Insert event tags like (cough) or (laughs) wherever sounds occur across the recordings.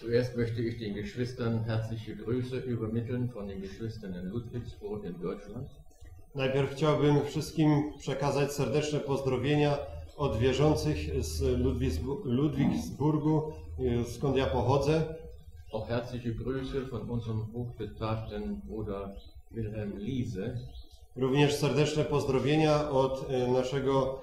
Zuerst möchte ich den Geschwistern herzliche Grüße übermitteln von den Geschwistern in Ludwigsburg in Deutschland. Najpierw chciałbym wszystkim przekazać serdeczne pozdrowienia od wierzących z Ludwigsbu- Ludwigsburgu, y, skąd ja pochodzę. Auch herzliche Grüße von unserem hochbetagten Bruder Wilhelm Liese. Również serdeczne pozdrowienia od y, naszego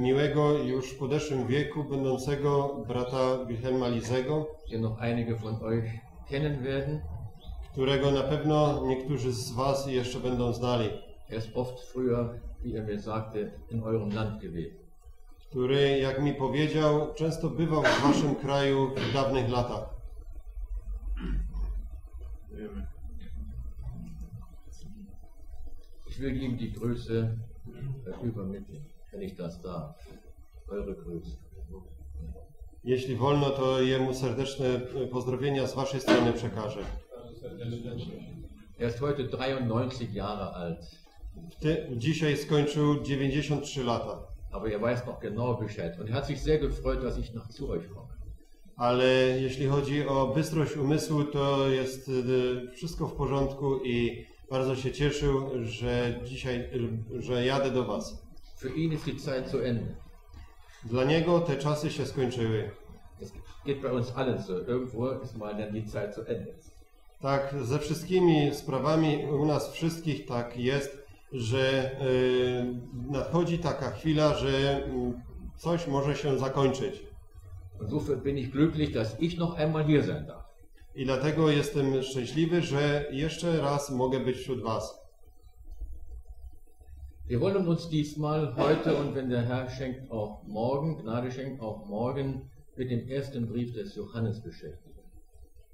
miłego, już w podeszłym wieku będącego brata Wilhelma Lizego, den noch einige von euch kennen werden. którego na pewno niektórzy z Was jeszcze będą znali, Er ist oft früher, wie er mir sagte, in eurem Land gewesen. który, jak mi powiedział, często bywał w Waszym kraju w dawnych latach. Ich will ihm die Grüße äh, übermitteln, wenn ich das darf. Eure Grüße. Jeśli wolno, to jemu serdeczne pozdrowienia z Waszej strony przekażę. Er ist heute 93 Jahre alt, Ty, dzisiaj skończył 93 lata, aber er weiß noch genau Bescheid. Und er hat sich sehr gefreut, dass ich nach zu euch komme. ale jeśli chodzi o bystrość umysłu, to jest y, wszystko w porządku i bardzo się cieszył, że dzisiaj, że jadę do Was. Für ihn ist die Zeit zu Ende. Dla niego te czasy się skończyły. Das geht bei uns allen so. Irgendwo ist mal dann die Zeit zu Ende. Tak, ze wszystkimi sprawami u nas wszystkich tak jest, że y, nadchodzi taka chwila, że y, coś może się zakończyć. Insofern bin ich glücklich, dass ich noch einmal hier sein darf. I dlatego jestem szczęśliwy, że jeszcze raz mogę być wśród Was. Wir wollen uns diesmal heute und wenn der Herr schenkt auch morgen, Gnade schenkt auch morgen, mit dem ersten Brief des Johannes beschäftigen.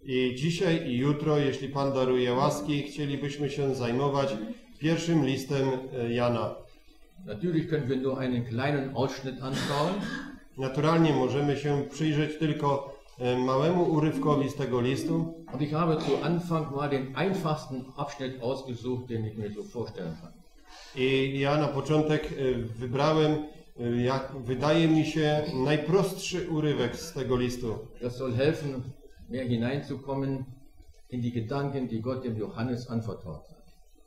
I dzisiaj i jutro, jeśli Pan daruje łaski, chcielibyśmy się zajmować pierwszym listem e, Jana. Natürlich können wir nur einen kleinen Ausschnitt anschauen, Naturalnie możemy się przyjrzeć tylko e, małemu urywkowi z tego listu. und ich habe zu Anfang mal den einfachsten Abschnitt ausgesucht, den ich mir so vorstellen kann. I ja na początek e, wybrałem, e, jak wydaje mi się, najprostszy urywek z tego listu. Das soll helfen, mehr hineinzukommen in die Gedanken, die Gott dem Johannes anvertraut hat.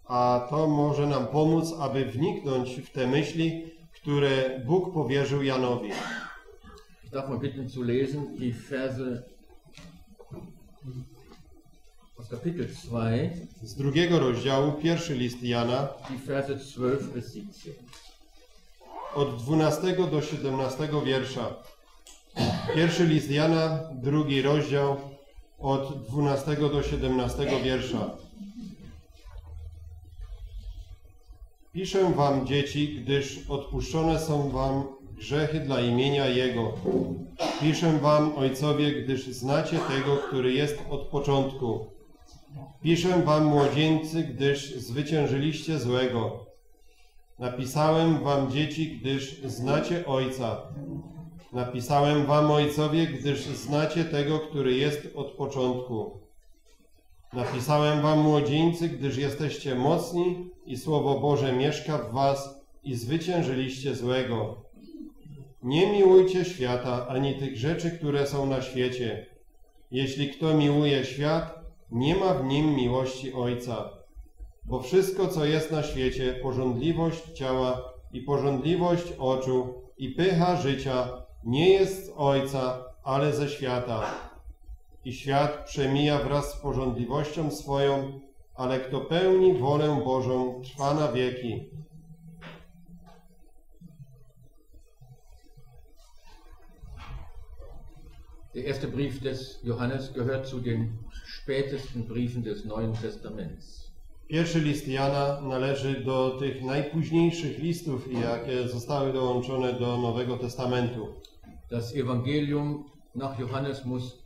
A to może nam pomóc, aby wniknąć w te myśli, które Bóg powierzył Janowi. Ich darf mal bitten zu lesen die Verse aus Kapitel 2, Z drugiego rozdziału, pierwszy list Jana, die Verse 12 bis 17. od 12 do 17 wiersza. Pierwszy list Jana, drugi rozdział, od 12 do 17 wiersza. Piszę wam, dzieci, gdyż odpuszczone są wam grzechy dla imienia Jego. Piszę wam, ojcowie, gdyż znacie tego, który jest od początku. Piszę wam, młodzieńcy, gdyż zwyciężyliście złego. Napisałem wam dzieci, gdyż znacie Ojca. Napisałem wam ojcowie, gdyż znacie tego, który jest od początku. Napisałem wam młodzieńcy, gdyż jesteście mocni i Słowo Boże mieszka w was i zwyciężyliście złego. Nie miłujcie świata, ani tych rzeczy, które są na świecie. Jeśli kto miłuje świat, nie ma w nim miłości Ojca. Bo wszystko, co jest na świecie, porządliwość ciała i porządliwość oczu i pycha życia, nie jest z Ojca, ale ze świata. I świat przemija wraz z porządliwością swoją, ale kto pełni wolę Bożą, trwa na wieki. Der erste Brief des Johannes gehört zu den spätesten Briefen des Neuen Testaments. Pierwszy list Jana należy do tych najpóźniejszych listów, jakie zostały dołączone do Nowego Testamentu. Das Evangelium nach Johannes muss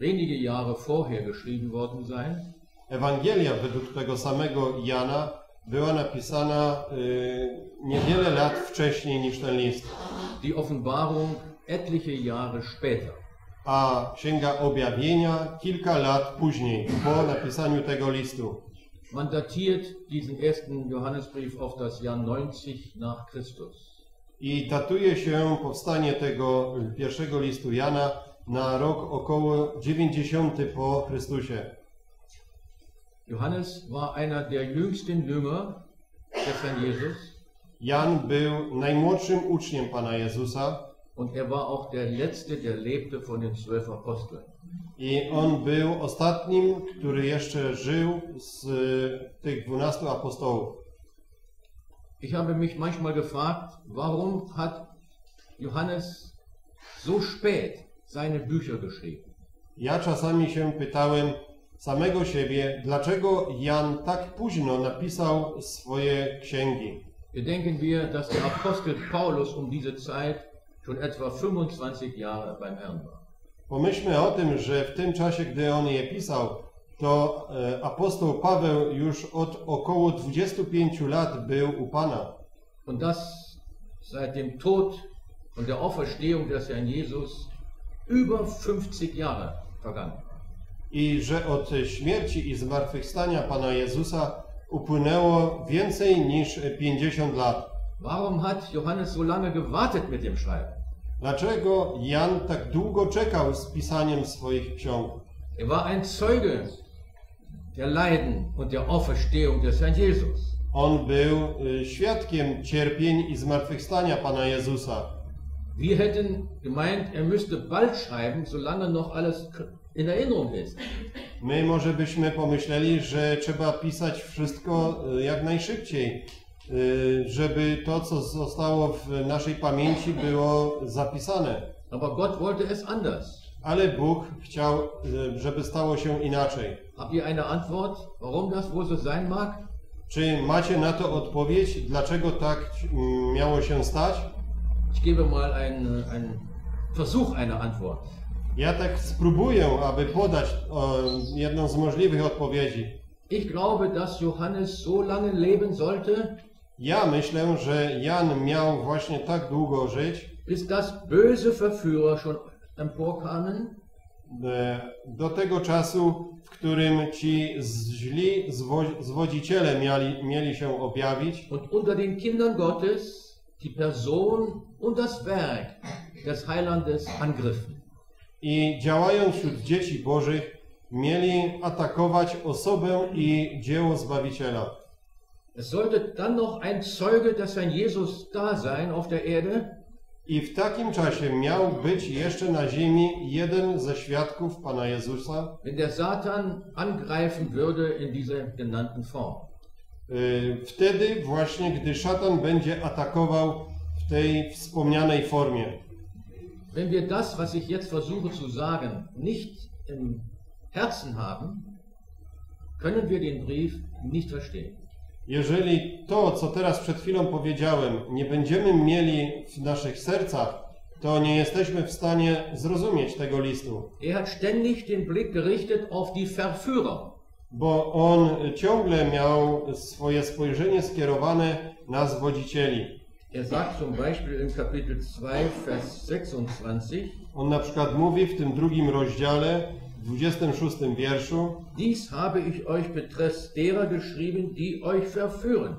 wenige Jahre vorher geschrieben worden sein. Ewangelia według tego samego Jana była napisana y, niewiele lat wcześniej niż ten list, Die Offenbarung etliche Jahre später. A Księga Objawienia kilka lat później, po napisaniu tego listu. Man datiert diesen ersten Johannesbrief auf das Jahr 90 nach Christus. I datuje się powstanie tego pierwszego listu Jana na rok około 90 po Chrystusie. Johannes war einer der jüngsten Jünger des Herrn Jesus Jan był najmłodszym uczniem Pana Jezusa und er war auch der letzte, der lebte von den zwölf Aposteln. i on był ostatnim, który jeszcze żył z e, tych dwunastu apostołów. Ich habe mich manchmal gefragt, warum hat Johannes so spät seine Bücher geschrieben? Ja czasami się pytałem samego siebie, dlaczego Jan tak późno napisał swoje księgi. Bedenken wir, dass der Apostel Paulus um diese Zeit schon etwa 25 Jahre beim Herrn war. Pomyślmy o tym, że w tym czasie, gdy on je pisał, to e, apostoł Paweł już od około 25 lat był u Pana. Und das seit dem Tod und der Auferstehung des Herrn Jesus über 50 Jahre vergangen. I że od śmierci i zmartwychwstania Pana Jezusa upłynęło więcej niż 50 lat. Warum hat Johannes so lange gewartet mit dem Schreiben? Dlaczego Jan tak długo czekał z pisaniem swoich ksiąg? Er war ein Zeuge der Leiden und der Auferstehung des Herrn Jesus. On był y, świadkiem cierpień i zmartwychwstania Pana Jezusa. Wir hätten gemeint, er müsste bald schreiben, solange noch alles in Erinnerung ist. My może byśmy pomyśleli, że trzeba pisać wszystko y, jak najszybciej, żeby to, co zostało w naszej pamięci, było zapisane. Aber Gott wollte es anders. Ale Bóg chciał, y, żeby stało się inaczej. Habt ihr eine Antwort, warum das wohl so sein mag? Czy macie na to odpowiedź, dlaczego tak mm, miało się stać? Ich gebe mal einen, einen Versuch einer Antwort. Ja tak spróbuję, aby podać o, jedną z możliwych odpowiedzi. Ich glaube, dass Johannes so lange leben sollte, Ja myślę, że Jan miał właśnie tak długo żyć, bis das böse Verführer schon emporkamen e, do tego czasu, w którym ci źli zwo- zwodziciele mieli, mieli się objawić und unter den Kindern Gottes die Person und das Werk des Heilandes angriffen. i działając wśród dzieci bożych, mieli atakować osobę i dzieło Zbawiciela. Es sollte dann noch ein Zeuge des Herrn Jesus da sein auf der Erde, I w takim czasie miał być jeszcze na ziemi jeden ze świadków Pana Jezusa, wenn der Satan angreifen würde in dieser genannten Form. wtedy właśnie, gdy szatan będzie atakował w tej wspomnianej formie. Wenn wir das, was ich jetzt versuche zu sagen, nicht im Herzen haben, können wir den Brief nicht verstehen. Jeżeli to, co teraz przed chwilą powiedziałem, nie będziemy mieli w naszych sercach, to nie jesteśmy w stanie zrozumieć tego listu, Er hat ständig den Blick gerichtet auf die Verführer. bo on ciągle miał swoje spojrzenie skierowane na zwodzicieli. Er sagt zum Beispiel im Kapitel 2, Vers 26, On na przykład mówi w tym drugim rozdziale, w 26 wierszu, dies habe ich euch betreffs derer geschrieben, die euch verführen.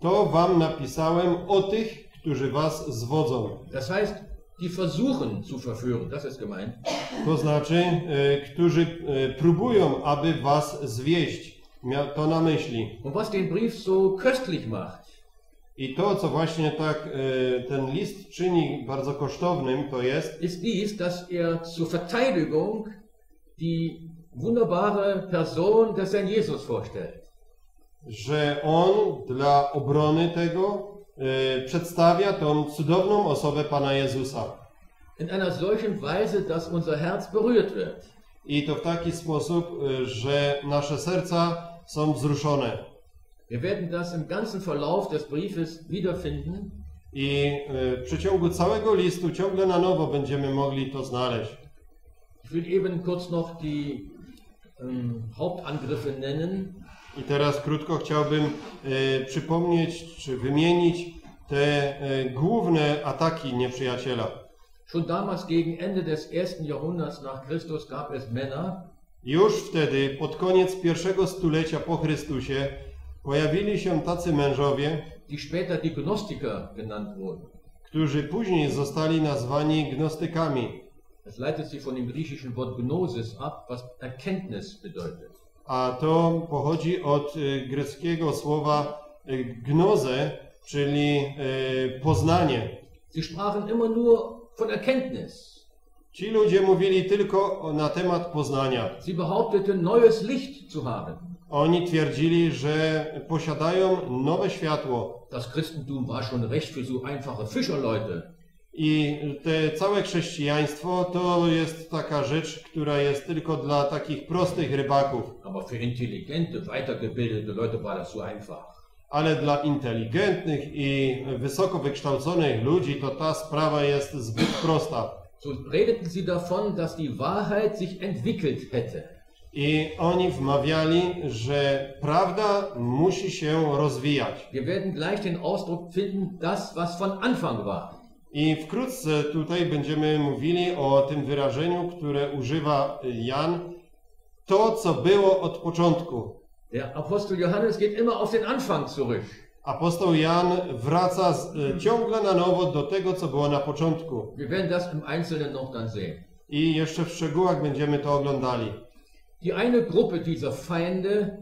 to wam napisałem o tych, którzy was zwodzą. Das heißt, die versuchen zu verführen, das ist gemeint. To znaczy, e, którzy e, próbują, aby was zwieść. Miał to na myśli. Und was den Brief so köstlich macht, I to, co właśnie tak e, ten list czyni bardzo kosztownym, to jest, ist dies, dass er zur Verteidigung die wunderbare Person des Herrn Jesus vorstellt. że on dla obrony tego e, przedstawia tą cudowną osobę Pana Jezusa. In einer solchen Weise, dass unser Herz berührt wird. I to w taki sposób, e, że nasze serca są wzruszone. Wir werden das im ganzen Verlauf des Briefes wiederfinden. I e, w przeciągu całego listu ciągle na nowo będziemy mogli to znaleźć. Ich will eben kurz noch die ähm, Hauptangriffe nennen. I teraz krótko chciałbym e, przypomnieć czy wymienić te e, główne ataki nieprzyjaciela. Schon damals gegen Ende des ersten Jahrhunderts nach Christus gab es Männer, Już wtedy, pod koniec pierwszego stulecia po Chrystusie, pojawili się tacy mężowie, die später die Gnostiker genannt wurden. którzy później zostali nazwani gnostykami. Es leitet sich von dem griechischen Wort Gnosis ab, was Erkenntnis bedeutet. A to pochodzi od y, greckiego słowa y, gnozę, czyli y, poznanie. Sie sprachen immer nur von Erkenntnis. Ci ludzie mówili tylko na temat poznania. Sie behaupteten, neues Licht zu haben. Oni twierdzili, że posiadają nowe światło Das Christentum war schon recht für so einfache Fischerleute. I te całe chrześcijaństwo to jest taka rzecz, która jest tylko dla takich prostych rybaków, Aber für intelligente, weitergebildete Leute war das so einfach. ale dla inteligentnych i wysoko wykształconych ludzi to ta sprawa jest zbyt prosta. So redeten sie davon, dass die Wahrheit sich entwickelt hätte. I oni wmawiali, że prawda musi się rozwijać. Wir werden gleich den Ausdruck finden, das, was von Anfang war. I wkrótce tutaj będziemy mówili o tym wyrażeniu, które używa Jan, to co było od początku. Der Apostel Johannes geht immer auf den Anfang zurück. Apostoł Jan wraca z, e, ciągle na nowo do tego, co było na początku. Wir werden das im Einzelnen noch dann sehen. I jeszcze w szczegółach będziemy to oglądali. Die eine Gruppe dieser Feinde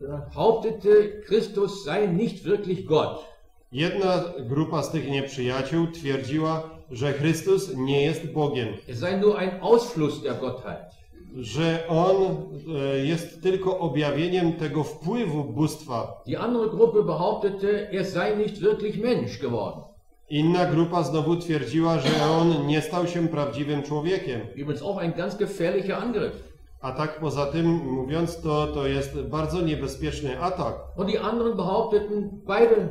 behauptete, Christus sei nicht wirklich Gott. Jedna grupa z tych nieprzyjaciół twierdziła, że Chrystus nie jest Bogiem, sei nur ein Ausfluss der Gottheit. że On e, jest tylko objawieniem tego wpływu bóstwa. Die andere Gruppe behauptete, er sei nicht wirklich Mensch geworden. Inna grupa znowu twierdziła, że On nie stał się prawdziwym człowiekiem. Übrigens auch ein ganz gefährlicher Angriff. A tak poza tym mówiąc to, to jest bardzo niebezpieczny atak. Und die anderen behaupteten, beide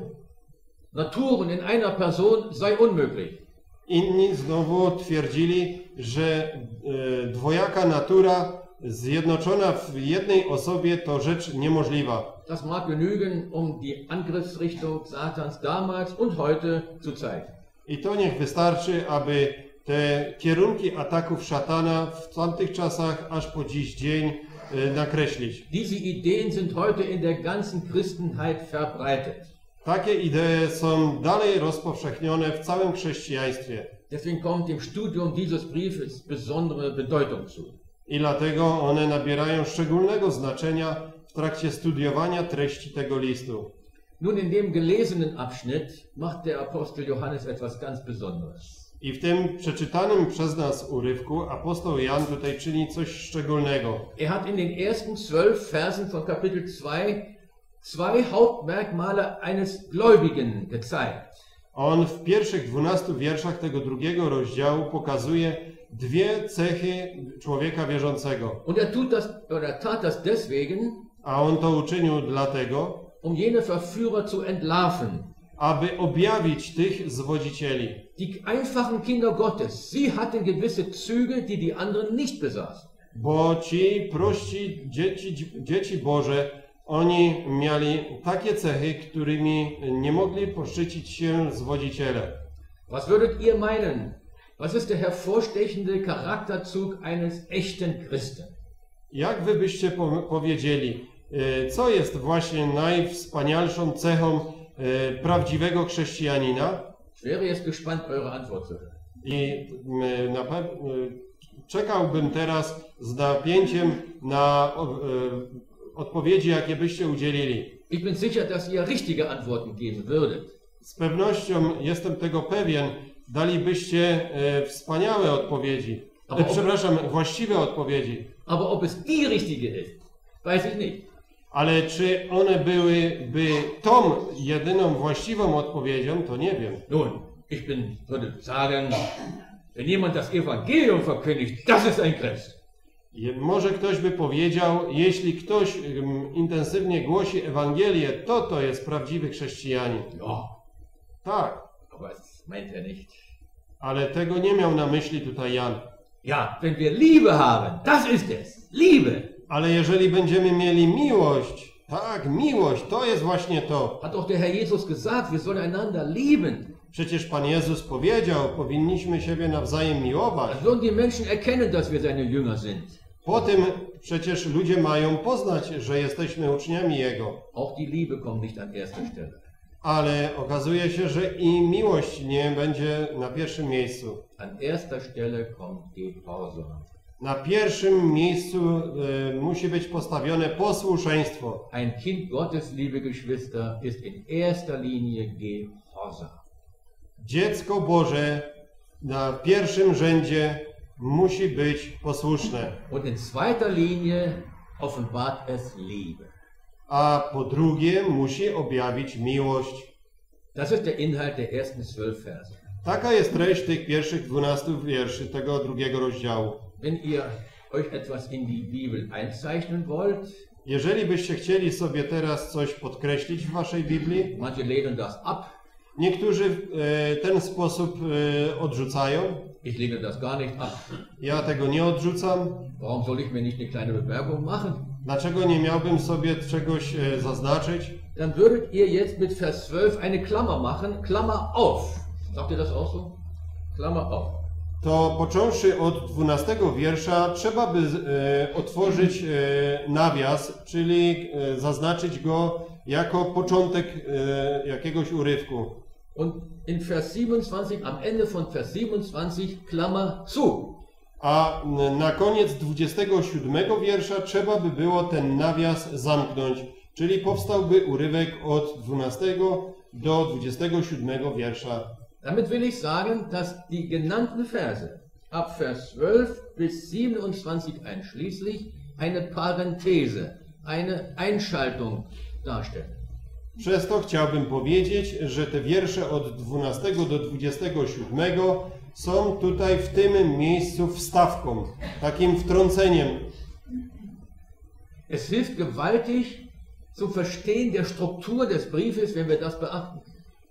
Naturen in einer Person sei unmöglich. Inni znowu twierdzili, że e, dwojaka natura zjednoczona w jednej osobie to rzecz niemożliwa. Das mag genügen, um die Angriffsrichtung Satans damals und heute zu zeigen. I to niech wystarczy, aby te kierunki ataków szatana w tamtych czasach aż po dziś dzień e, nakreślić. Diese Ideen sind heute in der ganzen Christenheit verbreitet. Takie idee są dalej rozpowszechnione w całym chrześcijaństwie. Deswegen kommt dem Studium dieses Briefes besondere Bedeutung zu. I dlatego one nabierają szczególnego znaczenia w trakcie studiowania treści tego listu. Nun, in dem gelesenen Abschnitt macht der Apostel Johannes etwas ganz Besonderes. I w tym przeczytanym przez nas urywku apostoł Jan tutaj czyni coś szczególnego. Er hat in den ersten zwölf Versen von Kapitel 2 zwei Hauptmerkmale eines Gläubigen gezeigt. On w pierwszych dwunastu wierszach tego drugiego rozdziału pokazuje dwie cechy człowieka wierzącego. Und er tut das, oder tat das deswegen, A on to uczynił dlatego, um jene Verführer zu entlarven. aby objawić tych zwodzicieli. Die einfachen Kinder Gottes, sie hatten gewisse Züge, die die anderen nicht besaßen. Bo ci prości dzieci, dzieci Boże, oni mieli takie cechy, którymi nie mogli poszczycić się zwodziciele. Was würdet ihr meinen? Was ist der hervorstechende Charakterzug eines echten Christen? Jak wy byście po powiedzieli, e, co jest właśnie najwspanialszą cechą e, prawdziwego chrześcijanina? Ich wäre jetzt gespannt, eure Antwort zu hören. I m, na pe- m, czekałbym teraz z napięciem na e, odpowiedzi, jakie byście udzielili. Ich bin sicher, dass ihr richtige Antworten geben würdet. Z pewnością jestem tego pewien, dalibyście e, wspaniałe odpowiedzi. E, przepraszam, właściwe odpowiedzi. Aber ob es die richtige ist, weiß ich nicht. Ale czy one byłyby tą jedyną właściwą odpowiedzią, to nie wiem. Nun, ich bin, würde sagen, wenn jemand das Evangelium verkündigt, das ist ein Christ. Może ktoś by powiedział, jeśli ktoś intensywnie głosi Ewangelię, to to jest prawdziwy chrześcijanin. Ja, Tak, ale tego nie miał na myśli tutaj Jan. Ja, wenn wir Liebe haben, das ist es. Liebe. Ale jeżeli będziemy mieli miłość, tak, miłość, to jest właśnie to. Hat doch der Herr Jesus gesagt, wir sollen einander lieben. Przecież Pan Jezus powiedział, powinniśmy siebie nawzajem miłować. Würden die Menschen erkennen, dass wir seine Jünger sind. Po tym przecież ludzie mają poznać, że jesteśmy uczniami Jego. Auch die Liebe kommt nicht an erster Stelle. Ale okazuje się, że i miłość nie będzie na pierwszym miejscu. An erster Stelle kommt Gehorsam. Na pierwszym miejscu e, musi być postawione posłuszeństwo. Ein Kind Gottes, liebe Geschwister, ist in erster Linie Gehorsam. Dziecko Boże na pierwszym rzędzie musi być posłuszne, Und in zweiter Linie offenbart es Liebe. a po drugie musi objawić miłość. Das ist der Inhalt der ersten zwölf Verse. Taka jest treść tych pierwszych dwunastu wierszy tego drugiego rozdziału. Wenn ihr euch etwas in die Bibel einzeichnen wollt, Jeżeli byście chcieli sobie teraz coś podkreślić w waszej Biblii, manche lehnen das ab, niektórzy e, ten sposób e, odrzucają. ich lehne das gar nicht ab. Ja tego nie odrzucam. Warum soll ich mir nicht eine kleine Bemerkung machen? Dlaczego nie miałbym sobie czegoś e, zaznaczyć? Dann würdet ihr jetzt mit Vers 12 eine Klammer machen, Klammer auf. Sagt ihr das auch so? Klammer auf. To począwszy od 12 wiersza, trzeba by otworzyć nawias, czyli zaznaczyć go jako początek e, jakiegoś urywku. Und in Vers 27, am Ende von Vers 27, Klammer zu. A na koniec 27 wiersza trzeba by było ten nawias zamknąć, czyli powstałby urywek od 12 do 27 wiersza. Damit will ich sagen, dass die genannten Verse ab Vers 12 bis 27 einschließlich eine Parenthese, eine Einschaltung darstellen. Przez to chciałbym powiedzieć, że te wiersze od 12 do 27 są tutaj w tym miejscu wstawką, takim wtrąceniem. Es hilft gewaltig zum Verstehen der Struktur des Briefes, wenn wir das beachten.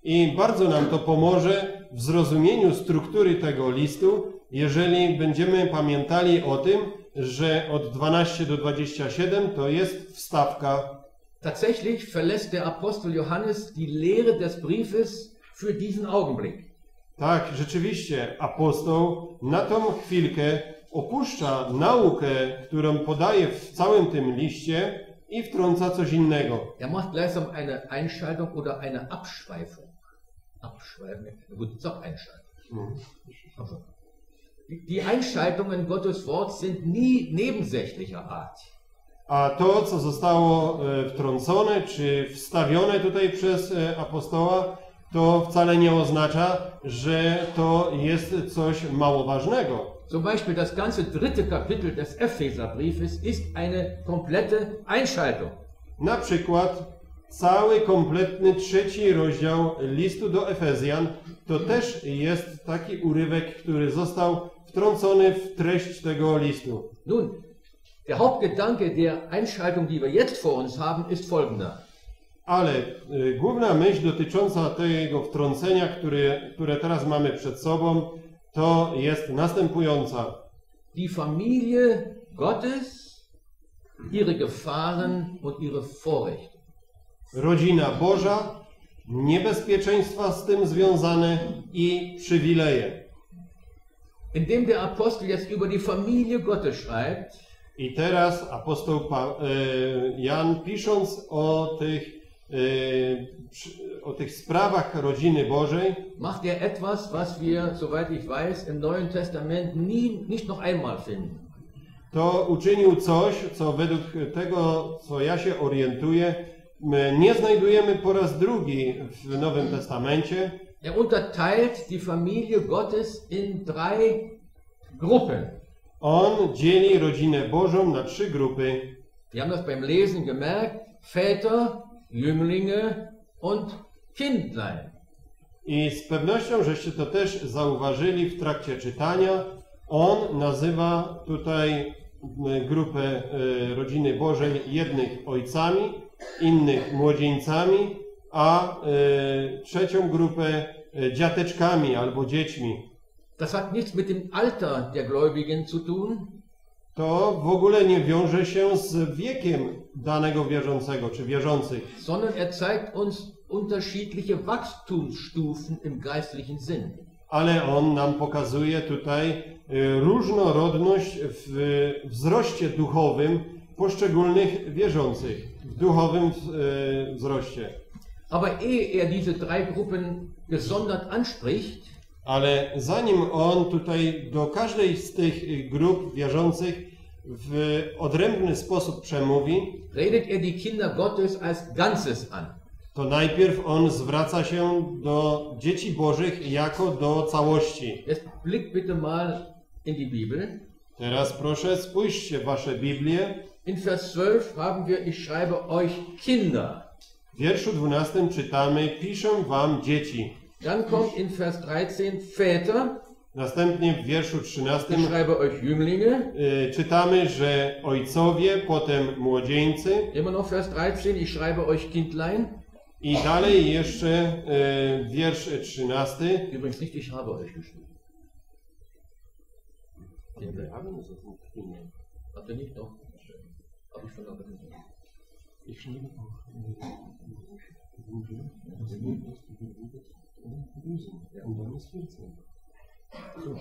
I bardzo nam to pomoże w zrozumieniu struktury tego listu, jeżeli będziemy pamiętali o tym, że od 12 do 27 to jest wstawka. Tatsächlich verlässt der Apostel Johannes die Lehre des Briefes für diesen Augenblick. Tak, rzeczywiście, apostoł na tą chwilkę opuszcza naukę, którą podaje w całym tym liście i wtrąca coś innego. Er macht gleichsam eine Einschaltung oder eine Abschweifung. Abschweifen, na gut, ist auch Einschaltung. Also, die- die Einschaltungen Gottes Wort sind nie nebensächlicher Art. A to, co zostało e, wtrącone czy wstawione tutaj przez e, apostoła, to wcale nie oznacza, że to jest coś mało ważnego. Zum Beispiel das ganze dritte Kapitel des Epheserbriefes ist eine komplette Einschaltung. Na przykład cały kompletny trzeci rozdział listu do Efezjan to też jest taki urywek, który został wtrącony w treść tego listu. Nun, der Hauptgedanke der Einschaltung, die wir jetzt vor uns haben, ist folgender. Ale y, główna myśl dotycząca tego wtrącenia, które, które teraz mamy przed sobą, to jest następująca. Die Familie Gottes, ihre Gefahren und ihre Vorrechte. Rodzina Boża, niebezpieczeństwa z tym związane i przywileje. Indem der Apostel jetzt über die Familie Gottes schreibt, I teraz apostoł e, Jan pisząc o tych, e, o tych sprawach rodziny Bożej, macht er etwas, was wir, soweit ich weiß, im Neuen Testament nie, nicht noch einmal finden. to uczynił coś, co według tego, co ja się orientuję, nie znajdujemy po raz drugi w Nowym Testamencie. Er unterteilt die Familie Gottes in drei Gruppen. On dzieli rodzinę Bożą na trzy grupy. Wir haben das beim Lesen gemerkt. Väter, Jünglinge und Kindlein. I z pewnością, żeście to też zauważyli w trakcie czytania, on nazywa tutaj grupę e, rodziny Bożej jednych ojcami, innych młodzieńcami, a e, trzecią grupę e, dziateczkami albo dziećmi. Das hat nichts mit dem Alter der Gläubigen zu tun, To w ogóle nie wiąże się z wiekiem danego wierzącego czy wierzących, sondern er zeigt uns unterschiedliche Wachstumsstufen im geistlichen Sinn. ale on nam pokazuje tutaj y, różnorodność w wzroście duchowym poszczególnych wierzących, w duchowym y, wzroście. Aber ehe er diese drei Gruppen gesondert anspricht, Ale zanim on tutaj do każdej z tych grup wierzących w odrębny sposób przemówi, redet er die Kinder Gottes als Ganzes an. to najpierw on zwraca się do dzieci Bożych jako do całości. Jetzt blickt bitte mal in die Bibel. Teraz proszę spójrzcie wasze Biblię. In Vers 12 haben wir, ich schreibe euch Kinder. W wierszu 12 czytamy, piszę wam dzieci. Dann kommt in Vers 13 Väter, Następnie w wierszu 13 ich schreibe euch Jünglinge. czytamy, że ojcowie, potem młodzieńcy Immer noch Vers 13, ich schreibe euch Kindlein. i dalej jeszcze y, wiersz 13. Übrigens nicht, ich habe euch geschrieben. Habt ihr nicht noch? Habe ich schon noch gesagt. Ich schreibe auch Ja. Und dann ist 14. So,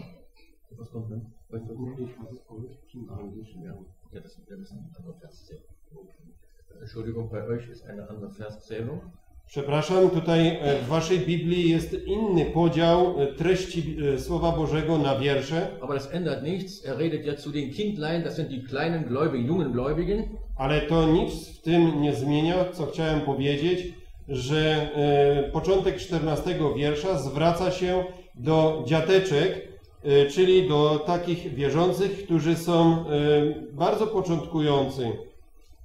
was kommt dann? Weißt du, was Ich habe es euch schon angeschrieben. Ja, das, wir müssen einen anderen Vers zählen. Entschuldigung, bei euch ist eine andere Verszählung. Przepraszam, tutaj e, w waszej Biblii jest inny podział e, treści e, Słowa Bożego na wiersze, Aber das ändert nichts. Er redet ja zu den Kindlein, das sind die kleinen Gläubigen, jungen Gläubigen. ale to nic w tym nie zmienia, co chciałem powiedzieć, że e, początek 14 wiersza zwraca się do dziateczek, e, czyli do takich wierzących, którzy są e, bardzo początkujący.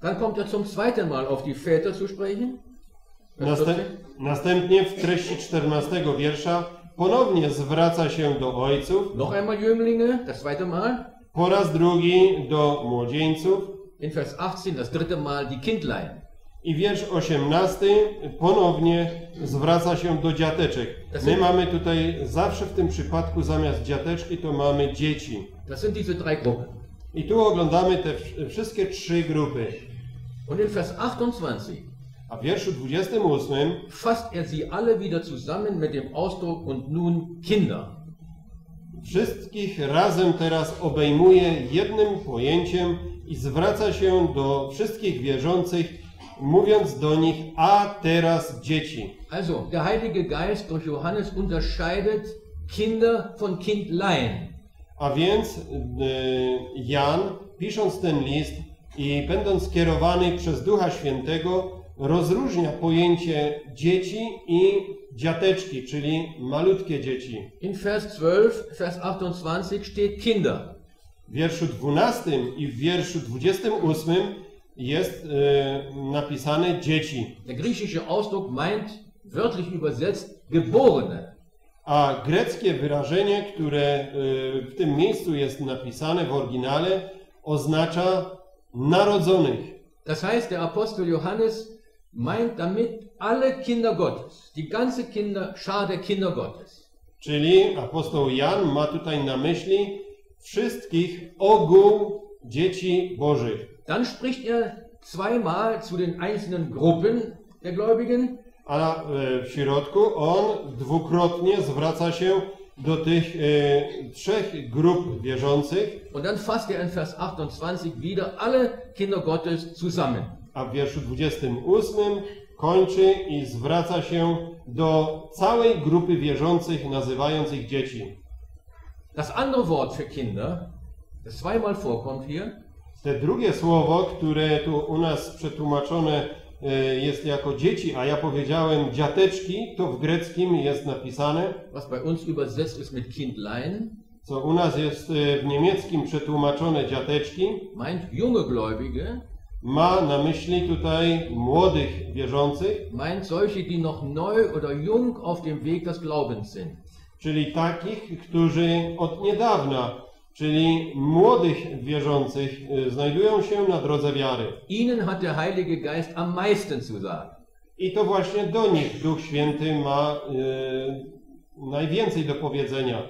Dann kommt er zum zweiten Mal auf die Väter zu sprechen. Następ, 14. następnie w treści 14 wiersza ponownie zwraca się do ojców, Noch einmal Jünglinge, das zweite Mal. po raz drugi do młodzieńców In Vers 18 das dritte Mal die Kindlein. I wiersz 18 ponownie zwraca się do dziateczek. My mamy tutaj zawsze w tym przypadku zamiast dziateczki to mamy dzieci. I tu oglądamy te wsz- wszystkie trzy grupy. Und in Vers 28 A w wierszu 28 fasst er sie alle wieder zusammen mit dem Ausdruck und nun Kinder. Wszystkich razem teraz obejmuje jednym pojęciem i zwraca się do wszystkich wierzących, mówiąc do nich, a teraz dzieci. Also, der Heilige Geist durch Johannes unterscheidet Kinder von Kindlein. A więc y, Jan, pisząc ten list i będąc kierowany przez Ducha Świętego, rozróżnia pojęcie dzieci i dziateczki, czyli malutkie dzieci. In Vers 12, Vers 28 steht Kinder. W wierszu 12 i w wierszu 28 jest y, napisane dzieci, Der griechische Ausdruck meint, wörtlich übersetzt, Geborene. a greckie wyrażenie, które y, w tym miejscu jest napisane w oryginale, oznacza narodzonych. Das heißt, der Apostel Johannes meint damit alle Kinder Gottes, die ganze Kinder, Schar der Kinder Gottes. Czyli apostoł Jan ma tutaj na myśli wszystkich ogół dzieci Bożych. Dann spricht er zweimal zu den einzelnen Gruppen der Gläubigen. A e, w środku on dwukrotnie zwraca się do tych e, trzech grup wierzących, Und dann fasst er in Vers 28 wieder alle Kinder Gottes zusammen. a w wierszu 28 kończy i zwraca się do całej grupy wierzących, nazywając ich dzieci. Das andere Wort für Kinder, das zweimal vorkommt hier, Te drugie słowo, które tu u nas przetłumaczone e, jest jako dzieci, a ja powiedziałem dziateczki, to w greckim jest napisane, was bei uns übersetzt ist mit Kindlein, co u nas jest e, w niemieckim przetłumaczone dziateczki, meint junge Gläubige, ma na myśli tutaj młodych wierzących, meint solche, die noch neu oder jung auf dem Weg des Glaubens sind. czyli takich, którzy od niedawna, czyli młodych wierzących, e, znajdują się na drodze wiary. Ihnen hat der Heilige Geist am meisten zu sagen. I to właśnie do nich Duch Święty ma e, najwięcej do powiedzenia.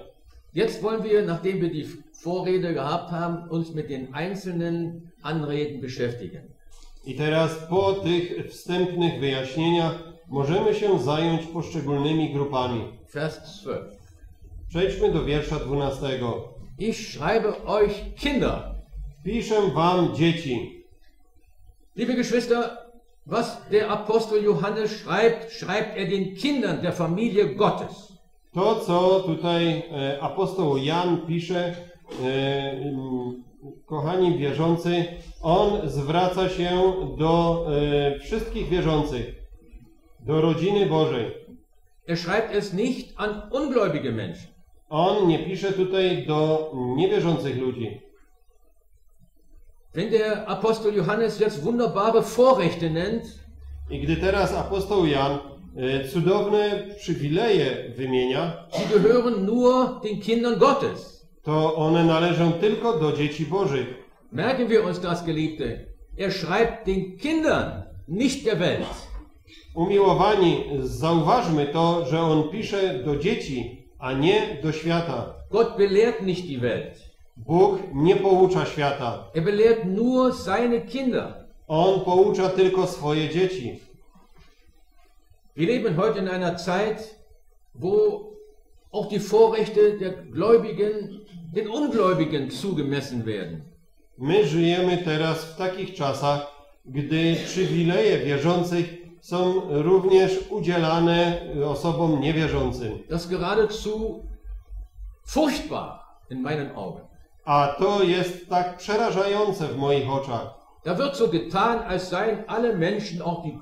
Jetzt wollen wir, nachdem wir die Vorrede gehabt haben, uns mit den einzelnen Anreden beschäftigen. I teraz po tych wstępnych wyjaśnieniach możemy się zająć poszczególnymi grupami. Vers 12. Przejdźmy do wiersza 12. Ich schreibe euch Kinder. Piszę wam dzieci. Liebe Geschwister, Was der Apostel Johannes schreibt, schreibt er den Kindern der Familie Gottes. To, co tutaj e, apostoł Jan pisze, e, kochani wierzący, on zwraca się do e, wszystkich wierzących, do rodziny Bożej. Er schreibt es nicht an ungläubige Menschen. On nie pisze tutaj do niewierzących ludzi. Wenn der Apostel Johannes jetzt wunderbare Vorrechte nennt, I gdy teraz apostoł Jan e, cudowne przywileje wymienia, sie gehören nur den Kindern Gottes. to one należą tylko do dzieci Bożych. Merken wir uns das, Geliebte. Er schreibt den Kindern, nicht der Welt. Umiłowani, zauważmy to, że on pisze do dzieci, a nie do świata. Gott belehrt nicht die Welt. Bóg nie poucza świata. Er belehrt nur seine Kinder. On poucza tylko swoje dzieci. Wir leben heute in einer Zeit, wo auch die Vorrechte der Gläubigen den Ungläubigen zugemessen werden. My żyjemy teraz w takich czasach, gdy przywileje wierzących są również udzielane osobom niewierzącym. Das geradezu furchtbar in meinen Augen. A to jest tak przerażające w moich oczach. Da wird so getan, als seien alle Menschen, auch die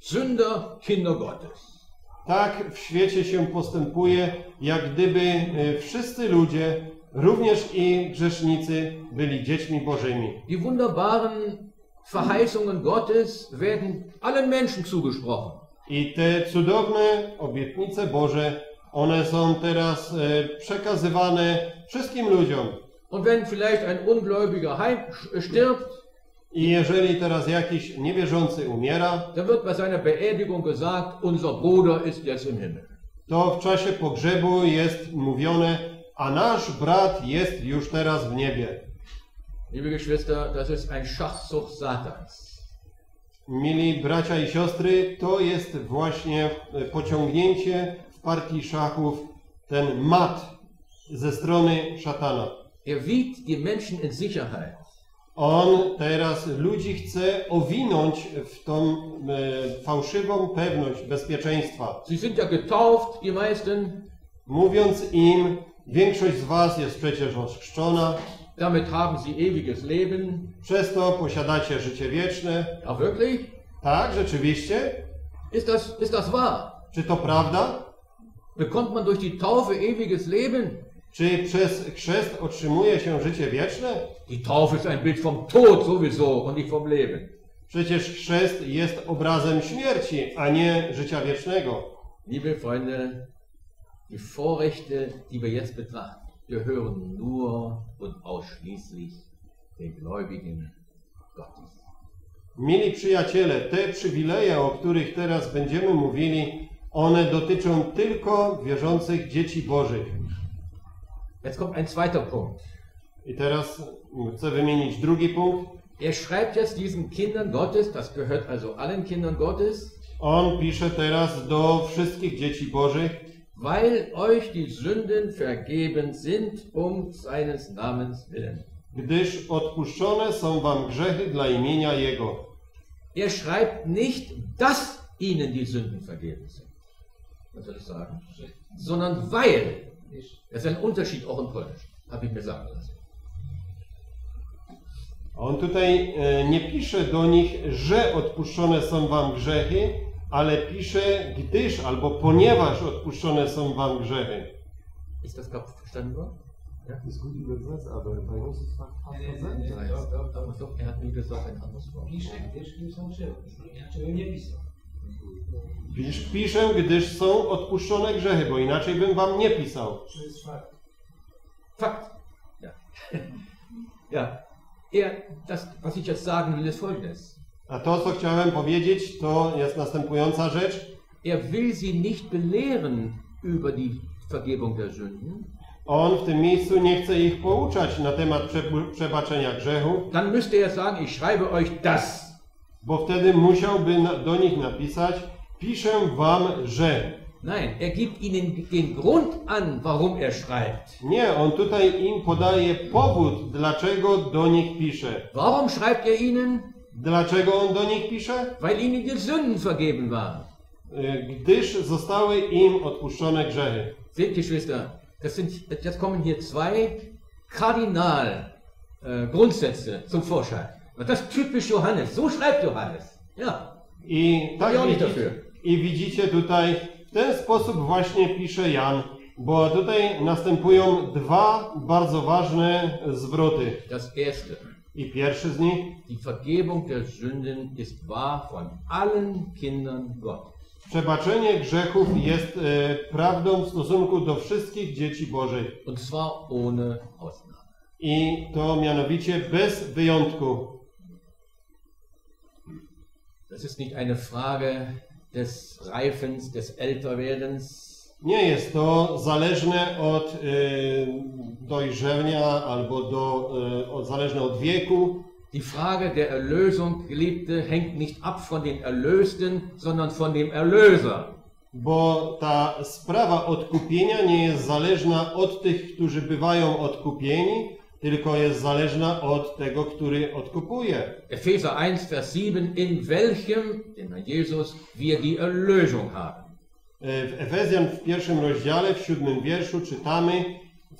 Sünder, Kinder Gottes. Tak w świecie się postępuje, jak gdyby e, wszyscy ludzie, również i grzesznicy, byli dziećmi Bożymi. Die wunderbaren Verheißungen Gottes werden allen Menschen zugesprochen. I te cudowne obietnice Boże, one są teraz e, przekazywane wszystkim ludziom. Und wenn vielleicht ein Ungläubiger heim stirbt, I jeżeli teraz jakiś niewierzący umiera, dann wird bei seiner Beerdigung gesagt, unser Bruder ist jetzt im Himmel. to w czasie pogrzebu jest mówione, a nasz brat jest już teraz w niebie. Liebe Geschwister, das ist ein Schachzug Satans. Mili bracia i siostry, to jest właśnie e, pociągnięcie w partii szachów, ten mat ze strony szatana. Er wiegt die Menschen in Sicherheit. On teraz ludzi chce owinąć w tą e, fałszywą pewność bezpieczeństwa, Sie sind ja getauft, die meisten. mówiąc im, większość z was jest przecież ochrzczona, Damit haben sie ewiges Leben. przez to posiadacie życie wieczne. Ja, wirklich? Tak, rzeczywiście? Ist das, ist das wahr? Czy to prawda? Bekommt man durch die Taufe ewiges Leben? Czy przez chrzest otrzymuje się życie wieczne? Die Taufe ist ein Bild vom Tod sowieso und nicht vom Leben. Przecież chrzest jest obrazem śmierci, a nie życia wiecznego. Liebe Freunde, die Vorrechte, die wir jetzt betrachten, gehören nur und ausschließlich den Gläubigen Gottes. Mili przyjaciele, te przywileje, o których teraz będziemy mówili, one dotyczą tylko wierzących dzieci Bożych. Jetzt kommt ein zweiter Punkt. I teraz chcę wymienić drugi punkt. Er schreibt jetzt diesen Kindern Gottes, das gehört also allen Kindern Gottes, On pisze teraz do wszystkich dzieci Bożych, weil euch die Sünden vergeben sind um seines Namens willen. gdyż odpuszczone są wam grzechy dla imienia Jego. Er schreibt nicht, dass ihnen die Sünden vergeben sind. Was soll ich sagen? Sondern weil. Das ist ein Unterschied auch in Polnisch. Habe ich mir sagen lassen. On tutaj e, nie pisze do nich, że odpuszczone są wam grzechy, ale pisze, gdyż albo ponieważ odpuszczone są wam grzechy. Ist das kaputt verstanden worden? Ja? ist gut übersetzt, aber bei uns ist das fast Ja, versendet. er hat mir gesagt, ein anderes Wort. Pisze, gdyż im są krzywe. Inaczej bym nie pisał. Pisz, piszę, gdyż są odpuszczone grzechy, bo inaczej bym wam nie pisał. To jest fakt. Fakt. Ja. (laughs) ja. Er, das, was ich jetzt sagen will, ist folgendes. A to, co chciałem powiedzieć, to jest następująca rzecz. Er will sie nicht belehren über die Vergebung der Sünden. On w tym miejscu nie chce ich pouczać na temat prze, przebaczenia grzechu, Dann müsste er sagen, ich schreibe euch das. bo wtedy musiałby na, do nich napisać, piszę wam, że. Nein, er gibt ihnen den Grund an, warum er schreibt. Nie, on tutaj im podaje powód, dlaczego do nich pisze. Warum schreibt er ihnen? Dlaczego on do nich pisze? Weil ihnen die Sünden vergeben waren. Y, Gdyż zostały im odpuszczone grzechy. Seht, Geschwister, das, sind, das kommen hier zwei Kardinal äh, Grundsätze zum Vorschein. Und das ist typisch Johannes. So schreibt Johannes. Ja. I tak Ja, nie widzicie, dafür. I widzicie tutaj, w ten sposób właśnie pisze Jan, bo tutaj następują dwa bardzo ważne zwroty. Das erste. I pierwszy z nich, Die Vergebung der Sünden ist wahr von allen Kindern Gottes. przebaczenie grzechów jest e, prawdą w stosunku do wszystkich dzieci Bożych. Und zwar ohne Ausnahme. I to mianowicie bez wyjątku. Das ist nicht eine Frage des Reifens, des Älterwerdens. Nie jest to zależne od e, dojrzenia albo do, e, od, zależne od wieku. Die Frage der Erlösung, Geliebte, hängt nicht ab von den Erlösten, sondern von dem Erlöser. Bo ta sprawa odkupienia nie jest zależna od tych, którzy bywają odkupieni, tylko jest zależna od tego, który odkupuje. Epheser 1, Vers 7, in welchem, in Jesus, wir die Erlösung haben. E, W Efezjan w pierwszym rozdziale, w siódmym wierszu czytamy,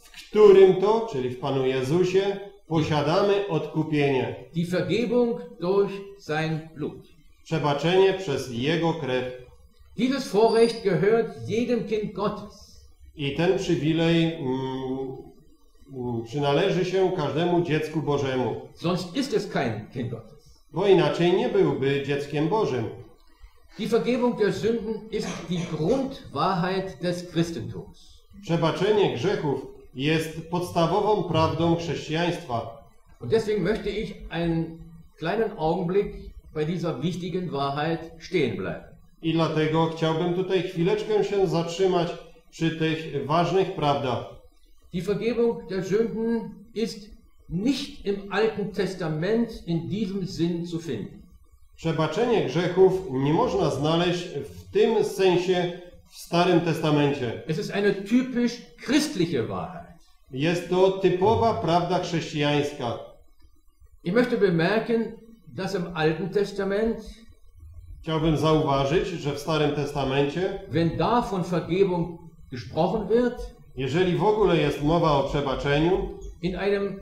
w którym to, czyli w Panu Jezusie, posiadamy odkupienie, Die Vergebung durch sein Blut. przebaczenie przez Jego krew. Dieses Vorrecht gehört jedem Kind Gottes. I ten przywilej mm, mm, przynależy się każdemu dziecku Bożemu, Sonst ist es kein Kind Gottes. bo inaczej nie byłby dzieckiem Bożym. Die Vergebung der Sünden ist die Grundwahrheit des Christentums. Przebaczenie grzechów jest podstawową prawdą chrześcijaństwa. Und deswegen möchte ich einen kleinen Augenblick bei dieser wichtigen Wahrheit stehen bleiben. I dlatego chciałbym tutaj chwileczkę się zatrzymać przy tych ważnych prawdach. Die Vergebung der Sünden ist nicht im Alten Testament in diesem Sinn zu finden. Przebaczenie grzechów nie można znaleźć w tym sensie w Starym Testamencie. Es ist eine typisch christliche Wahrheit. Jest to typowa prawda chrześcijańska. Ich möchte bemerken, dass im Alten Testament, Chciałbym zauważyć, że w Starym Testamencie, wenn da von Vergebung gesprochen wird, jeżeli w ogóle jest mowa o przebaczeniu, in einem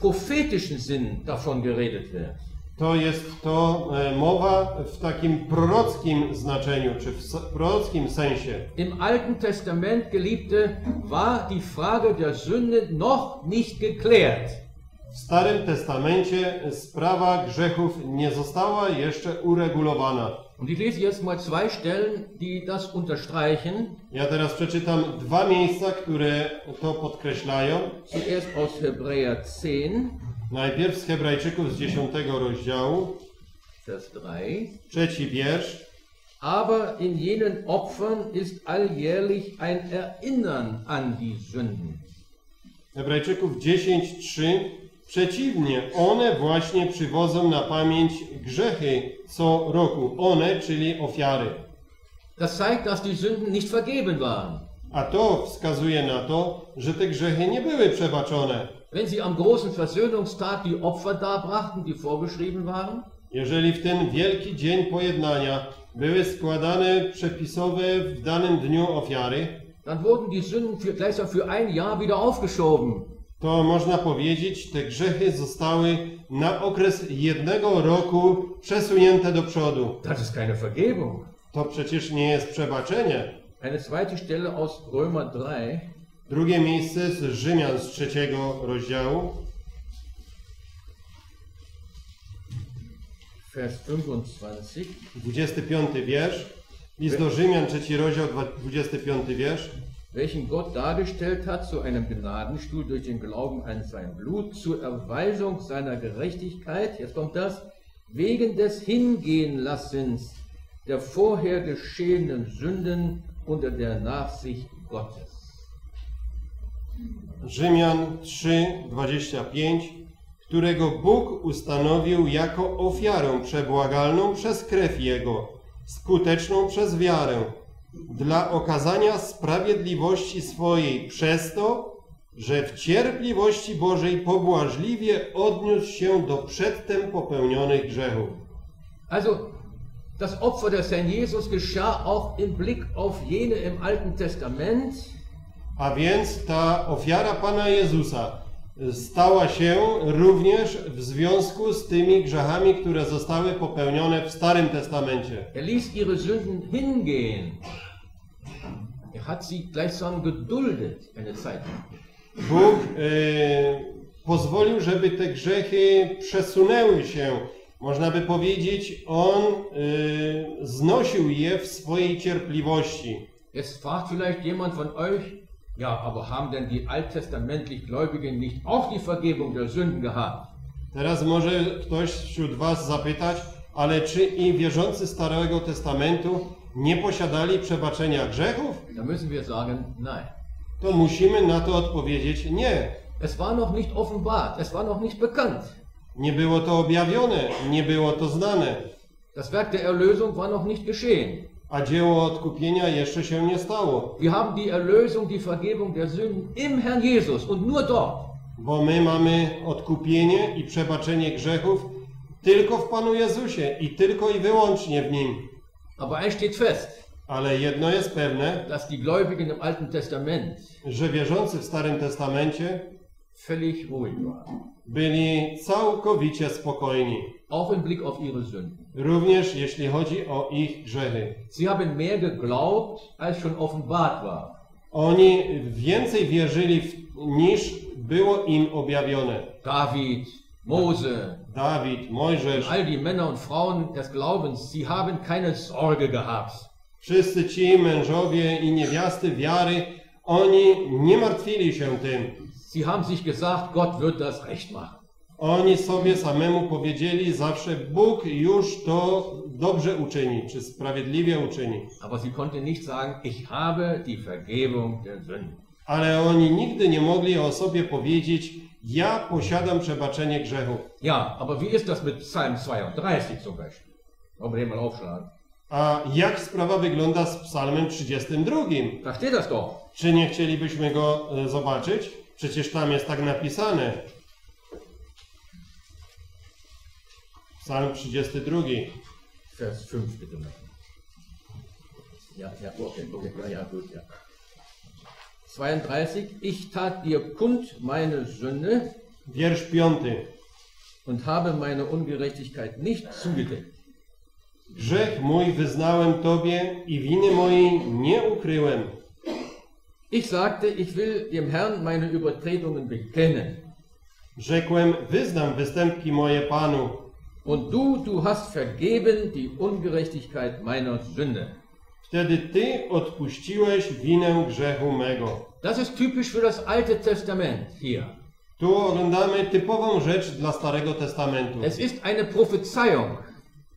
prophetischen Sinn davon geredet wird. To jest to e, mowa w takim prorockim znaczeniu, czy w prorockim sensie. Im Alten Testament, Geliebte, war die Frage der Sünde noch nicht geklärt. W Starym Testamencie sprawa grzechów nie została jeszcze uregulowana. Und ich lese jetzt mal zwei Stellen, die das unterstreichen. Ja teraz przeczytam dwa miejsca, które to podkreślają. Zuerst aus Hebräer 10, Najpierw z Hebrajczyków z 10 rozdziału, Vers 3. trzeci wiersz. Aber in jenen Opfern ist alljährlich ein Erinnern an die Sünden. Hebrajczyków 10:3 Przeciwnie, one właśnie przywodzą na pamięć grzechy co roku. One, czyli ofiary. Das zeigt, dass die Sünden nicht vergeben waren. A to wskazuje na to, że te grzechy nie były przebaczone. Wenn sie am großen Versöhnungstag die Opfer darbrachten, die vorgeschrieben waren, Jeżeli w ten wielki dzień pojednania były składane przepisowe w danym dniu ofiary, dann wurden die Sünden für, gleichsam für ein Jahr wieder aufgeschoben. to można powiedzieć, te grzechy zostały na okres jednego roku przesunięte do przodu. Das ist keine Vergebung. To przecież nie jest przebaczenie. Eine zweite Stelle aus Römer 3, Drugie miejsce z Rzymian z trzeciego rozdziału, Vers 25. 25 wiersz. List do Rzymian, trzeci rozdział, 25 wiersz. welchen Gott dargestellt hat zu einem Gnadenstuhl durch den Glauben an sein Blut, zur Erweisung seiner Gerechtigkeit, jetzt kommt das, wegen des Hingehenlassens der vorher geschehenen Sünden unter der Nachsicht Gottes. Rzymian 3, 25, którego Bóg ustanowił jako ofiarę przebłagalną przez krew Jego, skuteczną przez wiarę, dla okazania sprawiedliwości swojej przez to, że w cierpliwości Bożej pobłażliwie odniósł się do przedtem popełnionych grzechów. Also, das Opfer des Herrn Jesus geschah auch im Blick auf jene im Alten Testament, A więc ta ofiara Pana Jezusa stała się również w związku z tymi grzechami, które zostały popełnione w Starym Testamencie. er ließ ihre Sünden hingehen. Er hat sie gleichsam geduldet eine Zeit. Bóg e, pozwolił, żeby te grzechy przesunęły się. Można by powiedzieć, On e, znosił je w swojej cierpliwości. Jetzt fragt vielleicht jemand von euch, ja, aber haben denn die alttestamentlich Gläubigen nicht auch die Vergebung der Sünden gehabt? Teraz może ktoś wśród Was zapytać, ale czy i wierzący Starego Testamentu nie posiadali przebaczenia grzechów? Da müssen wir sagen, nein. To musimy na to odpowiedzieć nie. Es war noch nicht offenbart, es war noch nicht bekannt. Nie było to objawione, nie było to znane, Das Werk der Erlösung war noch nicht geschehen. A dzieło odkupienia jeszcze się nie stało, Wir haben die Erlösung, die Vergebung der Sünden im Herrn Jesus und nur dort. bo my mamy odkupienie i przebaczenie grzechów tylko w Panu Jezusie i tylko i wyłącznie w Nim. Aber eins steht fest, Ale jedno jest pewne, dass die Gläubigen im Alten Testament że wierzący w Starym Testamencie völlig ruhig waren. Byli całkowicie spokojni, Auch im Blick auf ihre Sünden. również jeśli chodzi o ich grzechy. Sie haben mehr geglaubt, als schon offenbart war. Oni więcej wierzyli w, niż było im objawione. David, Mose, Dawid, Mojżesz, all die Männer und Frauen des Glaubens, sie haben keine Sorge gehabt. wszyscy ci mężowie i niewiasty wiary, oni nie martwili się tym. Sie haben sich gesagt, Gott wird das recht machen. Oni sobie samemu powiedzieli zawsze, Bóg już to dobrze uczyni, czy sprawiedliwie uczyni. Aber sie konnten nicht sagen, ich habe die Vergebung der Sünden. Ale oni nigdy nie mogli o sobie powiedzieć, ja posiadam przebaczenie grzechów. Ja, aber wie ist das mit Psalm 32 zum Beispiel? Den mal aufschlagen? A jak sprawa wygląda z psalmem 32? Da steht das doch. Czy nie chcielibyśmy go e, zobaczyć? Przecież tam jest tak napisane. Psalm 32. Vers 5 bitte. Ja, ja, okay, okay, ja, gut, ja. 32. Ich tat dir kund meine Sünde Wiersz 5. und habe meine Ungerechtigkeit nicht zugedeckt. Grzech mój wyznałem Tobie i winy mojej nie ukryłem. Ich sagte, ich will dem Herrn meine Übertretungen bekennen. Rzekłem, wyznam występki moje Panu. Und du, du hast vergeben die Ungerechtigkeit meiner Sünde. Wtedy Ty odpuściłeś winę grzechu mego. Das ist typisch für das Alte Testament hier. Tu oglądamy typową rzecz dla Starego Testamentu. Es ist eine Prophezeiung.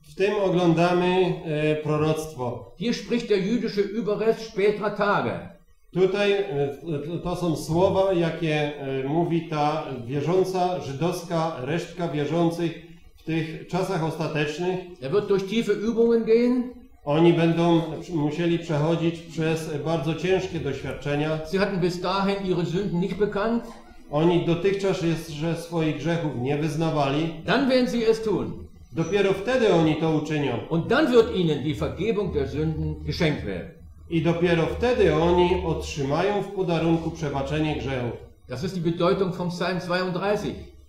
W tym oglądamy e, proroctwo. Hier spricht der jüdische Überrest späterer Tage. Tutaj e, to są słowa, jakie e, mówi ta wierząca, żydowska resztka wierzących w tych czasach ostatecznych. Er wird durch tiefe Übungen gehen. Oni będą musieli przechodzić przez bardzo ciężkie doświadczenia. Sie hatten bis dahin ihre Sünden nicht bekannt. Oni dotychczas jeszcze swoich grzechów nie wyznawali. Dann werden sie es tun. Dopiero wtedy oni to uczynią. Und dann wird ihnen die Vergebung der Sünden geschenkt werden. I dopiero wtedy oni otrzymają w podarunku przebaczenie grzechów. Das ist die Bedeutung vom Psalm 32.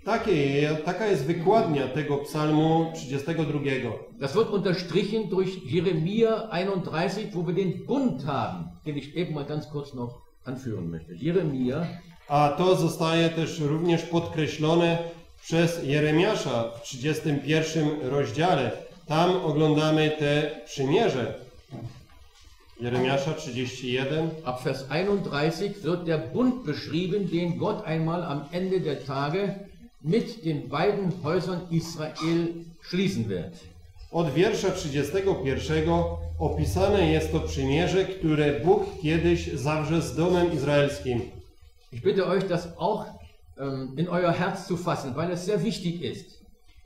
Takie, taka jest wykładnia tego psalmu 32. Das wird unterstrichen durch Jeremia 31, wo wir den Bund haben, den ich eben mal ganz kurz noch anführen möchte. Jeremia A to zostaje też również podkreślone przez Jeremiasza w 31 rozdziale. Tam oglądamy te przymierze. Jeremiasza 31. Ab Vers 31 wird der Bund beschrieben, den Gott einmal am Ende der Tage mit den beiden Häusern Israel schließen wird. Od wiersza 31 opisane jest to przymierze, które Bóg kiedyś zawrze z domem izraelskim. Ich bitte euch, das auch ähm, in euer Herz zu fassen, weil es sehr wichtig ist.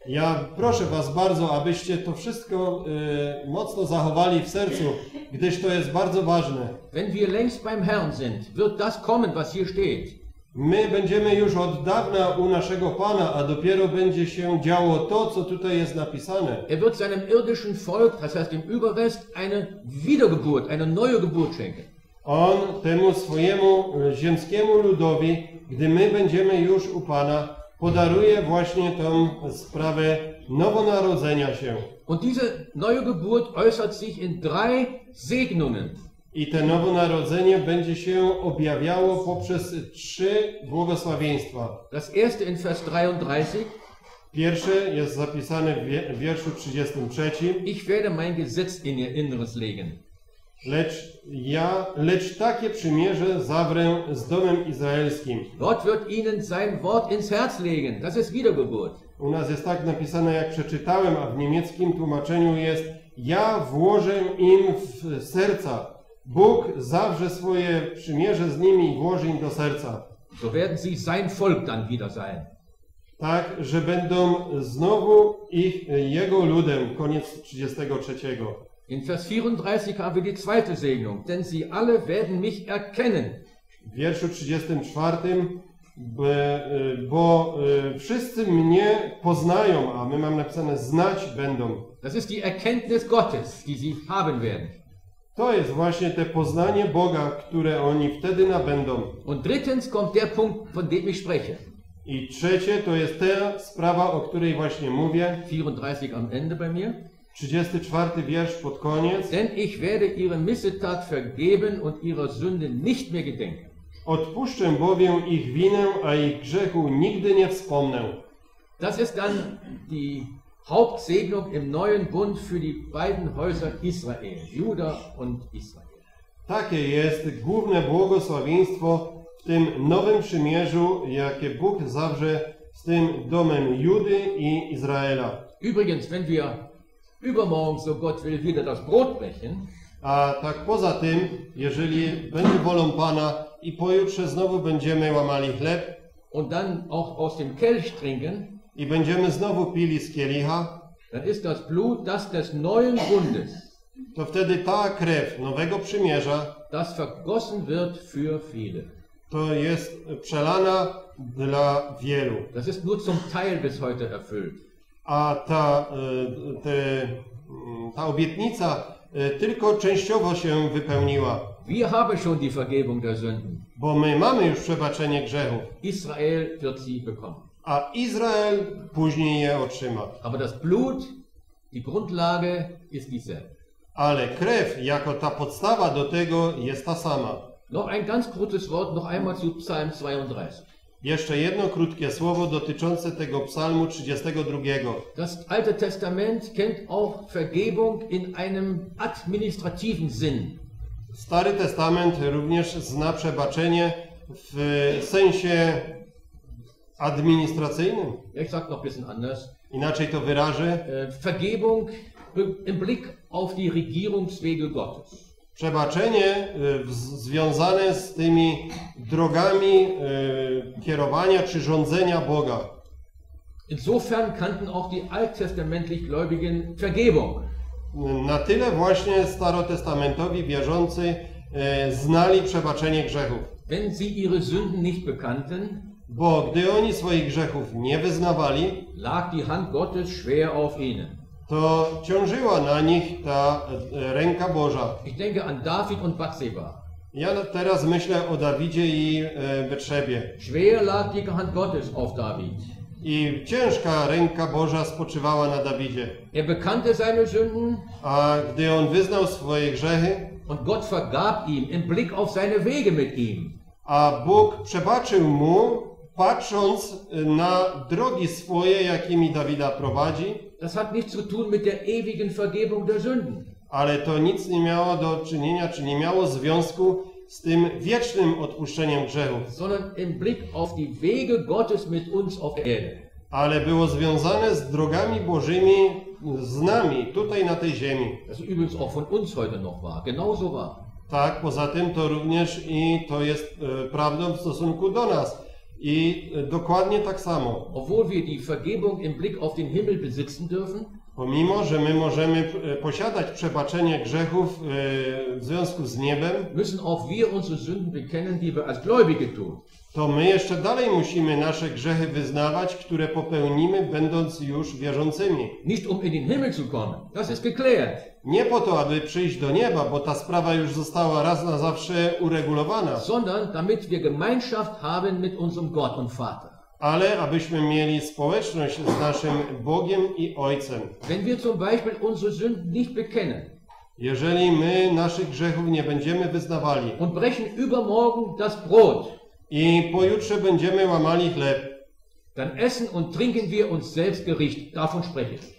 Ja proszę Was bardzo, abyście to wszystko y, mocno zachowali w sercu, gdyż to jest bardzo ważne. Wenn wir längst beim Herrn sind, wird das kommen, was hier steht. My będziemy już od dawna u naszego Pana, a dopiero będzie się działo to, co tutaj jest napisane. Er wird seinem irdischen Volk, das heißt dem Überrest, eine Wiedergeburt, eine neue Geburt schenken. On temu swojemu e, ziemskiemu ludowi, gdy my będziemy już u Pana, podaruje właśnie tą sprawę nowonarodzenia się. Und diese neue Geburt äußert sich in drei Segnungen. I te nowonarodzenie będzie się objawiało poprzez trzy błogosławieństwa. Das erste in Vers 33. Pierwsze jest zapisane w wierszu 33. Ich werde mein Gesetz in ihr Inneres legen. Lecz ja, lecz takie przymierze zawrę z domem izraelskim. Gott wird ihnen sein Wort ins Herz legen. Das ist Wiedergeburt. U nas jest tak napisane, jak przeczytałem, a w niemieckim tłumaczeniu jest Ja włożę im w serca. Bóg zawrze swoje przymierze z nimi i włoży im do serca. So werden sie sein Volk dann wieder sein. Tak, że będą znowu ich, Jego ludem. Koniec 33. In Vers 34 haben wir die zweite Segnung. Denn sie alle werden mich erkennen. W wierszu 34, bo, bo e, wszyscy mnie poznają, a my mamy napisane znać będą. Das ist die Erkenntnis Gottes, die sie haben werden. To jest właśnie te poznanie Boga, które oni wtedy nabędą. Und drittens kommt der Punkt, von dem ich spreche. I trzecie to jest ta sprawa, o której właśnie mówię. 34 am Ende bei mir. 34 wiersz pod koniec. Denn ich werde ihre Missetat vergeben und ihrer Sünde nicht mehr gedenken. Odpuszczę bowiem ich winę, a ich grzechu nigdy nie wspomnę. Das ist dann die Hauptsegnung im neuen Bund für die beiden Häuser Israel, Juda und Israel. Takie jest główne błogosławieństwo w tym nowym przymierzu, jakie Bóg zawrze z tym domem Judy i Izraela. Übrigens, wenn wir übermorgen, so Gott will, wieder das Brot brechen, A tak poza tym, jeżeli będzie wolą Pana i pojutrze znowu będziemy łamali chleb und dann auch aus dem Kelch trinken, i będziemy znowu pili z kielicha, dann ist das Blut das des neuen Bundes, to wtedy ta krew nowego przymierza das vergossen wird für viele. to jest przelana dla wielu. Das ist nur zum Teil bis heute erfüllt. A ta, e, te, mm, ta obietnica e, tylko częściowo się wypełniła, Wir haben schon die Vergebung der Sünden. bo my mamy już przebaczenie grzechów, Israel wird sie bekommen. a Izrael później je otrzyma. Aber das Blut, die Grundlage ist dieselbe. Ale krew jako ta podstawa do tego jest ta sama. Noch ein ganz kurzes Wort noch einmal zu Psalm 32. Jeszcze jedno krótkie słowo dotyczące tego psalmu 32. Das Alte Testament kennt auch Vergebung in einem administrativen Sinn. Stary Testament również zna przebaczenie w sensie administracyjnym. Ich sage noch bisschen anders. Inaczej to wyrażę. Äh, Vergebung im Blick auf die Regierungswege Gottes. Przebaczenie y, związane z tymi drogami y, kierowania czy rządzenia Boga. Insofern kannten auch die alttestamentlich Gläubigen Vergebung. Na tyle właśnie starotestamentowi wierzący y, znali przebaczenie grzechów. Wenn sie ihre Sünden nicht bekannten, Bo gdy oni swoich grzechów nie wyznawali, lag die Hand Gottes schwer auf ihnen. To ciążyła na nich ta e, ręka Boża. Ich denke an David und Bathseba. Ja teraz myślę o Dawidzie i e, Betrzebie. Schwer lag die Hand Gottes auf David. I ciężka ręka Boża spoczywała na Dawidzie. Er bekannte seine Sünden A gdy on wyznał swoje grzechy, und Gott vergab ihm im Blick auf seine Wege mit ihm. a Bóg przebaczył mu, patrząc na drogi swoje, jakimi Dawida prowadzi, Das hat nichts zu tun mit der ewigen Vergebung der Sünden. ale to nic nie miało do czynienia, czy nie miało związku z tym wiecznym odpuszczeniem grzechów, sondern im Blick auf die Wege Gottes mit uns auf der Erde. ale było związane z drogami Bożymi z nami, tutaj na tej ziemi. Das ist übrigens auch von uns heute noch wahr. Genauso wahr. Tak, poza tym to również i to jest e, prawdą w stosunku do nas. I e, dokładnie tak samo. Obwohl wir die Vergebung im Blick auf den Himmel besitzen dürfen, Pomimo, że my możemy e, posiadać przebaczenie grzechów e, w związku z niebem, müssen auch wir unsere Sünden bekennen, die wir als Gläubige tun. To my jeszcze dalej musimy nasze grzechy wyznawać, które popełnimy, będąc już wierzącymi. Nicht um in den Himmel zu kommen. Das ist geklärt. Nie po to, aby przyjść do nieba, bo ta sprawa już została raz na zawsze uregulowana, sondern damit wir Gemeinschaft haben mit unserem Gott und Vater. ale abyśmy mieli społeczność z naszym Bogiem i Ojcem. Wenn wir zum Beispiel unsere Sünden nicht bekennen Jeżeli my naszych grzechów nie będziemy wyznawali und brechen übermorgen das Brot, i pojutrze będziemy łamali chleb dann essen und trinken wir uns selbst Gericht. Davon spreche ich.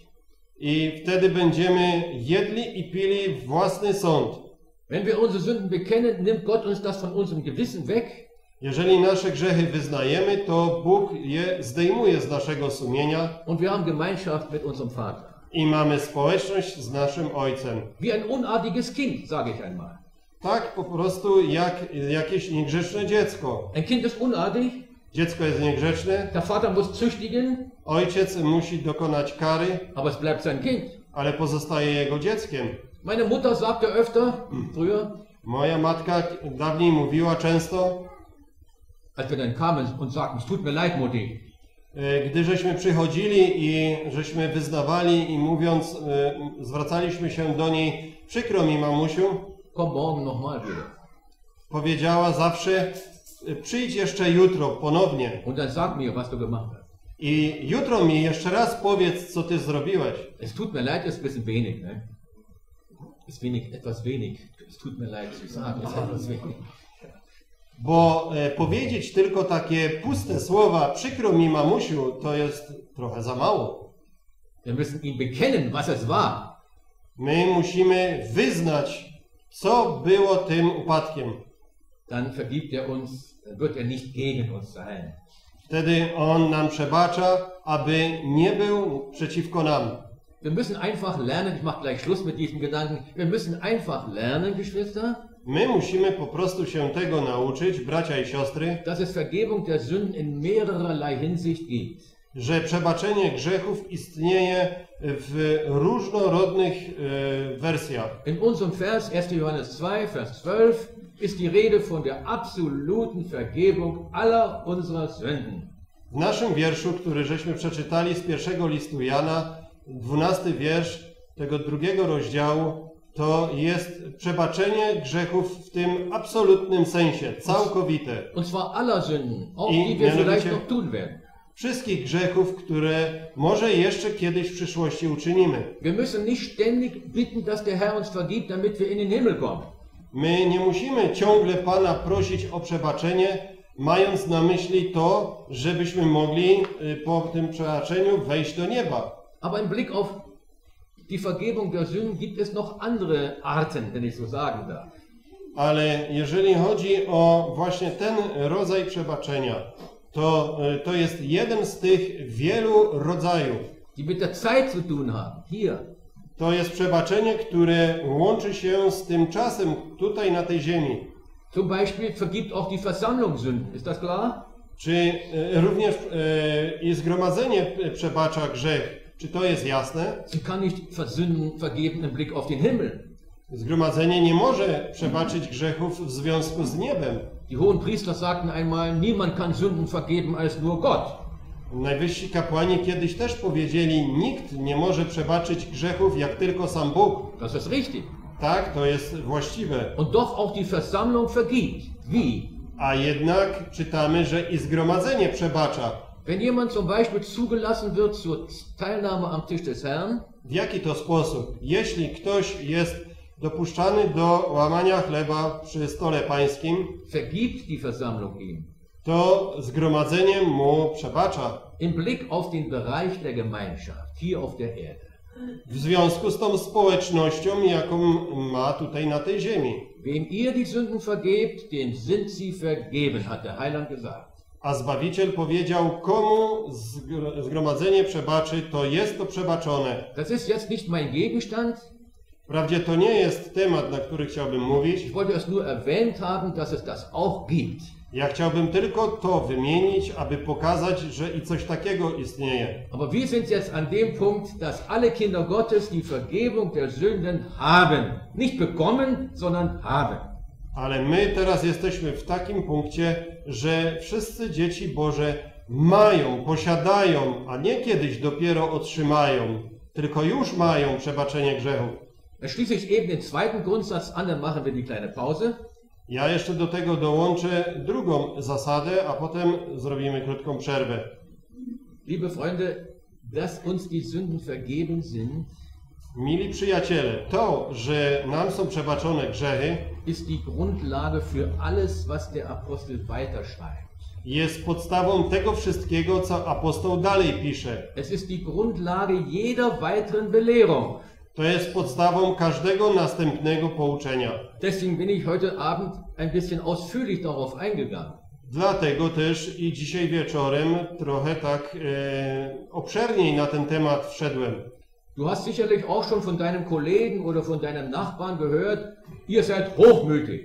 i wtedy będziemy jedli i pili własny sąd. Wenn wir unsere Sünden bekennen, nimmt Gott uns das von unserem Gewissen weg Jeżeli nasze grzechy wyznajemy, to Bóg je zdejmuje z naszego sumienia und wir haben Gemeinschaft mit unserem Vater. i mamy społeczność z naszym Ojcem. Wie ein unartiges Kind, sage ich einmal. Tak po prostu jak jakieś niegrzeczne dziecko. Ein Kind ist unartig, Dziecko jest niegrzeczne, der Vater muss züchtigen, ojciec musi dokonać kary, aber es bleibt sein Kind. ale pozostaje jego dzieckiem. Meine Mutter sagte öfter, früher, Moja matka dawniej mówiła często, als wir dann kamen und sagten, es tut mir leid, Mutti, e, gdy żeśmy przychodzili i żeśmy wyznawali i mówiąc, e, zwracaliśmy się do niej, przykro mi mamusiu, komm morgen nochmal wieder. powiedziała zawsze, przyjdź jeszcze jutro ponownie Und dann sag mir, was du gemacht hast. i jutro mi jeszcze raz powiedz, co ty zrobiłeś. Es tut mir leid, ist ein bisschen wenig, ne? Ist wenig, etwas wenig. Es tut mir leid zu sagen, ist etwas wenig. Bo e, powiedzieć tylko takie puste słowa, przykro mi mamusiu, to jest trochę za mało. Wir müssen ihn bekennen, was es war. My musimy wyznać, co było tym upadkiem. Dann vergibt er uns, wird er nicht gegen uns sein. Wtedy On nam przebacza, aby nie był przeciwko nam. Wir müssen einfach lernen, ich mache gleich Schluss mit diesem Gedanken, wir müssen einfach lernen, Geschwister, My musimy po prostu się tego nauczyć, bracia i siostry, dass es Vergebung der Sünden in mehrererlei Hinsicht gibt. Że przebaczenie grzechów istnieje w różnorodnych e, wersjach. In unserem Vers 1. Johannes 2, Vers 12 ist die Rede von der absoluten Vergebung aller unserer Sünden. W naszym wierszu, który żeśmy przeczytali z pierwszego listu Jana, 12 wiersz tego drugiego rozdziału, to jest przebaczenie grzechów w tym absolutnym sensie, całkowite. Und zwar aller Sünden, auch I die wir vielleicht noch tun werden. Wszystkich grzechów, które może jeszcze kiedyś w przyszłości uczynimy. Wir müssen nicht ständig bitten, dass der Herr uns vergibt, damit wir in den Himmel kommen. My nie musimy ciągle Pana prosić o przebaczenie, mając na myśli to, żebyśmy mogli y, po tym przebaczeniu wejść do nieba. Aber im Blick auf die Vergebung der Sünden gibt es noch andere Arten, wenn ich so sagen darf. Ale jeżeli chodzi o właśnie ten rodzaj przebaczenia, to, y, to jest jeden z tych wielu rodzajów. die mit der Zeit zu tun haben. Hier. To jest przebaczenie, które łączy się z tym czasem tutaj na tej ziemi. Zum Beispiel vergibt auch die Versammlung Sünden. Ist das klar? Czy y, również y, i zgromadzenie przebacza grzech? Czy to jest jasne? Sie kann nicht Sünden vergeben im Blick auf den Himmel. Zgromadzenie nie może przebaczyć grzechów w związku z niebem. Die hohen Priester sagten einmal, niemand kann Sünden vergeben als nur Gott. Najwyżsi kapłani kiedyś też powiedzieli, nikt nie może przebaczyć grzechów jak tylko sam Bóg. Das ist richtig. Tak, to jest właściwe. Und doch auch die Versammlung vergibt. Wie? A jednak czytamy, że i zgromadzenie przebacza. Wenn jemand zum Beispiel zugelassen wird zur Teilnahme am Tisch des Herrn, W jaki to sposób? Jeśli ktoś jest dopuszczany do łamania chleba przy stole pańskim, vergibt die Versammlung ihm. to zgromadzenie mu przebacza. Im Blick auf den Bereich der Gemeinschaft hier auf der Erde. W związku z tą społecznością, jaką ma tutaj na tej ziemi. Wem ihr die Sünden vergebt, dem sind sie vergeben, hat der Heiland gesagt. A Zbawiciel powiedział, komu zgr- zgromadzenie przebaczy, to jest to przebaczone. Das ist jetzt nicht mein Gegenstand. Wprawdzie to nie jest temat, na który chciałbym mówić. Ich wollte es nur erwähnt haben, dass es das auch gibt. Ja chciałbym tylko to wymienić, aby pokazać, że i coś takiego istnieje. Aber wir sind jetzt an dem Punkt, dass alle Kinder Gottes die Vergebung der Sünden haben. Nicht bekommen, sondern haben. Ale my teraz jesteśmy w takim punkcie, że wszyscy dzieci Boże mają, posiadają, a nie kiedyś dopiero otrzymają, tylko już mają przebaczenie grzechów. Dann schließe ich eben den zweiten Grundsatz an, dann machen wir die kleine Pause. Ja jeszcze do tego dołączę drugą zasadę, a potem zrobimy krótką przerwę. Liebe Freunde, dass uns die Sünden vergeben sind, Mili przyjaciele, to, że nam są przebaczone grzechy, ist die Grundlage für alles, was der Apostel weiterschreibt. jest podstawą tego wszystkiego, co apostoł dalej pisze. Es ist die Grundlage jeder weiteren Belehrung. To jest podstawą każdego następnego pouczenia. Deswegen bin ich heute Abend ein bisschen ausführlich darauf eingegangen. Dlatego też i dzisiaj wieczorem trochę tak e, obszerniej na ten temat wszedłem. Du hast sicherlich auch schon von deinem Kollegen oder von deinem Nachbarn gehört, ihr seid hochmütig.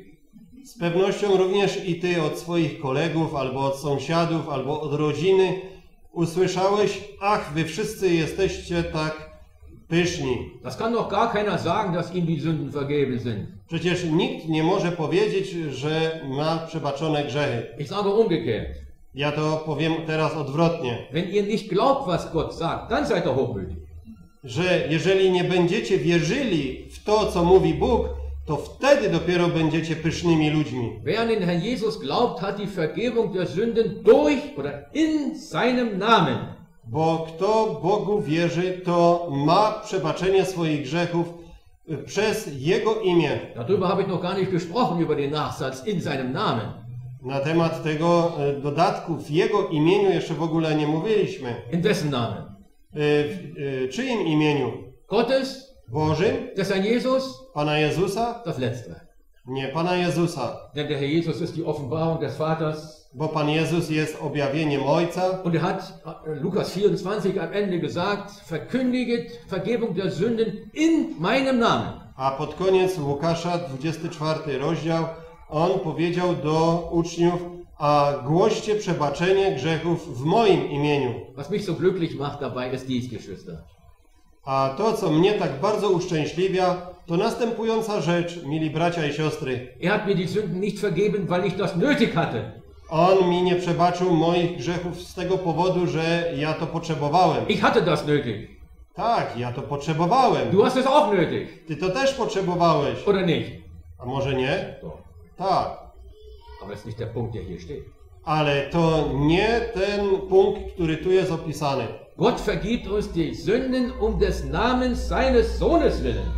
Z pewnością również i ty od swoich kolegów, albo od sąsiadów, albo od rodziny usłyszałeś, ach, wy wszyscy jesteście tak pyszni. Das kann doch gar keiner sagen, dass ihm die Sünden vergeben sind. Przecież nikt nie może powiedzieć, że ma przebaczone grzechy. Ich sage umgekehrt. Ja to powiem teraz odwrotnie, Wenn ihr nicht glaubt, was Gott sagt, dann seid ihr hochmütig. że jeżeli nie będziecie wierzyli w to, co mówi Bóg, to wtedy dopiero będziecie pysznymi ludźmi. Wer an den Herrn Jesus glaubt, hat die Vergebung der Sünden durch oder in seinem Namen. Bo kto Bogu wierzy, to ma przebaczenie swoich grzechów y, przez Jego imię. Darüber habe ich noch gar nicht gesprochen, über den Nachsatz in seinem Namen. Na temat tego y, dodatku w Jego imieniu jeszcze w ogóle nie mówiliśmy. In wessen Namen? Y, W czyim imieniu? Gottes, Bożym? des Herrn Jesus, Pana Jezusa? das Letzte. Nie, Pana Jezusa. Denn der Herr Jesus ist die Offenbarung des Vaters. Bo Pan Jezus jest objawieniem Ojca. Und er hat äh, Lukas 24 am Ende gesagt, verkündiget Vergebung der Sünden in meinem Namen. A pod koniec Łukasza, 24 rozdział, on powiedział do uczniów, a głoście przebaczenie grzechów w moim imieniu. Was mich so glücklich macht dabei ist dies, Geschwister. A to, co mnie tak bardzo uszczęśliwia, to następująca rzecz, mili bracia i siostry. Er hat mir die Sünden nicht vergeben, weil ich das nötig hatte. On mi nie przebaczył moich grzechów z tego powodu, że ja to potrzebowałem. Ich hatte das nötig. Tak, ja to potrzebowałem. Du hast es auch nötig. Ty to też potrzebowałeś. Oder nicht? A może nie? So. Tak. Aber das ist nicht der Punkt, der hier steht. Ale to nie ten punkt, który tu jest opisany. Gott vergibt uns die Sünden um des Namens seines Sohnes willen.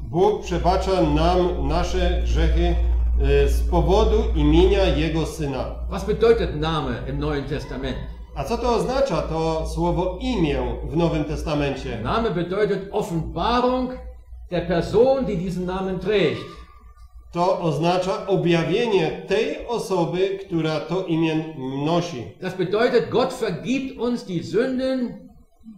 Bóg przebacza nam nasze grzechy z powodu imienia Jego Syna. Was bedeutet Name im Neuen Testament? A co to oznacza to słowo imię w Nowym Testamencie? Name bedeutet Offenbarung der Person, die diesen Namen trägt. To oznacza objawienie tej osoby, która to imię nosi. Das bedeutet, Gott vergibt uns die Sünden,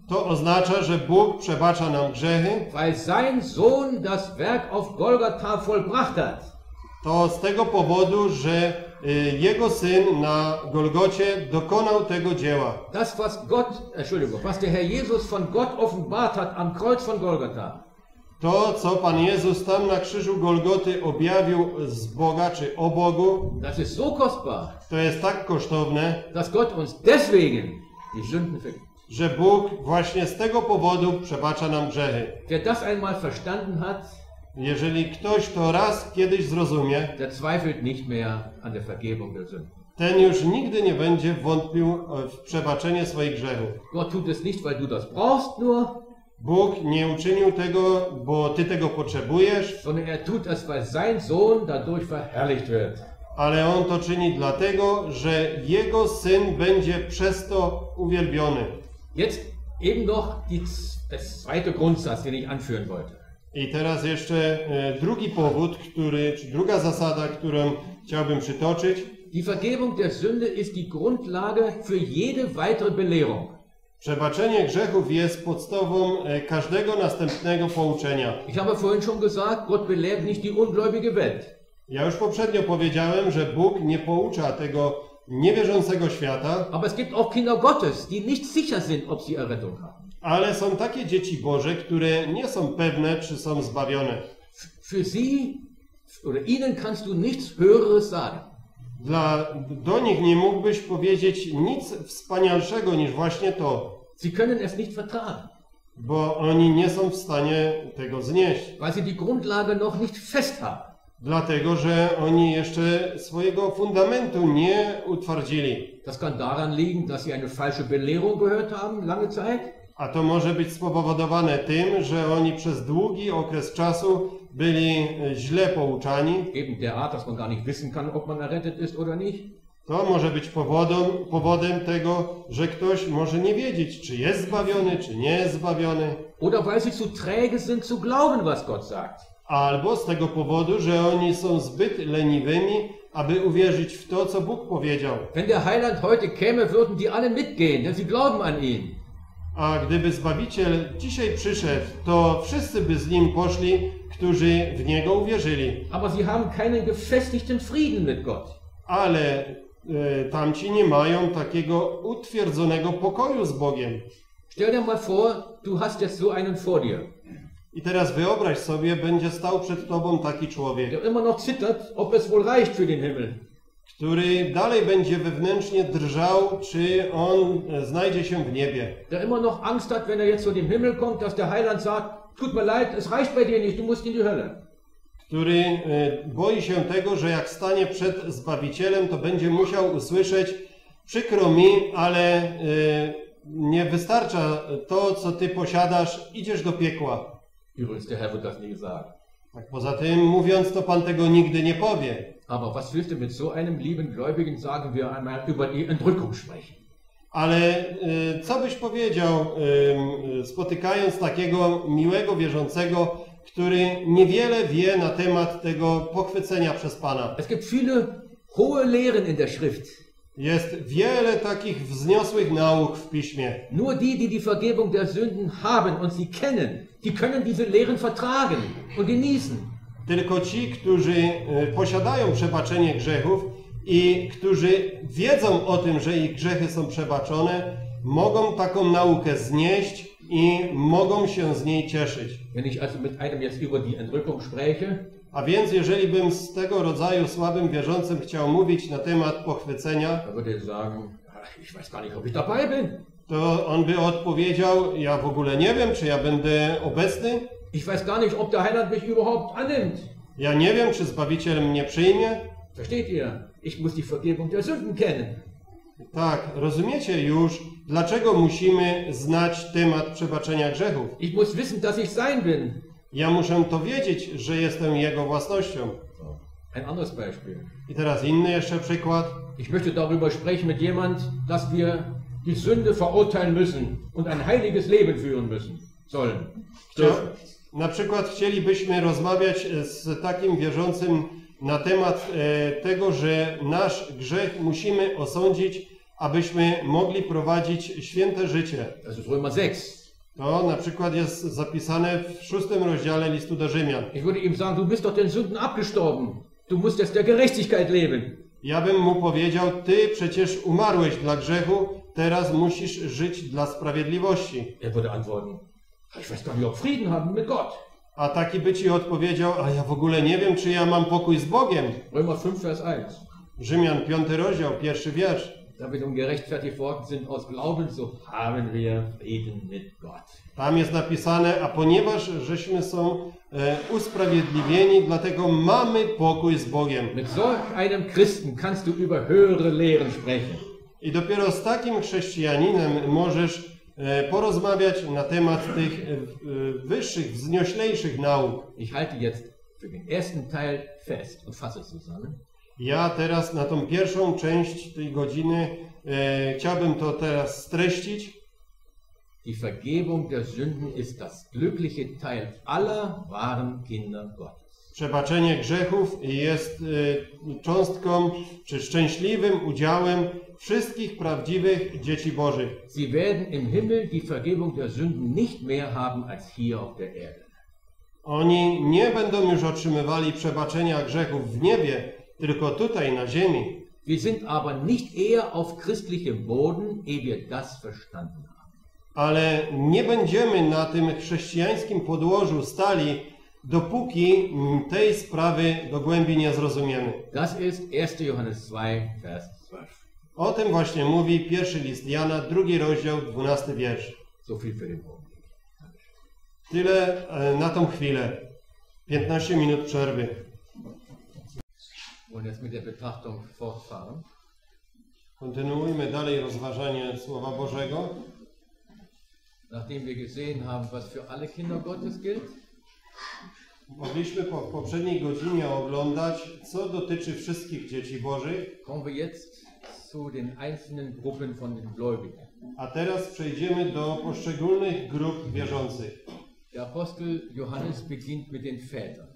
To oznacza, że Bóg przebacza nam grzechy. weil sein Sohn das Werk auf Golgatha vollbracht hat. To z tego powodu, że y, Jego Syn na Golgocie dokonał tego dzieła. Das, was Gott, Entschuldigung, was der Herr Jesus von Gott offenbart hat am Kreuz von Golgatha, To, co Pan Jezus tam na krzyżu Golgoty objawił z Boga, czy o Bogu, das ist so kostbar, to jest tak kosztowne, dass Gott uns deswegen die Sünden vergibt. że Bóg właśnie z tego powodu przebacza nam grzechy. Wer das einmal verstanden hat, Jeżeli ktoś to raz kiedyś zrozumie, der zweifelt nicht mehr an der Vergebung der Sünden. ten już nigdy nie będzie wątpił e, w przebaczenie swoich grzechów. Gott tut es nicht, weil du das brauchst nur, Bóg nie uczynił tego, bo ty tego potrzebujesz, sondern er tut es, weil sein Sohn dadurch verherrlicht wird. ale On to czyni dlatego, że Jego Syn będzie przez to uwielbiony. Jetzt eben noch die, das zweite Grundsatz, den ich anführen wollte. I teraz jeszcze e, drugi powód, który, czy druga zasada, którą chciałbym przytoczyć. Die Vergebung der Sünde ist die Grundlage für jede weitere Belehrung. Przebaczenie grzechów jest podstawą e, każdego następnego pouczenia. Ich habe vorhin schon gesagt, Gott belehrt nicht die ungläubige Welt. Ja już poprzednio powiedziałem, że Bóg nie poucza tego niewierzącego świata, Aber es gibt auch Kinder Gottes, die nicht sicher sind, ob sie Errettung haben. Ale są takie dzieci Boże, które nie są pewne, czy są zbawione. Für sie oder ihnen kannst du nichts Höheres sagen. Dla, do nich nie mógłbyś powiedzieć nic wspanialszego niż właśnie to, Sie können es nicht vertragen, bo oni nie są w stanie tego znieść. weil sie die Grundlage noch nicht fest haben. Dlatego, że oni jeszcze swojego fundamentu nie utwardzili. Das kann daran liegen, dass sie eine falsche Belehrung gehört haben, lange Zeit. A to może być spowodowane tym, że oni przez długi okres czasu byli e, źle pouczani. Eben der Art, dass man gar nicht wissen kann, ob man errettet ist oder nicht. To może być powodem, powodem tego, że ktoś może nie wiedzieć, czy jest zbawiony, czy nie jest zbawiony. Oder weil sie zu träge sind zu glauben, was Gott sagt. Albo z tego powodu, że oni są zbyt leniwymi, aby uwierzyć w to, co Bóg powiedział. Wenn der Heiland heute käme, würden die alle mitgehen, denn sie glauben an ihn. A gdyby Zbawiciel dzisiaj przyszedł, to wszyscy by z Nim poszli, którzy w Niego uwierzyli. Aber sie haben keinen gefestigten Frieden mit Gott. Ale e, tamci nie mają takiego utwierdzonego pokoju z Bogiem. Stell dir mal vor, du hast jetzt so einen vor dir, I teraz wyobraź sobie, będzie stał przed tobą taki człowiek, der immer noch zittert, ob es wohl reicht für den Himmel. Który dalej będzie wewnętrznie drżał, czy on e, znajdzie się w niebie. Der immer noch Angst hat, wenn er jetzt zu dem Himmel kommt, dass der Heiland sagt, tut mir leid, es reicht bei dir nicht, du musst in die Hölle. Który e, boi się tego, że jak stanie przed Zbawicielem, to będzie musiał usłyszeć, przykro mi, ale e, nie wystarcza to, co ty posiadasz, idziesz do piekła. Übrigens, der Herr wird das nie sagen. Tak poza tym, mówiąc to, Pan tego nigdy nie powie. Aber was willst du mit so einem lieben Gläubigen, sagen wir einmal, über die Entrückung sprechen? Ale y, co byś powiedział, y, spotykając takiego miłego wierzącego, który niewiele wie na temat tego pochwycenia przez Pana? Es gibt viele hohe Lehren in der Schrift. Jest wiele takich wzniosłych nauk w piśmie. Nur die, die die Vergebung der Sünden haben und sie kennen, die können diese Lehren vertragen und genießen. Tylko ci, którzy y, posiadają przebaczenie grzechów i którzy wiedzą o tym, że ich grzechy są przebaczone, mogą taką naukę znieść i mogą się z niej cieszyć. A więc, jeżeli bym z tego rodzaju słabym wierzącym chciał mówić na temat pochwycenia, to on by odpowiedział: Ja w ogóle nie wiem, czy ja będę obecny. Ich weiß gar nicht, ob der Heiland mich überhaupt annimmt. Ja nie wiem, czy Zbawiciel mnie przyjmie. Versteht ihr? Ich muss die Vergebung der Sünden kennen. Tak, rozumiecie już, dlaczego musimy znać temat przebaczenia grzechów. Ich muss wissen, dass ich sein bin. Ja muszę to wiedzieć, że jestem Jego własnością. Ein anderes Beispiel. I teraz inny jeszcze przykład. Ich möchte darüber sprechen mit jemand, dass wir die Sünde verurteilen müssen und ein heiliges Leben führen müssen sollen. To, na przykład chcielibyśmy rozmawiać e, z takim wierzącym na temat e, tego, że nasz grzech musimy osądzić, abyśmy mogli prowadzić święte życie. Das ist Römer 6. To na przykład jest zapisane w szóstym rozdziale listu do Rzymian. Ich würde ihm sagen, du bist doch den Sünden abgestorben. Du musst jetzt der Gerechtigkeit leben. Ja bym mu powiedział, ty przecież umarłeś dla grzechu, teraz musisz żyć dla sprawiedliwości. Er würde antworten, ich weiß gar nicht, ob Frieden haben mit Gott. A taki by ci odpowiedział, a ja w ogóle nie wiem, czy ja mam pokój z Bogiem. Römer 5, Vers 1. Rzymian, piąty rozdział, pierwszy wiersz. Da wir nun gerechtfertigt worden sind aus Glauben, so haben wir Frieden mit Gott. Tam jest napisane, a ponieważ żeśmy są e, usprawiedliwieni, dlatego mamy pokój z Bogiem. Mit solch einem Christen kannst du über höhere Lehren sprechen. I dopiero z takim chrześcijaninem możesz porozmawiać na temat tych e, e, wyższych, wznioślejszych nauk. Ich halte jetzt für den ersten Teil fest und fasse zusammen. Ja teraz na tą pierwszą część tej godziny e, chciałbym to teraz streścić. Die Vergebung der Sünden ist das glückliche Teil aller wahren Kinder Gottes. Przebaczenie grzechów jest e, cząstką czy szczęśliwym udziałem wszystkich prawdziwych dzieci Bożych. Sie werden im Himmel die Vergebung der Sünden nicht mehr haben als hier auf der Erde. Oni nie będą już otrzymywali przebaczenia grzechów w niebie, tylko tutaj na ziemi. Wir sind aber nicht eher auf christlichem Boden, ehe wir das verstanden haben. Ale nie będziemy na tym chrześcijańskim podłożu stali, dopóki mm, tej sprawy do głębi nie zrozumiemy. Das ist 1. Johannes 2, Vers 12. O tym właśnie mówi pierwszy list Jana, drugi rozdział, dwunasty wiersz. So viel für den. Tyle e, na tą chwilę. 15 minut przerwy. Und jetzt mit der Betrachtung fortfahren. Kontynuujmy dalej rozważanie Słowa Bożego. Nachdem wir gesehen haben, was für alle Kinder Gottes gilt, Mogliśmy po w poprzedniej godzinie oglądać, co dotyczy wszystkich dzieci Bożych, kommen wir jetzt zu den einzelnen Gruppen von den Gläubigen. a teraz przejdziemy do poszczególnych grup wierzących. Der Apostel Johannes beginnt mit den Vätern,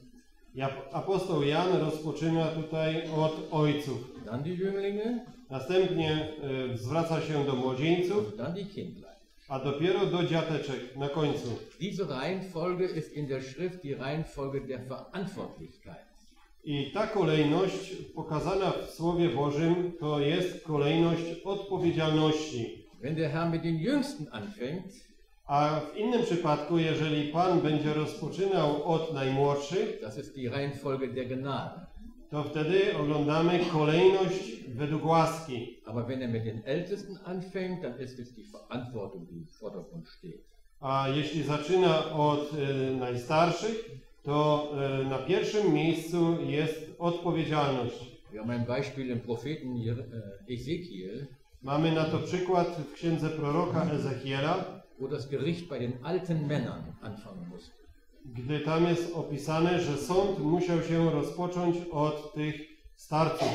Apostoł Jan rozpoczyna tutaj od ojców. dann die Jünglinge Następnie e, zwraca się do młodzieńców, dann die Kindlein. A dopiero do dziateczek na końcu. Diese Reihenfolge ist in der Schrift die Reihenfolge der Verantwortlichkeit. I ta kolejność pokazana w Słowie Bożym to jest kolejność odpowiedzialności. Wenn der Herr mit den Jüngsten anfängt, A w innym przypadku, jeżeli Pan będzie rozpoczynał od najmłodszych, das ist die Reihenfolge der Gnade. To wtedy oglądamy kolejność według łaski. Aber wenn er mit den Ältesten anfängt, dann ist es die Verantwortung, die im Vordergrund steht. A jeśli zaczyna od e, najstarszych, to e, na pierwszym miejscu jest odpowiedzialność. Wir haben ein Beispiel im Propheten äh, Ezekiel, Mamy na to przykład w księdze proroka Ezechiela, wo das Gericht bei den alten Männern anfangen musste. Gdy tam jest opisane, że sąd musiał się rozpocząć od tych starców.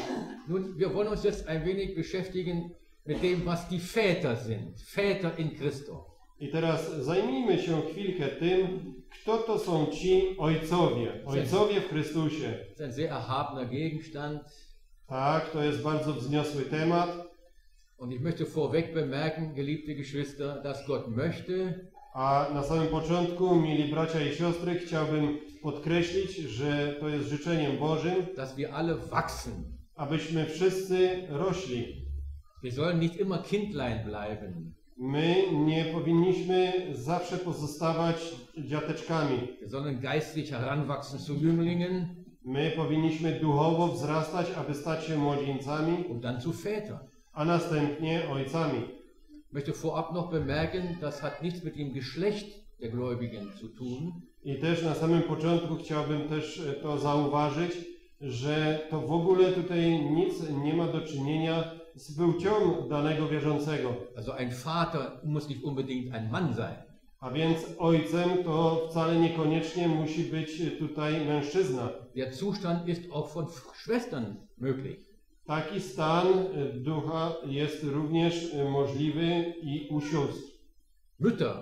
Nun, wir wollen uns jetzt ein wenig beschäftigen mit dem, was die Väter sind. Väter in Christus. I teraz zajmijmy się chwilkę tym, kto to są ci ojcowie, ojcowie w Chrystusie. Ein sehr erhabener Gegenstand. Tak, to jest bardzo wzniosły temat, Und ich möchte vorweg bemerken, geliebte Geschwister, dass Gott möchte, a na samym początku, mili bracia i siostry, chciałbym podkreślić, że to jest życzeniem Bożym, dass wir alle wachsen. abyśmy wszyscy rośli. Wir sollen nicht immer Kindlein bleiben. My nie powinniśmy zawsze pozostawać dziateczkami. Wir sollen geistlich heranwachsen zu Jünglingen My powinniśmy duchowo wzrastać, aby stać się młodzieńcami, und dann zu Vätern. a następnie ojcami. Ich möchte vorab noch bemerken, das hat nichts mit dem Geschlecht der Gläubigen zu tun, I też na samym początku chciałbym też e, to zauważyć, że to w ogóle tutaj nic nie ma do czynienia z płcią danego wierzącego. Also ein Vater muss nicht unbedingt ein Mann sein. A więc ojcem to wcale niekoniecznie musi być tutaj mężczyzna. Der Zustand ist auch von Schwestern möglich. Taki stan e, ducha jest również e, możliwy i u sióstr. Mütter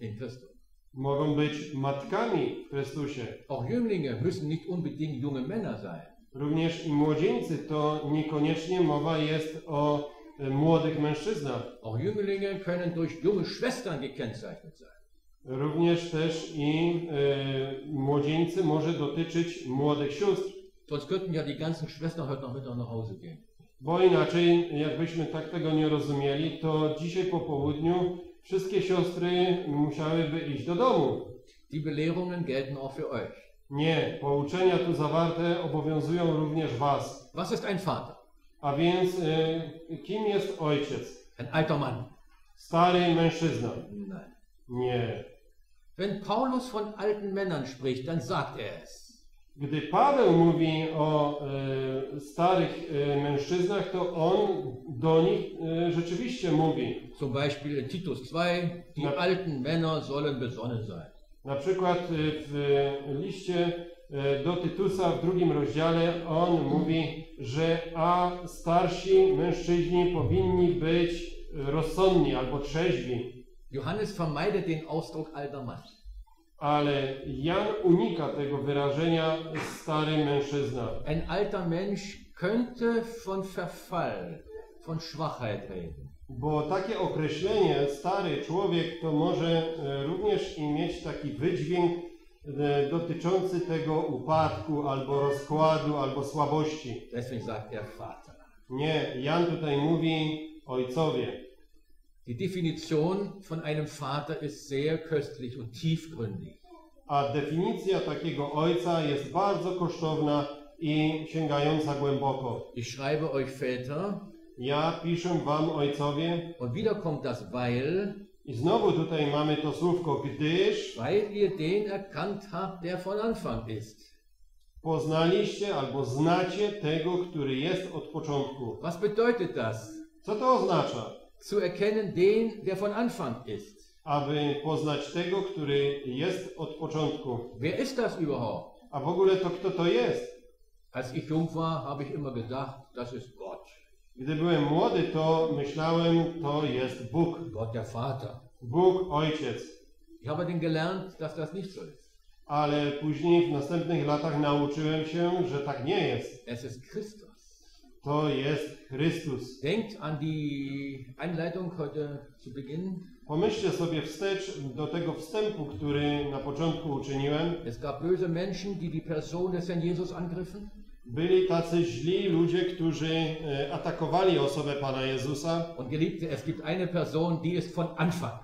in Christus. Mogą być matkami w Chrystusie. Auch Jünglinge müssen nicht unbedingt junge Männer sein. Również i młodzieńcy to niekoniecznie mowa jest o e, młodych mężczyznach. Auch Jünglinge können durch junge Schwestern gekennzeichnet sein. Również też i e, młodzieńcy może dotyczyć młodych sióstr, Sonst könnten ja die ganzen Schwestern heute Nachmittag nach Hause gehen. bo inaczej, jakbyśmy tak tego nie rozumieli, to dzisiaj po południu wszystkie siostry musiałyby iść do domu. Die Belehrungen gelten auch für euch. Nie, pouczenia tu zawarte obowiązują również was. Was ist ein Vater? A więc e, kim jest ojciec? Ein alter Mann? Stary mężczyzna? Nein. Nie. Wenn Paulus von alten Männern spricht, dann sagt er es. Gdy Paweł mówi o e, starych e, mężczyznach, to on do nich e, rzeczywiście mówi. Zum Beispiel in Titus 2, die Ja. alten Männer sollen besonnen sein. Na przykład w liście do Tytusa w drugim rozdziale on mówi, że a starsi mężczyźni powinni być rozsądni albo trzeźwi. Johannes vermeidet den Ausdruck alter Mann. Ale Jan unika tego wyrażenia stary mężczyzna. Ein alter Mensch könnte von Verfall, von Schwachheit reden. Bo takie określenie stary człowiek to może e, również i mieć taki wydźwięk e, dotyczący tego upadku albo rozkładu albo słabości. Deswegen sagt er Vater. Nie, Jan tutaj mówi ojcowie. Die Definition von einem Vater ist sehr köstlich und tiefgründig. A definicja takiego ojca jest bardzo kosztowna i sięgająca głęboko. Ich schreibe euch Väter, Ja piszę wam ojcowie und wieder kommt das weil, i znowu tutaj mamy to słówko gdyż weil ihr den erkannt habt, der von Anfang ist. poznaliście albo znacie tego, który jest od początku. Was bedeutet das? Co to oznacza? Zu erkennen den, der von Anfang ist. Aby poznać tego, który jest od początku. Wer ist das überhaupt? A w ogóle to kto to jest? Als ich jung war, habe ich immer gedacht, das ist Gott. Gdy byłem młody, to myślałem, to jest Bóg. Gott der Vater. Bóg Ojciec. Ich habe dann gelernt, dass das nicht so ist. Ale później w następnych latach nauczyłem się, że tak nie jest. Es ist Christus. To jest Chrystus. Denkt an die Einleitung heute zu Beginn. Pomyślcie sobie wstecz do tego wstępu, który na początku uczyniłem. Es gab böse Menschen, die die Person des Herrn Jesus angriffen. Byli tacy źli ludzie, którzy e, atakowali osobę Pana Jezusa, Und Geliebte, es gibt eine Person, die ist von Anfang.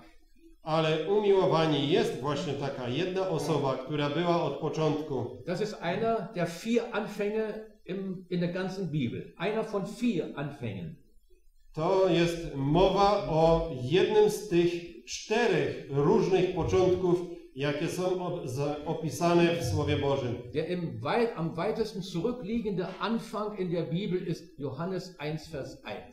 ale umiłowani jest właśnie taka jedna osoba, która była od początku. Das ist einer der vier Anfänge im, in der ganzen Bibel. Einer von vier Anfängen. To jest mowa o jednym z tych czterech różnych początków, jakie są za- opisane w Słowie Bożym. Der im weit, am weitesten zurückliegende Anfang in der Bibel ist Johannes 1, Vers 1.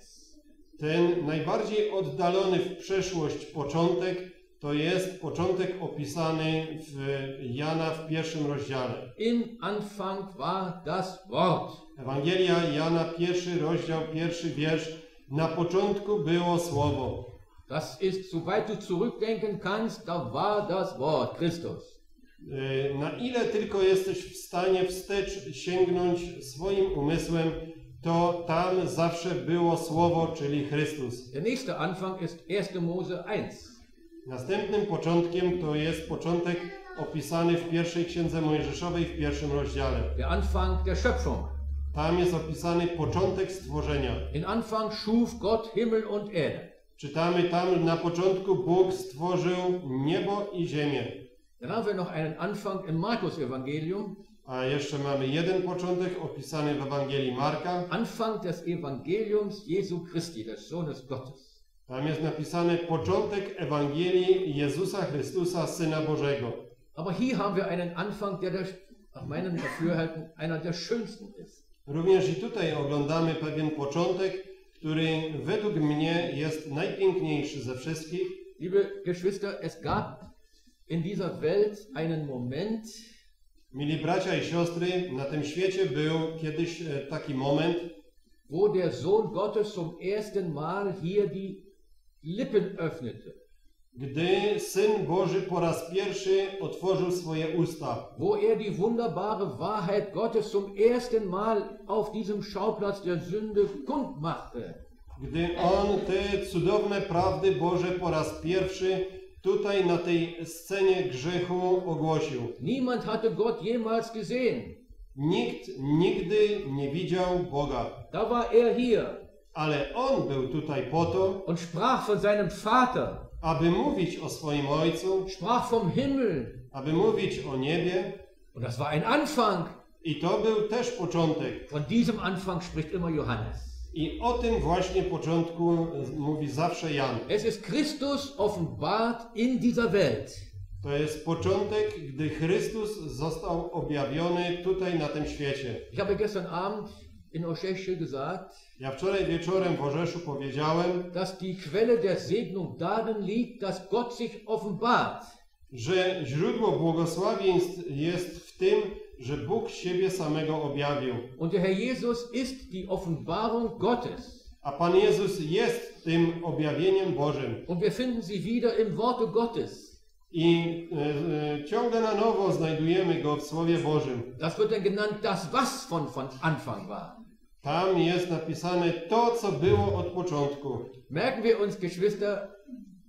Ten najbardziej oddalony w przeszłość początek to jest początek opisany w Jana w pierwszym rozdziale. Im Anfang war das Wort. Ewangelia Jana, pierwszy rozdział, pierwszy wiersz. Na początku było Słowo. Das ist, soweit du zurückdenken kannst, da war das Wort, Christus. Y, Na ile tylko jesteś w stanie wstecz sięgnąć swoim umysłem, to tam zawsze było Słowo, czyli Chrystus. Der nächste Anfang ist 1. Mose 1. Następnym początkiem to jest początek opisany w pierwszej księdze Mojżeszowej w pierwszym rozdziale. Der Anfang der Schöpfung. Tam jest opisany początek stworzenia. In Anfang schuf Gott Himmel und Erde. Czytamy tam na początku Bóg stworzył niebo i ziemię. Dann haben wir noch einen Anfang im Markus Evangelium. A jeszcze mamy jeden początek opisany w Ewangelii Marka. Anfang des Evangeliums Jesu Christi, des Sohnes Gottes. Tam jest napisane początek Ewangelii Jezusa Chrystusa, Syna Bożego. Aber hier haben wir einen Anfang, der, der nach meinem Dafürhalten einer der schönsten ist. Również i tutaj oglądamy pewien początek, który według mnie jest najpiękniejszy ze wszystkich. Liebe Geschwister, es gab in dieser Welt einen Moment, Mili bracia i siostry, na tym świecie był kiedyś e, taki moment, wo der Sohn Gottes zum ersten Mal hier die Lippen öffnete, gdy Syn Boży po raz pierwszy otworzył swoje usta, wo er die wunderbare Wahrheit Gottes zum ersten Mal auf diesem Schauplatz der Sünde kund machte. gdy On te cudowne prawdy Boże po raz pierwszy tutaj na tej scenie grzechu ogłosił. Niemand hatte Gott jemals gesehen. Nikt nigdy nie widział Boga, Da war er hier ale On był tutaj po to, und sprach von seinem Vater, aby mówić o swoim Ojcu, sprach vom Himmel. aby mówić o niebie. Und das war ein Anfang. I to był też początek. Von diesem Anfang spricht immer Johannes. I o tym właśnie początku mówi zawsze Jan. Es ist Christus offenbart in dieser Welt. To jest początek, gdy Chrystus został objawiony tutaj na tym świecie. Ich habe gestern Abend in Osheshe gesagt, Ja wczoraj wieczorem w Orzeszu powiedziałem, dass die Quelle der Segnung darin liegt, dass Gott sich offenbart. że źródło błogosławieństw jest w tym, że Bóg siebie samego objawił. Und der Herr Jesus ist die Offenbarung Gottes. A Pan Jezus jest tym objawieniem Bożym. Und wir finden sie wieder im Worte Gottes. I e, e, ciągle na nowo znajdujemy go w Słowie Bożym. Das wird dann genannt, das was von, von Anfang war. Tam jest napisane to, co było od początku. Merken wir uns, Geschwister,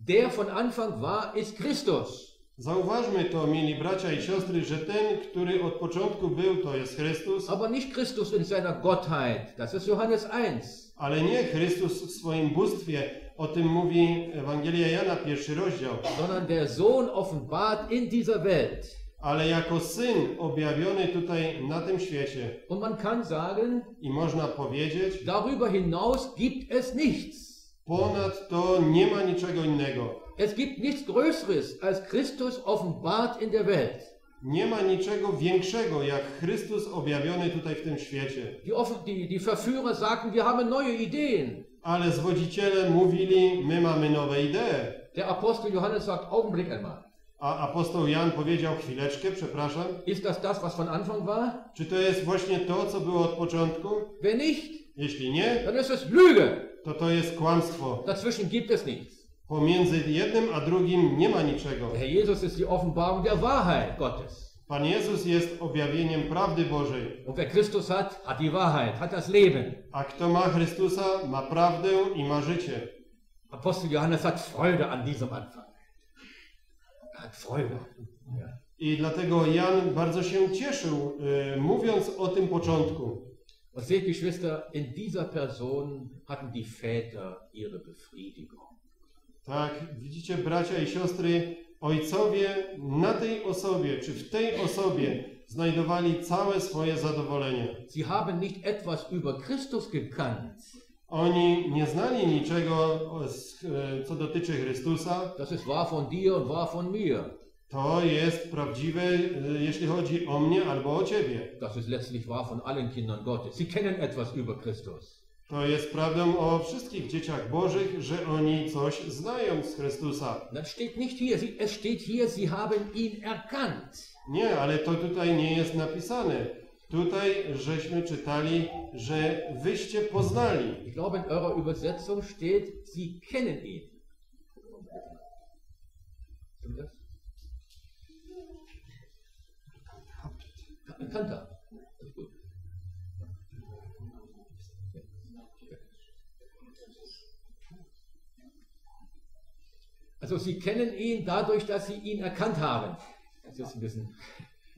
der von Anfang war, ist Christus. Zauważmy to, mili bracia i siostry, że ten, który od początku był, to jest Chrystus, Aber nicht Christus in seiner Gottheit. Das ist Johannes 1. ale nie Chrystus w swoim bóstwie. O tym mówi Ewangelia Jana, pierwszy rozdział. sondern der Sohn offenbart in dieser Welt. Ale jako syn objawiony tutaj na tym świecie. Und man kann sagen, I można powiedzieć, darüber hinaus gibt es nichts. ponad to nie ma niczego innego. Es gibt nichts Größeres als Christus offenbart in der Welt. Nie ma niczego większego jak Chrystus objawiony tutaj w tym świecie. Die, die, die Verführer sagten, wir haben neue Ideen. Ale zwodziciele mówili, my mamy nowe idee. Der Apostel Johannes sagt, Augenblick einmal. A apostoł Jan powiedział, chwileczkę, przepraszam, Ist das das, was von Anfang war? czy to jest właśnie to, co było od początku? Wenn nicht, Jeśli nie, dann ist es Lüge. to to jest kłamstwo. Dazwischen gibt es nichts. Pomiędzy jednym a drugim nie ma niczego. Der Herr Jesus ist die Offenbarung der Wahrheit Gottes. Pan Jezus jest objawieniem prawdy Bożej. Und wer Christus hat, hat die Wahrheit, hat das Leben. A kto ma Chrystusa, ma prawdę i ma życie. Apostel Johannes hat Freude an diesem Anfang. Freude. I dlatego Jan bardzo się cieszył, y, mówiąc o tym początku. Und seht, Geschwister, in dieser Person hatten die Väter ihre Befriedigung. Tak, widzicie, bracia i siostry, ojcowie na tej osobie, czy w tej osobie znajdowali całe swoje zadowolenie. Sie haben nicht etwas über Christus gekannt, Oni nie znali niczego, e, co dotyczy Chrystusa. das ist wahr von dir und wahr von mir. To jest prawdziwe, e, jeśli chodzi o mnie albo o ciebie. Das ist letztlich wahr von allen Kindern Gottes. Sie kennen etwas über Christus. To jest prawdą o wszystkich dzieciach Bożych, że oni coś znają z Chrystusa. Das steht nicht hier, es steht hier, sie haben ihn erkannt. Nie, ale to tutaj nie jest napisane. Tutaj żeśmy czytali, że wyście poznali. Ich glaube, in eurer Übersetzung steht, sie kennen ihn. Stimmt das? Gut. Also sie kennen ihn dadurch, dass sie ihn erkannt haben. Das ist ein bisschen.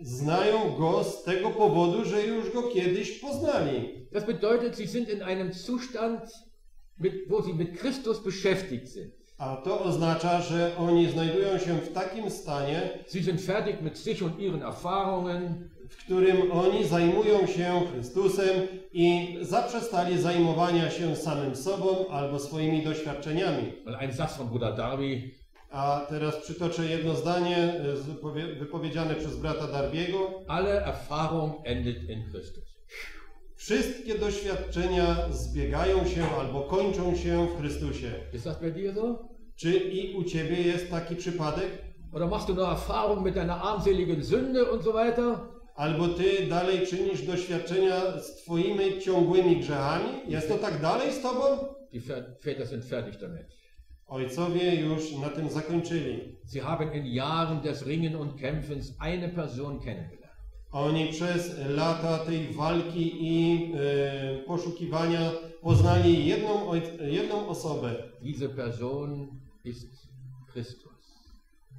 Znają go z tego powodu, że już go kiedyś poznali. Das bedeutet, sie sind in einem Zustand, mit, wo sie mit Christus beschäftigt sind. A to oznacza, że oni znajdują się w takim stanie, Sie sind fertig mit sich und ihren Erfahrungen. w którym oni zajmują się Chrystusem i zaprzestali zajmowania się samym sobą albo swoimi doświadczeniami. Ein Satz von Bruder Darby. A teraz przytoczę jedno zdanie e, wypowiedziane przez brata Darbiego. Alle Erfahrung endet in Christus. Wszystkie doświadczenia zbiegają się albo kończą się w Chrystusie. Ist das bei dir so? Czy i u ciebie jest taki przypadek? Oder machst du noch Erfahrung mit deiner armseligen Sünde und so weiter? Albo ty dalej czynisz doświadczenia z twoimi ciągłymi grzechami? Jest to tak dalej z tobą? Die Väter sind fertig damit. Ojcowie już na tym zakończyli. Sie haben in Jahren des Ringen und Kämpfens eine Person kennengelernt. Oni przez lata tej walki i e, poszukiwania poznali jedną, jedną osobę. Diese Person ist Christus.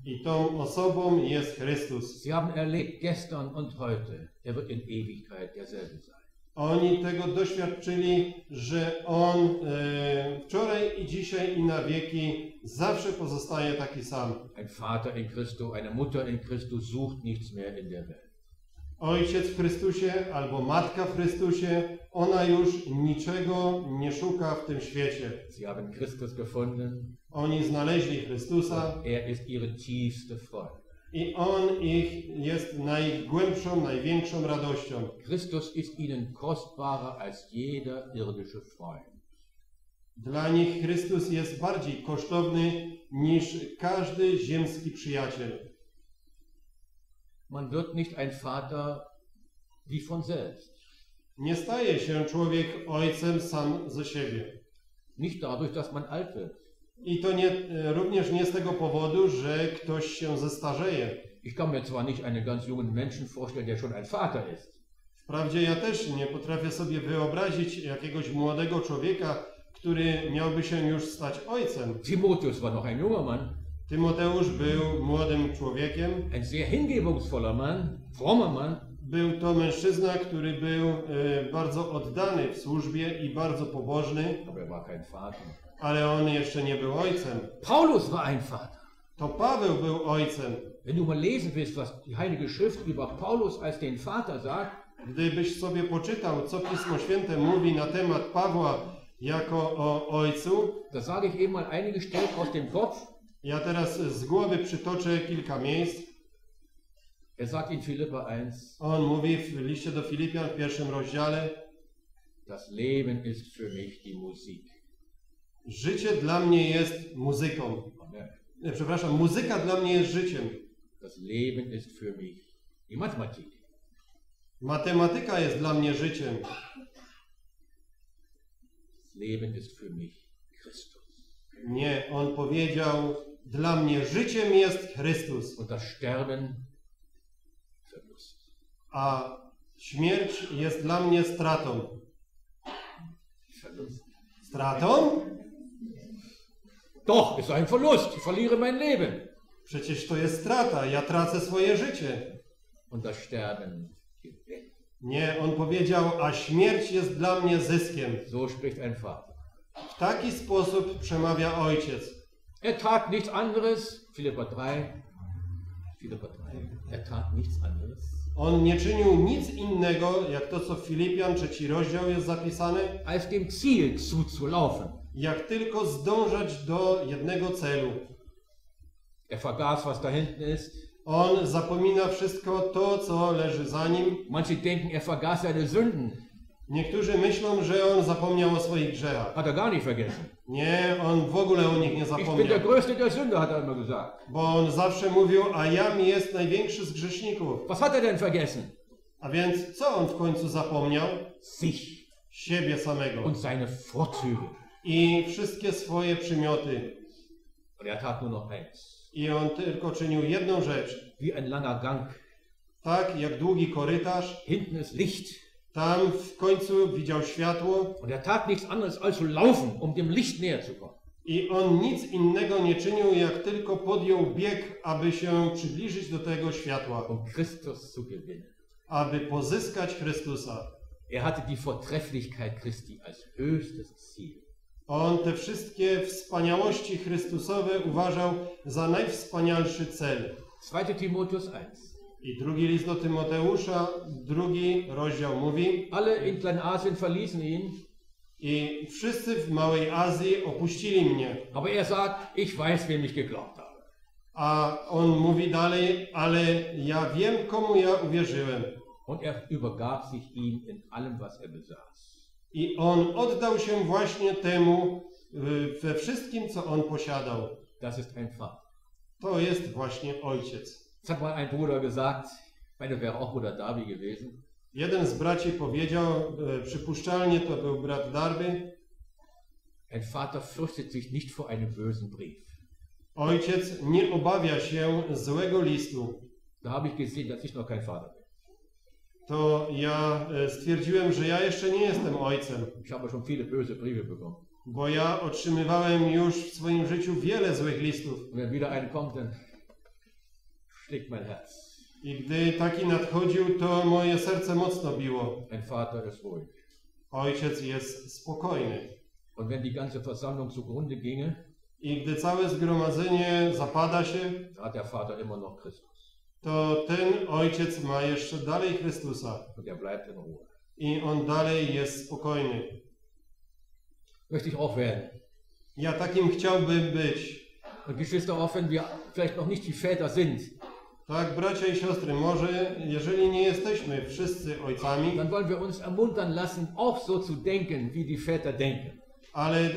I tą osobą jest Chrystus. Sie haben erlebt gestern und heute, er wird in Ewigkeit derselbe sein. Oni tego doświadczyli, że On e, wczoraj i dzisiaj i na wieki zawsze pozostaje taki sam. Ein Vater in Christus, eine Mutter in Christus sucht nichts mehr in der Welt. Ojciec w Chrystusie albo matka w Chrystusie, ona już niczego nie szuka w tym świecie. Sie haben Christus gefunden. Oni znaleźli Chrystusa Er ist ihre tiefste Freude. I On ich jest najgłębszą, największą radością. Christus ist ihnen kostbarer als jeder irdische Freund. Dla nich Chrystus jest bardziej kosztowny niż każdy ziemski przyjaciel. Man wird nicht ein Vater wie von selbst. Nie staje się człowiek ojcem sam ze siebie. Nicht dadurch, dass man alt wird. I to nie, e, również nie z tego powodu, że ktoś się zestarzeje. Ich kann mir zwar nicht einen ganz jungen Menschen vorstellen, der schon ein Vater ist. Wprawdzie ja też nie potrafię sobie wyobrazić jakiegoś młodego człowieka, który miałby się już stać ojcem. Timotheus war noch ein junger Mann, Tymoteusz był młodym człowiekiem. ein sehr hingebungsvoller Mann, frommer Mann, Był to mężczyzna, który był e, bardzo oddany w służbie i bardzo pobożny, aber er war kein Vater. Ale on jeszcze nie był ojcem. Paulus war ein Vater. To Paweł był ojcem. Wenn du mal lesen willst, was die Heilige Schrift über Paulus als den Vater sagt, Gdybyś sobie poczytał, co Pismo Święte mówi na temat Pawła jako o ojcu, da sage ich eben mal einige Stellen aus dem Kopf. ja teraz z głowy przytoczę kilka miejsc. Er sagt in Philippa 1, On mówi w liście do Filipian w pierwszym rozdziale: das Leben ist für mich die Musik. Życie dla mnie jest muzyką. Nie, przepraszam, muzyka dla mnie jest życiem. Das Leben ist für mich die Mathematik. Matematyka jest dla mnie życiem. Das Leben ist für mich Christus. Nie, on powiedział: Dla mnie życiem jest Chrystus, Und das Sterben Verlust. a śmierć jest dla mnie stratą. Stratą? Doch, ist ein Verlust. Ich verliere mein Leben. Przecież to jest strata, ja tracę swoje życie. Und das Sterben. Nie, on powiedział, a śmierć jest dla mnie zyskiem. So spricht ein Vater. W taki sposób przemawia ojciec. Er tat nichts anderes, Philippa 3, Philippa 3, er tat nichts anderes, On nie czynił nic innego, jak to, co w Filipian, trzeci rozdział jest zapisane, als dem Ziel zuzulaufen. Jak tylko zdążać do jednego celu. Er vergaß, was da hinten ist. On zapomina wszystko to, co leży za nim. Manche denken, er vergaß seine Sünden. Niektórzy myślą, że on zapomniał o swoich grzechach. Hat er gar nicht vergessen. Nie, on w ogóle o nich nie Ich bin der zapomniał. Größte der Sünder, hat er immer gesagt. Bo on zawsze mówił, a jam jest największy z grzeszników. Was hat er denn vergessen? A więc co on w końcu zapomniał? Sich Siebie samego. und seine Vorzüge. I wszystkie swoje przymioty. Und er tat nur noch eins. I on tylko czynił jedną rzecz. Wie ein langer Gang. Tak jak długi korytarz, Hinten ist Licht. tam w końcu widział światło Und er tat nichts anderes als zu laufen, um dem Licht näher zu kommen. i on nic innego nie czynił, jak tylko podjął bieg, aby się przybliżyć do tego światła, Um Christus zu gewinnen. aby pozyskać Chrystusa. Er hatte die Vortrefflichkeit Christi als höchstes Ziel. On te wszystkie wspaniałości Chrystusowe uważał za najwspanialszy cel. 2 Timotheus 1. I drugi list do Tymoteusza, drugi rozdział mówi Alle in Kleinasien verließen ihn, i wszyscy w Małej Azji opuścili mnie. aber er sagt, ich weiß, wem ich geglaubt habe. A on mówi dalej, ale ja wiem, komu ja uwierzyłem. Und er übergab sich ihm in allem, was er besaß. I on oddał się właśnie temu y, we wszystkim, co on posiadał. Das ist ein Vater. To jest właśnie ojciec. Hat mal ein Bruder gesagt, meine, wäre auch Bruder Davi gewesen. Jeden z braci powiedział, y, przypuszczalnie to był brat Darby, Ein Vater fürchtet sich nicht vor einem bösen Brief. ojciec nie obawia się złego listu. Da habe ich gesehen, dass ich noch kein Vater bin. To ja y, stwierdziłem, że ja jeszcze nie jestem ojcem, Ich habe schon viele böse Briefe bekommen. bo ja otrzymywałem już w swoim życiu wiele złych listów. Wenn wieder ein kommt, dann schlägt mein Herz. I gdy taki nadchodził, to moje serce mocno biło. Ein Vater ist ruhig. Ojciec jest spokojny. Und wenn die ganze Versammlung zugrunde ginge, I gdy całe zgromadzenie zapada się, hat der Vater immer noch Christus. To ten ojciec ma jeszcze dalej Chrystusa. I on dalej jest spokojny. Möchte ich auch werden. Ja takim chciałbym być. Und Geschwister, auch wenn wir vielleicht noch nicht die Väter sind, Tak, bracia i siostry, może jeżeli nie jesteśmy wszyscy ojcami, dann wollen wir uns ermuntern lassen, auch so zu denken, wie die Väter denken. ale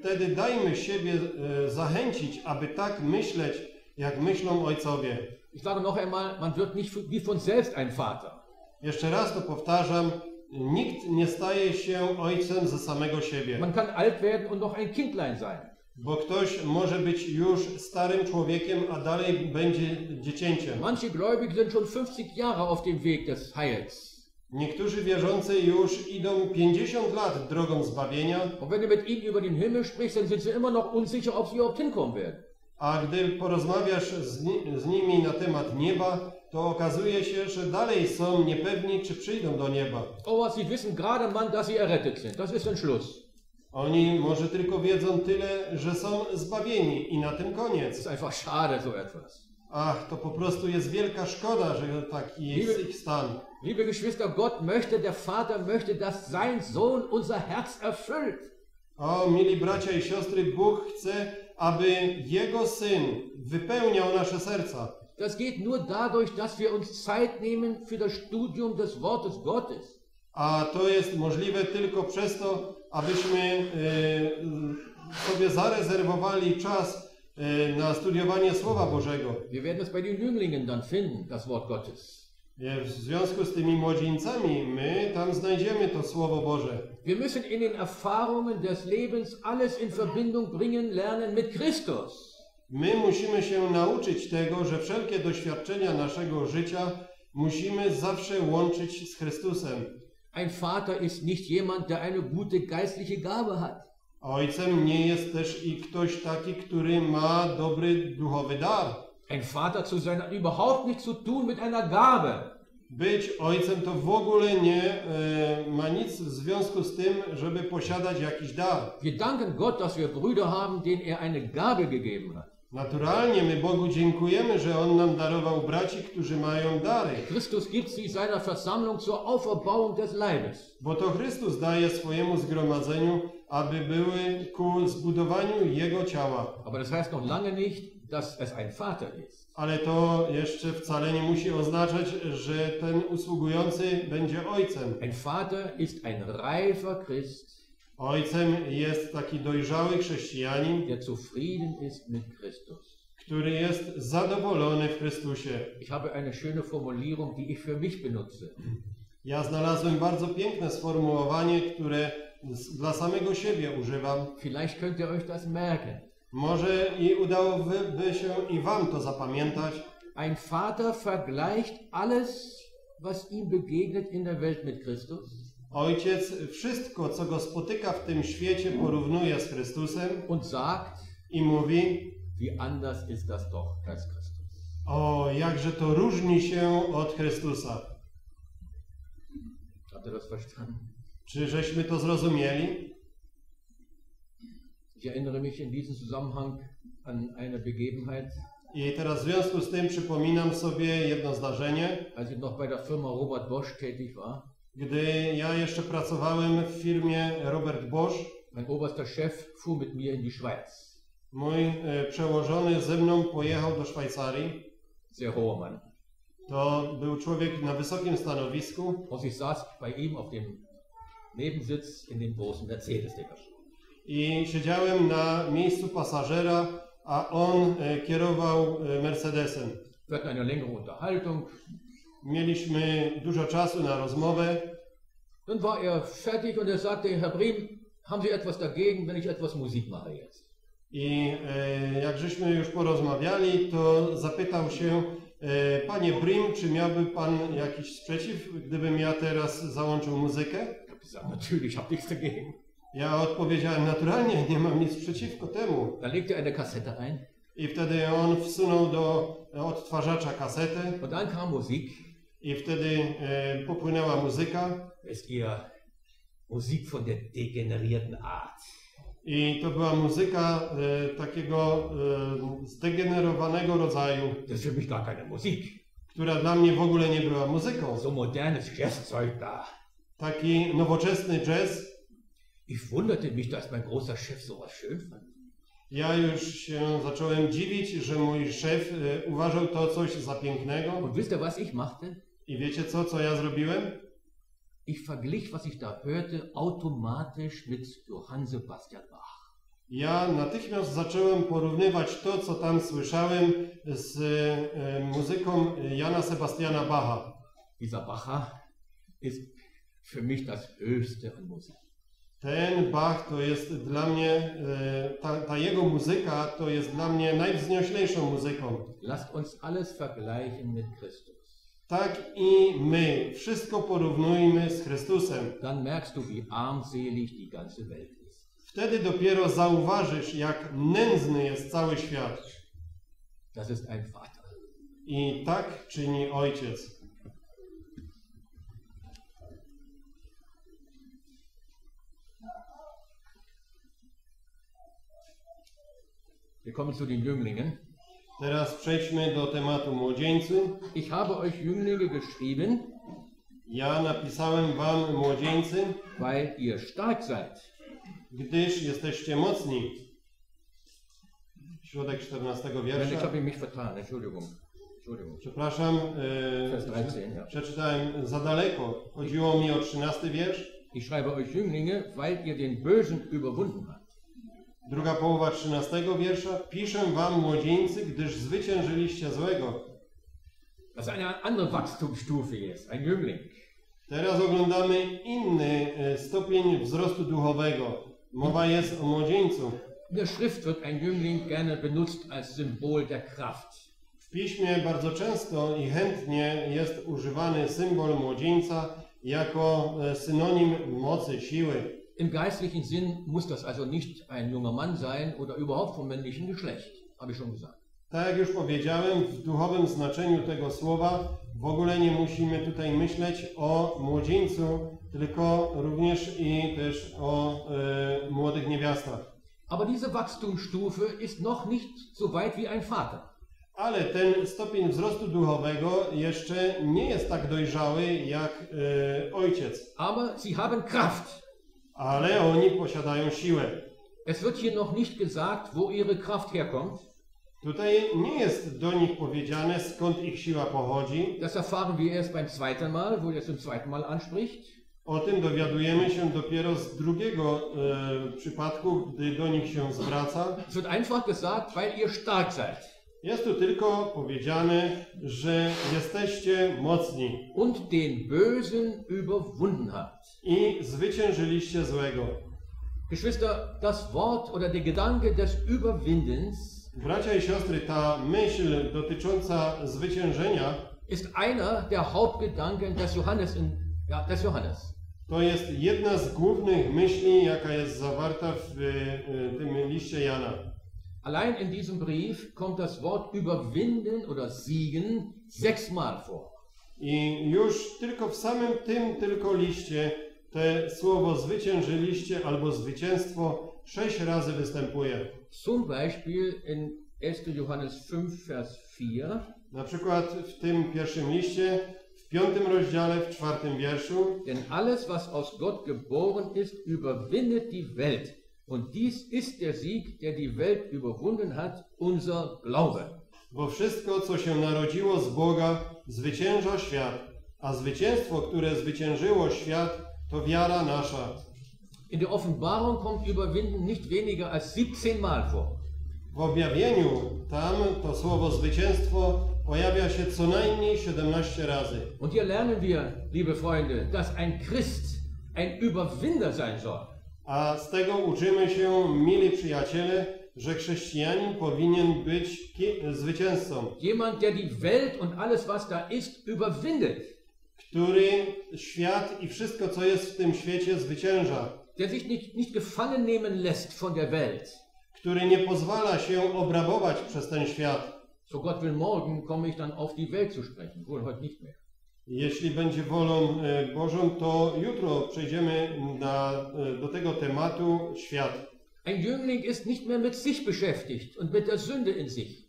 wtedy dajmy siebie e, zachęcić, aby tak myśleć, jak myślą ojcowie. Ich sage noch einmal, man wird nicht wie von selbst ein Vater. Jeszcze raz to powtarzam, nikt nie staje się ojcem ze samego siebie, Man kann alt werden und noch ein Kindlein sein. bo ktoś może być już starym człowiekiem, a dalej będzie dziecięciem. Manche Gläubige sind schon 50 Jahre auf dem Weg des Heils. Niektórzy wierzący już idą 50 lat drogą zbawienia, Und wenn du mit ihnen über den Himmel sprichst, dann sind sie immer noch unsicher, ob sie überhaupt hinkommen werden. A gdy porozmawiasz z, ni- z nimi na temat nieba, to okazuje się, że dalej są niepewni, czy przyjdą do nieba. Aber sie wissen gerade, Mann, dass sie errettet sind. Das ist ein Schluss. Oni może tylko wiedzą tyle, że są zbawieni i na tym koniec. ist einfach schade, so etwas. Ach, to po prostu jest wielka szkoda, że taki jest ich stan. Liebe Geschwister, Gott möchte, der Vater möchte, dass sein Sohn unser Herz erfüllt. O, mili bracia i siostry, Bóg chce, aby Jego Syn wypełniał nasze serca. Das geht nur dadurch, dass wir uns Zeit nehmen für das Studium des Wortes Gottes. A to jest możliwe tylko przez to, abyśmy e, sobie zarezerwowali czas e, na studiowanie Słowa Bożego. Wir werden es bei den Jünglingen dann finden, das Wort Gottes. W związku z tymi młodzieńcami my tam znajdziemy to Słowo Boże. Wir müssen in den Erfahrungen des Lebens alles in Verbindung bringen lernen mit Christus. My musimy się nauczyć tego, że wszelkie doświadczenia naszego życia musimy zawsze łączyć z Chrystusem. Ein Vater ist nicht jemand, der eine gute geistliche Gabe hat. Ojcem nie jest też i ktoś taki, który ma dobry duchowy dar. Ein Vater zu sein hat überhaupt nichts zu tun mit einer Gabe. Być ojcem to w ogóle nie e, ma nic w związku z tym, żeby posiadać jakiś dar. Wir danken Gott, dass wir Brüder haben, denen er eine Gabe gegeben hat. Naturalnie my Bogu dziękujemy, że On nam darował braci, którzy mają dary, Christus gibt sie seiner Versammlung zur Auferbauung des Leibes. bo to Chrystus daje swojemu zgromadzeniu, aby były ku zbudowaniu Jego ciała. Aber das heißt noch lange nicht, dass es ein Vater ist. Ale to jeszcze wcale nie musi oznaczać, że ten usługujący będzie ojcem. Ein Vater ist ein reifer Christ, Ojcem jest taki dojrzały chrześcijanin, der zufrieden ist mit Christus. który jest zadowolony w Chrystusie. Ich habe eine schöne Formulierung, die ich für mich benutze. Ja znalazłem bardzo piękne sformułowanie, które dla samego siebie używam. Vielleicht könnt ihr euch das merken. Może i udałoby by się i wam to zapamiętać. Ein Vater vergleicht alles, was ihm begegnet in der Welt mit Christus Ojciec wszystko, co go spotyka w tym świecie, porównuje z Chrystusem und sagt, i mówi: wie anders ist das doch als Christus. O, jakże to różni się od Chrystusa. Habt ihr das verstanden? Czy żeśmy to zrozumieli? Ich erinnere mich in diesem Zusammenhang an eine Begebenheit, I teraz w związku z tym przypominam sobie jedno zdarzenie, als ich noch bei der Firma Robert Bosch tätig war. gdy ja jeszcze pracowałem w firmie Robert Bosch. Mein oberster Chef fuhr mit mir in die Schweiz. Mój e, przełożony ze mną pojechał do Szwajcarii. Sehr hoher Mann. To był człowiek na wysokim stanowisku Und ich saß bei ihm auf dem Nebensitz in dem großen Mercedes, den er. I siedziałem na miejscu pasażera, a on e, kierował e, Mercedesem. Wir hatten eine längere Unterhaltung. Mieliśmy dużo czasu na rozmowę. Dann war er fertig und er sagte, Herr Brehm, haben Sie etwas dagegen, wenn ich etwas Musik mache jetzt? I e, jak żeśmy już porozmawiali, to zapytał się, e, panie Brim, czy miałby pan jakiś sprzeciw, gdybym ja teraz załączył muzykę? Gesagt, natürlich, ich habe nichts dagegen. Ja odpowiedziałem, naturalnie, nie mam nic przeciwko temu. Dann legte er eine Kassette ein I wtedy on wsunął do odtwarzacza kasetę und dann kam Musik. i wtedy e, popłynęła muzyka. Wisst ihr, Musik von der degenerierten Art. I to była muzyka e, takiego e, zdegenerowanego rodzaju, Das ist für mich gar keine Musik. która dla mnie w ogóle nie była muzyką. So modernes Jazzzeug da. Taki nowoczesny jazz. Ich wunderte mich, dass mein großer Chef sowas schön fand. Ja już się zacząłem dziwić, że mój szef e, uważał to coś za pięknego. Und wisst ihr, was ich machte? I wiecie co, co ja zrobiłem? Ich verglich, was ich da hörte, automatisch mit Johann Sebastian Bach. Ja natychmiast zacząłem porównywać to, co tam słyszałem z e, muzyką Jana Sebastiana Bacha. Dieser Bacher ist für mich das Höchste an Musik. Ten Bach to jest dla mnie, e, ta, ta jego muzyka to jest dla mnie najwznioślejszą muzyką. Lasst uns alles vergleichen mit Christus. Tak i my wszystko porównujmy z Chrystusem. Dann merkst du, wie armselig die ganze Welt ist. Wtedy dopiero zauważysz, jak nędzny jest cały świat. Das ist ein Vater. I tak czyni Ojciec. Wir kommen zu den Jünglingen. Teraz przejdźmy do tematu młodzieńcy. Ich habe euch Jünglinge geschrieben, Ja napisałem wam młodzieńcy, weil ihr stark seid. gdyż jesteście mocni. Środek 14 Nein, ich wiersza. habe mich vertan, Entschuldigung. Entschuldigung. Przepraszam, e, Vers 13, ja. przeczytałem za daleko. Chodziło mi o 13 wiersz. Ich schreibe euch Jünglinge, weil ihr den Bösen überwunden habt. Druga połowa 13 wiersza. Piszę wam młodzieńcy, gdyż zwyciężyliście złego. Das ist eine andere Wachstumsstufe jetzt, ein Jüngling. Teraz oglądamy inny e, stopień wzrostu duchowego. Mowa jest o młodzieńcu. In der Schrift wird ein Jüngling gerne benutzt als Symbol der Kraft. W piśmie bardzo często i chętnie jest używany symbol młodzieńca jako e, synonim mocy, siły. Im geistlichen Sinn muss das also nicht ein junger Mann sein oder überhaupt vom männlichen Geschlecht, habe ich schon gesagt. Tak jak już powiedziałem, w duchowym znaczeniu tego słowa w ogóle nie musimy tutaj myśleć o młodzieńcu, tylko również i też o e, młodych niewiastach. Aber diese Wachstumsstufe ist noch nicht so weit wie ein Vater. Ale ten stopień wzrostu duchowego jeszcze nie jest tak dojrzały jak e, ojciec, Aber sie haben Kraft. Ale oni posiadają siłę. Es wird hier noch nicht gesagt, wo ihre Kraft herkommt. Tutaj nie jest do nich powiedziane, skąd ich siła pochodzi. Das erfahren wir erst beim zweiten Mal, wo er es zum zweiten Mal anspricht. O tym dowiadujemy się dopiero z drugiego e, przypadku, gdy do nich się zwraca. Es wird einfach gesagt, weil ihr stark seid Jest tu tylko powiedziane, że jesteście mocni und den Bösen überwunden habt. I zwyciężyliście złego. Geschwister, das Wort oder der Gedanke des Überwindens Bracia i siostry, ta myśl dotycząca zwyciężenia ist einer der Hauptgedanken des Johannes, in, ja, des Johannes. to jest jedna z głównych myśli, jaka jest zawarta w e, tym liście Jana. Allein in diesem Brief kommt das Wort überwinden oder siegen sechsmal vor. I już tylko w samym tym tylko liście te słowo zwyciężyliście albo zwycięstwo sześć razy występuje. Zum Beispiel in 1. Johannes 5, Vers 4. Na przykład w tym pierwszym liście, w piątym rozdziale, w czwartym wierszu. Denn alles, was aus Gott geboren ist, überwindet die Welt. Und dies ist der Sieg, der die Welt überwunden hat, unser Glaube. Bo wszystko, co się narodziło z Boga, zwycięża świat. A zwycięstwo, które zwyciężyło świat, to wiara nasza. In der Offenbarung kommt überwinden nicht weniger als 17 Mal vor. W objawieniu tam to słowo zwycięstwo pojawia się co najmniej 17 razy. Und hier lernen wir, liebe Freunde, dass ein Christ ein Überwinder sein soll. A z tego uczymy się, mili przyjaciele, że chrześcijanin powinien być zwycięzcą, Jemand, der die Welt und alles, was da ist, überwindet. Który świat i wszystko, co jest w tym świecie, zwycięża, Der sich nicht, nicht gefangen nehmen lässt von der Welt. który nie pozwala się obrabować przez ten świat. So Gott will, morgen komme ich dann auf die Welt zu sprechen, wohl heute nicht mehr. Jeśli będzie wolą e, Bożą, to jutro przejdziemy na, e, do tego tematu świat. Ein Jüngling ist nicht mehr mit sich beschäftigt und mit der Sünde in sich.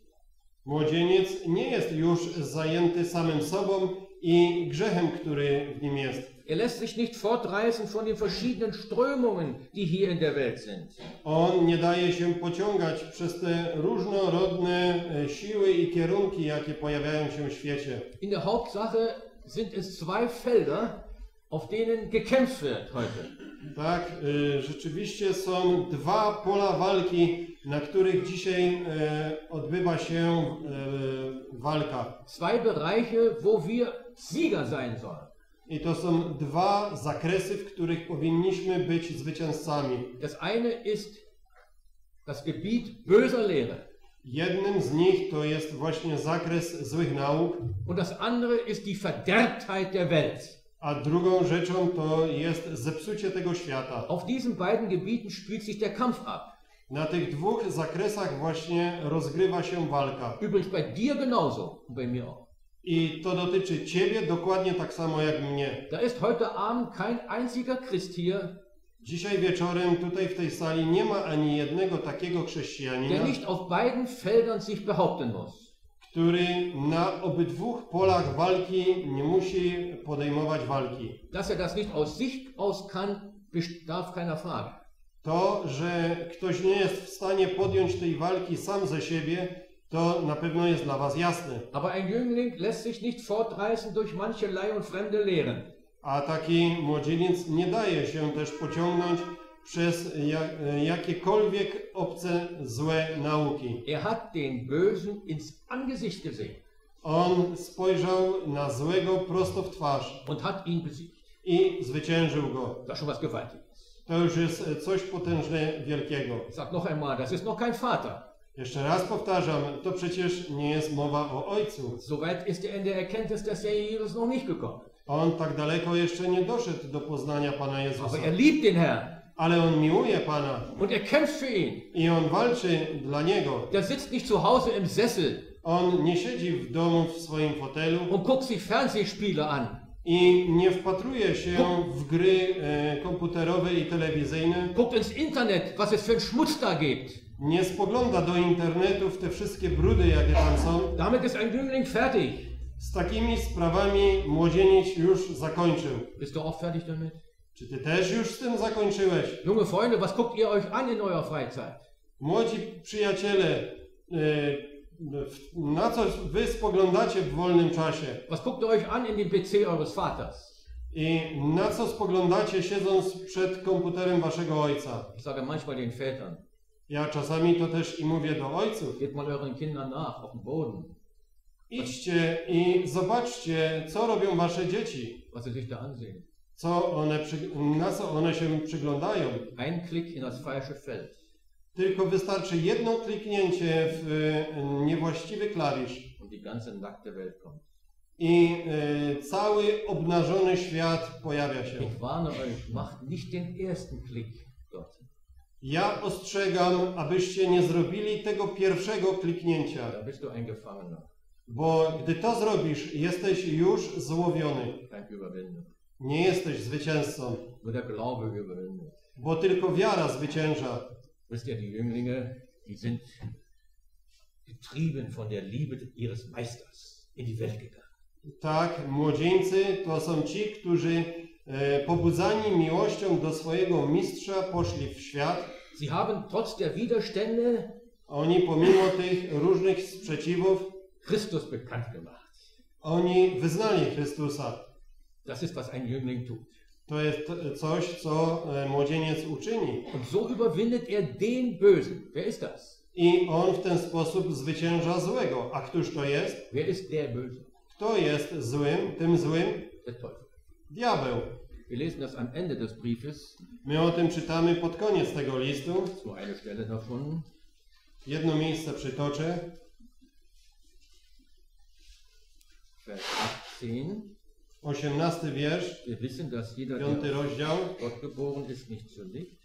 Młodzieniec nie jest już zajęty samym sobą i grzechem, który w nim jest. Er lässt sich nicht fortreißen von den verschiedenen Strömungen, die hier in der Welt sind. On nie daje się pociągać przez te różnorodne e, siły i kierunki, jakie pojawiają się w świecie. In der Hauptsache sind es zwei Felder, auf denen gekämpft wird heute. Tak, e, rzeczywiście są dwa pola walki, na których dzisiaj e, odbywa się walka. Zwei Bereiche, wo wir Sieger sein sollen. I to są dwa zakresy, w których powinniśmy być zwycięzcami. Das eine ist das Gebiet böser Lehre Jednym z nich to jest właśnie zakres złych nauk, und das andere ist die Verderbtheit der Welt. a drugą rzeczą to jest zepsucie tego świata. Auf diesen beiden Gebieten spielt sich der Kampf ab. Na tych dwóch zakresach właśnie rozgrywa się walka. Übrigens bei dir genauso bei mir auch. I to dotyczy ciebie dokładnie tak samo jak mnie. Da ist heute Abend kein einziger Christ hier, Dzisiaj wieczorem tutaj w tej sali nie ma ani jednego takiego chrześcijanina, der nicht auf beiden Feldern sich behaupten muss. który na obydwu polach walki nie musi podejmować walki. Dass er das nicht aus sich aus kann, bedarf keiner Frage. To, że ktoś nie jest w stanie podjąć tej walki sam ze siebie, to na pewno jest dla was jasne. Aber ein Jüngling lässt sich nicht fortreißen durch mancherlei und fremde Lehren. A taki młodzieniec nie daje się też pociągnąć przez ja- jakiekolwiek obce złe nauki. Er hat den Bösen ins Angesicht gesehen On spojrzał na złego prosto w twarz und hat ihn besiegt. i zwyciężył go. Das schon was Gewaltiges. To już jest coś potężne, wielkiego. Sag noch einmal, das ist noch kein Vater. Jeszcze raz powtarzam, to przecież nie jest mowa o ojcu. Soweit ist er in der Erkenntnis des Herrn Jesus noch nicht gekommen. On tak daleko jeszcze nie doszedł do poznania Pana Jezusa. Aber er liebt den Herrn Ale on miłuje Pana und er kämpft für ihn. i on walczy dla Niego. Der sitzt nicht zu Hause im Sessel On nie siedzi w domu w swoim fotelu und guckt sich Fernsehspiele an. i nie wpatruje się w gry e, komputerowe i telewizyjne. Guckt ins Internet, was es für einen Schmutz da gibt. Nie spogląda do internetu w te wszystkie brudy, jakie tam są. Damit ist ein Jüngling fertig. Z takimi sprawami młodzieniec już zakończył. Bist du auch fertig damit? Czy ty też już z tym zakończyłeś? Junge Freunde, was guckt ihr euch an in eurer Freizeit? Młodzi przyjaciele, e, na co wy spoglądacie w wolnym czasie Was guckt ihr euch an in den PC eures Vaters? i na co spoglądacie siedząc przed komputerem waszego ojca? Ich sage manchmal den Vätern, Ja czasami to też i mówię do ojców. geht mal euren Kindern nach auf dem Boden, Idźcie i zobaczcie, co robią wasze dzieci, was sie sich da ansehen. co one, na co one się przyglądają. Ein Klick in das falsche Feld. Tylko wystarczy jedno kliknięcie w e, niewłaściwy klawisz und die ganze nackte Welt kommt. i e, cały obnażony świat pojawia się. Ich warne euch, macht nicht den ersten Klick. Ja ostrzegam, abyście nie zrobili tego pierwszego kliknięcia, bo gdy to zrobisz, jesteś już złowiony. Nie jesteś zwycięzcą, bo tylko wiara zwycięża. Wisst ihr, die Jünglinge, die sind getrieben von der Liebe ihres Meisters in die Welt gegangen. Tak, młodzieńcy to są ci, którzy pobudzani miłością do swojego mistrza poszli w świat. Sie haben trotz der Widerstände Oni pomimo tych różnych sprzeciwów, Christus bekannt gemacht. oni wyznali Chrystusa. Das ist, was ein Jüngling tut. To jest coś, co e, młodzieniec uczyni. Und so überwindet er den Bösen. Wer ist das? I on w ten sposób zwycięża złego. A któż to jest? Wer ist der Böse? Kto jest złym? Tym złym? Der Teufel. Diabeł. Wir lesen das am Ende des Briefes, My o tym czytamy pod koniec tego listu. so eine Stelle davon. Jedno miejsce przytoczę. Vers 18. 18 wiersz, Wir wissen, dass jeder, piąty rozdział. Gott geboren ist, nicht.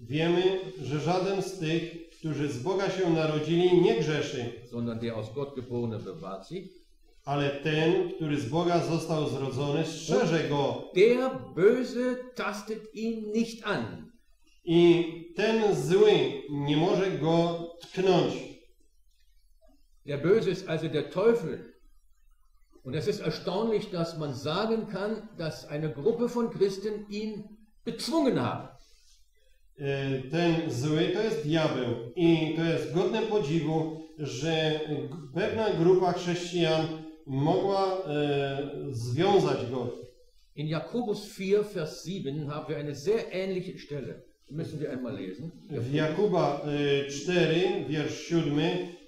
Wiemy, że żaden z tych, którzy z Boga się narodzili, nie grzeszy, sondern der aus Gott geborene bewahrt sich. Ale ten, który z Boga został zrodzony, strzeże go. Der Böse tastet ihn nicht an. I ten zły nie może go tknąć. Der Böse ist also der Teufel. Und es ist erstaunlich, dass man sagen kann, dass eine Gruppe von Christen ihn bezwungen haben. E, Ten zły to jest diabeł. I to jest godne podziwu, że pewna grupa chrześcijan mogła e, związać go. In Jakobus 4, Vers 7 haben wir eine sehr ähnliche Stelle. Müssen wir einmal lesen. W Jakuba e, 4, wiersz 7,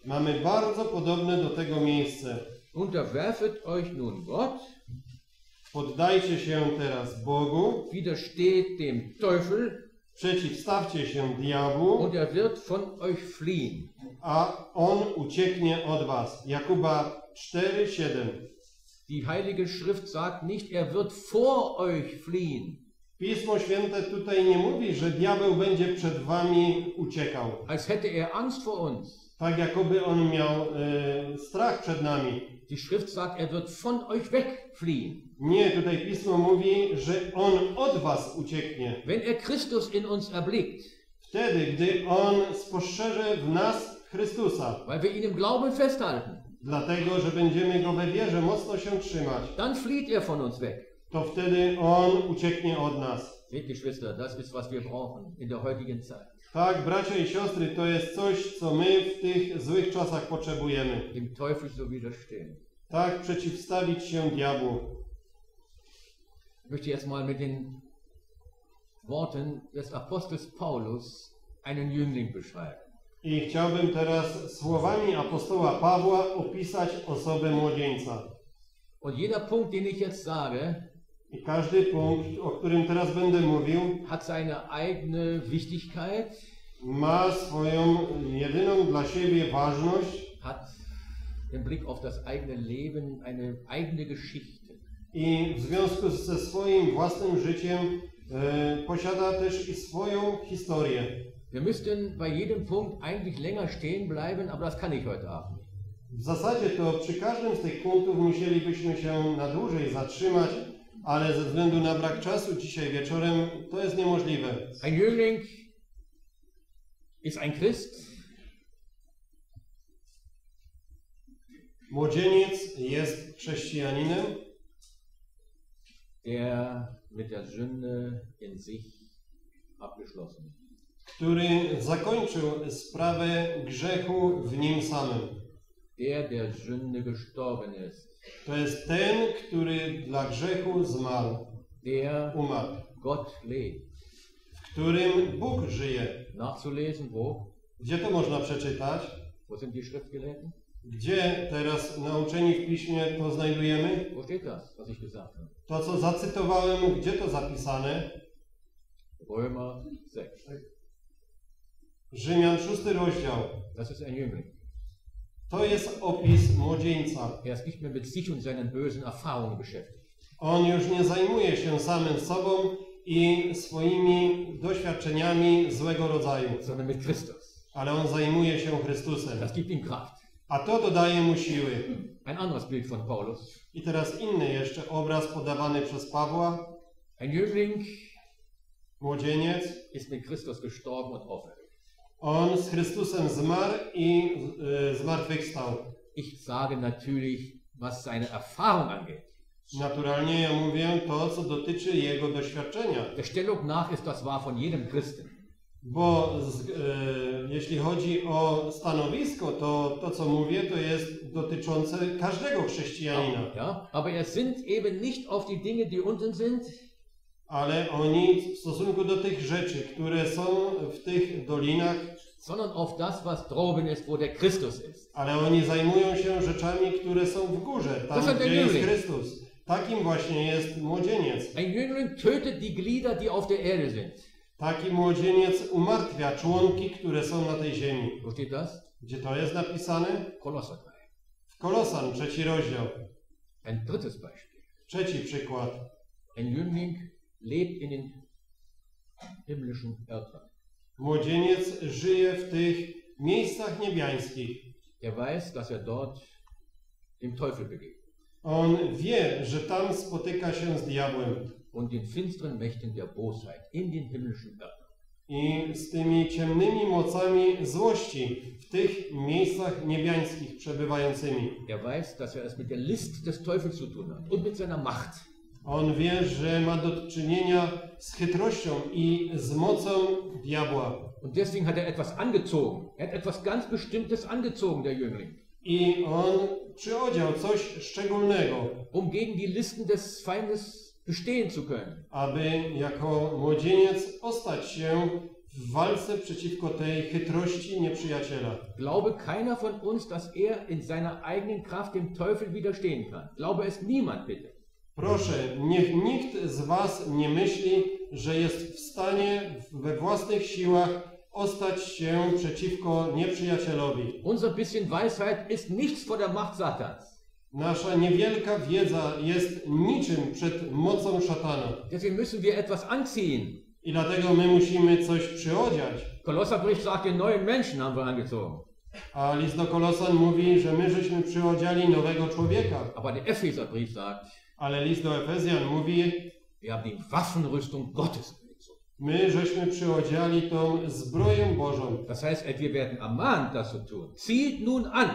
mamy bardzo podobne do tego miejsce. Unterwerfet euch nun Gott, Poddajcie się teraz Bogu, widersteht dem Teufel przeciwstawcie się diabłu, und er wird von euch fliehen. a on ucieknie od was. Jakuba 4, 7. Die Heilige Schrift sagt nicht, er wird vor euch fliehen. Pismo Święte tutaj nie mówi, że diabeł będzie przed wami uciekał. als hätte er Angst vor uns, Tak jakoby on miał e, strach przed nami, Die Schrift sagt, er wird von euch wegfliehen. Nie, tutaj Pismo mówi, że On od was ucieknie. Wenn er Christus in uns erblickt, Wtedy, gdy On spostrzeże w nas Chrystusa, weil wir ihn im Glauben festhalten, dlatego, że będziemy Go we wierze mocno się trzymać, dann flieht er von uns weg. to wtedy On ucieknie od nas. Seht, Geschwister, das ist, was wir brauchen in der heutigen Zeit. Tak, bracia i siostry, to jest coś, co my w tych złych czasach potrzebujemy. Dem Teufel so widerstehen. Tak, przeciwstawić się diabłu. Möchte jetzt mal mit den Worten des Apostels Paulus einen Jüngling beschreiben. I chciałbym teraz słowami apostoła Pawła opisać osobę młodzieńca. Und jeder Punkt, den ich jetzt sage, I każdy punkt, o którym teraz będę mówił, hat seine eigene Wichtigkeit, ma swoją jedyną dla siebie ważność hat im Blick auf das eigene Leben eine eigene Geschichte. i w związku ze swoim własnym życiem e, posiada też i swoją historię. Wir müssten bei jedem Punkt eigentlich länger stehen bleiben, aber das kann ich heute Abend nicht. W zasadzie to przy każdym z tych punktów musielibyśmy się na dłużej zatrzymać, ale ze względu na brak czasu dzisiaj wieczorem to jest niemożliwe. Ein Jüngling ist ein Christ, Młodzieniec jest chrześcijaninem, der mit der Sünde in sich abgeschlossen ist. Który zakończył sprawę grzechu w nim samym. Der der Sünde gestorben ist, To jest ten, który dla grzechu zmarł, der umarł, Gott lebt. w którym Bóg żyje. Nachzulesen, wo? Gdzie to można przeczytać? Wo sind die Schriftgelehrten? Gdzie teraz nauczeni w piśmie to znajdujemy? Wo steht das, was ich gesagt habe? To, co zacytowałem, gdzie to zapisane? Römer 6. Rzymian, szósty rozdział. Das ist ein Jüngling. To jest opis młodzieńca. Er ist nicht mehr mit sich und seinen bösen Erfahrungen beschäftigt. On już nie zajmuje się samym sobą i swoimi doświadczeniami złego rodzaju, sondern mit Christus. ale on zajmuje się Chrystusem. Das gibt ihm Kraft. A to dodaje mu siły. Ein anderes Bild von Paulus. I teraz inny jeszcze obraz podawany przez Pawła. Ein Jüngling Młodzieniec. ist mit Christus gestorben und auferweckt. On z Chrystusem zmarł i y, zmartwychwstał. Ich sage natürlich, was seine Erfahrung angeht. Naturalnie ja mówię to, co dotyczy jego doświadczenia. Der Stellung nach ist das wahr von jedem Christen. Bo z, e, jeśli chodzi o stanowisko, to to, co mówię, to jest dotyczące każdego chrześcijanina. Ja? Aber es sind eben nicht auf die Dinge, die unten sind, Ale oni w stosunku do tych rzeczy, które są w tych dolinach, sondern auf das, was droben ist, wo der Christus ist. ale oni zajmują się rzeczami, które są w górze, tam gdzie jest jüngling. Chrystus. Takim właśnie jest młodzieniec. Ein Jüngling tötet die Glieder, die auf der Erde sind. Taki młodzieniec umartwia członki, które są na tej ziemi. Wo steht das? Gdzie to jest napisane? Kolosser 3. W Kolosan, trzeci rozdział. Ein drittes Beispiel. Trzeci przykład. Ein Jüngling lebt in den himmlischen Örtern. Młodzieniec żyje w tych miejscach niebiańskich. Er weiß, dass er dort dem Teufel begegnet On wie, że tam spotyka się z diabłem und den finsteren Mächten der Bosheit in den himmlischen Örtern. i z tymi ciemnymi mocami złości w tych miejscach niebiańskich przebywającymi. Er weiß, dass er es mit der List des Teufels zu tun hat und mit seiner Macht. On wie, że ma do czynienia z chytrością i z mocą diabła. Und deswegen hat er etwas angezogen. Er hat etwas ganz Bestimmtes angezogen, der Jüngling, I on przyodział coś szczególnego, um gegen die Listen des Feindes bestehen zu können. aby jako młodzieniec ostać się w walce przeciwko tej chytrości nieprzyjaciela. Glaube keiner von uns, dass er in seiner eigenen Kraft dem Teufel widerstehen kann. Glaube es niemand, bitte. Proszę, niech nikt z Was nie myśli, że jest w stanie we własnych siłach ostać się przeciwko nieprzyjacielowi. Unser bisschen Weisheit ist nichts vor der Macht Satans. Nasza niewielka wiedza jest niczym przed mocą szatana. Deswegen müssen wir etwas anziehen. I dlatego my musimy coś przyodziać. Kolosserbrief sagt, den neuen Menschen haben wir angezogen. A list do Kolosan mówi, że my żeśmy przyodziali nowego człowieka. Aber der Epheserbrief sagt, Ale list do Efezjan mówi, wir haben die Waffenrüstung Gottes angezogen. my żeśmy przyodziali tą zbroję Bożą. Das heißt, wir werden ermahnt, das zu tun. Zieht nun an.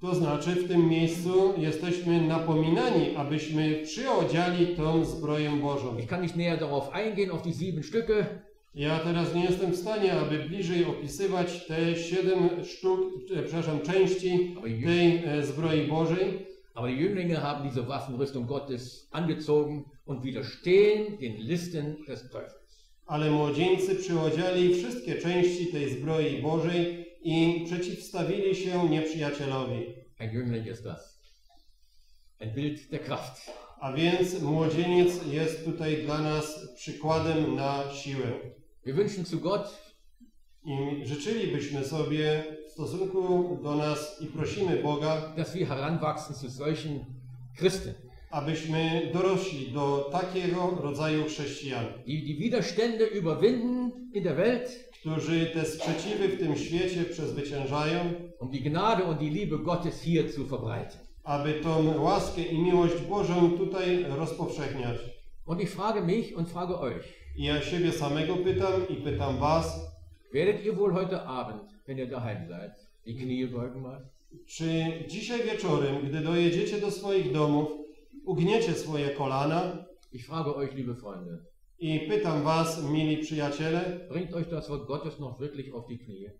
To znaczy w tym miejscu jesteśmy napominani, abyśmy przyodziali tą zbroję Bożą. Ich kann nicht näher darauf eingehen, auf die sieben Stücke. Ja teraz nie jestem w stanie, aby bliżej opisywać te siedem sztuk, przepraszam, części tej e, zbroi Bożej, Aber die Jünglinge haben diese Waffenrüstung Gottes angezogen und widerstehen den Listen des Teufels. ale młodzieńcy przyodziali wszystkie części tej zbroi Bożej i przeciwstawili się nieprzyjacielowi. Ein Jüngling ist das. Ein Bild der Kraft. A więc młodzieniec jest tutaj dla nas przykładem na siłę. Wir wünschen zu Gott, I życzylibyśmy sobie w stosunku do nas i prosimy Boga, dass wir heranwachsen zu solchen Christen, abyśmy dorośli do takiego rodzaju chrześcijan, die die Widerstände überwinden in der Welt, którzy te sprzeciwy w tym świecie przezwyciężają, um die Gnade und die Liebe Gottes hier zu verbreiten. aby tą łaskę i miłość Bożą tutaj rozpowszechniać. Und ich frage mich und frage euch, I ja siebie samego pytam i pytam was, werdet ihr wohl heute Abend, czy dzisiaj wieczorem, gdy dojedziecie do swoich domów, ugniecie swoje kolana Ich frage euch, liebe Freunde, i pytam was, mili przyjaciele, bringt euch das Wort Gottes noch wirklich auf die Knie?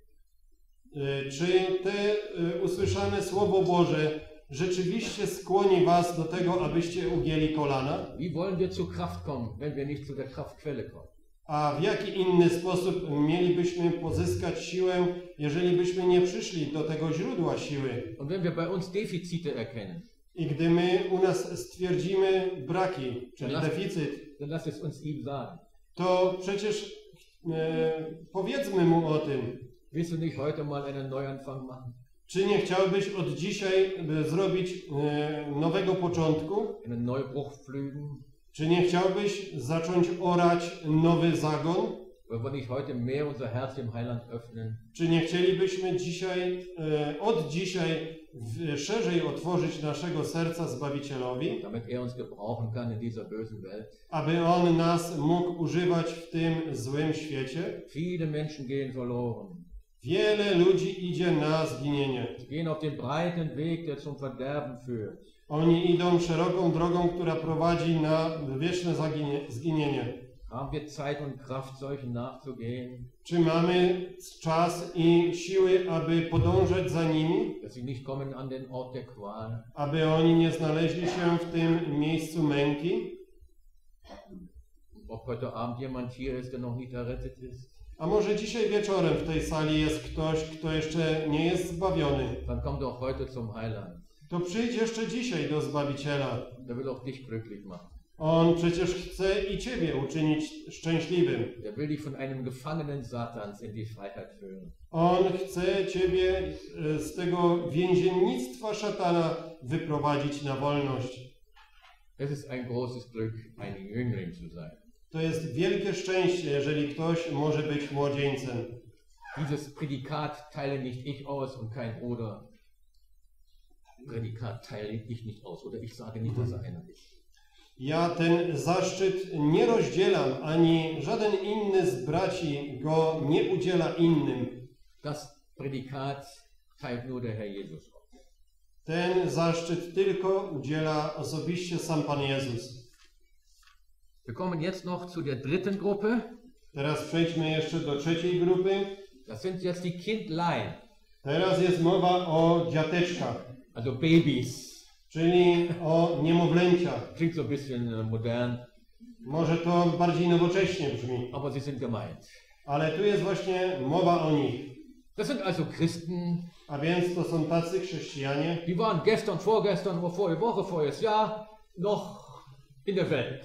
y, czy te y, usłyszane Słowo Boże rzeczywiście skłoni was do tego, abyście ugięli kolana? Wie wollen wir zur Kraft kommen, wenn wir nicht zu der Kraftquelle kommen? A w jaki inny sposób mielibyśmy pozyskać siłę, jeżeli byśmy nie przyszli do tego źródła siły? Und wenn wir bei uns Defizite erkennen, I gdy my u nas stwierdzimy braki, czyli Lasst- deficyt, dann lasst es uns ihm sagen. to przecież e, powiedzmy mu o tym. Willst du nicht heute mal einen Neuanfang machen? Czy nie chciałbyś od dzisiaj e, zrobić e, nowego początku? Einen Neubruch pflügen? Czy nie chciałbyś zacząć orać nowy zagon? Czy nie chcielibyśmy dzisiaj, e, od dzisiaj szerzej otworzyć naszego serca Zbawicielowi, damit er uns gebrauchen kann in dieser bösen Welt. aby On nas mógł używać w tym złym świecie? Viele Menschen gehen verloren. Wiele ludzi idzie na zginienie. Gehen auf den breiten Weg, der zum Verderben führt. Oni idą szeroką drogą, która prowadzi na wieczne zginienie. Haben wir Zeit und Kraft, solchen nachzugehen, Czy mamy czas i siły, aby podążać za nimi, dass sie nicht kommen an den Ort der Qual? aby oni nie znaleźli się w tym miejscu męki? Ob heute Abend jemand hier ist, der noch nicht errettet ist? A może dzisiaj wieczorem w tej sali jest ktoś, kto jeszcze nie jest zbawiony? Dann komm doch heute zum Heiland. To przyjdź jeszcze dzisiaj do Zbawiciela. Der will auch dich glücklich machen. On przecież chce i Ciebie uczynić szczęśliwym. Der will dich von einem Gefangenen Satans in die Freiheit führen. On chce Ciebie e, z tego więziennictwa szatana wyprowadzić na wolność. Es ist ein großes Glück, ein Jüngling zu sein. To jest wielkie szczęście, jeżeli ktoś może być młodzieńcem. Dieses Prädikat teile nicht ich aus und kein Bruder. Prädikat teile ich nicht aus oder ich sage nicht, dass er einer ist. Ja ten zaszczyt nie rozdzielam, ani żaden inny z braci go nie udziela innym. Das Prädikat teilt nur der Herr Jesus aus. Ten zaszczyt tylko udziela osobiście sam Pan Jezus. Wir kommen jetzt noch zu der dritten Gruppe. Teraz przejdźmy jeszcze do trzeciej grupy. Das sind jetzt die Kindlein, Teraz jest mowa o dziateczkach, Babys. czyli o niemowlęciach. Klingt so ein bisschen modern, Może to bardziej nowocześnie brzmi, aber sie sind gemeint. ale tu jest właśnie mowa o nich. Das sind also Christen, A więc to są tacy chrześcijanie, die waren gestern, vorgestern vorige Woche, voriges Jahr noch in der Welt.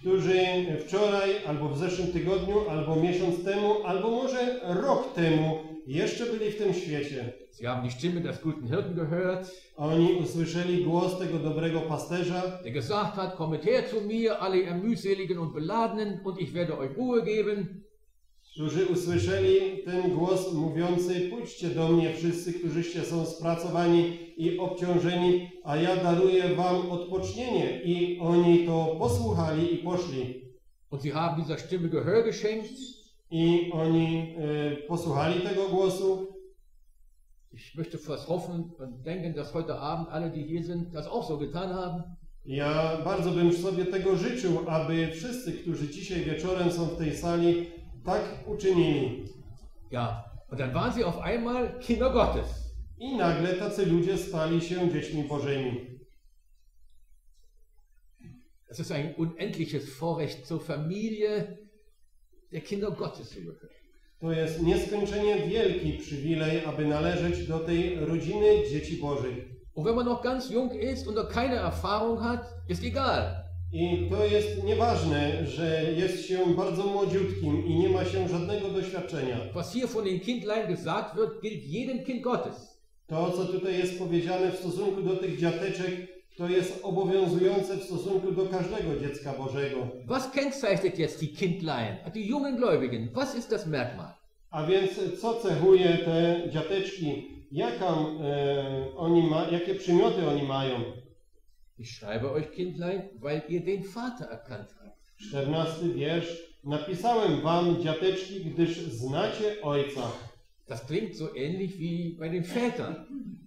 którzy wczoraj, albo w zeszłym tygodniu, albo miesiąc temu, albo może rok temu jeszcze byli w tym świecie. Sie haben die Stimme des guten Hirten gehört, Oni usłyszeli głos tego dobrego pasterza, der gesagt hat, kommet her zu mir, alle ihr mühseligen und beladenen, und ich werde euch Ruhe geben. którzy usłyszeli ten głos mówiący: Pójdźcie do mnie, wszyscy, którzyście są spracowani i obciążeni, a ja daruję wam odpocznienie. I oni to posłuchali i poszli. Und sie haben dieser Stimme Gehör geschenkt. I oni e, posłuchali tego głosu. Ich möchte fast hoffen und denken, dass heute Abend alle, die hier sind, das auch so getan haben. Ja bardzo bym sobie tego życzył, aby wszyscy, którzy dzisiaj wieczorem są w tej sali, tak uczynili. Ja, und dann waren sie auf einmal Kinder Gottes. I nagle tacy ludzie stali się dziećmi Bożymi. Das ist ein unendliches Vorrecht zur Familie der Kinder Gottes zu gehören. To jest nieskończenie wielki przywilej, aby należeć do tej rodziny dzieci Bożych. Und wenn man noch ganz jung ist und noch keine Erfahrung hat, ist egal. I to jest nieważne, że jest się bardzo młodziutkim i nie ma się żadnego doświadczenia. Was hier von den Kindlein gesagt wird, gilt jedem Kind Gottes. To, co tutaj jest powiedziane w stosunku do tych dziateczek, to jest obowiązujące w stosunku do każdego dziecka Bożego. Was kennzeichnet jetzt die Kindlein, die jungen Gläubigen? Was ist das Merkmal? A więc co cechuje te dziateczki? Jaką, e, oni ma, jakie przymioty oni mają? Ich schreibe euch Kindlein, weil ihr den Vater erkannt habt. 14 wiersz. Napisałem wam, dziateczki, gdyż znacie Ojca. Das klingt so ähnlich wie bei den Vätern,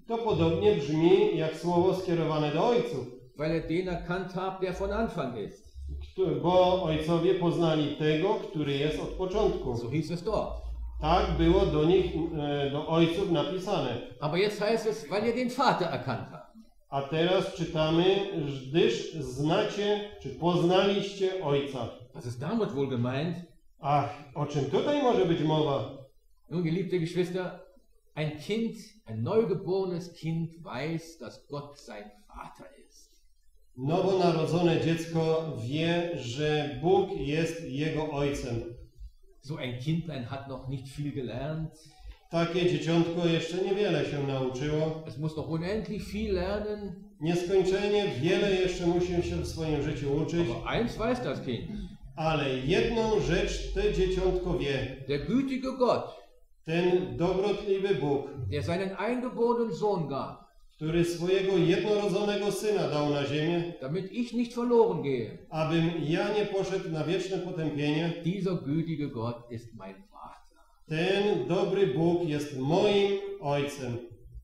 To podobnie brzmi jak słowo skierowane do ojców, weil ihr den erkannt habt, der von Anfang ist. bo ojcowie poznali tego, który jest od początku. So hieß es dort. Tak było do nich, e, do ojców napisane. Aber jetzt heißt es, weil ihr den Vater erkannt habt. A teraz czytamy, gdyż znacie, czy poznaliście Ojca. Was ist damit wohl gemeint? Ach, o czym tutaj może być mowa? Nun, geliebte Geschwister, ein Kind, ein neugeborenes Kind weiß, dass Gott sein Vater ist. Nowonarodzone dziecko wie, że Bóg jest jego Ojcem. So ein Kindlein hat noch nicht viel gelernt. Takie dzieciątko jeszcze niewiele się nauczyło. Es muss noch unendlich viel lernen. Nieskończenie wiele jeszcze musi się w swoim życiu uczyć. Aber eins weiß das Kind. Ale jedną rzecz te dzieciątko wie. Der gütige Gott, Ten dobrotliwy Bóg, der seinen eingeborenen Sohn gab, który swojego jednorodzonego Syna dał na ziemię, damit ich nicht verloren gehe. abym ja nie poszedł na wieczne potępienie, Dieser gütige Gott ist mein Vater. ten dobry Bóg jest moim Ojcem.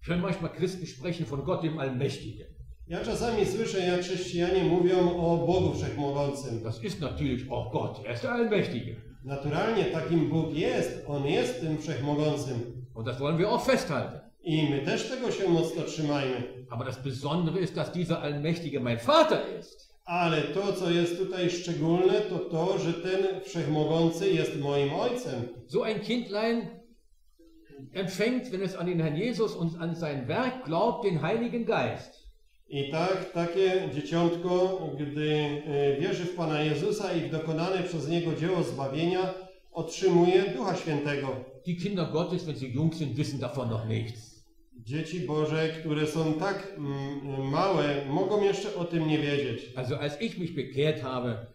Höre manchmal Christen sprechen von Gott dem Allmächtigen. Ja czasami słyszę, jak chrześcijanie mówią o Bogu Wszechmogącym. Das ist natürlich auch Gott, er ist der Allmächtige. Naturalnie takim Bóg jest, On jest tym Wszechmogącym. Und das wollen wir auch festhalten. I my też tego się mocno trzymajmy. Aber das Besondere ist, dass dieser Allmächtige mein Vater ist. Ale to, co jest tutaj szczególne, to to, że ten Wszechmogący jest moim Ojcem. So ein Kindlein empfängt, wenn es an den Herrn Jesus und an sein Werk glaubt, den Heiligen Geist. I tak, takie dzieciątko, gdy e, wierzy w Pana Jezusa i w dokonane przez Niego dzieło zbawienia, otrzymuje Ducha Świętego. Die Kinder Gottes, wenn sie jung sind, wissen davon noch nichts. Dzieci Boże, które są tak mm, małe, mogą jeszcze o tym nie wiedzieć. Also als ich mich bekehrt habe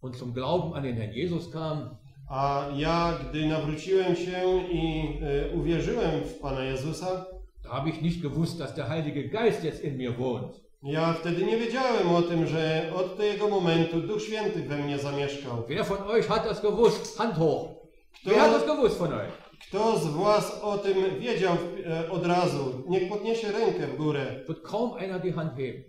und zum Glauben an den Herrn Jesus kam, A ja, gdy nawróciłem się i e, uwierzyłem w Pana Jezusa, habe ich nicht gewusst, dass der Heilige Geist jetzt in mir wohnt. ja wtedy nie wiedziałem o tym, że od tego momentu Duch Święty we mnie zamieszkał. Wer von euch hat das gewusst? Hand hoch. Wer hat das gewusst von euch? Kto z Was o tym wiedział e, od razu? Niech podniesie rękę w górę. Wird kaum einer die Hand heben.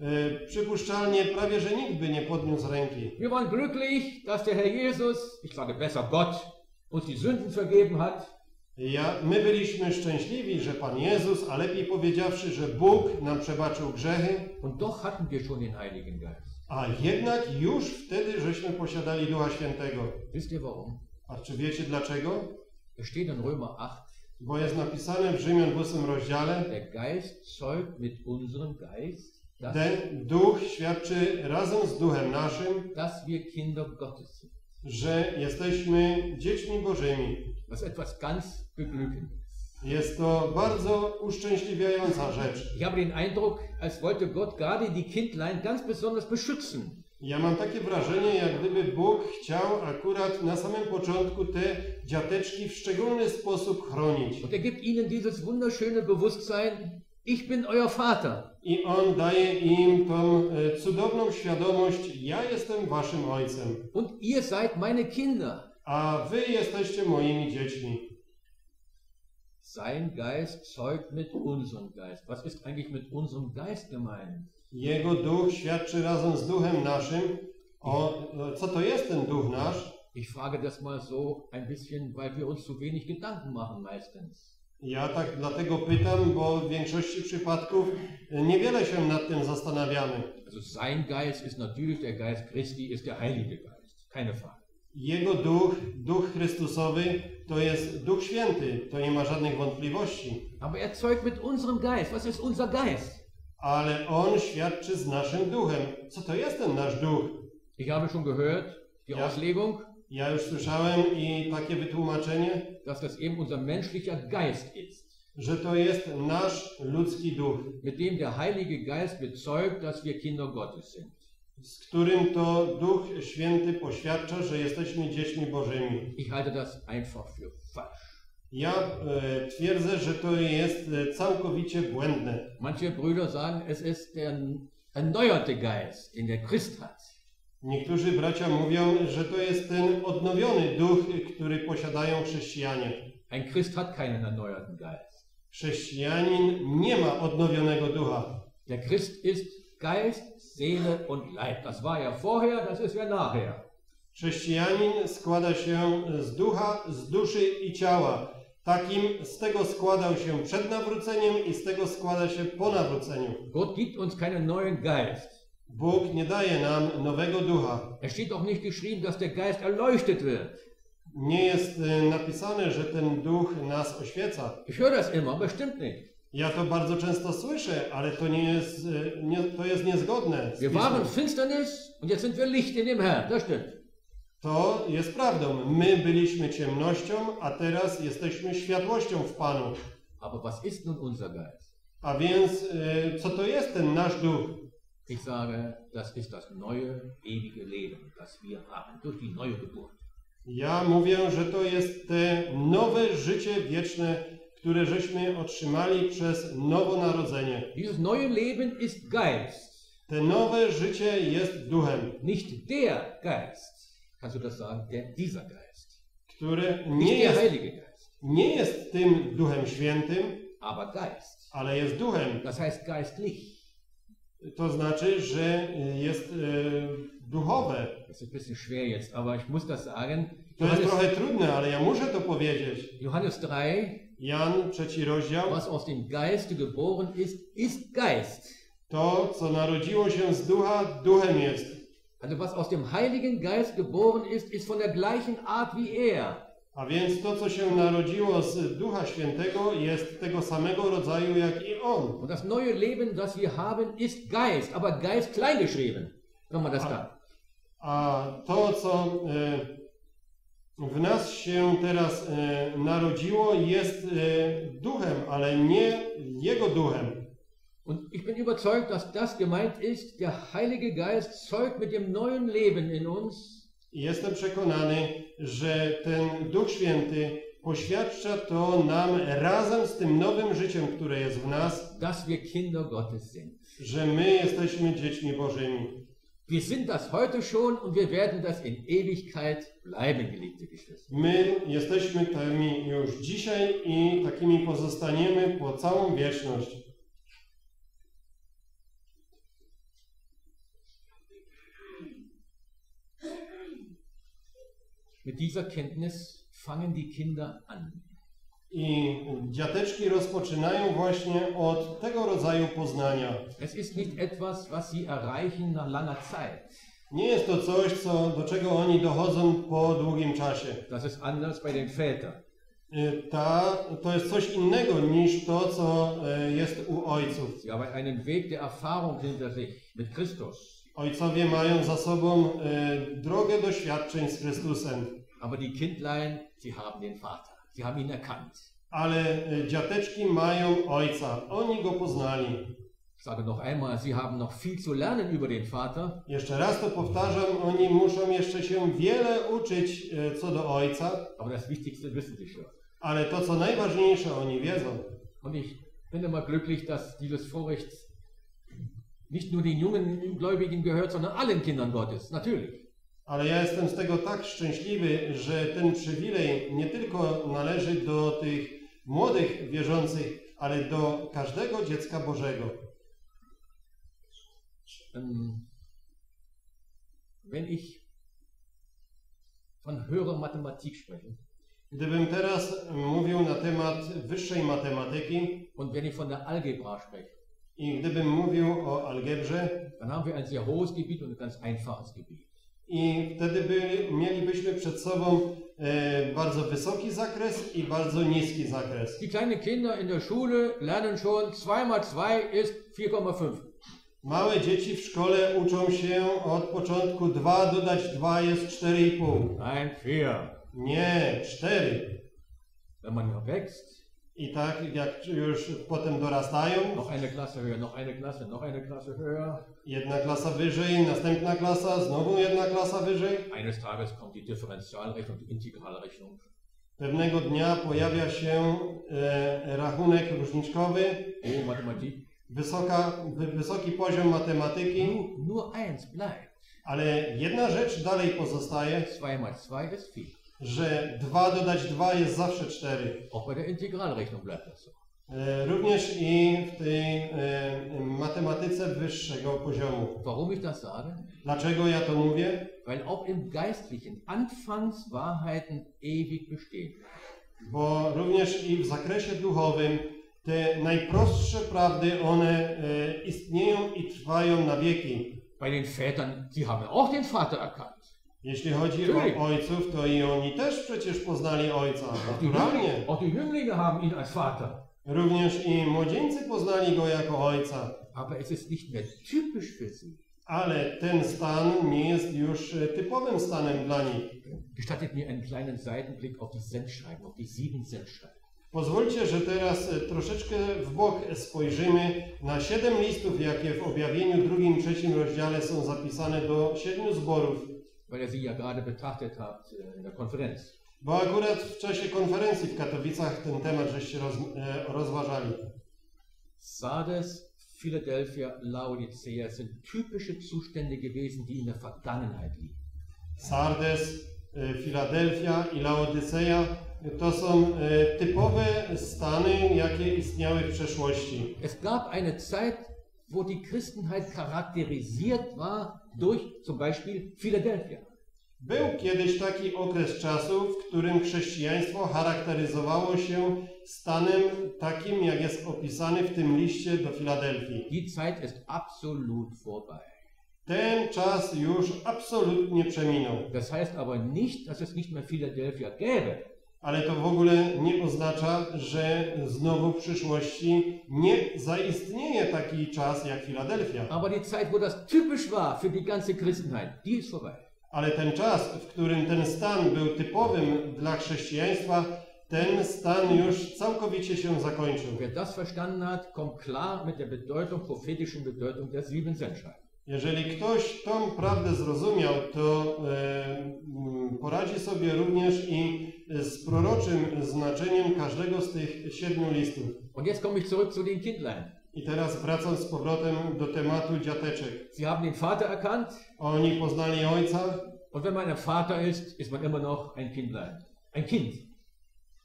E, Przypuszczalnie prawie, że nikt by nie podniósł ręki. Wir waren glücklich, dass der Herr Jesus, ich sage besser Gott, uns die Sünden vergeben hat. Ja, my byliśmy szczęśliwi, że Pan Jezus, a lepiej powiedziawszy, że Bóg nam przebaczył grzechy, Und doch hatten wir schon den Heiligen Geist. a jednak już wtedy żeśmy posiadali Ducha Świętego. Wisst ihr warum? A czy wiecie dlaczego? Es steht in Römer 8, Bo jest napisane w Rzymian w 8 rozdziale, der Geist zeugt mit unserem Geist, ten Duch świadczy razem z Duchem naszym, dass wir Kinder Gottes sind. Że jesteśmy dziećmi Bożymi. Das ist etwas ganz Beglückendes. Jest to bardzo uszczęśliwiająca rzecz. Ich habe den Eindruck, als wollte Gott gerade die Kindlein ganz besonders beschützen. Ja mam takie wrażenie, jak gdyby Bóg chciał akurat na samym początku te dziateczki w szczególny sposób chronić. Und er gibt ihnen dieses wunderschöne Bewusstsein, ich bin euer Vater. I On daje im tą e, cudowną świadomość, ja jestem waszym ojcem, Und ihr seid meine Kinder. a wy jesteście moimi dziećmi. Sein Geist zeugt mit unserem Geist. Was ist eigentlich mit unserem Geist gemeint? Jego duch świadczy razem z duchem naszym. O, e, co to jest ten duch nasz? Ich frage das mal so ein bisschen, weil wir uns zu wenig Gedanken machen meistens. Ja tak dlatego pytam, bo w większości przypadków e, niewiele się nad tym zastanawiamy. Also sein Geist ist natürlich der Geist Christi, ist der Heilige Geist. Keine Frage. Jego duch, duch Chrystusowy, to jest duch święty, to nie ma żadnych wątpliwości. Aber er zeugt mit unserem Geist. Was ist unser Geist? Ale on świadczy z naszym duchem. Co to jest ten nasz duch? Ich habe schon gehört, die Ja. Auslegung, Ja już słyszałem i takie wytłumaczenie, dass das eben unser menschlicher Geist ist, że to jest nasz ludzki duch, mit dem der Heilige Geist bezeugt, dass wir Kinder Gottes sind. z którym to Duch Święty poświadcza, że jesteśmy dziećmi Bożymi. Ich halte das einfach für falsch. Ja e, twierdzę, że to jest e, całkowicie błędne. Manche Brüder sagen, es ist der erneuerte Geist, den der Christ hat. Niektórzy bracia mówią, że to jest ten odnowiony duch, który posiadają chrześcijanie. Ein Christ hat keinen erneuerten Geist. Chrześcijanin nie ma odnowionego ducha. Der Christ ist Geist, Seele und Leib. Das war ja vorher, das ist ja nachher. Chrześcijanin składa się z ducha, z duszy i ciała. Takim z tego składał się przed nawróceniem i z tego składa się po nawróceniu. Gott gibt uns keinen neuen Geist. Bóg nie daje nam nowego ducha. Es steht auch nicht geschrieben, dass der Geist erleuchtet wird. Nie jest e, napisane, że ten duch nas oświeca. Ich höre das immer, aber stimmt nicht. Ja to bardzo często słyszę, ale to nie jest, e, nie, to jest niezgodne. Wir waren Finsternis und jetzt sind wir Licht in dem Herrn. Das stimmt. To jest prawdą. My byliśmy ciemnością, a teraz jesteśmy światłością w Panu. Aber was ist nun unser Geist? A więc e, co to jest ten nasz duch? Ich sage, das ist das neue, ewige Leben, das wir haben durch die neue Geburt. Ja mówię, że to jest te nowe życie wieczne, które żeśmy otrzymali przez nowonarodzenie. Dieses neue Leben ist Geist, Te nowe życie jest duchem, nicht der Geist. Kannst du das sagen? Der, dieser Geist. który nie jest, nie jest tym duchem świętym, aber Geist. ale jest duchem. Das heißt geistlich. To znaczy, że jest e, duchowe. Das ist ein bisschen schwer jetzt, aber ich muss das sagen. To jest Johannes, trochę trudne, ale ja muszę to powiedzieć. Johannes 3, Jan, trzeci rozdział. was aus dem Geiste geboren ist, ist Geist. To, co narodziło się z ducha, duchem jest. Also was aus dem Heiligen Geist geboren ist, ist von der gleichen Art wie er. A więc to, co się narodziło z Ducha Świętego, jest tego samego rodzaju jak i On. Und das neue Leben, das wir haben, ist Geist, aber Geist kleingeschrieben, wenn man das Ah. kann. A to, co e, w nas się teraz e, narodziło, jest e, duchem, ale nie Jego duchem. Und ich bin überzeugt, dass das gemeint ist, der Heilige Geist zeugt mit dem neuen Leben in uns, I jestem przekonany, że ten Duch Święty poświadcza to nam razem z tym nowym życiem, które jest w nas, dass wir Kinder Gottes sind. że my jesteśmy dziećmi Bożymi. Wir sind das heute schon und wir werden das in Ewigkeit bleiben, geliebte Geschwister. My jesteśmy tymi już dzisiaj i takimi pozostaniemy po całą wieczność. Mit dieser Kenntnis fangen die Kinder an. I dziateczki rozpoczynają właśnie od tego rodzaju poznania. Es ist nicht etwas, was sie erreichen nach langer Zeit. Nie jest to coś, co, do czego oni dochodzą po długim czasie. Das ist anders bei den Vätern. Y, Ta, to jest coś innego niż to, co y, jest u ojców. Sie haben einen Weg der Erfahrung hinter sich mit Christus. Ojcowie mają za sobą y, drogę doświadczeń z Chrystusem, Aber die Kindlein, sie haben den Vater. Sie haben ihn erkannt. ale y, dziateczki mają ojca. Oni go poznali. Ich sage noch einmal, Sie haben noch viel zu lernen über den Vater, Jeszcze raz to powtarzam, oni muszą jeszcze się wiele uczyć e, co do Ojca, aber das Wichtigste wissen Sie schon. ale to co najważniejsze oni wiedzą. Und ich bin immer glücklich, dass dieses Vorrecht nicht nur den jungen Gläubigen gehört, sondern allen Kindern Gottes, natürlich. Ale ja jestem z tego tak szczęśliwy, że ten przywilej nie tylko należy do tych młodych wierzących, ale do każdego dziecka Bożego. Ähm, wenn ich von höherer Mathematik spreche Gdybym teraz mówił na temat wyższej matematyki und wenn ich von der Algebra spreche, i gdybym mówił o algebrze, dann haben wir ein sehr hohes Gebiet und ein ganz einfaches Gebiet. i wtedy by, mielibyśmy przed sobą e, bardzo wysoki zakres i bardzo niski zakres. Die kleinen Kinder in der Schule lernen schon 2 mal 2 ist 4,5. Małe dzieci w szkole uczą się od początku 2 dodać 2 jest 4,5. Nein, 4. Nie, 4. Wenn man noch wächst, I tak jak już potem dorastają, noch eine Klasse höher, noch eine Klasse, noch eine Klasse höher. jedna klasa wyżej, następna klasa, znowu jedna klasa wyżej. Eines Tages kommt die Differentialrechnung, die Integralrechnung. Pewnego dnia pojawia się e, rachunek różniczkowy, Mathematik. wysoka, wy, wysoki poziom matematyki, Nur, nur eins bleibt. ale jedna rzecz dalej pozostaje, 2 mal 2 ist 4. że 2 dodać 2 jest zawsze 4. Auch bei der Integralrechnung bleibt das so. E, również i w tej e, matematyce wyższego poziomu. Warum ich das sage? Dlaczego ja to mówię? Weil auch im Geistlichen Anfangswahrheiten ewig bestehen. Bo również i w zakresie duchowym te najprostsze prawdy, one e, istnieją i trwają na wieki. Bei den Vätern, sie haben auch den Vater erkannt. Jeśli chodzi o ojców, to i oni też przecież poznali ojca. Naturalnie. Auch die Jünglinge haben ihn als Vater. Również i młodzieńcy poznali go jako ojca. Aber es ist nicht mehr typisch für sie. Ale ten stan nie jest już e, typowym stanem dla nich. Gestattet mir einen kleinen Seitenblick auf die Sendschreiben, auf die sieben Sendschreiben. Pozwólcie, że teraz e, troszeczkę w bok spojrzymy na siedem listów, jakie w objawieniu drugim, trzecim rozdziale są zapisane do siedmiu zborów. Weil er sie ja gerade betrachtet hat äh, in der Konferenz. Bo akurat w czasie konferencji w Katowicach ten temat żeście roz, e, rozważali. Sardes, Philadelphia, Laodicea sind typische Zustände gewesen, die in der Vergangenheit liegen. Sardes, e, Filadelfia i Laodyceja to są e, typowe stany, jakie istniały w przeszłości. Es gab eine Zeit, wo die Christenheit charakterisiert war durch zum Beispiel Philadelphia. Był kiedyś taki okres czasu, w którym chrześcijaństwo charakteryzowało się stanem takim, jak jest opisany w tym liście do Filadelfii. Die Zeit ist absolut vorbei. Ten czas już absolutnie przeminął, Das heißt aber nicht, dass es nicht mehr Philadelphia gäbe. Ale to w ogóle nie oznacza, że znowu w przyszłości nie zaistnieje taki czas jak Filadelfia. Aber die Zeit, wo das typisch war für die ganze Christenheit, die ist vorbei. Ale ten czas, w którym ten stan był typowym dla chrześcijaństwa, ten stan już całkowicie się zakończył. Wer das verstanden hat, kommt klar mit der Bedeutung, prophetischen Bedeutung der sieben Sendschreiben. Jeżeli ktoś tą prawdę zrozumiał, to e, poradzi sobie również i z proroczym znaczeniem każdego z tych siedmiu listów. Und jetzt komme ich zurück zu den Kindlein. I teraz wracam z powrotem do tematu dziateczek. Sie haben den Vater erkannt Oni poznali ojca und wenn man ein Vater ist, ist man immer noch ein Kindlein. Ein Kind.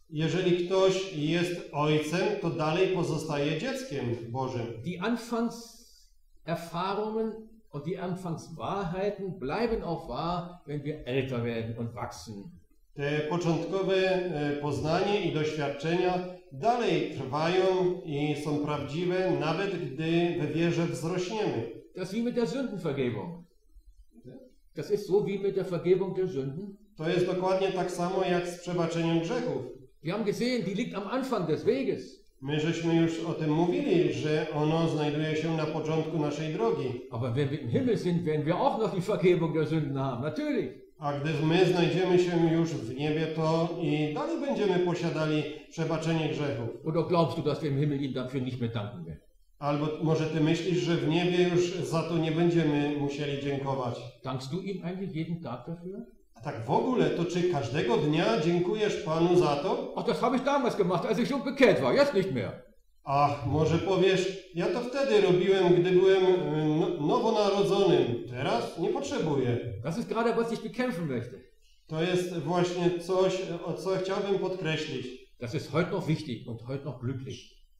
Jeżeli ktoś jest ojcem, to dalej pozostaje dzieckiem Bożym. Die Anfangserfahrungen und die Anfangswahrheiten bleiben auch wahr, wenn wir älter werden und wachsen. Te początkowe e, poznanie i doświadczenia dalej trwają i są prawdziwe, nawet gdy we wierze wzrośniemy. Das wie mit der Sündenvergebung. Das ist so wie mit der Vergebung der Sünden. To jest dokładnie tak samo jak z przebaczeniem grzechów. Wir haben gesehen, die liegt am Anfang des Weges. My żeśmy już o tym mówili, że ono znajduje się na początku naszej drogi. Aber wenn wir im Himmel sind, werden wir auch noch die Vergebung der Sünden haben. Natürlich. A gdy my znajdziemy się już w niebie, to i dalej będziemy posiadali przebaczenie grzechów. Oder glaubst du, dass wir im Himmel ihm dafür nicht mehr danken werden? Albo może ty myślisz, że w niebie już za to nie będziemy musieli dziękować. Dankst du ihm eigentlich jeden Tag dafür? A tak w ogóle, to czy każdego dnia dziękujesz Panu za to? Ach, das habe ich damals gemacht, als ich schon bekehrt war, jetzt nicht mehr. Ach, może powiesz, ja to wtedy robiłem, gdy byłem y, no, nowonarodzonym. Teraz nie potrzebuję. Das ist gerade, was ich bekämpfen möchte. To jest właśnie coś, o co chciałbym podkreślić. Das ist heute noch wichtig und heute noch glücklich.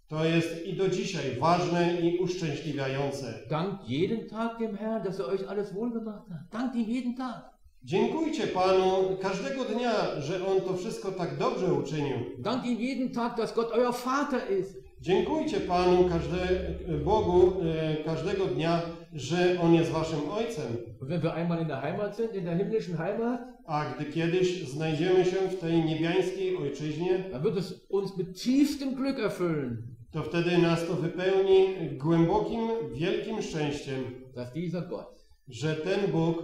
To jest i do dzisiaj ważne i uszczęśliwiające. Dankt jeden Tag dem Herrn, dass er euch alles wohlgemacht hat. Dankt ihm jeden Tag. Dziękujcie Panu każdego dnia, że On to wszystko tak dobrze uczynił. Dankt ihm jeden Tag, dass Gott euer Vater ist. Dziękujcie Panu, każde, Bogu e, każdego dnia, że On jest waszym Ojcem. Und wenn wir einmal in der Heimat sind, in der himmlischen Heimat, A gdy kiedyś znajdziemy się w tej niebiańskiej ojczyźnie, dann wird es uns mit tiefstem Glück erfüllen, to wtedy nas to wypełni głębokim, wielkim szczęściem, dass dieser Gott że ten Bóg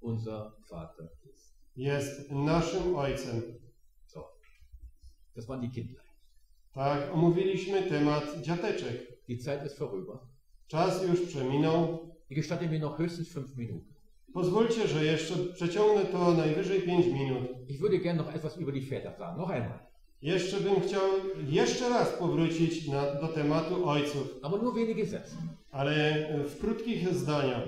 unser Vater ist. jest naszym Ojcem. So, das waren die Kindlein. Tak, omówiliśmy temat dziateczek. Die Zeit ist vorüber. Czas już przeminął. Ich gestatte mir noch höchstens fünf Minuten. Pozwólcie, że jeszcze przeciągnę to najwyżej 5 minut. Ich würde gerne noch etwas über die Väter sagen. Noch einmal. Jeszcze bym chciał jeszcze raz powrócić na, do tematu ojców, Aber nur wenige Sätze. ale w krótkich zdaniach.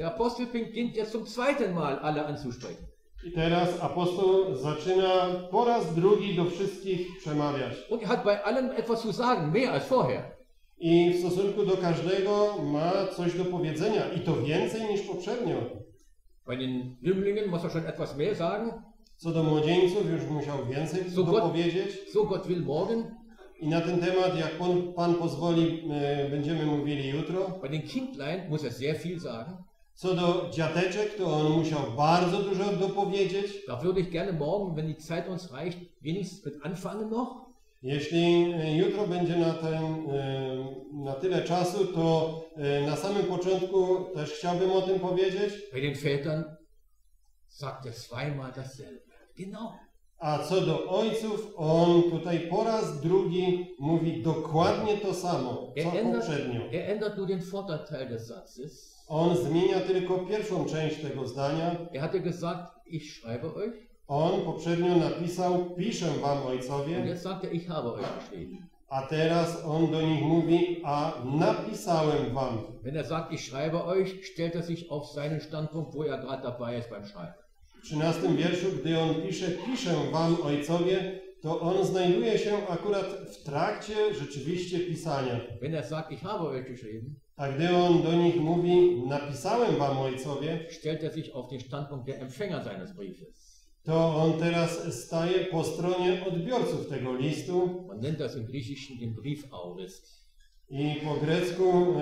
Der Apostel beginnt jetzt zum zweiten Mal alle anzusprechen. I teraz apostoł zaczyna po raz drugi do wszystkich przemawiać. Und er hat bei allem etwas zu sagen, mehr als vorher. I w stosunku do każdego ma coś do powiedzenia i to więcej niż poprzednio. Bei den Jünglingen muss er schon etwas mehr sagen. Co do młodzieńców już musiał więcej So Gott- dopowiedzieć. So Gott will morgen. I na ten temat, jak Pan, Pan pozwoli, będziemy mówili jutro. Bei den Kindlein muss er sehr viel sagen. Co do dziadeczek, to on musiał bardzo dużo dopowiedzieć. Da würde ich gerne morgen, wenn die Zeit uns reicht, wenigstens mit anfangen noch. Jeśli e, jutro będzie na, ten, e, na tyle czasu, to e, na samym początku też chciałbym o tym powiedzieć. Bei den Vätern sagt er zweimal dasselbe. Genau. A co do ojców, on tutaj po raz drugi mówi dokładnie to samo, Er co ändert, poprzednio. er ändert nur den Vorderteil des Satzes. On zmienia tylko pierwszą część tego zdania. Er hatte gesagt, ich schreibe euch. On poprzednio napisał, piszę wam Und ojcowie, jetzt sagt er, ich habe euch geschrieben. a teraz on do nich mówi, a napisałem wam. Wenn er sagt, ich schreibe euch, stellt er sich auf seinen Standpunkt, wo er gerade dabei ist beim Schreiben. W 13 wierszu, gdy on pisze, piszę wam ojcowie, to on znajduje się akurat w trakcie rzeczywiście pisania. Wenn er sagt, ich habe euch geschrieben, A gdy on do nich mówi, napisałem wam ojcowie, stellt er sich auf den Standpunkt der Empfänger seines Briefes. to on teraz staje po stronie odbiorców tego listu Man nennt das im Griechischen den Briefaurist. i po grecku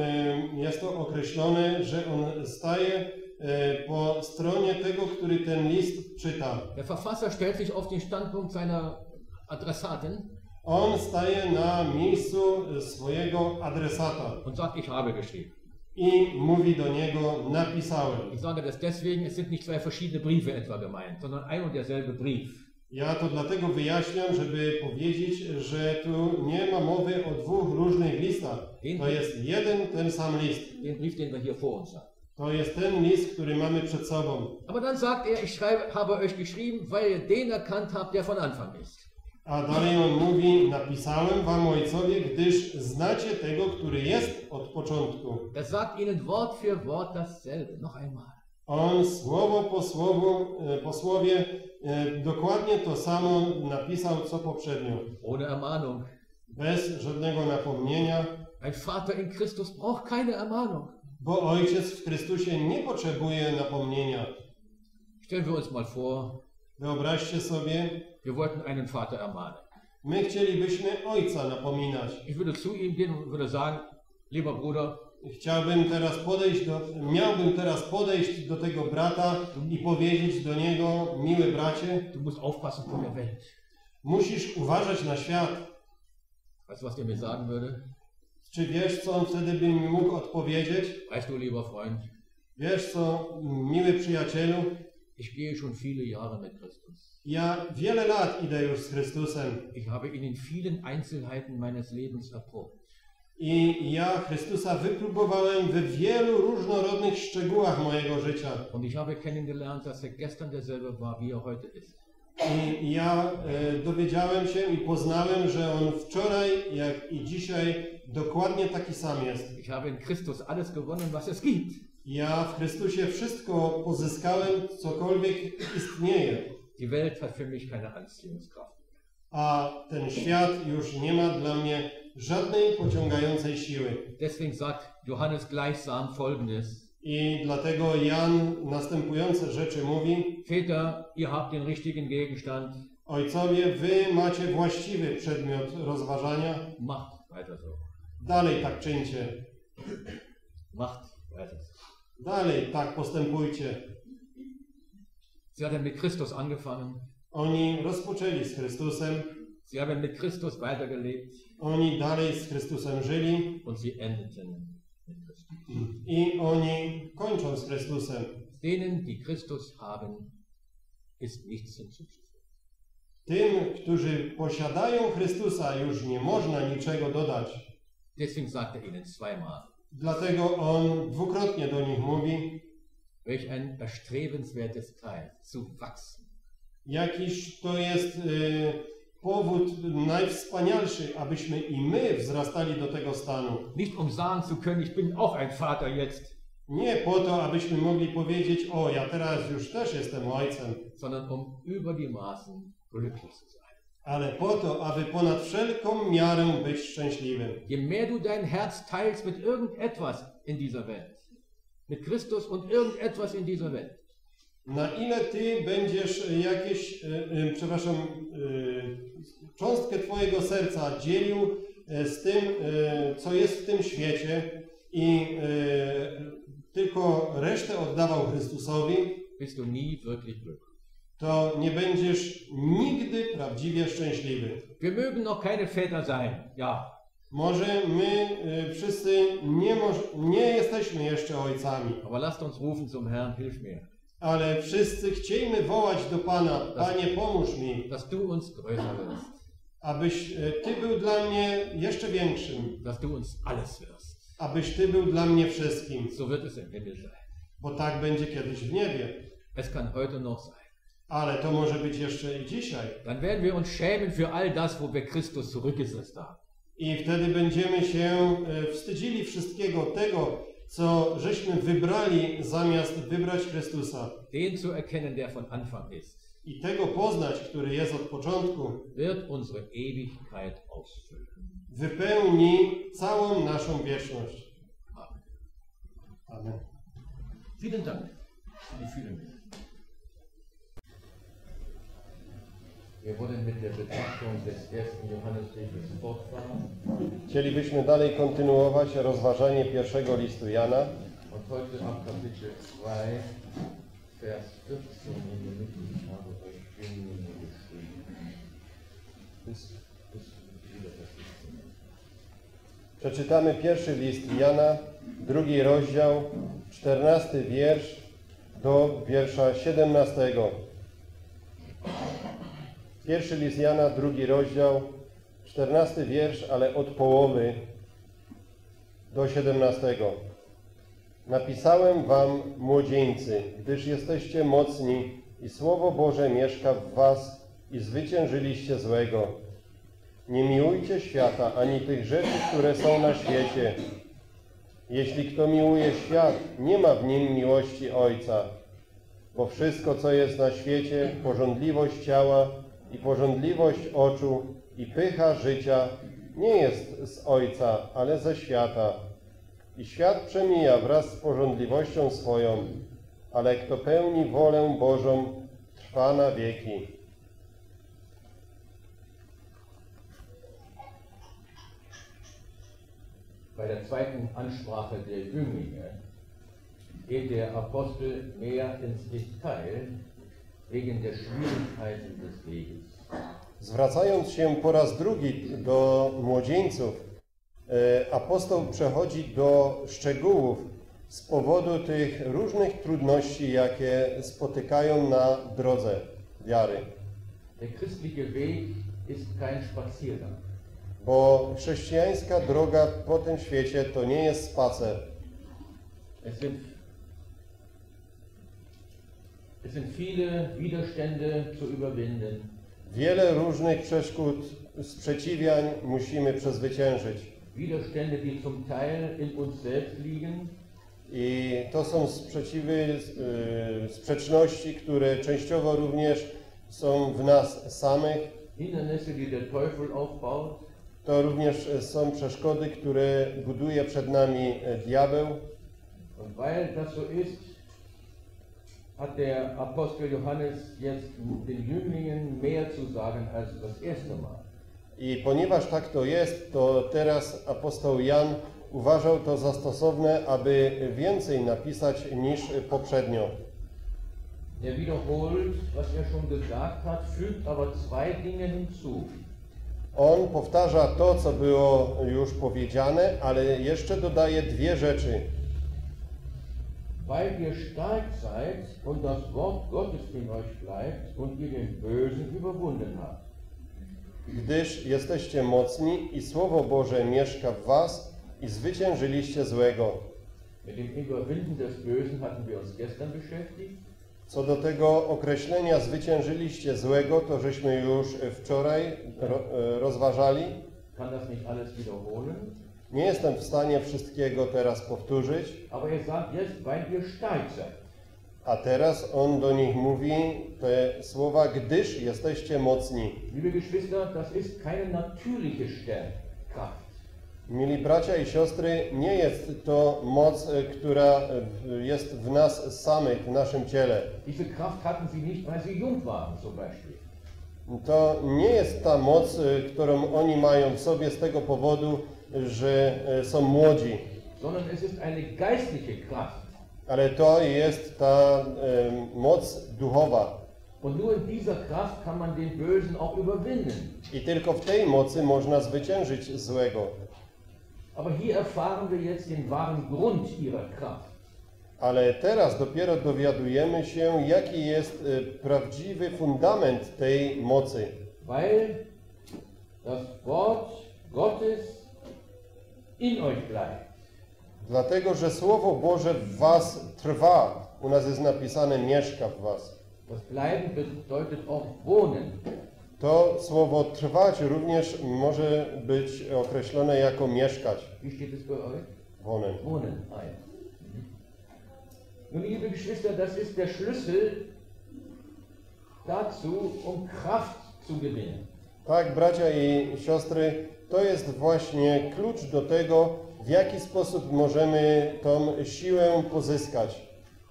y, jest to określone, że on staje y, po stronie tego, który ten list czyta. Der Verfasser stellt sich auf den Standpunkt seiner Adressaten On staje na miejscu swojego adresata und sagt, ich habe geschrieben. i mówi do niego, napisałem. Ich sage das deswegen, es sind nicht zwei verschiedene Briefe etwa gemeint, sondern ein und derselbe Brief. Ja to dlatego wyjaśniam, żeby powiedzieć, że tu nie ma mowy o dwóch różnych listach. To jest jeden ten sam list. Den Brief, den wir hier vor uns haben. To jest ten list, który mamy przed sobą. Aber dann sagt er, ich schreibe, habe euch geschrieben, weil ihr den erkannt habt, der von Anfang ist. A dalej on mówi, napisałem wam ojcowie, gdyż znacie tego, który jest od początku. Sagt ihnen Wort für Wort dasselbe. Noch einmal. On słowo po, słowu, e, po słowie e, dokładnie to samo napisał, co poprzednio. Ohne Ermahnung. Bez żadnego napomnienia, Ein Vater in Christus braucht keine Ermahnung. bo ojciec w Chrystusie nie potrzebuje napomnienia. Stellen wir uns mal vor, Wyobraźcie sobie, wir wollten einen Vater ermahnen. my chcielibyśmy ojca napominać. Ich würde zu ihm gehen und würde sagen, lieber Bruder, Chciałbym teraz podejść do, miałbym teraz podejść do tego brata i powiedzieć do niego, miły bracie, du musst aufpassen vor der Welt. musisz uważać na świat. Weißt du, was der mir sagen würde? Czy wiesz, co on wtedy by mi mógł odpowiedzieć? Weißt du, lieber Freund, Wiesz co, miły przyjacielu, ich gehe schon viele Jahre mit Christus. ja wiele lat idę już z Chrystusem. Ich habe ihn in vielen Einzelheiten meines Lebens erprobt. I ja Chrystusa wypróbowałem we wielu różnorodnych szczegółach mojego życia. Und ich habe kennengelernt, dass er gestern derselbe war, wie er heute ist. I ja e, dowiedziałem się i poznałem, że On wczoraj, jak i dzisiaj, dokładnie taki sam jest. Ich habe in Christus alles gewonnen, was es gibt. Ja w Chrystusie wszystko pozyskałem, cokolwiek istnieje. Die Welt hat für mich keine Anziehungskraft. A ten świat już nie ma dla mnie żadnej pociągającej siły. Deswegen sagt Johannes gleichsam Folgendes. I dlatego Jan następujące rzeczy mówi: Väter, ihr habt den richtigen Gegenstand, Ojcowie, wy macie właściwy przedmiot rozważania, macht weiter so. dalej tak czyńcie, Macht weiter so. Dalej tak postępujcie. Sie haben mit Christus angefangen. Oni rozpoczęli z Chrystusem, Sie haben mit Christus weitergelebt oni dalej z Chrystusem żyli und sie endeten mit Christus. i oni kończą z Chrystusem. Denen, die Christus haben, ist nichts hinzuzufügen. Tym, którzy posiadają Chrystusa, już nie można niczego dodać. Deswegen sagt er ihnen zweimal, Dlatego on dwukrotnie do nich mówi, welch ein erstrebenswertes Teil, zu wachsen. jakiż to jest y, powód najwspanialszy, abyśmy i my wzrastali do tego stanu. Nicht um sagen zu können, ich bin auch ein Vater jetzt, Nie po to, abyśmy mogli powiedzieć, o, ja teraz już też jestem ojcem, sondern um über die Maßen glücklich zu sein. Ale po to, aby ponad wszelką miarę być szczęśliwym. Je mehr du dein Herz teilst mit irgendetwas in dieser Welt, mit Christus und irgendetwas in dieser Welt, Na ile ty będziesz jakieś, y, y, przepraszam, y, cząstkę twojego serca dzielił y, z tym, y, co jest w tym świecie i y, tylko resztę oddawał Chrystusowi, bist du nie wirklich glücklich. To nie będziesz nigdy prawdziwie szczęśliwy. Wir mögen noch keine Väter sein, ja, Może my y, wszyscy nie, nie jesteśmy jeszcze ojcami, aber lasst uns rufen zum Herrn, hilf mir, ale wszyscy chcielibyśmy wołać do Pana, Panie pomóż mi, dass du uns größer wirst, abyś y, Ty był dla mnie jeszcze większym, dass du uns alles wirst. abyś Ty był dla mnie wszystkim, So wird es im Himmel sein. bo tak będzie kiedyś w niebie. Es kann heute noch sein. Ale to może być jeszcze i dzisiaj. Dann werden wir uns schämen für all das, wo wir Christus zurückgesetzt haben. I wtedy będziemy się y, wstydzili wszystkiego tego, co żeśmy wybrali zamiast wybrać Chrystusa. Den zu erkennen, der von Anfang ist, I tego poznać, który jest od początku, wird unsere Ewigkeit ausfüllen. wypełni całą naszą wieczność. Amen. Amen. Vielen Dank. Vielen Dank. Wir wollen mit der Betrachtung des ersten Johannesbriefes fortfahren. Chcielibyśmy dalej kontynuować rozważanie pierwszego listu Jana. Und heute am Kapitel 2, Vers 14 in der Mitte. Ich habe euch geschrieben. Bis, bis wieder Vers 14. Przeczytamy pierwszy list Jana, drugi rozdział, czternasty wiersz do wiersza siedemnastego. Pierwszy list Jana, drugi rozdział, czternasty wiersz, ale od połowy do siedemnastego. Napisałem wam, młodzieńcy, gdyż jesteście mocni i Słowo Boże mieszka w was i zwyciężyliście złego. Nie miłujcie świata ani tych rzeczy, które są na świecie. Jeśli kto miłuje świat, nie ma w nim miłości Ojca. Bo wszystko, co jest na świecie, pożądliwość ciała i pożądliwość oczu i pycha życia, nie jest z Ojca, ale ze świata. I świat przemija wraz z pożądliwością swoją, ale kto pełni wolę Bożą, trwa na wieki. Bei der zweiten Ansprache der Jünglinge geht der Apostel mehr ins Detail wegen der Schwierigkeiten des. Zwracając się po raz drugi do młodzieńców, e, apostoł przechodzi do szczegółów z powodu tych różnych trudności, jakie spotykają na drodze wiary. Der christliche Weg ist kein Spaziergang. Bo chrześcijańska droga po tym świecie to nie jest spacer. Es sind, es sind viele Widerstände zu überwinden. Wiele różnych przeszkód, sprzeciwiań musimy przezwyciężyć. Widerstände, die zum Teil in uns selbst liegen, I to są sprzeciwy, y, sprzeczności, które częściowo również są w nas samych. Hindernisse, die der Teufel aufbaut. To również e, są przeszkody, które buduje przed nami e, diabeł. Und weil das so ist, hat der Apostel Johannes jetzt den Jünglingen mehr zu sagen als das erste Mal. I ponieważ tak to jest, to teraz apostoł Jan uważał to za stosowne, aby więcej napisać niż poprzednio. Er wiederholt, was er schon gesagt hat, fügt aber zwei Dinge hinzu. On powtarza to, co było już powiedziane, ale jeszcze dodaje dwie rzeczy. Weil ihr stark seid und das Wort Gottes in euch bleibt und ihr den Bösen überwunden habt. Gdyż jesteście mocni i Słowo Boże mieszka w was i zwyciężyliście złego. Mit dem Überwinden des Bösen hatten wir uns gestern beschäftigt. Co do tego określenia zwyciężyliście złego, to żeśmy już wczoraj ro, e, rozważali. Kann das nicht alles wiederholen. Nie jestem w stanie wszystkiego teraz powtórzyć, Aber er sagt jetzt, weil ihr stark seid. a teraz on do nich mówi te słowa, gdyż jesteście mocni. Liebe Geschwister, das ist keine natürliche Stärke, Kraft. Mili bracia i siostry, nie jest to moc, która jest w nas samych, w naszym ciele. Diese Kraft hatten sie nicht, weil sie jung waren zum Beispiel. To nie jest ta moc, którą oni mają w sobie z tego powodu, że e, są młodzi, sondern es ist eine geistliche Kraft. ale to jest ta e, moc duchowa. Und nur in dieser Kraft kann man den Bösen auch überwinden. I tylko w tej mocy można zwyciężyć złego. Aber hier erfahren wir jetzt den wahren Grund ihrer Kraft. Ale teraz dopiero dowiadujemy się, jaki jest e, prawdziwy fundament tej mocy. Weil das Wort Gottes in euch bleibt. Dlatego, że Słowo Boże w was trwa. U nas jest napisane mieszka w was. Das Bleiben bedeutet auch wohnen. To słowo trwać również może być określone jako mieszkać. Wie steht es bei euch? Wonen. Wohnen. Ah, ja. Mhm. Nun, liebe Geschwister, das ist der Schlüssel dazu, um Kraft zu gewinnen. Tak, bracia i siostry, to jest właśnie klucz do tego, w jaki sposób możemy tą siłę pozyskać.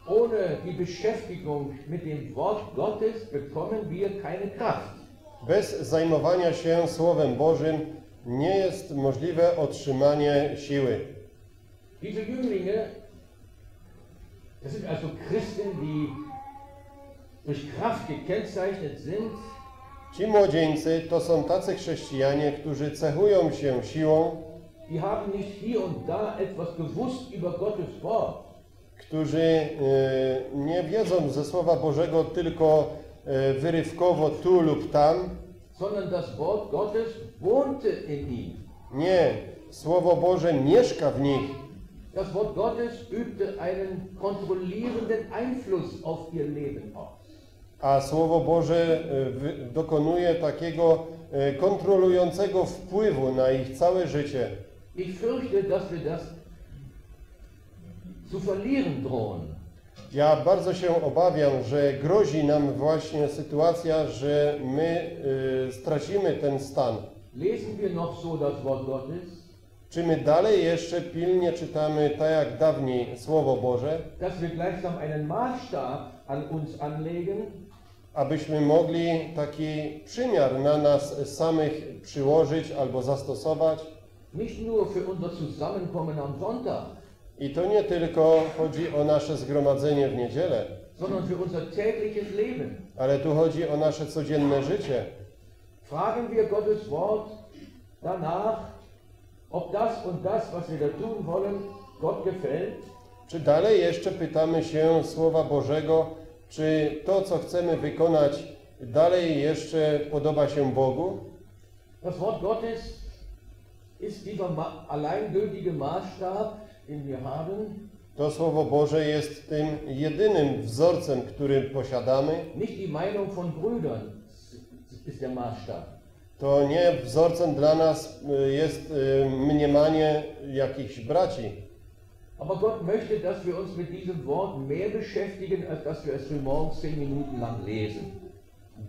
Ohne die Beschäftigung mit dem Wort Gottes bekommen wir keine Kraft. Bez zajmowania się Słowem Bożym nie jest możliwe otrzymanie siły. Diese Jünglinge, das sind also Christen, die durch Kraft gekennzeichnet sind, Ci młodzieńcy to są tacy chrześcijanie, którzy cechują się siłą, którzy nie wiedzą ze Słowa Bożego tylko e, wyrywkowo tu lub tam. sondern das Wort Gottes wohnte in ihnen. Nie, Słowo Boże mieszka w nich. Das Wort Gottes übte einen kontrollierenden Einfluss auf ihr Leben aus. A Słowo Boże e, dokonuje takiego e, kontrolującego wpływu na ich całe życie. Ich fürchte, dass wir das zu verlieren drohen. Ja bardzo się obawiam, że grozi nam właśnie sytuacja, że my y, stracimy ten stan. Lesen wir noch so das Wort Gottes, Czy my dalej jeszcze pilnie czytamy tak jak dawniej Słowo Boże, dass wir gleichsam einen Maßstab an uns anlegen, abyśmy mogli taki przymiar na nas samych przyłożyć albo zastosować? nicht nur für unser Zusammenkommen am Sonntag, I to nie tylko chodzi o nasze zgromadzenie w niedzielę, sondern für unser tägliches Leben. ale tu chodzi o nasze codzienne życie. Fragen wir Gottes Wort danach, ob das und das, was wir da tun wollen, Gott gefällt? Czy dalej jeszcze pytamy się Słowa Bożego, czy to, co chcemy wykonać, dalej jeszcze podoba się Bogu? Das Wort Gottes ist dieser alleingültige Maßstab, den wir haben, To Słowo Boże jest tym jedynym wzorcem, który posiadamy. nicht die Meinung von Brüdern ist der Maßstab. To nie wzorcem dla nas y, jest y, mniemanie jakichś braci. Aber Gott möchte, dass wir uns mit diesem Wort mehr beschäftigen, als dass wir es früh morgens zehn Minuten lang lesen.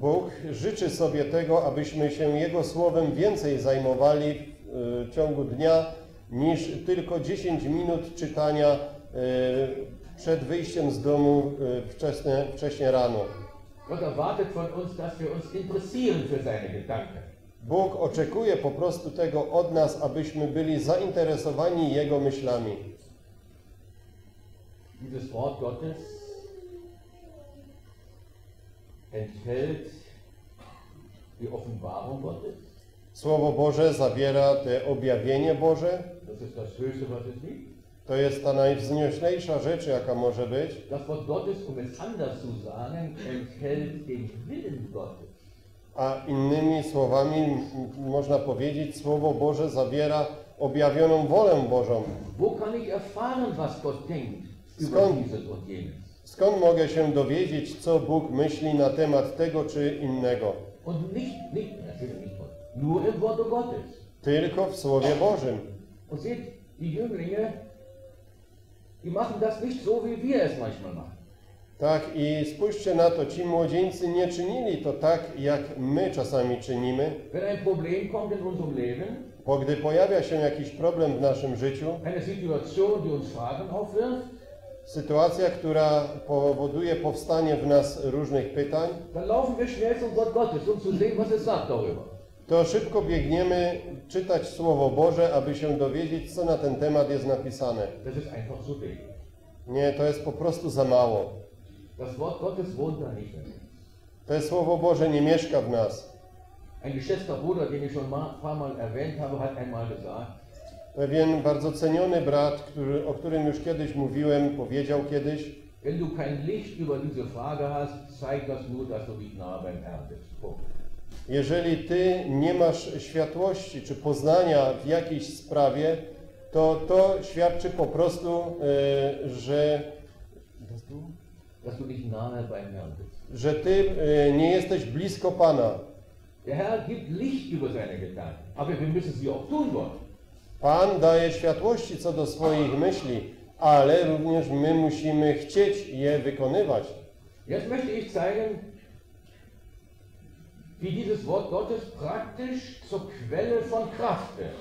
Bóg życzy sobie tego, abyśmy się Jego Słowem więcej zajmowali w y, ciągu dnia niż tylko 10 minut czytania y, przed wyjściem z domu y, wczesne, wcześnie rano. Bóg oczekuje po prostu tego od nas, abyśmy byli zainteresowani Jego myślami. Dieses Wort Gottes enthält die Offenbarung Gottes. Słowo Boże zawiera te objawienie Boże. Das ist das Höchste, was es gibt. To jest ta najwznioślejsza rzecz, jaka może być. Das Wort Gottes, um es anders zu sagen, enthält den Willen Gottes. A innymi słowami można powiedzieć, Słowo Boże zawiera objawioną wolę Bożą. Wo kann ich erfahren, was Gott denkt Skąd? Skąd mogę się dowiedzieć, co Bóg myśli na temat tego czy innego? Gottes. Tylko w Słowie Bożym. Tak, i spójrzcie na to, ci młodzieńcy nie czynili to tak, jak my czasami czynimy, bo gdy pojawia się jakiś problem w naszym życiu, eine Situation, die uns Fragen aufwirft, sytuacja, która powoduje powstanie w nas różnych pytań, um to szybko biegniemy czytać Słowo Boże, aby się dowiedzieć, co na ten temat jest napisane. Nie, to jest po prostu za mało. To Słowo Boże nie mieszka w nas. Ein geschätzter Bruder, den ich schon ein paar Mal erwähnt habe, hat einmal gesagt, Pewien bardzo ceniony brat, który, o którym już kiedyś mówiłem, powiedział kiedyś, wenn du kein Licht über diese Frage hast, zeigt das nur, dass du nicht nah beim Herrn bist. Punkt. jeżeli ty nie masz światłości czy poznania w jakiejś sprawie, to to świadczy po prostu, e, że, Dass du nicht nahe beim Herrn bist. że ty e, nie jesteś blisko Pana. Der Herr gibt Licht über seine Gedanken, aber wir müssen sie auch tun wollen. Pan daje światłości co do swoich myśli, ale również my musimy chcieć je wykonywać. Jetzt möchte ich zeigen, wie dieses Wort Gottes praktisch zur Quelle von Kraft wird.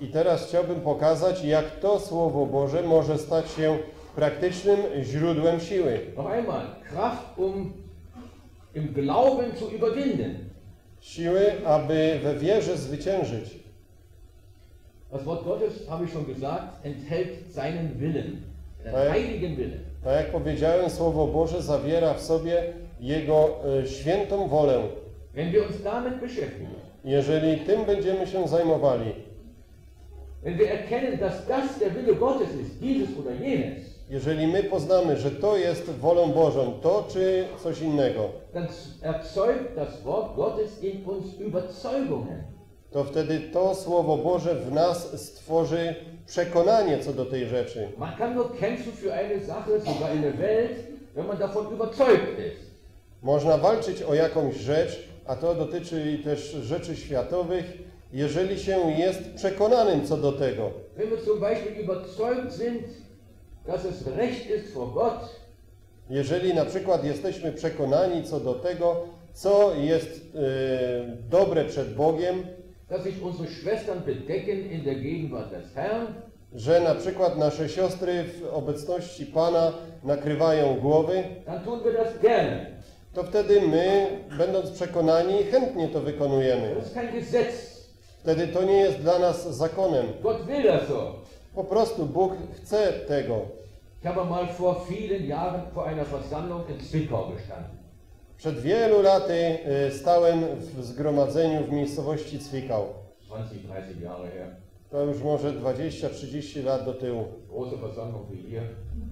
I teraz chciałbym pokazać, jak to Słowo Boże może stać się praktycznym źródłem siły. Noch einmal, Kraft, um im Glauben zu überwinden. Siły, aby we wierze zwyciężyć. Das Wort Gottes, habe ich schon gesagt, enthält seinen Willen, Ja. einen heiligen Willen. Tak jak powiedziałem, Słowo Boże zawiera w sobie Jego e, świętą wolę. Wenn wir uns damit beschäftigen, Jeżeli tym będziemy się zajmowali, wenn wir erkennen, dass das der Wille Gottes ist, dieses oder jenes, jeżeli my poznamy, że to jest wolą Bożą, to czy coś innego, dann erzeugt das Wort Gottes in uns Überzeugungen. To wtedy to Słowo Boże w nas stworzy przekonanie co do tej rzeczy. Man kann nur kämpfen für eine Sache, sogar in der Welt, wenn man davon überzeugt ist. Można walczyć o jakąś rzecz, a to dotyczy też rzeczy światowych, jeżeli się jest przekonanym co do tego. Wenn wir zum Beispiel überzeugt sind, dass es recht ist vor Gott, Jeżeli na przykład jesteśmy przekonani co do tego, co jest e, dobre przed Bogiem, dass sich unsere Schwestern bedecken in der Gegenwart des Herrn, że na przykład nasze siostry w obecności Pana nakrywają głowy, dann tun wir das gerne. to wtedy my, będąc przekonani, chętnie to wykonujemy. Das ist kein Gesetz. Wtedy to nie jest dla nas zakonem. Gott will das so. Po prostu Bóg chce tego. Ich habe mal vor vielen Jahren vor einer Versammlung in Zwickau gestanden. Przed wielu laty e, stałem w zgromadzeniu w miejscowości Zwickau. 20, 30 Jahre her. To już może 20-30 lat do tyłu.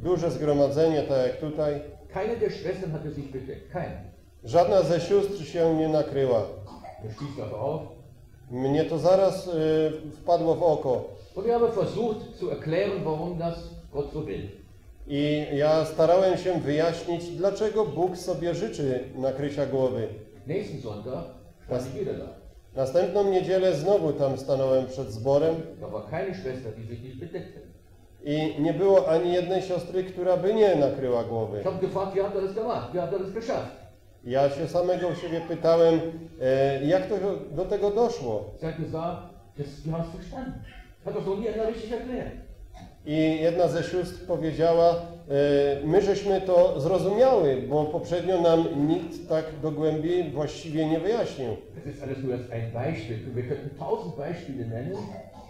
Duże zgromadzenie, tak jak tutaj. Żadna ze sióstr się nie nakryła. Mnie to zaraz y, wpadło w oko Und ich habe versucht zu erklären, warum das Gott so will. I ja starałem się wyjaśnić, dlaczego Bóg sobie życzy nakrycia głowy. Następną niedzielę znowu tam stanąłem przed zborem i nie było ani jednej siostry, która by nie nakryła głowy. Das das? Ja się samego siebie pytałem, e, jak to do tego doszło. Hat gesagt, das, haben es verstanden. Hat doch so nie richtig erklärt. I jedna ze sióstr powiedziała, e, my żeśmy to zrozumiały, bo poprzednio nam nikt tak do głębi właściwie nie wyjaśnił.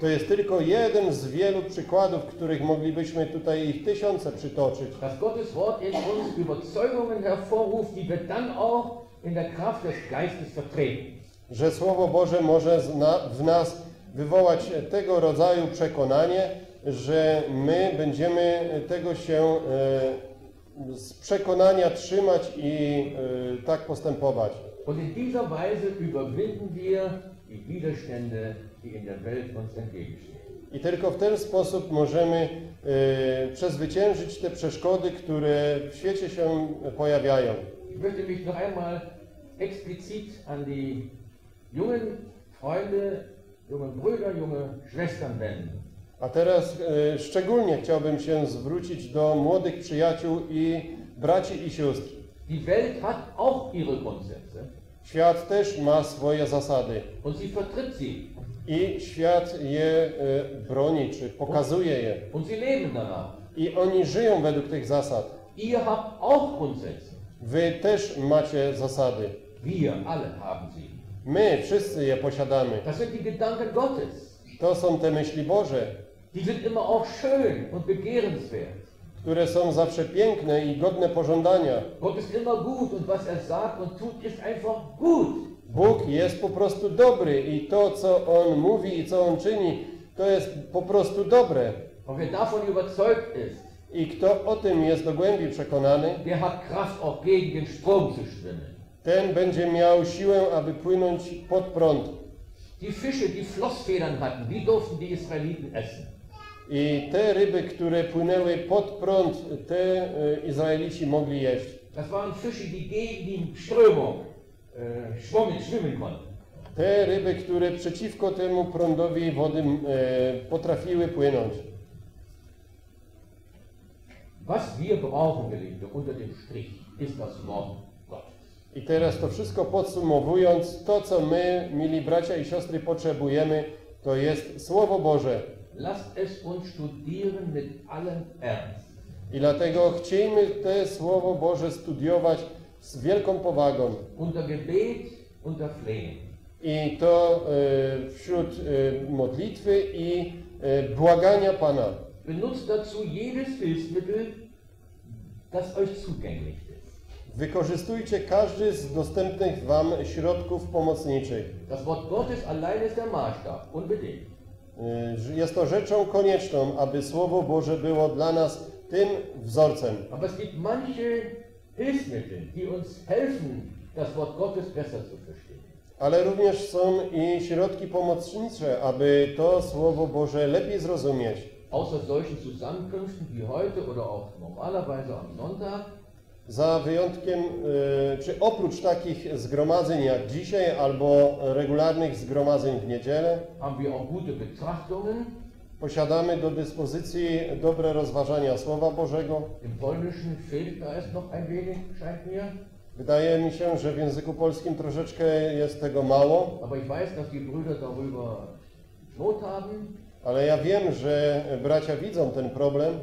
To jest tylko jeden z wielu przykładów, których moglibyśmy tutaj ich tysiące przytoczyć. dass Gottes Wort in uns Überzeugungen hervorruft, die wir dann auch in der Kraft des Geistes vertreten. Że Słowo Boże może w nas wywołać tego rodzaju przekonanie, że my będziemy tego się e, z przekonania trzymać i e, tak postępować. Und in dieser Weise überwinden wir die Widerstände, die in der Welt uns entgegenstehen. I tylko w ten sposób możemy e, przezwyciężyć te przeszkody, które w świecie się pojawiają. Ich möchte mich noch einmal explizit an die jungen Freunde, jungen Brüder, junge Schwestern wenden. A teraz e, szczególnie chciałbym się zwrócić do młodych przyjaciół i braci i sióstr. Die Welt hat auch ihre Grundsätze Świat też ma swoje zasady und sie vertritt sie i świat je e, broni, czy pokazuje je. und sie leben danach. I oni żyją według tych zasad. Ihr habt auch Grundsätze. Wy też macie zasady. Wir alle haben sie. My wszyscy je posiadamy. Das sind die Gedanken Gottes. To są te myśli Boże, Die sind immer auch schön und begehrenswert. które są zawsze piękne i godne pożądania. Gott ist immer gut und was er sagt und tut, ist einfach gut. Bóg jest po prostu dobry i to, co On mówi i co On czyni, to jest po prostu dobre. Und wer davon überzeugt ist, I kto o tym jest do głębi przekonany, der hat Kraft auch gegen den Strom zu schwimmen. ten będzie miał siłę, aby płynąć pod prąd. Die Fische, die Flossfedern hatten, die durften die Israeliten essen. I te ryby, które płynęły pod prąd, te y, Izraelici mogli jeść. Das waren Fische, die gegen die Strömung äh, schwommen, schwimmen konnten. Te ryby, które przeciwko temu prądowi wody y, potrafiły płynąć. Was wir brauchen, Geliebte, unter dem Strich, ist das Wort Gottes. I teraz to wszystko podsumowując, to co my, mili bracia i siostry, potrzebujemy, to jest Słowo Boże. Lasst es uns studieren mit allem Ernst. I dlatego chciejmy te Słowo Boże studiować z wielką powagą. Unter Gebet, unter Flehen. I to y, wśród y, modlitwy i y, błagania Pana. Benutzt dazu jedes Hilfsmittel, das euch zugänglich ist. Wykorzystujcie każdy z dostępnych Wam środków pomocniczych. Das Wort Gottes allein ist der Maßstab, unbedingt. Y, Jest to rzeczą konieczną, aby Słowo Boże było dla nas tym wzorcem. Aber es gibt manche Hilfsmittel, die uns helfen, das Wort Gottes besser zu verstehen. Ale również są i środki pomocnicze, aby to Słowo Boże lepiej zrozumieć. Außer solchen Zusammenkünften wie heute oder auch normalerweise am Sonntag Za wyjątkiem, y, czy oprócz takich zgromadzeń jak dzisiaj, albo regularnych zgromadzeń w niedzielę, posiadamy do dyspozycji dobre rozważania Słowa Bożego. Wydaje mi się, że w języku polskim troszeczkę jest tego mało, ale ja wiem, że bracia widzą ten problem.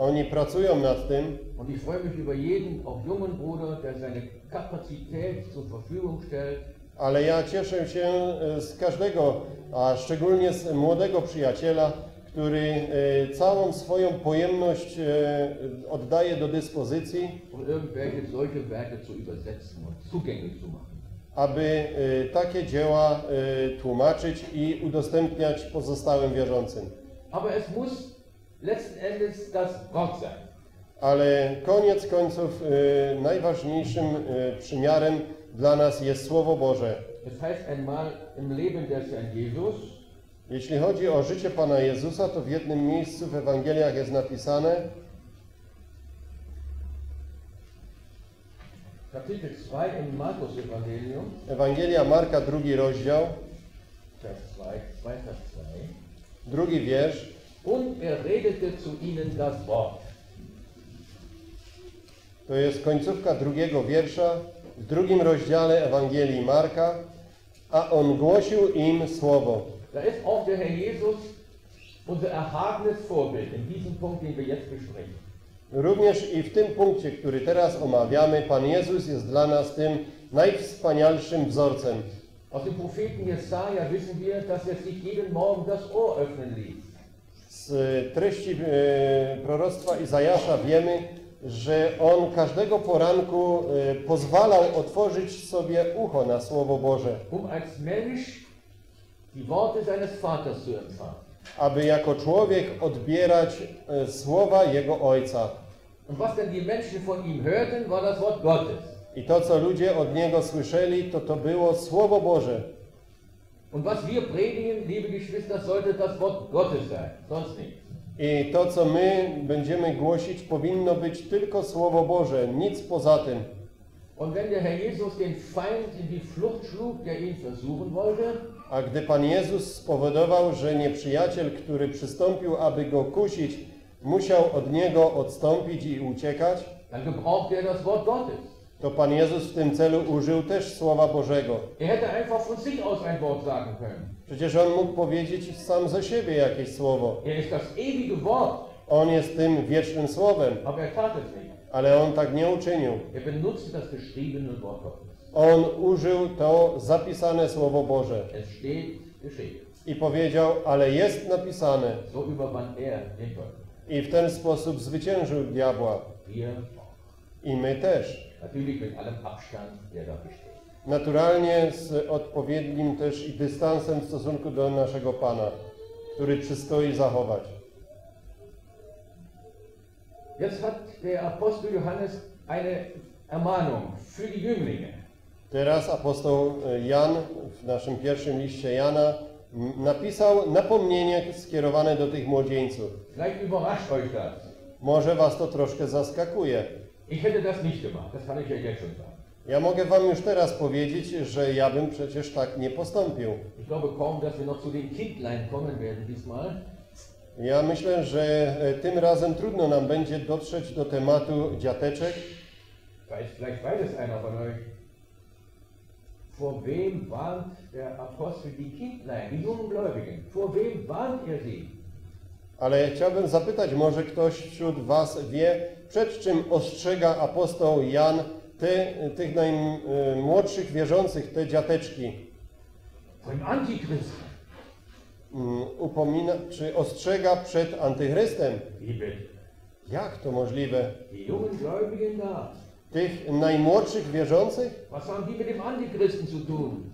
Oni pracują nad tym. Und ich freue mich über jeden, auch jungen Bruder, der seine Kapazität zur Verfügung stellt, Ale ja cieszę się e, z każdego, a szczególnie z młodego przyjaciela, który e, całą swoją pojemność e, oddaje do dyspozycji, aby takie dzieła tłumaczyć i udostępniać pozostałym wierzącym. Aber es muss letzten Endes das Wort sein. Ale koniec końców y, najważniejszym y, przymiarem dla nas jest Słowo Boże. Es heißt einmal im Leben des Herrn Jesus, Jeśli chodzi o życie Pana Jezusa, to w jednym miejscu w Ewangeliach jest napisane, Kapitel 2 im Markus Evangelium, Ewangelia Marka, drugi rozdział, Vers 2, 2 Vers 2. drugi wiersz. Und er redete zu ihnen das Wort. To jest końcówka drugiego wiersza w drugim rozdziale Ewangelii Marka, a on głosił im słowo. Da ist auch der Herr Jesus unser erhabenes Vorbild in diesem Punkt, den wir jetzt besprechen. Również i w tym punkcie, który teraz omawiamy, Pan Jezus jest dla nas tym najwspanialszym wzorcem. Aus dem Propheten Jesaja wissen wir, dass er sich jeden Morgen das Ohr öffnen ließ. Z treści e, proroctwa Izajasza wiemy, że on każdego poranku e, pozwalał otworzyć sobie ucho na Słowo Boże, um als Mensch die Worte seines Vaters zu empfangen. aby jako człowiek odbierać słowa jego Ojca. Und was denn die Menschen von ihm hörten, war das Wort Gottes. I to, co ludzie od Niego słyszeli, to to było Słowo Boże. Und was wir predigen, liebe Geschwister, sollte das Wort Gottes sein, sonst nichts. I to, co my będziemy głosić, powinno być tylko Słowo Boże, nic poza tym. Und wenn der Herr Jesus den Feind in die Flucht schlug, der ihn versuchen wollte, A gdy Pan Jezus spowodował, że nieprzyjaciel, który przystąpił, aby go kusić, musiał od niego odstąpić i uciekać, dann er das Wort Gottes. To Pan Jezus w tym celu użył też Słowa Bożego. Er. Przecież On mógł powiedzieć sam ze siebie jakieś słowo. Er On jest tym wiecznym Słowem, er ale On tak nie uczynił. On użył to zapisane Słowo Boże i powiedział, ale jest napisane. I w ten sposób zwyciężył diabła. I my też. Natürlich mit allem Abstand, der da besteht. Naturalnie z odpowiednim też i dystansem w stosunku do naszego Pana, który przystoi zachować. Jetzt hat der Apostel Johannes eine Ermahnung für die Jünglinge. Teraz apostoł Jan w naszym pierwszym liście Jana napisał napomnienie skierowane do tych młodzieńców. Może was to troszkę zaskakuje. Ich hätte das nicht gemacht, das kann ich ja jetzt schon sagen. Ja mogę wam już teraz powiedzieć, że ja bym przecież tak nie postąpił. Ich glaube kaum, dass wir noch zu den Kindlein kommen werden diesmal. Ja myślę, że e, tym razem trudno nam będzie dotrzeć do tematu dziateczek. Vielleicht weiß es einer von euch. Vor wem warnt der Apostel die Kindlein, die jungen Gläubigen? Vor wem warnt er sie? Ale chciałbym zapytać, może ktoś wśród Was wie, przed czym ostrzega apostoł Jan te, tych najmłodszych wierzących, te dziateczki? Mm, Upomina, czy ostrzega przed antychrystem? Jak to możliwe? Tych najmłodszych wierzących?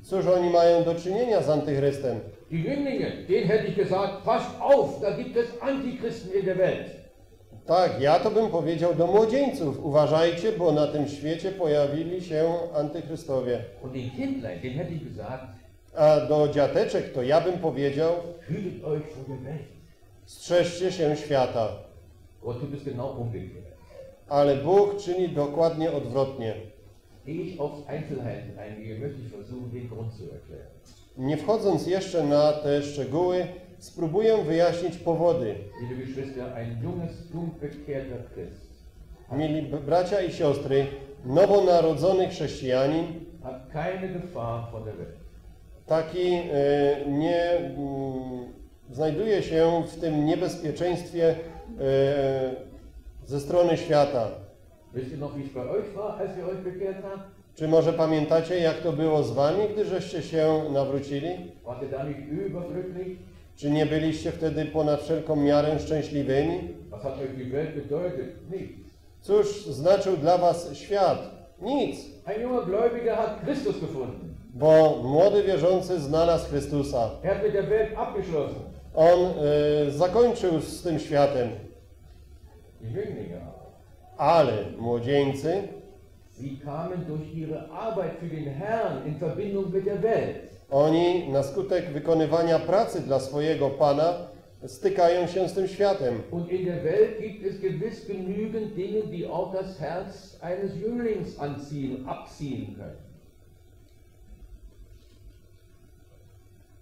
Cóż oni mają do czynienia z antychrystem? Die Jünglinge, denen hätte ich gesagt, passt auf, da gibt es Antichristen in der Welt. Tak, ja to bym powiedział do młodzieńców. Uważajcie, bo na tym świecie pojawili się antychrystowie. Und den Kindlein, denen hätte ich gesagt, A do dziateczek to ja bym powiedział, hütet euch vor der Welt. strzeżcie się świata. Gott tut es genau umgekehrt. Ale Bóg czyni dokładnie odwrotnie. Ehe ich auf Einzelheiten eingehe, möchte ich versuchen, den Grund zu erklären. Nie wchodząc jeszcze na te szczegóły, spróbuję wyjaśnić powody. B- bracia i siostry, nowonarodzony chrześcijanin taki e, nie mm, znajduje się w tym niebezpieczeństwie e, ze strony świata. Czy może pamiętacie, jak to było z wami, gdy żeście się nawrócili? Czy nie byliście wtedy ponad wszelką miarę szczęśliwymi? Was hat euch die Welt bedeutet? Nichts. Cóż znaczył dla was świat? Nic, bo młody wierzący znalazł Chrystusa. Er hat mit der Welt abgeschlossen. On e, zakończył z tym światem. Ale młodzieńcy, sie kamen durch ihre Arbeit für den Herrn in Verbindung mit der Welt. Oni na skutek wykonywania pracy dla swojego Pana stykają się z tym światem. Und in der Welt gibt es gewiss genügend Dinge, die auch das Herz eines Jünglings anziehen, abziehen können.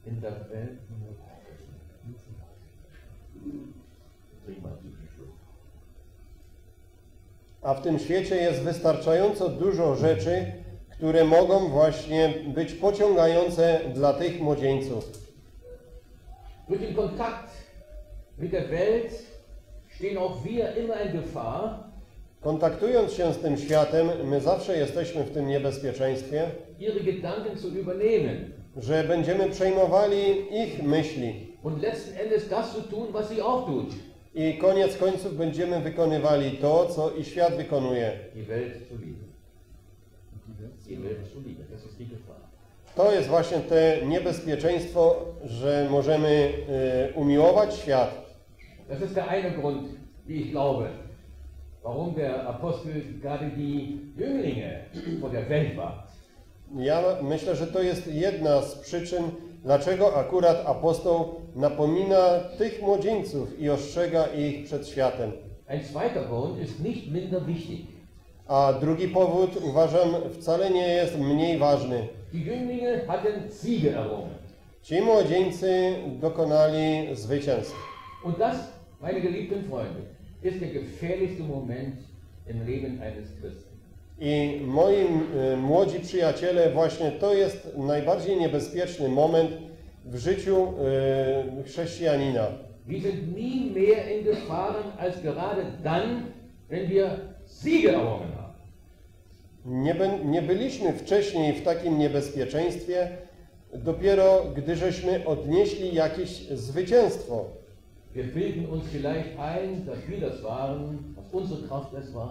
In der Welt. A w tym świecie jest wystarczająco dużo rzeczy, które mogą właśnie być pociągające dla tych młodzieńców. Durch den Kontakt mit der Welt stehen auch wir immer in Gefahr, Kontaktując się z tym światem, my zawsze jesteśmy w tym niebezpieczeństwie, ihre Gedanken zu übernehmen że będziemy przejmowali ich myśli und letzten Endes das zu tun, was sie auch tut. i koniec końców będziemy wykonywali to, co i świat wykonuje. Die Welt zu lieben. Die Welt zu lieben, das ist die Gefahr. To jest właśnie te niebezpieczeństwo, że możemy y, umiłować świat. Das ist der eine Grund, wie ich glaube, warum der Apostel gerade die Jünglinge vor der Welt wahrt. Ja myślę, że to jest jedna z przyczyn, dlaczego akurat apostoł napomina tych młodzieńców i ostrzega ich przed światem. Ein zweiter Grund ist nicht minder wichtig. A drugi powód uważam wcale nie jest mniej ważny. Ci młodzieńcy dokonali zwycięstw. Und das, meine geliebten Freunde, ist der gefährlichste Moment im Leben eines Christen. I moi y, młodzi przyjaciele, właśnie to jest najbardziej niebezpieczny moment w życiu y, chrześcijanina. Wir sind nie mehr in Gefahren als gerade dann, wenn wir errungen. Nie, by, nie byliśmy wcześniej w takim niebezpieczeństwie, dopiero gdy żeśmy odnieśli jakieś zwycięstwo. Wir bilden uns vielleicht ein, dass wir das waren, dass unsere Kraft es war.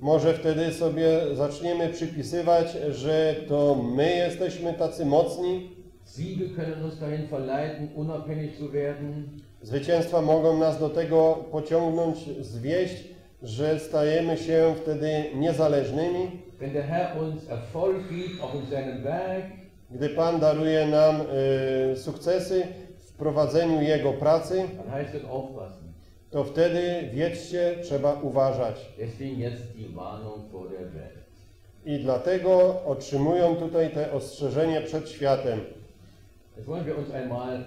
Może wtedy sobie zaczniemy przypisywać, że to my jesteśmy tacy mocni. Siege können uns dahin verleiten, unabhängig zu werden. Zwycięstwa mogą nas do tego pociągnąć, zwieść, że stajemy się wtedy niezależnymi. Wenn der Herr uns Erfolg gibt, auch in seinem Werk, Gdy Pan daruje nam y, sukcesy w prowadzeniu Jego pracy, dann heißt es aufpassen. to wtedy wiedzcie, trzeba uważać. Deswegen jetzt die Warnung vor der Welt. I dlatego otrzymują tutaj te ostrzeżenie przed światem. Jetzt wollen wir uns einmal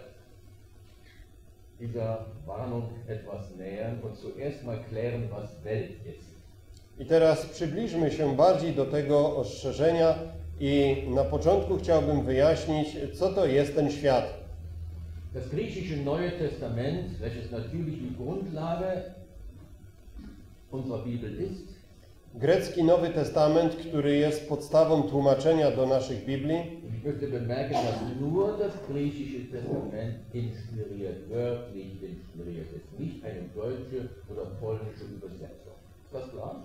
dieser Warnung etwas nähern und zuerst mal klären, was Welt ist. I teraz przybliżmy się bardziej do tego ostrzeżenia i na początku chciałbym wyjaśnić, co to jest ten świat. Das griechische Neue Testament, welches natürlich die Grundlage unserer Bibel ist, Grecki Nowy Testament, który jest podstawą tłumaczenia do naszych Biblii, ich möchte bemerken, dass nur das griechische Testament inspiriert, wörtlich inspiriert ist, nicht eine deutsche oder polnische Übersetzung. Ist das klar?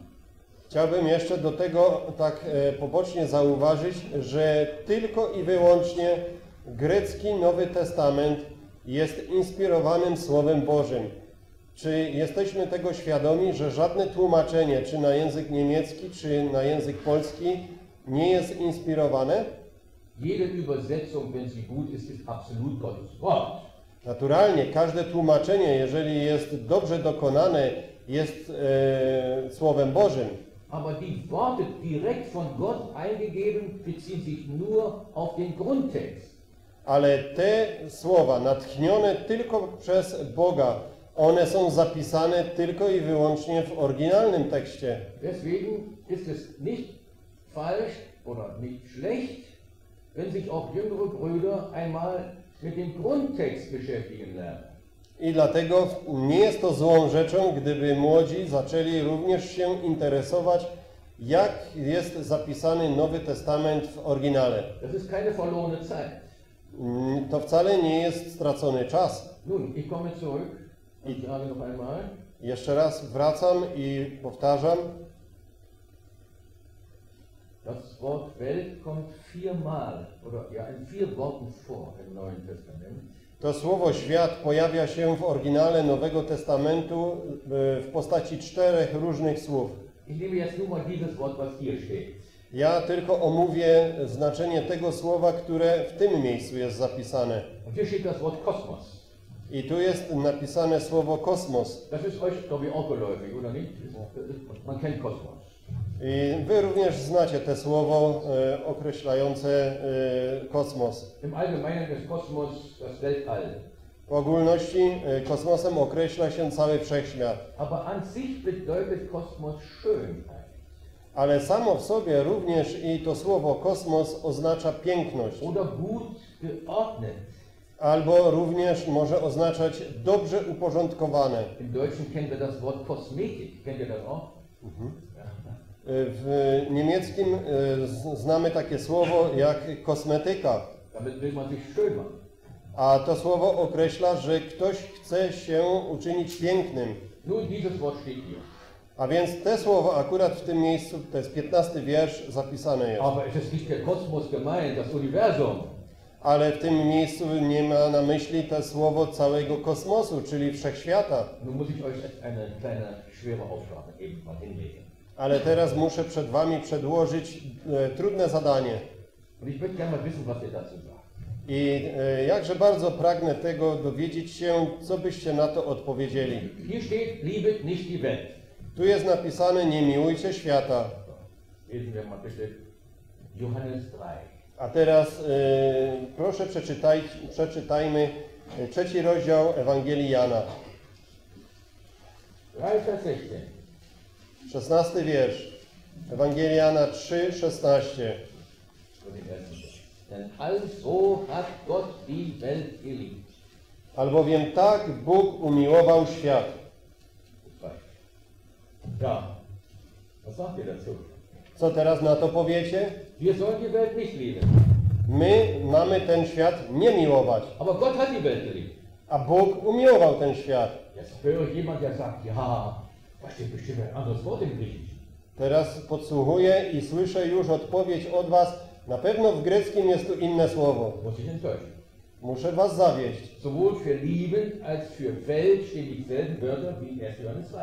Chciałbym jeszcze do tego tak e, pobocznie zauważyć, że tylko i wyłącznie grecki Nowy Testament jest inspirowanym Słowem Bożym. Czy jesteśmy tego świadomi, że żadne tłumaczenie, czy na język niemiecki, czy na język polski, nie jest inspirowane? Jede Übersetzung, wenn sie gut ist, ist absolut Gottes Wort. Naturalnie, każde tłumaczenie, jeżeli jest dobrze dokonane, jest e, Słowem Bożym. Aber die Worte direkt von Gott eingegeben beziehen sich nur auf den Grundtext. Ale te słowa, natchnione tylko przez Boga, one są zapisane tylko i wyłącznie w oryginalnym tekście. Deswegen ist es nicht falsch oder nicht schlecht, wenn sich auch jüngere Brüder einmal mit dem Grundtext beschäftigen lernen. I dlatego nie jest to złą rzeczą, gdyby młodzi zaczęli również się interesować, jak jest zapisany Nowy Testament w oryginale. Mm, To wcale nie jest stracony czas. Nun, ich komme zurück und sage noch einmal, Jeszcze raz wracam i powtarzam, das Wort Welt kommt viermal oder ja in vier Worten vor im Neuen Testament. To słowo świat pojawia się w oryginale Nowego Testamentu y, w postaci czterech różnych słów. Ja tylko omówię znaczenie tego słowa, które w tym miejscu jest zapisane. I tu jest napisane słowo kosmos. Das ist euch, glaube ich, oder nicht? Man kennt Kosmos. I wy również znacie te słowo e, określające e, kosmos. Im Allgemeinen ist Kosmos das Weltall. W ogólności e, kosmosem określa się cały wszechświat. Aber an sich bedeutet Kosmos Schönheit. Ale samo w sobie również i to słowo kosmos oznacza piękność. Oder gut geordnet. Albo również może oznaczać dobrze uporządkowane. Im Deutschen kennen wir das Wort Kosmetik. Kennt ihr das auch? W niemieckim e, znamy takie słowo jak kosmetyka, a to słowo określa, że ktoś chce się uczynić pięknym. A więc te słowo akurat w tym miejscu, to jest 15 wiersz, zapisane jest. Aber es ist nicht der Kosmos gemeint, das Universum. Ale w tym miejscu nie ma na myśli to słowo całego kosmosu, czyli wszechświata. Nun muss ich euch eine kleine, schwere Aufgabe eben mal hinlegen. Ale teraz muszę przed Wami przedłożyć e, trudne zadanie. I e, jakże bardzo pragnę tego dowiedzieć się, co byście na to odpowiedzieli. Tu jest napisane, nie miłujcie świata. Lesen wir mal bitte Johannes 3. A teraz e, proszę przeczytaj, przeczytajmy trzeci rozdział Ewangelii Jana, 3, Vers 16. 16 wiersz. Ewangelia Jana 3, 16. Von dem ersten Vers. Denn also hat Gott die Welt geliebt. Albowiem tak Bóg umiłował świat. Ja, was sagt ihr dazu? Co teraz na to powiecie? Wir sollen die Welt nicht lieben. My mamy ten świat nie miłować, Aber Gott hat die Welt geliebt. a Bóg umiłował ten świat. Jetzt höre jemand, der sagt, ja, Teraz podsłuchuję i słyszę już odpowiedź od Was. Na pewno w greckim jest tu inne słowo. Muss ich enttäuschen. Muszę Was zawieść. Sowohl für lieben als für Welt stehen dieselben Wörter wie in 1. Johannes 2.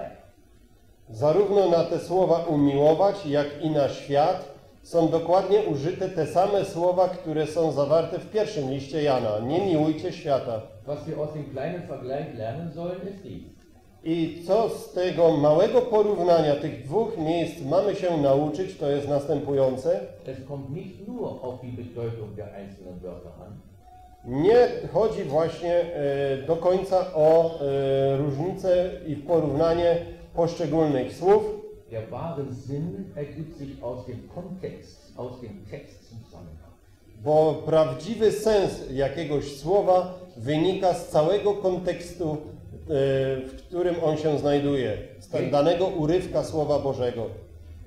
Zarówno na te słowa umiłować, jak i na świat są dokładnie użyte te same słowa, które są zawarte w pierwszym liście Jana. Nie miłujcie świata. Was wir aus dem kleinen Vergleich lernen sollen, ist dies. I co z tego małego porównania tych dwóch miejsc mamy się nauczyć, to jest następujące. Nie chodzi właśnie e, do końca o e, różnice i porównanie poszczególnych słów, der wahre Sinn ergibt sich aus dem Kontext, aus dem Textzusammenhang. bo prawdziwy sens jakiegoś słowa wynika z całego kontekstu, w którym on się znajduje, z danego urywka Słowa Bożego.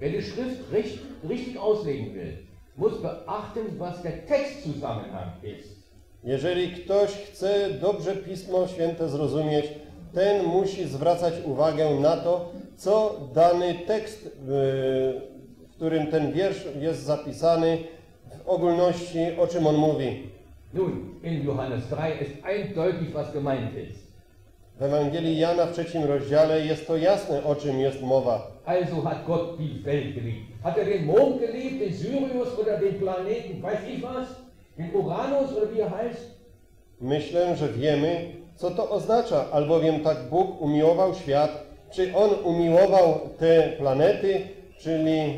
Wer die Schrift richt, richtig auslegen will, muss beachten, was der Textzusammenhang ist. Jeżeli ktoś chce dobrze Pismo Święte zrozumieć, ten musi zwracać uwagę na to, co dany tekst, y, w którym ten wiersz jest zapisany, w ogólności, o czym on mówi. Nun, in Johannes 3 ist eindeutig, was gemeint ist. W Ewangelii Jana w trzecim rozdziale jest to jasne, o czym jest mowa. Also hat Gott die Welt geliebt. Hat er den Mond geliebt, den Sirius oder den Planeten, weiß ich was? Den Uranus oder wie er heißt? Myślę, że wiemy, co to oznacza, albowiem tak Bóg umiłował świat, czy On umiłował te planety, czyli e,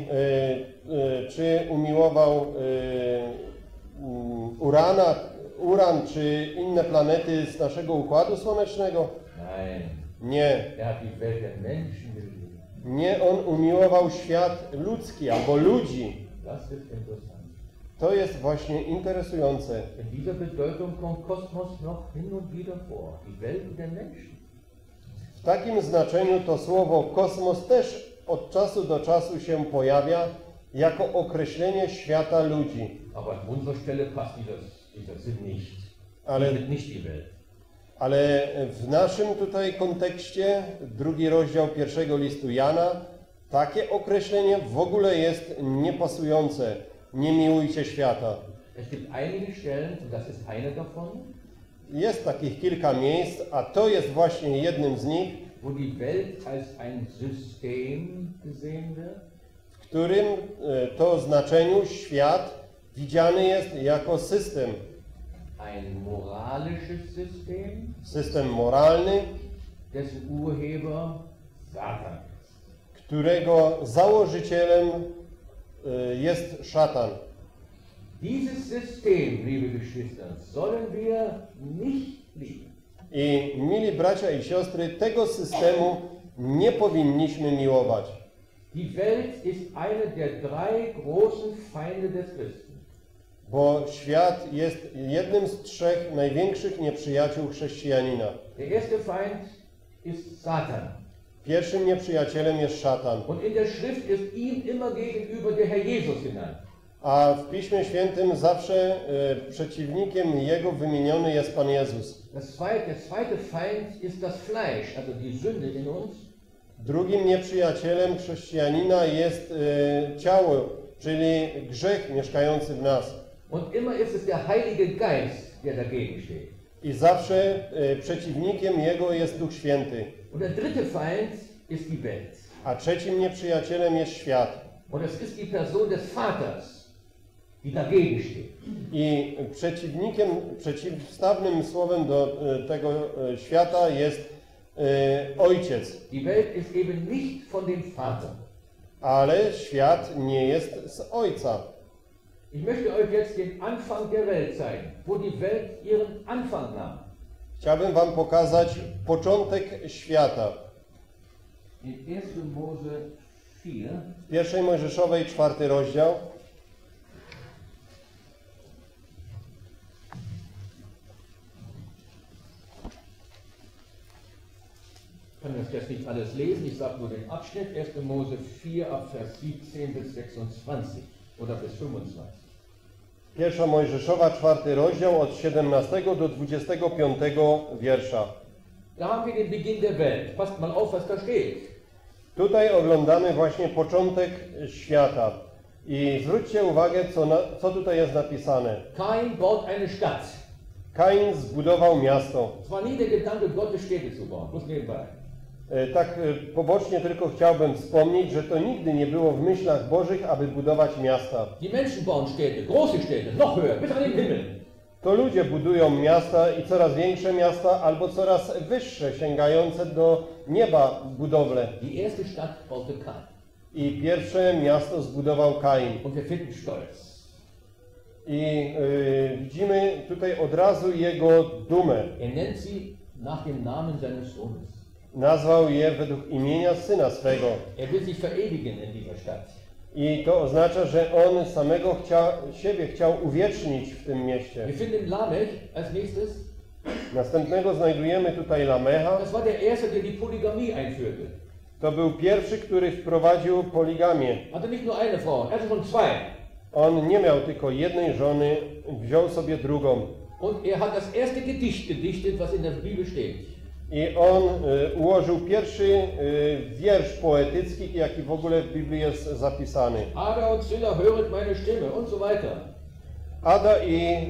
e, czy umiłował mm, Urana, Uran, czy inne planety z naszego Układu Słonecznego? Nie, nie On umiłował świat ludzki albo ludzi. To jest właśnie interesujące. In dieser Bedeutung kommt Kosmos noch hin und wieder vor. Die Welt der Menschen. W takim znaczeniu to słowo kosmos też od czasu do czasu się pojawia jako określenie świata ludzi. Aber an unserer Stelle passt dieser, dieser Sinn nicht. Ale, nicht die Welt. Ale w naszym tutaj kontekście, drugi rozdział pierwszego listu Jana, takie określenie w ogóle jest niepasujące. Nie miłujcie świata. Jest takich kilka miejsc, a to jest właśnie jednym z nich, w którym e, to znaczeniu świat widziany jest jako system. Ein moralisches System, System moralny, dessen Urheber Satan którego założycielem e, jest szatan. Dieses System, liebe Geschwister, sollen wir nicht lieben. I mili bracia i siostry, tego systemu nie powinniśmy miłować. Die Welt ist eine der drei großen Feinde des Christen. Bo świat jest jednym z trzech największych nieprzyjaciół chrześcijanina. Der erste Feind ist Satan. Pierwszym nieprzyjacielem jest szatan, Und in der Schrift ist ihm immer gegenüber der Herr Jesus genannt. a w Piśmie Świętym zawsze e, przeciwnikiem jego wymieniony jest Pan Jezus. Das zweite, der zweite Feind ist das Fleisch, also die Sünde in uns. Drugim nieprzyjacielem chrześcijanina jest e, ciało, czyli grzech mieszkający w nas. Und immer ist es der Heilige Geist, der dagegen steht. I zawsze e, przeciwnikiem jego jest Duch Święty. Und der dritte Feind ist die Welt. A trzecim nieprzyjacielem jest świat. Und es ist die Person des Vaters, die dagegen steht. I przeciwnikiem, przeciwstawnym słowem do e, tego e, świata jest e, ojciec. Die Welt ist eben nicht von dem Vater. Ale świat nie jest z ojca. Ich möchte euch jetzt den Anfang der Welt zeigen, wo die Welt ihren Anfang nahm. Chciałbym wam pokazać początek świata. In 1. Mose 4, W pierwszej Mojżeszowej, czwarty rozdział. Ich kann das jetzt nicht alles lesen, ich sage nur den Abschnitt, 1. Mose 4 ab Vers 17 bis 26 oder bis 25. Pierwsza Mojżeszowa, czwarty rozdział od 17 do 25 wiersza. Tutaj oglądamy właśnie początek świata. I zwróćcie uwagę, co, na, co tutaj jest napisane. Kain baut eine Stadt. Kain zbudował miasto. War nie der Gedanke, Gottes Städte zu bauen. Bloß nebenbei. E, Tak e, pobocznie tylko chciałbym wspomnieć, że to nigdy nie było w myślach Bożych, aby budować miasta. Die Menschen bauen Städte, große Städte, noch höher, bis an den Himmel. To ludzie budują miasta i coraz większe miasta, albo coraz wyższe, sięgające do nieba budowle. Die erste Stadt baute Kain. I pierwsze miasto zbudował Kain. Und wir finden Stolz. I y, widzimy tutaj od razu jego dumę. Er nennt sie nach dem Namen seines Sohnes. Nazwał je według imienia syna swego. Er will sich verewigen in dieser Stadt. I to oznacza, że on samego chcia, siebie chciał uwiecznić w tym mieście. Wir finden Lamech als nächstes. Następnego znajdujemy tutaj Lamecha. Das war der Erste, der die Polygamie einführte. To był pierwszy, który wprowadził poligamię. Hatte nicht nur eine Frau, er hatte schon zwei. On nie miał tylko jednej żony, wziął sobie drugą. Und er hat das erste Gedicht gedichtet, was in der Bibel steht. I on y, ułożył pierwszy y, wiersz poetycki, jaki w ogóle w Biblii jest zapisany. Ada und Zilla, höret meine Stimme und so weiter. Ada i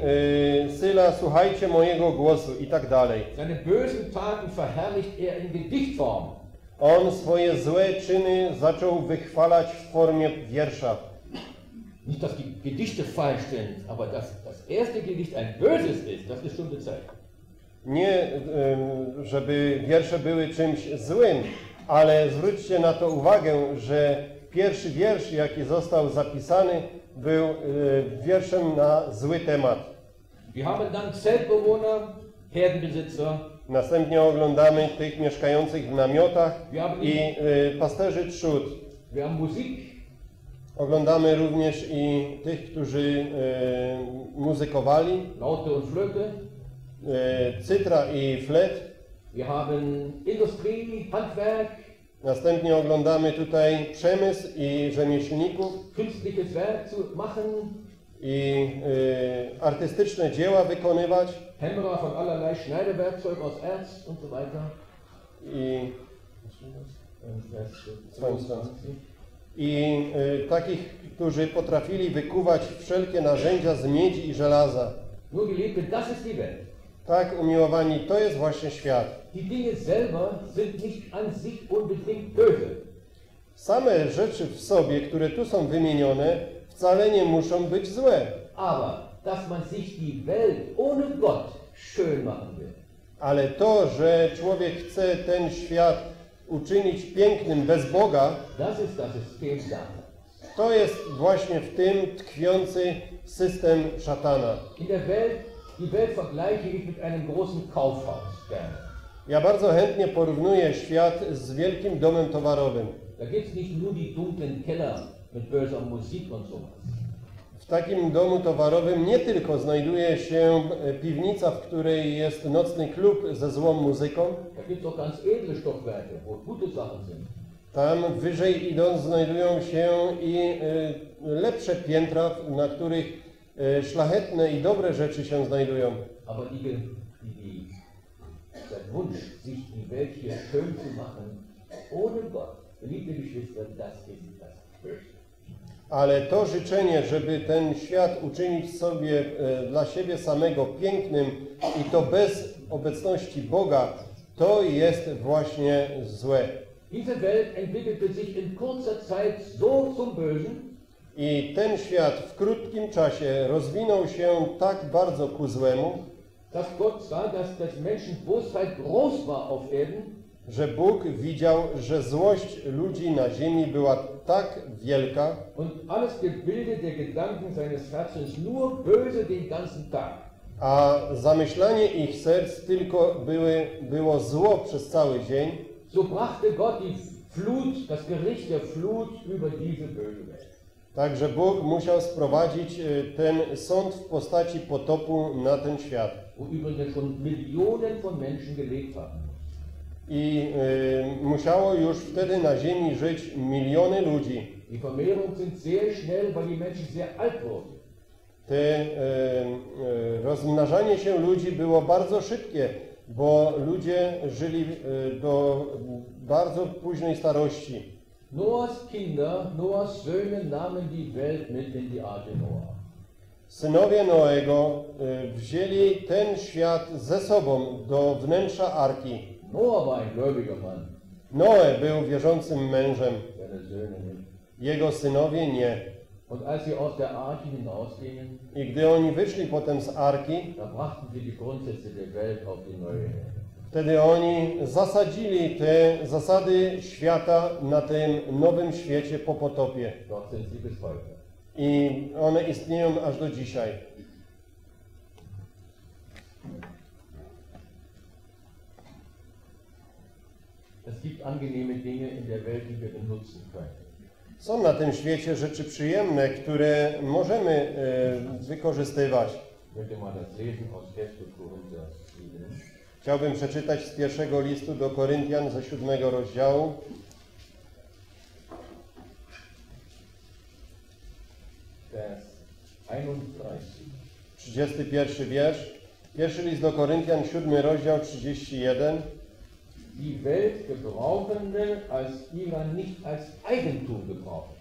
y, Syla, słuchajcie mojego głosu i tak dalej. Seine bösen Taten verherrlicht er in Gedichtform. On swoje złe czyny zaczął wychwalać w formie wiersza. Nicht, dass die Gedichte falsch sind, aber dass das erste Gedicht ein böses ist, das ist schon gezeigt. Nie, żeby wiersze były czymś złym, ale zwróćcie na to uwagę, że pierwszy wiersz, jaki został zapisany, był y, wierszem na zły temat. Wir haben dann Zeltbewohner, Herdenbesitzer, Następnie oglądamy tych mieszkających w namiotach i y, pasterzy trzód. wir haben Musik, Oglądamy również i tych, którzy y, muzykowali, Laute und Flöte. Y, cytra i flet. Wir haben Industrie, Handwerk, Następnie oglądamy tutaj przemysł i rzemieślników künstliches Werk zu machen, i y, artystyczne dzieła wykonywać Hämmerer von allerlei Schneidewerkzeug aus Erz und so weiter. i, Und Vers 22. 22. i y, takich, którzy potrafili wykuwać wszelkie narzędzia z miedzi i żelaza. Nur geliebte, das ist die Welt. Tak, umiłowani, to jest właśnie świat. Die Dinge selber sind nicht an sich unbedingt böse. Same rzeczy w sobie, które tu są wymienione, wcale nie muszą być złe. Aber dass man sich die Welt ohne Gott schön machen will, Ale to, że człowiek chce ten świat uczynić pięknym bez Boga, das ist das System Satans. to jest właśnie w tym tkwiący system szatana. In der Welt, die Welt vergleiche ich mit einem großen Kaufhaus gerne. Ja bardzo chętnie porównuję świat z wielkim domem towarowym. Da gibt es nicht nur die dunklen Keller mit böser Musik und sowas. W takim domu towarowym nie tylko znajduje się e, piwnica, w której jest nocny klub ze złą muzyką, Da gibt es auch ganz edle Stockwerke, wo gute Sachen sind. tam wyżej idąc znajdują się i e, lepsze piętra, na których szlachetne i dobre rzeczy się znajdują. Aber die, die, der Wunsch, sich die Welt hier schön zu machen, ohne Gott, geliebte Geschwister, das ist das Höchste. Ale to życzenie, żeby ten świat uczynić sobie e, dla siebie samego pięknym i to bez obecności Boga, to jest właśnie złe. Diese Welt entwickelte sich in kurzer Zeit so zum Bösen, I ten świat w krótkim czasie rozwinął się tak bardzo ku złemu, dass Gott sah, dass des Menschen Bosheit groß war auf Erden że Bóg widział, że złość ludzi na ziemi była tak wielka, und alles Gebilde der Gedanken seines Herzens nur böse den ganzen Tag. a zamyślanie ich serc tylko były, było zło przez cały dzień, So brachte Gott die Flut, das Gericht der Flut über diese böse Welt. Także Bóg musiał sprowadzić e, ten sąd w postaci potopu na ten świat. I e, musiało już wtedy na ziemi żyć miliony ludzi. Te e, rozmnażanie się ludzi było bardzo szybkie, bo ludzie żyli do bardzo późnej starości. Noahs Kinder, Noahs Söhne nahmen die Welt mit in die Arche Noah. Synowie Noego e, wzięli ten świat ze sobą do wnętrza arki. Noah war ein gläubiger Mann, Noe był wierzącym mężem, jego synowie nie. Und als sie aus der Arche hinausgingen, I gdy oni wyszli potem z arki, da brachten sie die Grundsätze der Welt auf die neue Erde. Wtedy oni zasadzili te zasady świata na tym nowym świecie po potopie. Heute. I one istnieją aż do dzisiaj. Es gibt angenehme Dinge in der Welt, die wir benutzen können. Są na tym świecie rzeczy przyjemne, które możemy e, wykorzystywać. Möchte mal das lesen aus 1. Korinther 7. Chciałbym przeczytać z pierwszego listu do Koryntian ze siódmego rozdziału. Vers 31. 31 wiersz. Pierwszy list do Koryntian, 7 rozdział, 31. Die Welt als nicht als Eigentum gebrauchen.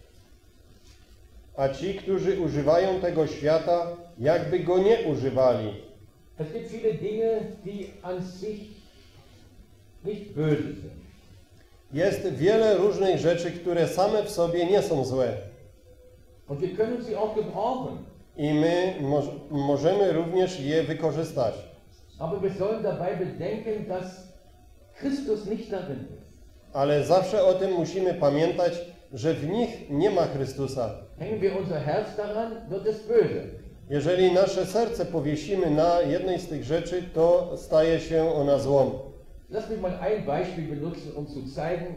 A ci, którzy używają tego świata, jakby go nie używali. Es gibt viele Dinge, die an sich nicht böse sind. Jest wiele różnych rzeczy, które same w sobie nie są złe. Und wir können sie auch gebrauchen. I my moż- możemy również je wykorzystać. Aber wir sollen dabei bedenken, dass Christus nicht darin ist. Ale zawsze o tym musimy pamiętać, że w nich nie ma Chrystusa. Hängen wir unser Herz daran, wird es böse. Jeżeli nasze serce powiesimy na jednej z tych rzeczy, to staje się ona złą. Lass mich mal ein Beispiel benutzen, um zu zeigen,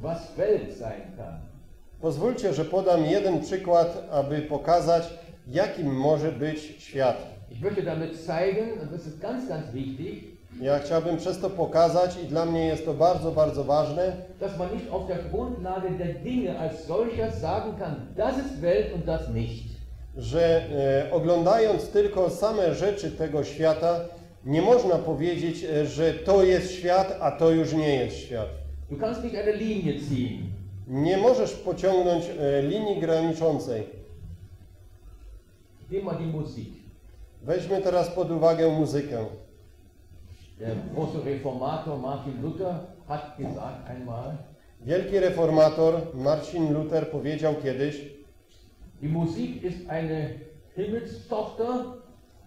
was Welt sein kann. Pozwólcie, że podam jeden przykład, aby pokazać, jakim może być świat. Ich möchte damit zeigen, und das ist ganz, ganz wichtig, Ja chciałbym przez to pokazać i dla mnie jest to bardzo, bardzo ważne, dass man nicht auf der Grundlage der Dinge als solcher sagen kann, das ist Welt und das nicht. Że e, oglądając tylko same rzeczy tego świata, nie można powiedzieć, e, że to jest świat, a to już nie jest świat. Nie możesz pociągnąć e, linii graniczącej. Weźmy teraz pod uwagę muzykę. Wielki reformator Marcin Luther powiedział kiedyś, die Musik ist eine Himmelstochter,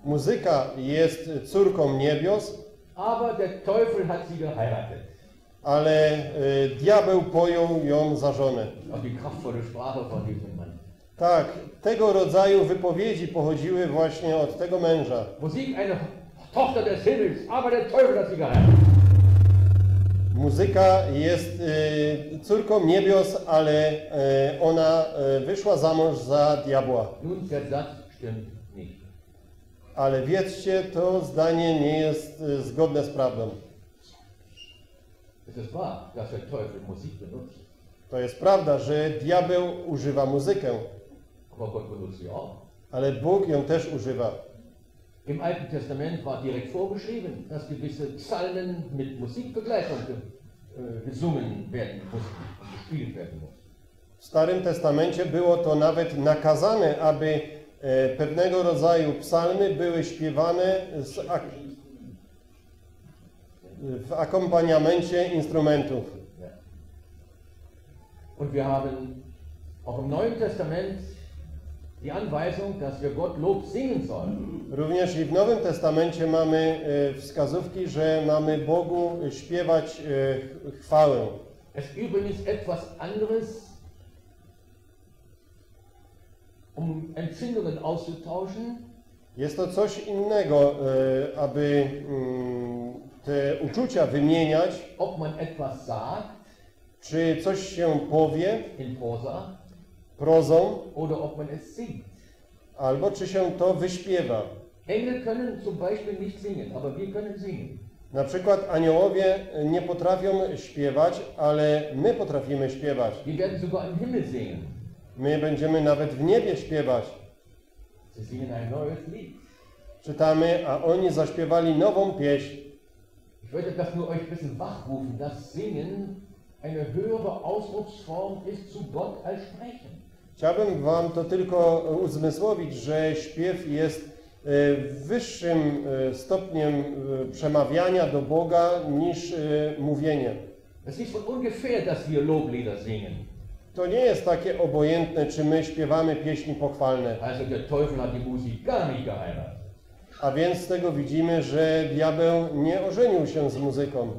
muzyka jest córką niebios, aber der Teufel hat sie geheiratet. ale y, diabeł pojął ją za żonę. Tak, tego rodzaju wypowiedzi pochodziły właśnie od tego męża. Musik eine Tochter des Himmels, aber der Teufel hat sie geheiratet. Muzyka jest y, córką niebios, ale y, ona y, wyszła za mąż za diabła. Nun, der Satz stimmt nicht. Ale wiedzcie, to zdanie nie jest zgodne z prawdą. Es ist wahr, dass der Teufel Musik benutzt, To jest prawda, że diabeł używa muzykę, aber Gott benutzt sie auch. ale Bóg ją też używa. Im Alten Testament war direkt vorgeschrieben, dass gewisse Psalmen mit Musikbegleitung äh, gesungen werden mussten gespielt werden mussten. W Starym Testamencie było to nawet nakazane, aby e, pewnego rodzaju psalmy były śpiewane z ak w akompaniamencie instrumentów. Und wir haben auch im Neuen Testament die Anweisung, dass wir Gott Lob singen sollen. Również i w Nowym Testamencie mamy e, wskazówki, że mamy Bogu śpiewać e, ch- chwałę. Es ist übrigens etwas anderes, um Empfindungen auszutauschen, Jest to coś innego, e, aby mm, te uczucia wymieniać, ob man etwas sagt czy coś się powie in Prosa prozą, oder ob man es singt. albo czy się to wyśpiewa. Engel können zum Beispiel nicht singen, aber wir können singen. Na przykład aniołowie nie potrafią śpiewać, ale my potrafimy śpiewać. Wir werden sogar im Himmel singen. My będziemy nawet w niebie śpiewać. Sie singen ein neues Lied. Czytamy, a oni zaśpiewali nową pieśń. Ich wollte das nur euch ein bisschen wachrufen, dass Singen eine höhere Ausdrucksform ist zu Gott als Sprechen. Chciałbym Wam to tylko uzmysłowić, że śpiew jest e, wyższym e, stopniem e, przemawiania do Boga niż mówienie. Es ist von ungefähr, dass wir Loblieder singen. To nie jest takie obojętne, czy my śpiewamy pieśni pochwalne. Also der Teufel hat die Musik gar nicht geheiratet. A więc z tego widzimy, że diabeł nie ożenił się z muzyką.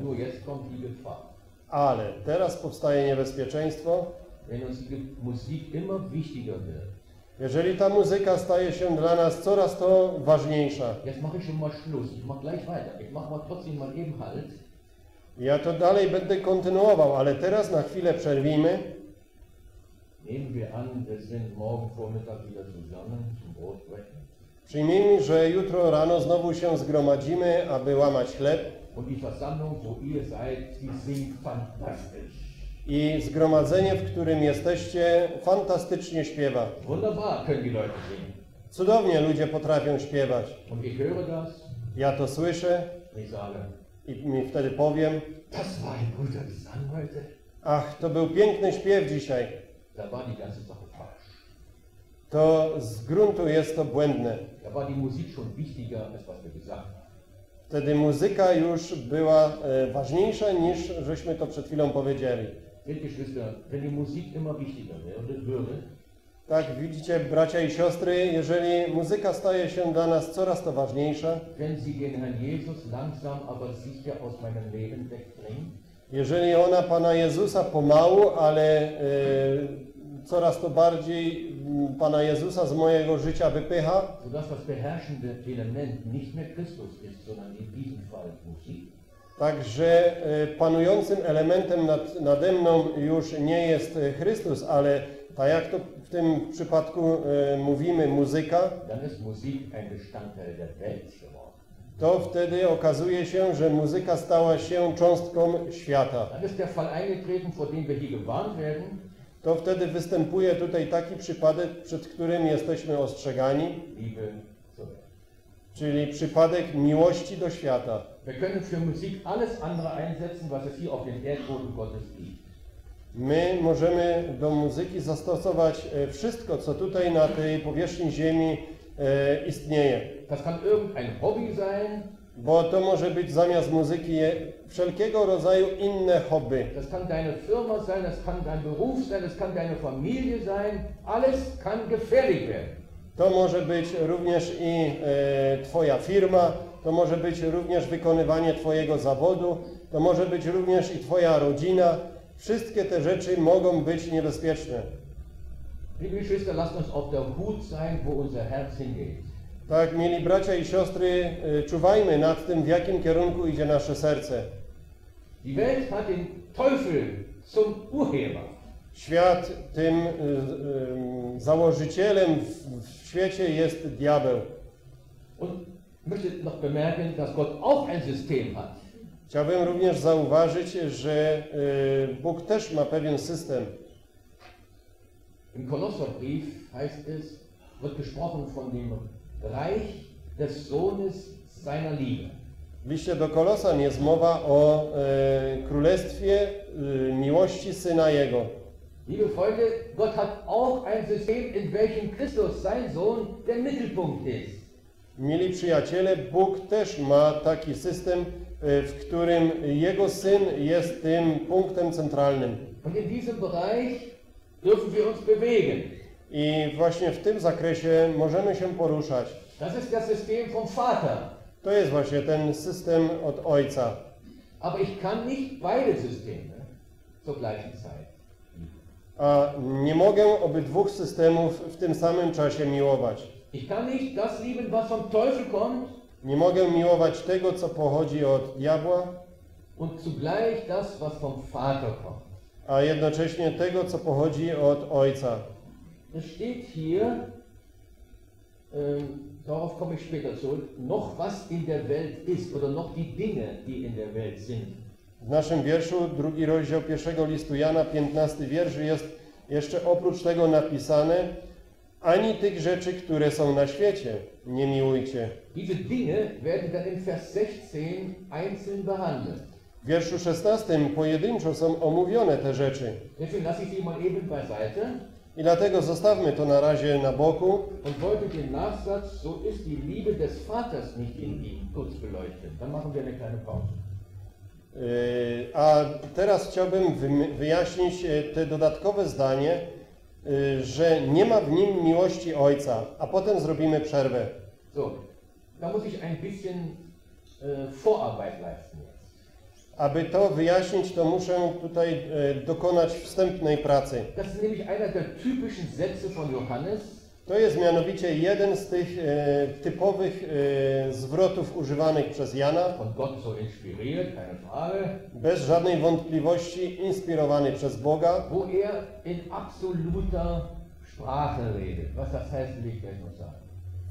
Ale teraz powstaje niebezpieczeństwo, Wenn uns die Musik immer wichtiger wird. jeżeli ta muzyka staje się dla nas coraz to ważniejsza. Jetzt mache ich schon mal Schluss. Ich mache gleich weiter. Ich mache mal trotzdem mal eben Halt. Ja to dalej będę kontynuował, ale teraz na chwilę przerwijmy. Nehmen wir an, wir sind morgen Vormittag wieder zusammen zum Brotbrechen. Przyjmijmy, że jutro rano znowu się zgromadzimy, aby łamać chleb Und die Versammlung, wo ihr seid, die singt fantastisch. I zgromadzenie, w którym jesteście, fantastycznie śpiewa. Cudownie ludzie potrafią śpiewać. Ja to słyszę i mi wtedy powiem, ach, to był piękny śpiew dzisiaj. To z gruntu jest to błędne. Wtedy muzyka już była e, ważniejsza niż żeśmy to przed chwilą powiedzieli. Tak, widzicie, bracia i siostry, jeżeli muzyka staje się dla nas coraz to ważniejsza, jeżeli ona Pana Jezusa pomału, ale e, coraz to bardziej m, Pana Jezusa z mojego życia wypycha, sodass das beherrschende Element nicht mehr Christus ist, sondern in diesem Fall Musik, Także e, panującym elementem nad, nade mną już nie jest e, Chrystus, ale tak jak to w tym przypadku e, mówimy, muzyka, to wtedy okazuje się, że muzyka stała się cząstką świata. To wtedy występuje tutaj taki przypadek, przed którym jesteśmy ostrzegani. Czyli przypadek miłości do świata. My możemy do muzyki zastosować e, wszystko, co tutaj na tej powierzchni ziemi e, istnieje. Das kann irgendein Hobby sein, Bo to może być zamiast muzyki wszelkiego rodzaju inne hobby. das kann deine Firma sein, das kann dein Beruf sein, das kann deine Familie sein. Alles kann gefährlich werden. To może być również i e, Twoja firma, to może być również wykonywanie Twojego zawodu, to może być również i Twoja rodzina. Wszystkie te rzeczy mogą być niebezpieczne. Liebe Geschwister, lasst uns auf der Hut sein, wo unser Herz hingeht. Tak, mieli bracia i siostry, e, czuwajmy nad tym, w jakim kierunku idzie nasze serce. Die Welt hat den Teufel zum Urheber. Świat, tym y, założycielem świecie jest diabeł. Und ich möchte noch bemerken, dass Gott auch ein System hat. Chciałbym również zauważyć, że y, Bóg też ma pewien system. Im Kolosserbrief heißt es, wird gesprochen von dem Reich des Sohnes seiner Liebe. W liście do Kolosan jest mowa o e, królestwie e, miłości Syna Jego. Liebe Freunde, Gott hat auch ein System, in welchem Christus, sein Sohn, der Mittelpunkt ist. Mili przyjaciele, Bóg też ma taki system, e, w którym Jego Syn jest tym punktem centralnym. Und in diesem Bereich dürfen wir uns bewegen. I właśnie w tym zakresie możemy się poruszać. Das ist das System vom Vater. To jest właśnie ten system od Ojca. Aber ich kann nicht beide Systeme zur gleichen Zeit. A nie mogę obydwóch systemów w tym samym czasie miłować. Ich kann nicht das lieben, was vom Teufel kommt, Nie mogę miłować tego, co pochodzi od diabła, und zugleich das, was vom Vater kommt. a jednocześnie tego, co pochodzi od Ojca. Es steht hier, ähm, darauf komme ich später zurück, noch was in der Welt ist oder noch die Dinge, die in der Welt sind. W naszym wierszu, drugi rozdział pierwszego listu Jana, 15 wiersz jest jeszcze oprócz tego napisane ani tych rzeczy, które są na świecie, nie miłujcie. Diese Dinge werden dann in Vers 16 einzeln behandelt. W wierszu 16 pojedynczo są omówione te rzeczy. Deswegen lasse ich sie mal eben beiseite I dlatego zostawmy to na razie na boku und wollte den Nachsatz, so ist die Liebe des Vaters nicht in ihm, kurz beleuchten. Dann machen wir eine kleine Pause. Yy, A teraz chciałbym wyjaśnić e, te dodatkowe zdanie, yy, że nie ma w nim miłości Ojca, a potem zrobimy przerwę. So, da muss ich ein bisschen Vorarbeit leisten. Aby to wyjaśnić, to muszę tutaj e, dokonać wstępnej pracy. Das ist nämlich einer der typischen Sätze von Johannes, To jest mianowicie jeden z tych e, typowych e, zwrotów używanych przez Jana, bez żadnej wątpliwości inspirowany przez Boga, wo er in absoluter Sprache redet. Was das heißt, will ich gleich noch sagen.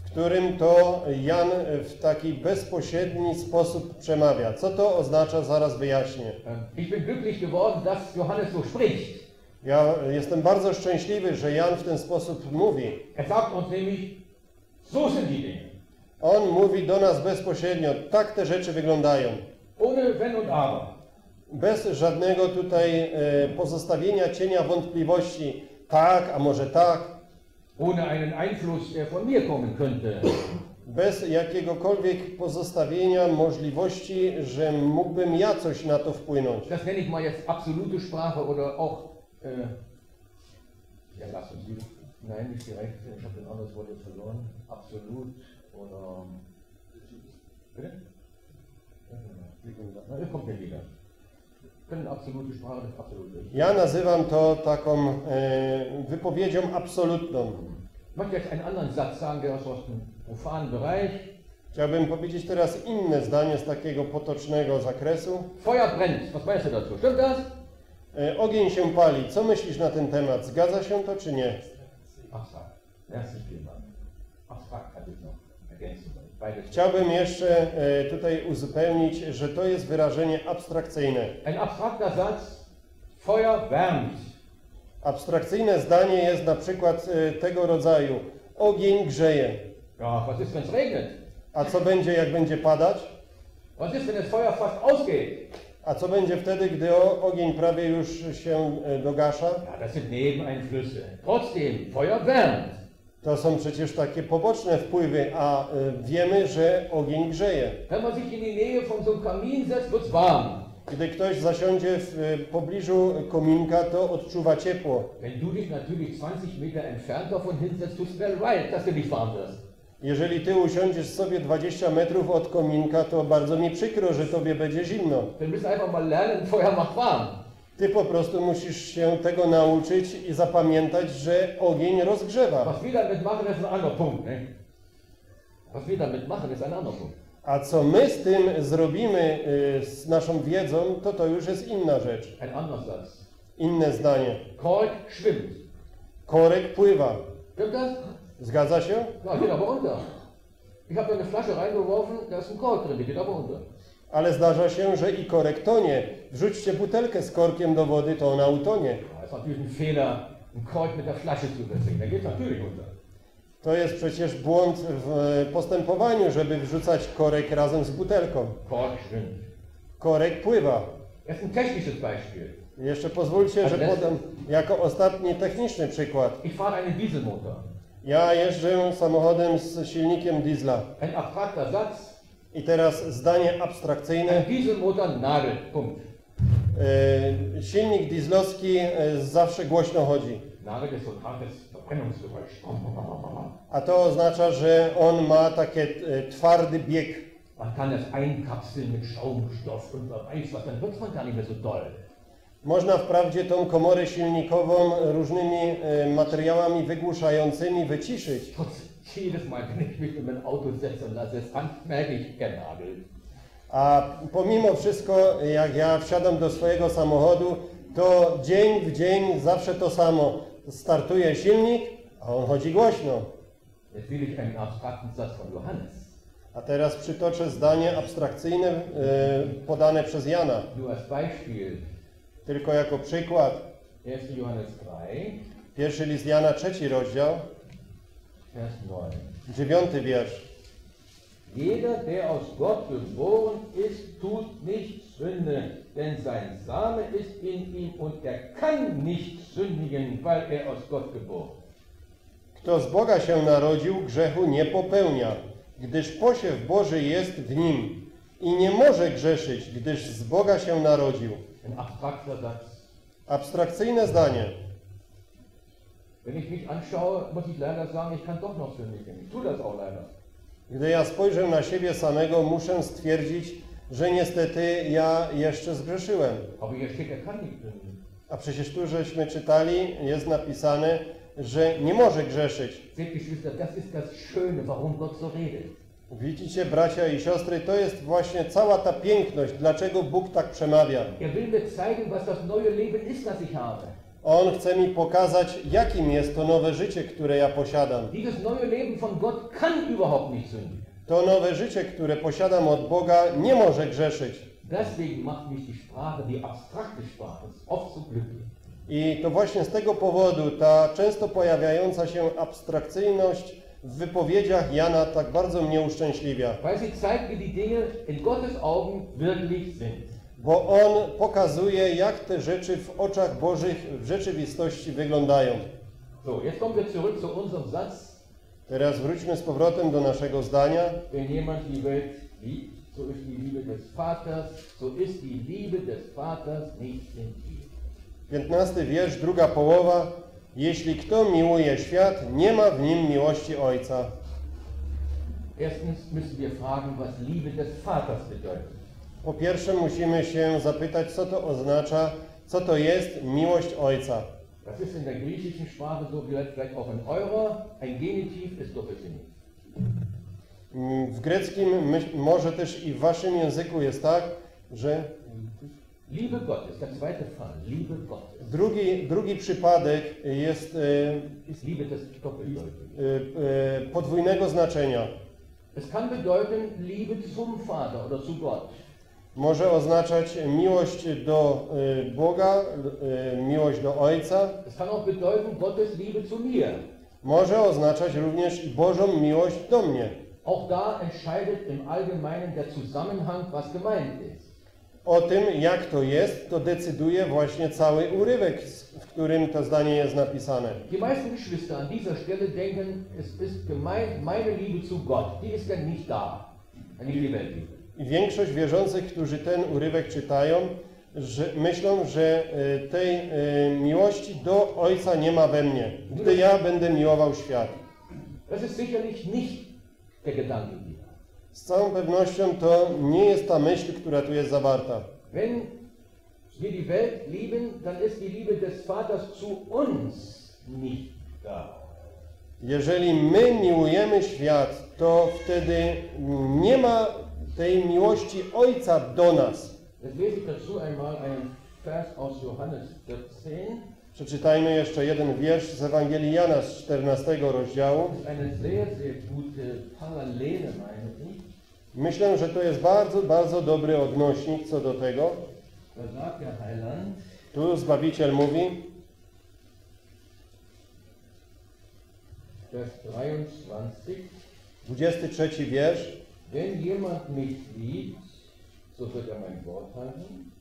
w którym to Jan w taki bezpośredni sposób przemawia. Co to oznacza, zaraz wyjaśnię. Ähm, Ich bin glücklich geworden, dass Johannes so spricht. Ja jestem bardzo szczęśliwy, że Jan w ten sposób mówi. Er sagt uns nämlich, so sind die Dinge. On mówi do nas bezpośrednio, tak te rzeczy wyglądają. Ohne Wenn und Aber. Bez żadnego tutaj e, pozostawienia cienia wątpliwości, tak, a może tak, Ohne einen Einfluss, der von mir kommen könnte. bez jakiegokolwiek pozostawienia możliwości, że mógłbym ja coś na to wpłynąć. Das nenne ich mal jetzt absolute Sprache oder auch, äh, ja, lass uns die, nein, nicht direkt, ich habe ein anderes Wort jetzt verloren, absolut oder, bitte? Na, das kommt mir wieder. Ja nazywam to taką e, wypowiedzią absolutną. Bereich. Chciałbym powiedzieć teraz inne zdanie z takiego potocznego zakresu. Feuer brennt, was meinst du dazu? Stimmt das? E, ogień się pali. Co myślisz na ten temat? Zgadza się to czy nie? Beides. Chciałbym jeszcze e, tutaj uzupełnić, że to jest wyrażenie abstrakcyjne. Ein abstrakter Satz, Feuer wärmt. Abstrakcyjne zdanie jest na przykład e, tego rodzaju. Ogień grzeje. Ja, was ist, wenn es regnet? A co będzie, jak będzie padać? Was ist, wenn das Feuer fast ausgeht? A co będzie wtedy, gdy ogień prawie już się e, dogasza? Ja, das sind Nebeneinflüsse. Trotzdem, Feuer wärmt. To są przecież takie poboczne wpływy, a y, wiemy, że ogień grzeje. Gdy ktoś zasiądzie w y, pobliżu kominka, to odczuwa ciepło. Wenn du dich natürlich 20 Meter entfernt davon hinsetzt, tut es mir leid, dass du nicht warm wirst. Jeżeli ty usiądziesz sobie 20 metrów od kominka, to bardzo mi przykro, że tobie będzie zimno. Ty po prostu musisz się tego nauczyć i zapamiętać, że ogień rozgrzewa. A co my z tym zrobimy y, z naszą wiedzą, to to już jest inna rzecz. Inne zdanie. Kork schwimmt. Korek pływa. Stimmt das? Zgadza się? Ja, geht aber unter. Ich habe eine Flasche reingeworfen, da ist ein Kork drin, die geht aber unter. Ale zdarza się, że i korek tonie. Wrzućcie butelkę z korkiem do wody, to ona utonie. To jest przecież błąd w e, postępowaniu, żeby wrzucać korek razem z butelką. Korek pływa. Jeszcze pozwólcie, że podam jako ostatni techniczny przykład. Ich fahre einen Dieselmotor. Ja jeżdżę samochodem z silnikiem diesla. Ein abstrakter Satz. I teraz zdanie abstrakcyjne. Ein Dieselmotor nadelt. Punkt. E, silnik dieslowski e, zawsze głośno chodzi. Nadelt ist so ein hartes Verbrennungsgeräusch. A to oznacza, że on ma takie e, twardy bieg. Man kann das einkapseln mit Schaumstoff und wer weiß was, dann wird man gar nicht mehr so doll. Można wprawdzie tą komorę silnikową różnymi e, materiałami wygłuszającymi wyciszyć. Jedes Mal, wenn ich mich in mein Auto setze und merke ich. A pomimo wszystko, jak ja wsiadam do swojego samochodu, to dzień w dzień zawsze to samo. Startuje silnik, a on chodzi głośno. Jetzt will ich einen abstrakten Satz von Johannes. A teraz przytoczę zdanie abstrakcyjne e, podane przez Jana. Nur als Beispiel. Tylko jako przykład. 1. Johannes 3, Pierwszy list Jana, trzeci rozdział, Vers 9. dziewiąty wiersz. Jeder, der aus Gott geboren ist, tut nicht Sünde, denn sein Same ist in ihm und er kann nicht sündigen, weil er aus Gott geboren. Kto z Boga się narodził, grzechu nie popełnia, gdyż posiew Boży jest w nim i nie może grzeszyć, gdyż z Boga się narodził. Abstrakcyjne zdanie. Gdy ja spojrzę na siebie samego, muszę stwierdzić, że niestety ja jeszcze zgrzeszyłem. Er. A przecież tu żeśmy czytali, jest napisane, że nie może grzeszyć. Seht, Geschwister, das ist das Schöne, warum Gott so redet. Widzicie, bracia i siostry, to jest właśnie cała ta piękność, dlaczego Bóg tak przemawia. Er. On chce mi pokazać, jakim jest to nowe życie, które ja posiadam. To nowe życie, które posiadam od Boga, nie może grzeszyć. Deswegen macht mich die Sprache, die abstrakte Sprache, oft so glücklich. I to właśnie z tego powodu ta często pojawiająca się abstrakcyjność w wypowiedziach Jana tak bardzo mnie uszczęśliwia, bo on pokazuje, jak te rzeczy w oczach Bożych w rzeczywistości wyglądają. So, jetzt kommen wir zurück zu unserem Satz. Teraz wróćmy z powrotem do naszego zdania. Wenn jemand die Welt liebt, so ist die Liebe des Vaters, so ist die Liebe des Vaters nicht in ihm. 15 wiersz, druga połowa. Jeśli kto miłuje świat, nie ma w nim miłości Ojca. Erstens müssen wir fragen, was Liebe des Vaters bedeutet. Po pierwsze musimy się zapytać, co to oznacza, co to jest miłość Ojca. Das ist in der griechischen Sprache so, vielleicht auch in eurer. Ein Genitiv ist doppelsinnig. W greckim, może też i w waszym języku jest tak, że Liebe Gottes, der zweite Fall, Liebe Gottes, drugi, drugi przypadek jest e, Liebe Doppeldeutig. e, e, podwójnego znaczenia. Es kann bedeuten Liebe zum Vater oder zu Gott. Może oznaczać miłość do e, Boga, e, miłość do Ojca. Es kann auch bedeuten Gottes Liebe zu mir. Może oznaczać również Bożą miłość do mnie. Auch da entscheidet im Allgemeinen der Zusammenhang, was gemeint ist. O tym, jak to jest, to decyduje właśnie cały urywek, w którym to zdanie jest napisane. Die meisten Geschwister an dieser Stelle denken, es ist gemeint, meine Liebe zu Gott, die ist ja nicht da, Welt liebe. Większość wierzących, którzy ten urywek czytają, że myślą, że e, tej e, miłości do Ojca nie ma we mnie, gdy ja będę miłował świat. Das ist sicherlich nicht der Gedanke. Z całą pewnością to nie jest ta myśl, która tu jest zawarta. Wenn wir die Welt lieben, dann ist die Liebe des Vaters zu uns nicht da. Jeżeli my miłujemy świat, to wtedy nie ma tej miłości Ojca do nas. Jetzt lese ich dazu einmal einen Vers aus Johannes 14. Przeczytajmy jeszcze jeden wiersz z Ewangelii Jana z 14 rozdziału. Myślę, że to jest bardzo, bardzo dobry odnośnik co do tego. Tu Zbawiciel mówi, Vers 23, 23 wiersz, wenn jemand mich liebt, so wird er mein Wort halten.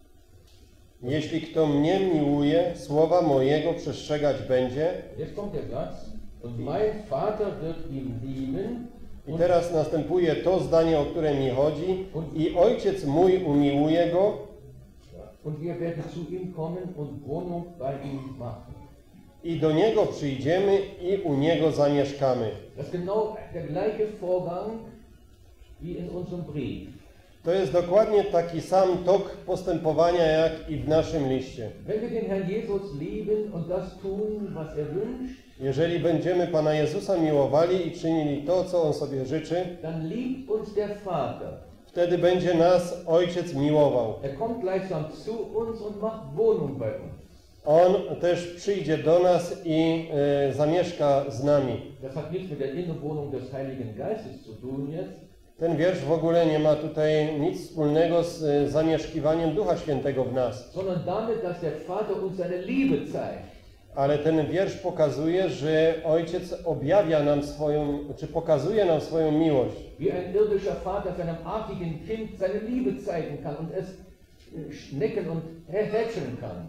Jeśli kto mnie miłuje, słowa mojego przestrzegać będzie. Jetzt kommt der Satz, und mein Vater wird ihn lieben, I teraz następuje to zdanie, o które mi chodzi. I ojciec mój umiłuje go, i do niego przyjdziemy i u niego zamieszkamy. To jest dokładnie taki sam tok postępowania jak i w naszym liście. Wenn wir den Herrn Jesus lieben und das tun, was er wünscht, Jeżeli będziemy Pana Jezusa miłowali i czynili to, co On sobie życzy, dann liebt uns der Vater. wtedy będzie nas Ojciec miłował. Er kommt gleichsam zu uns und macht Wohnung bei uns. On też przyjdzie do nas i e, zamieszka z nami. Das hat nichts mit der Innenwohnung des Heiligen Geistes zu tun jetzt, Ten wiersz w ogóle nie ma tutaj nic wspólnego z e, zamieszkiwaniem Ducha Świętego w nas. sondern damit, dass der Vater uns seine Liebe zeigt. Ale ten wiersz pokazuje, że Ojciec objawia nam swoją, czy pokazuje nam swoją miłość. Wie ein irdischer Vater seinem artigen Kind seine Liebe zeigen kann und es äh, schnecken und hätscheln kann.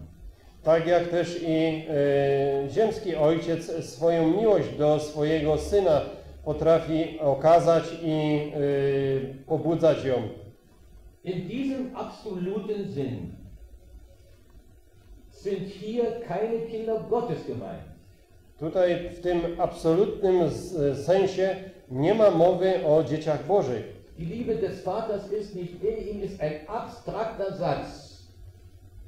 Tak jak też i e, ziemski ojciec swoją miłość do swojego syna potrafi okazać i e, pobudzać ją. In diesem absoluten Sinn sind hier keine Kinder Gottes gemeint. Tutaj w tym absolutnym z- sensie nie ma mowy o dzieciach Bożych. Die Liebe des Vaters ist nicht in ihm, ist ein abstrakter Satz.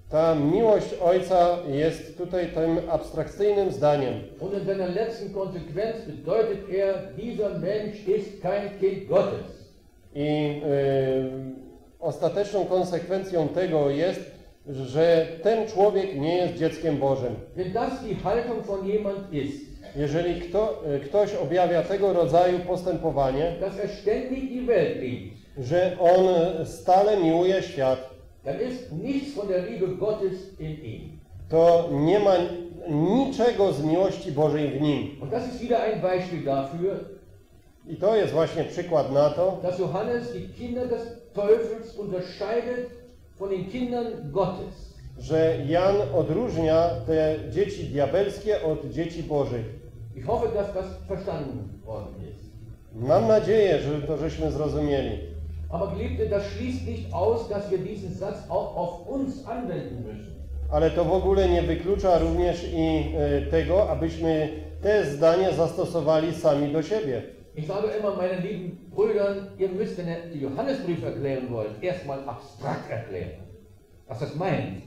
Ta miłość Ojca jest tutaj tym abstrakcyjnym zdaniem. Und in seiner letzten Konsequenz bedeutet er, dieser Mensch ist kein Kind Gottes. I y, ostateczną konsekwencją tego jest, że ten człowiek nie jest dzieckiem Bożym. Wenn das die Haltung von jemand ist, Jeżeli kto, y, ktoś objawia tego rodzaju postępowanie, dass er ständig die Welt liebt, że on stale miłuje świat, dann ist nichts von der Liebe Gottes in ihm. to nie ma niczego z miłości Bożej w nim. Und das ist wieder ein Beispiel dafür, I to jest właśnie przykład na to, dass Johannes die Kinder des Teufels unterscheidet że Jan odróżnia te dzieci diabelskie od dzieci Bożych. Ich hoffe, dass das verstanden worden ist. Mam nadzieję, że to żeśmy zrozumieli. Aber Geliebte, das schließt nicht aus, dass wir diesen Satz auch auf uns anwenden müssen. Ale to w ogóle nie wyklucza również i e, tego, abyśmy te zdanie zastosowali sami do siebie. Ich sage immer meinen lieben Brüdern, ihr müsst, wenn ihr den Johannesbrief erklären wollt, erstmal abstrakt erklären, was das meint.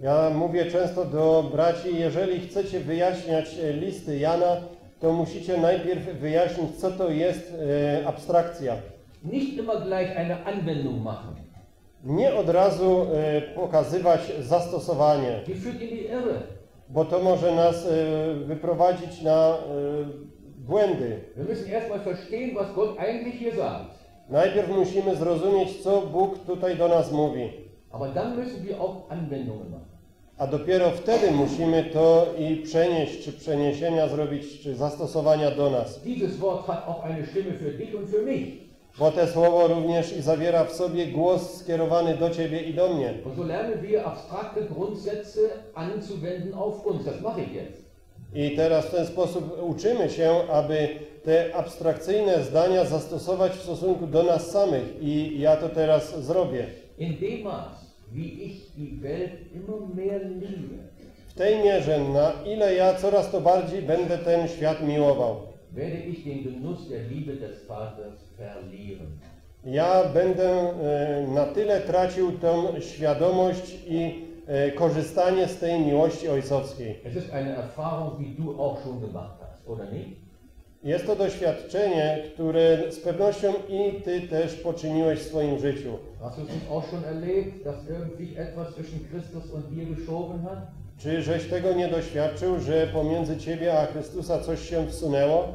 Ja mówię często do braci, jeżeli chcecie wyjaśniać e, listy Jana, to musicie najpierw wyjaśnić, co to jest e, abstrakcja. Nicht immer gleich eine Anwendung machen. Nie od razu e, pokazywać zastosowanie, Die führt in die Irre. bo to może nas e, wyprowadzić na e, błędy. Najpierw musimy zrozumieć, co Bóg tutaj do nas mówi, a dopiero wtedy musimy to i przenieść, czy przeniesienia zrobić, czy zastosowania do nas. Bo te słowo również i zawiera w sobie głos skierowany do Ciebie i do mnie. Und so lernen wir abstrakte Grundsätze anzuwenden auf uns. Das mache ich jetzt. I teraz w ten sposób uczymy się, aby te abstrakcyjne zdania zastosować w stosunku do nas samych. I ja to teraz zrobię. W tej mierze, na ile ja coraz to bardziej będę ten świat miłował. werde ich den Genuss der Liebe des Vaters verlieren. Ja będę e, na tyle tracił tą świadomość i korzystanie z tej miłości ojcowskiej. Jest to doświadczenie, które z pewnością i Ty też poczyniłeś w swoim życiu. Czy żeś tego nie doświadczył, że pomiędzy Ciebie a Chrystusa coś się wsunęło,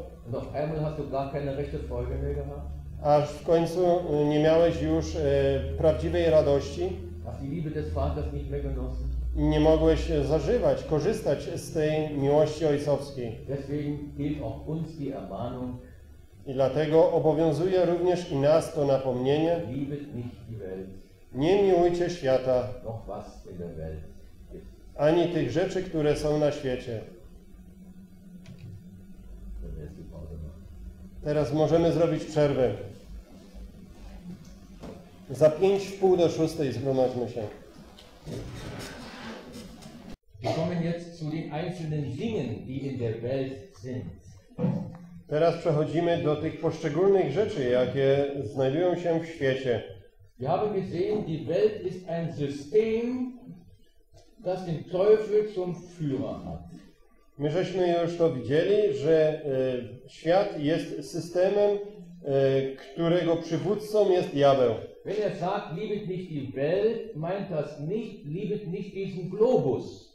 aż w końcu e, nie miałeś już e, prawdziwej radości Nie mogłeś zażywać, korzystać z tej miłości ojcowskiej? I dlatego obowiązuje również i nas to napomnienie, nie miłujcie świata, ani tych rzeczy, które są na świecie. Teraz możemy zrobić przerwę. Za pięć w pół do szóstej zgromadźmy się. Wir kommen jetzt zu den einzelnen Dingen, die in der Welt sind. Teraz przechodzimy do tych poszczególnych rzeczy, jakie znajdują się w świecie. Wir haben gesehen, die Welt ist ein System, das den Teufel zum Führer hat. My żeśmy już to widzieli, że e, świat jest systemem, e, którego przywódcą jest diabeł. Wenn er sagt, liebet nicht die Welt, meint das nicht, liebet nicht diesen Globus.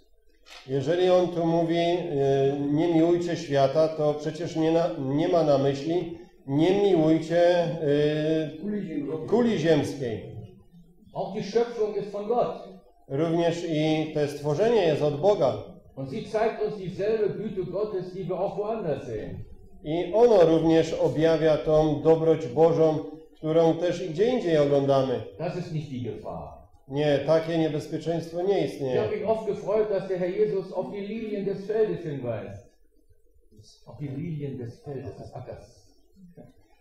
Jeżeli on tu mówi, e, nie miłujcie świata, to przecież nie, na, nie ma na myśli, nie miłujcie e, kuli ziemskiej. Auch die Schöpfung ist von Gott. Również i to stworzenie jest od Boga. Und sie zeigt uns dieselbe Güte Gottes, die wir auch woanders sehen. I ono również objawia tą dobroć Bożą, którą też i gdzie indziej oglądamy. Das ist nicht die Gefahr. Nie, takie niebezpieczeństwo nie Ich istnieje. habe mich oft gefreut, dass der Herr Jesus auf die Lilien des Feldes hinweist. Auf die Lilien des Feldes, des Ackers.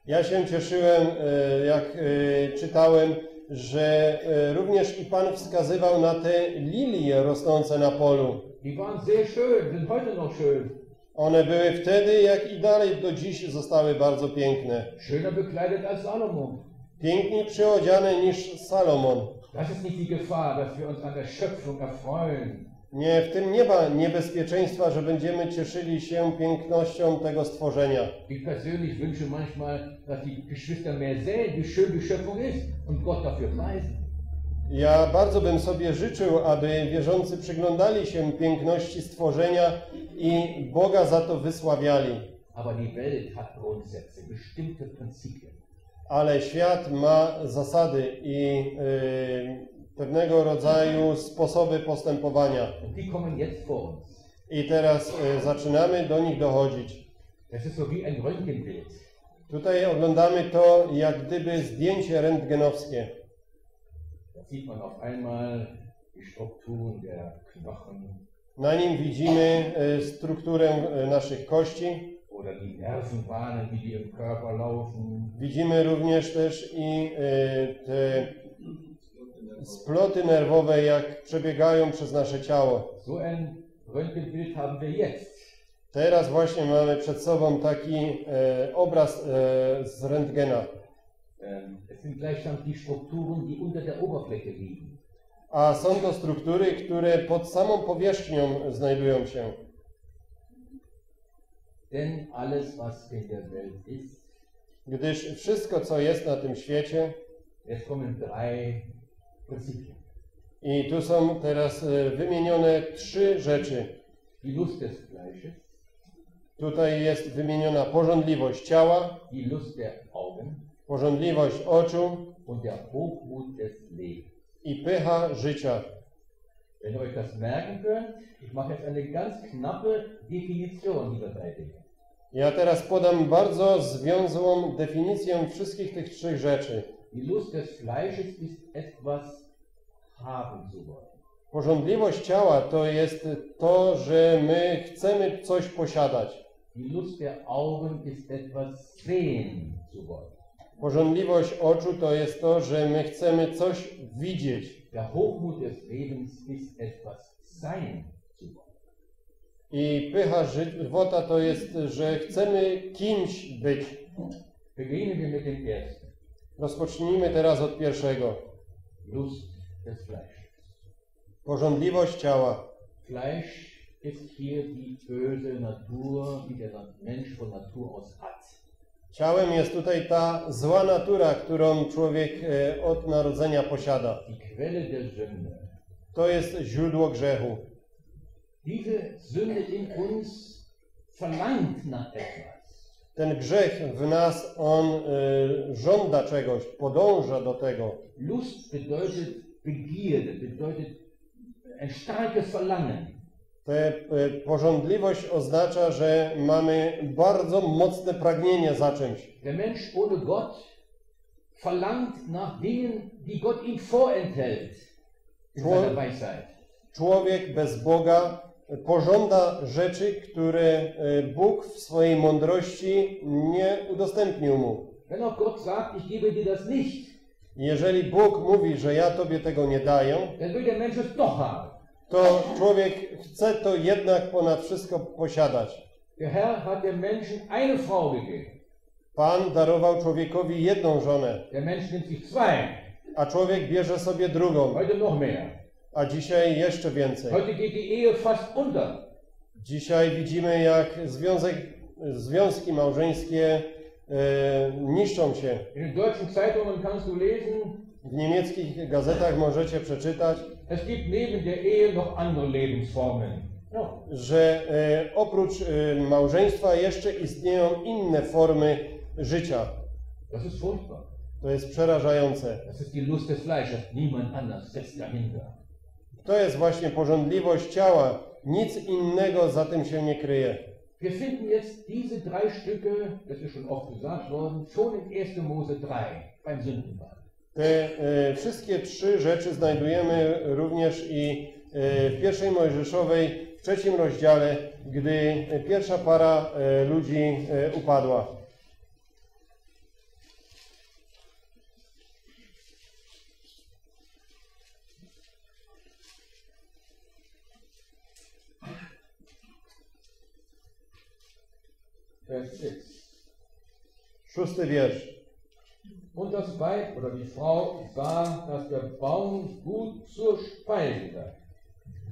Ja się cieszyłem, e, jak e, czytałem, że e, również i Pan wskazywał na te lilie rosnące na polu. Die waren sehr schön, sind heute noch schön. One były wtedy, jak i dalej do dziś zostały bardzo piękne. Schöner bekleidet als Salomon. Piękniej przyodziane niż Salomon. Das ist nicht die Gefahr, dass wir uns an der Schöpfung erfreuen. Nie, w tym nie ma niebezpieczeństwa, że będziemy cieszyli się pięknością tego stworzenia. Ich persönlich wünsche manchmal, dass die Geschwister mehr sehen, wie schön die Schöpfung ist und Gott dafür preisen. Ja bardzo bym sobie życzył, aby wierzący przyglądali się piękności stworzenia i Boga za to wysławiali. Ale świat ma zasady i y, pewnego rodzaju sposoby postępowania. I teraz y, zaczynamy do nich dochodzić. Tutaj oglądamy to jak gdyby zdjęcie rentgenowskie. Sieht man auf einmal die Strukturen der Knochen Na nim widzimy y, strukturę y, naszych kości. oder die Nervenbahnen, wie die im Körper laufen. Widzimy również też i y, te sploty nerwowe, jak przebiegają przez nasze ciało. So ein Röntgenbild haben wir jetzt. Teraz właśnie mamy przed sobą taki e, obraz e, z rentgena. Ähm, Es sind gleichsam die Strukturen, die unter der Oberfläche liegen. A są to struktury, które pod samą powierzchnią znajdują się. Denn alles, was in der Welt ist, Gdyż wszystko, co jest na tym świecie, es kommen drei Prinzipien. i tu są teraz e, wymienione trzy rzeczy. Die Lust des Fleisches, Tutaj jest wymieniona porządliwość ciała, die Lust der Augen porządliwość oczu und der Hochmut des Lebens. i pycha życia. Wenn ihr euch das merken könnt, ich mache jetzt eine ganz knappe Definition dieser drei Dinge. Ja teraz podam bardzo związłą definicję wszystkich tych trzech rzeczy. Die Lust des Fleisches ist etwas haben zu wollen. Porządliwość ciała to jest to, że my chcemy coś posiadać. Die Lust der Augen ist etwas sehen zu wollen. Porządliwość oczu to jest to, że my chcemy coś widzieć. Der Hochmut des Lebens ist etwas sein zu wollen. I pycha żywota to jest, że chcemy kimś być. Beginnen wir mit dem ersten. Rozpocznijmy teraz od pierwszego. Lust des Fleisches. Porządliwość ciała. Fleisch ist hier die böse Natur, die der Mensch von Natur aus hat. Ciałem jest tutaj ta zła natura, którą człowiek e, od narodzenia posiada. To jest źródło grzechu. Ten grzech w nas, on e, żąda czegoś, podąża do tego. Lust bedeutet Begierde, bedeutet ein starkes Verlangen. Te, e, porządliwość oznacza, że mamy bardzo mocne pragnienie za czymś. Der Mensch ohne Gott verlangt nach Dingen, die Gott ihm vorenthält. Człowiek bez Boga pożąda rzeczy, które e, Bóg w swojej mądrości nie udostępnił mu. Wenn auch Gott sagt, ich gebe dir das nicht, Jeżeli Bóg mówi, że ja tobie tego nie daję, dann will der Mensch es doch haben. To człowiek chce to jednak ponad wszystko posiadać. Der Herr hat dem Menschen eine Frau gegeben. Pan darował człowiekowi jedną żonę, Der Mensch nimmt sich zwei, a człowiek bierze sobie drugą, heute noch mehr. a dzisiaj jeszcze więcej. Heute geht die Ehe fast unter. Dzisiaj widzimy, jak związek, związki małżeńskie e, niszczą się. In deutschen Zeitungen kannst du lesen, W niemieckich gazetach możecie przeczytać, es gibt neben der Ehe noch andere Lebensformen. Ja. że e, oprócz e, małżeństwa jeszcze istnieją inne formy życia. Das ist furchtbar. To jest przerażające. Das ist die Lust des Fleisches. Niemand anders setzt dahinter. To jest właśnie porządliwość ciała. Nic innego za tym się nie kryje. Wir finden jetzt diese drei Stücke, das ist schon oft gesagt worden, schon in 1. Mose 3 beim Sündenfall. Te e, wszystkie trzy rzeczy znajdujemy również i e, w pierwszej Mojżeszowej, w trzecim rozdziale, gdy pierwsza para e, ludzi upadła. Vers 6. Szósty wiersz. Und das Weib oder die Frau sah, dass der Baum gut zur Speise.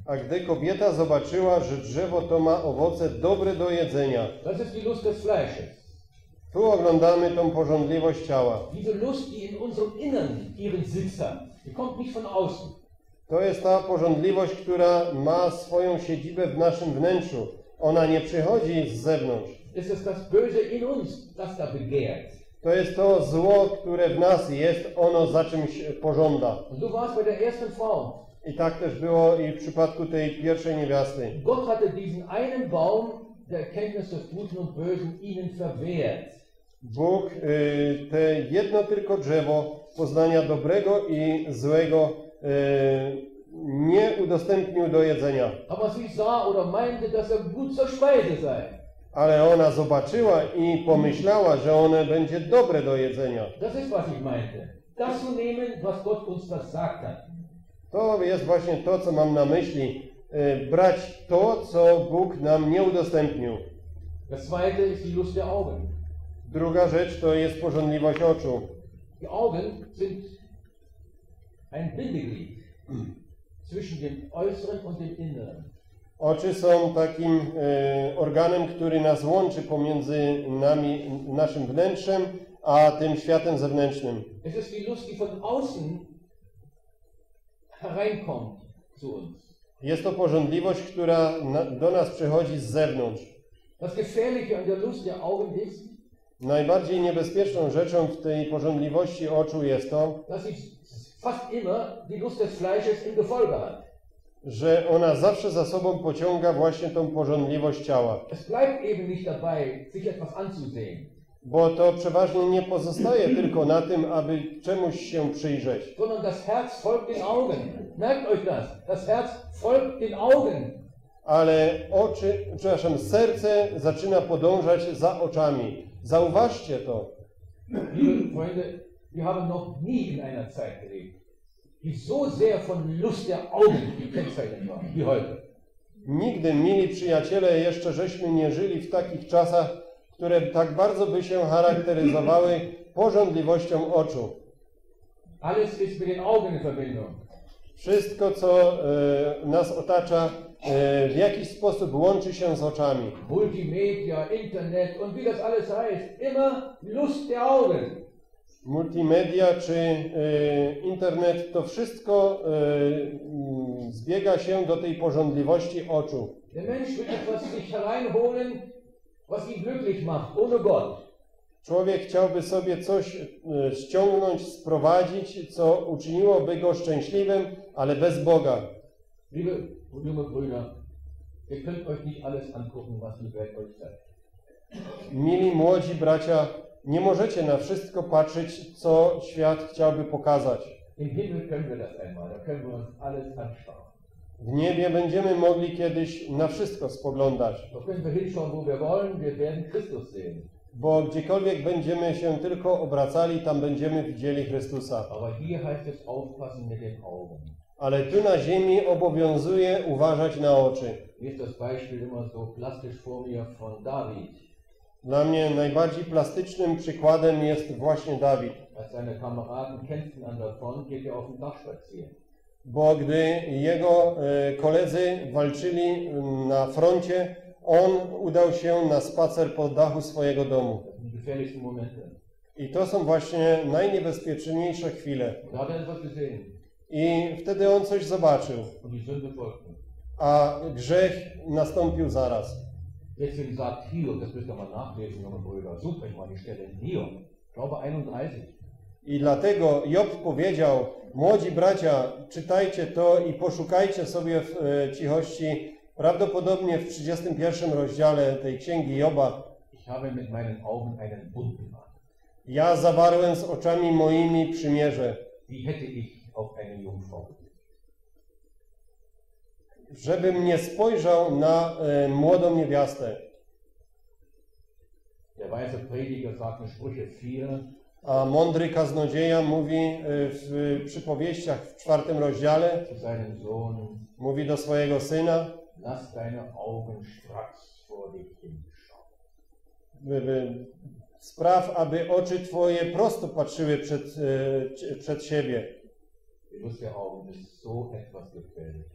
A gdy kobieta zobaczyła, że drzewo to ma owoce dobre do jedzenia, Das ist die Lust des Fleisches. tu oglądamy tą porządliwość ciała. Diese Lust, die in unserem Innern ihren Sitz hat, die kommt nicht von außen. To jest ta porządliwość, która ma swoją siedzibę w naszym wnętrzu. Ona nie przychodzi z zewnątrz. Es ist das Böse in uns, das da begehrt. To jest to zło, które w nas jest, ono za czymś pożąda. I tak też było i w przypadku tej pierwszej niewiasty. Gott hatte diesen einen Baum der Erkenntnis des Guten und Bösen ihnen verwehrt. Bóg y, te jedno tylko drzewo poznania dobrego i złego y, nie udostępnił do jedzenia. Aber sie sah oder meinte, dass er gut zur Speise sei. Ale ona zobaczyła i pomyślała, że one będzie dobre do jedzenia. Das ist, was ich meinte. Das zu nehmen, was Gott uns versagt hat. To jest właśnie to, co mam na myśli. Y, brać to, co Bóg nam nie udostępnił. Das zweite ist die Lust der Augen. Druga rzecz to jest porządliwość oczu. Die Augen sind ein Bindeglied zwischen dem Äußeren und dem Inneren. Oczy są takim e, organem, który nas łączy pomiędzy nami, naszym wnętrzem, a tym światem zewnętrznym. Es ist die Lust, die von außen hereinkommt zu uns. Jest to porządliwość, która do nas przychodzi z zewnątrz. Das Gefährliche an der Lust der Augen ist, Najbardziej niebezpieczną rzeczą w tej porządliwości oczu jest to, dass sie fast immer die Lust des Fleisches im Gefolge hat. Że ona zawsze za sobą pociąga właśnie tą porządliwość ciała. Es bleibt eben nicht dabei, sich etwas anzusehen, Bo to przeważnie nie pozostaje tylko na tym, aby czemuś się przyjrzeć, sondern das Herz folgt den Augen. Merkt euch das. Das Herz folgt den Augen. ale oczy, przepraszam, serce zaczyna podążać za oczami. Zauważcie to. Liebe Freunde, wir haben noch nie in einer Zeit gelebt, die so sehr von Lust der Augen gekennzeichnet war, wie heute. Nigdy, mili przyjaciele, jeszcze żeśmy nie żyli w takich czasach, które tak bardzo by się charakteryzowały (clears throat) porządliwością oczu. Alles ist mit den Augen in Verbindung. Wszystko, co e, nas otacza, e, w jakiś sposób łączy się z oczami. Multimedia, Internet und wie das alles heißt, immer Lust der Augen. Multimedia czy e, internet, to wszystko mm, zbiega się do tej porządliwości oczu. Człowiek chciałby sobie coś e, ściągnąć, sprowadzić, co uczyniłoby go szczęśliwym, ale bez Boga. Liebe junge Brüder, ihr könnt euch nicht alles angucken, was die Welt euch zeigt. Mili młodzi bracia, nie możecie na wszystko patrzeć, co świat chciałby pokazać. W niebie będziemy mogli kiedyś na wszystko spoglądać, bo gdziekolwiek będziemy się tylko obracali, tam będziemy widzieli Chrystusa. Ale tu na ziemi obowiązuje uważać na oczy. Ist das Beispiel immer so plastisch vor mir von David, Dla mnie najbardziej plastycznym przykładem jest właśnie Dawid. er. Bo gdy jego e, koledzy walczyli na froncie, on udał się na spacer po dachu swojego domu. I to są właśnie najniebezpieczniejsze chwile. Er I wtedy on coś zobaczył, a grzech nastąpił zaraz. Deswegen sagt Hiob, das müsst ihr mal nachlesen, junge Brüder, sucht euch mal die Stelle in Hiob, Glaube 31. I dlatego Job powiedział, młodzi bracia, czytajcie to i poszukajcie sobie w e, cichości, prawdopodobnie w 31 rozdziale tej księgi Joba. Ich habe mit meinen Augen einen Bund gemacht. Ja zawarłem z oczami moimi przymierze, Wie hätte ich auf eine Jungfrau? Żebym nie spojrzał na e, młodą niewiastę. Der weise Prediger sagt in Sprüche 4, A mądry kaznodzieja mówi e, w przypowieściach w czwartym rozdziale, mówi do swojego syna, lass deine Augen vor dich hinschauen. spraw, aby oczy Twoje prosto patrzyły przed, e, przed siebie, Augen ist so etwas gefährlich.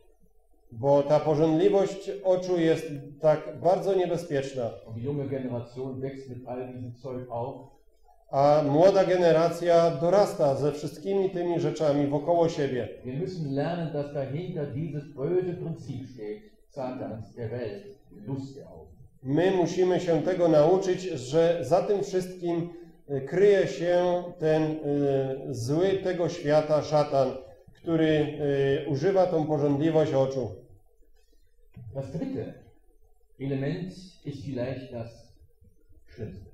Bo ta porządliwość oczu jest tak bardzo niebezpieczna, a młoda generacja dorasta ze wszystkimi tymi rzeczami wokoło siebie. My musimy się tego nauczyć, że za tym wszystkim e, kryje się ten e, zły tego świata, szatan, który e, używa tą porządliwość oczu. Das dritte Element ist vielleicht das Schlimmste.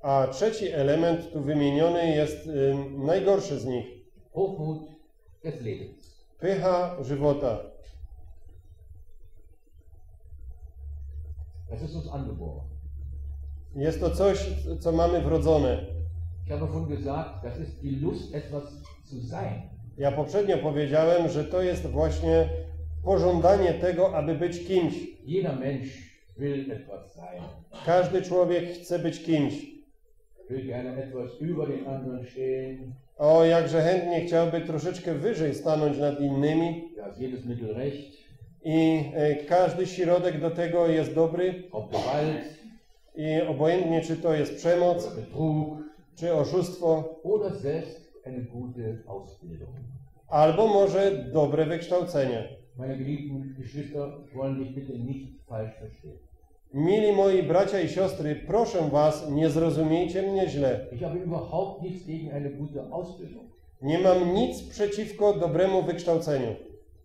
A trzeci element tu wymieniony jest y, najgorszy z nich. Hochmut des Lebens. Pycha żywota. Das ist uns angeboren. Jest to coś, co mamy wrodzone. Ich habe vorhin gesagt, das ist die Lust, etwas zu sein. Ja poprzednio powiedziałem, że to jest właśnie pożądanie tego, aby być kimś. Jeder Mensch will etwas sein. Każdy człowiek chce być kimś. Will gerne etwas über den anderen stehen. O, jakże chętnie chciałby troszeczkę wyżej stanąć nad innymi i e, każdy środek do tego jest dobry i obojętnie czy to jest przemoc, czy oszustwo, albo może dobre wykształcenie. Meine geliebten Geschwister wollen mich bitte nicht falsch verstehen. Mili moi bracia i siostry, proszę was, nie zrozumiejcie mnie źle. Ich habe überhaupt nichts gegen eine gute Ausbildung. Nie mam nic przeciwko dobremu wykształceniu.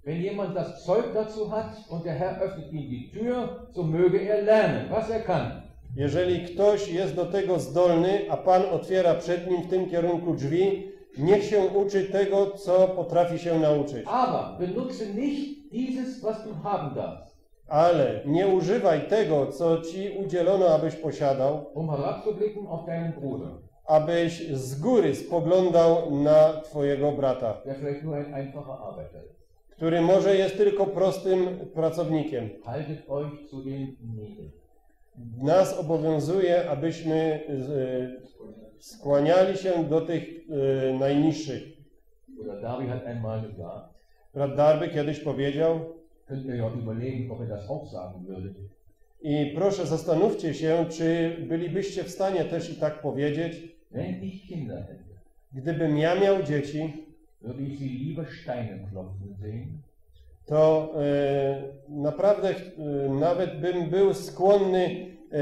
Wenn jemand das Zeug dazu hat und der Herr öffnet ihm die Tür, so möge er lernen, was er kann. Jeżeli ktoś jest do tego zdolny, a Pan otwiera przed nim w tym kierunku drzwi, niech się uczy tego, co potrafi się nauczyć. Aber benutze nicht dieses, was du haben darfst, Ale nie używaj tego, co ci udzielono, abyś posiadał, um herabzublicken auf deinen Bruder, abyś z góry spoglądał na twojego brata, der vielleicht nur ein einfacher Arbeiter ist. który może jest tylko prostym pracownikiem. Haltet euch zu den Nägeln. Nas obowiązuje, abyśmy e, skłaniali się do tych e, najniższych. Oder David hat einmal gesagt, Brat Darby kiedyś powiedział, i proszę zastanówcie się, czy bylibyście w stanie też i tak powiedzieć, gdybym ja miał dzieci, to e, naprawdę e, nawet bym był skłonny e,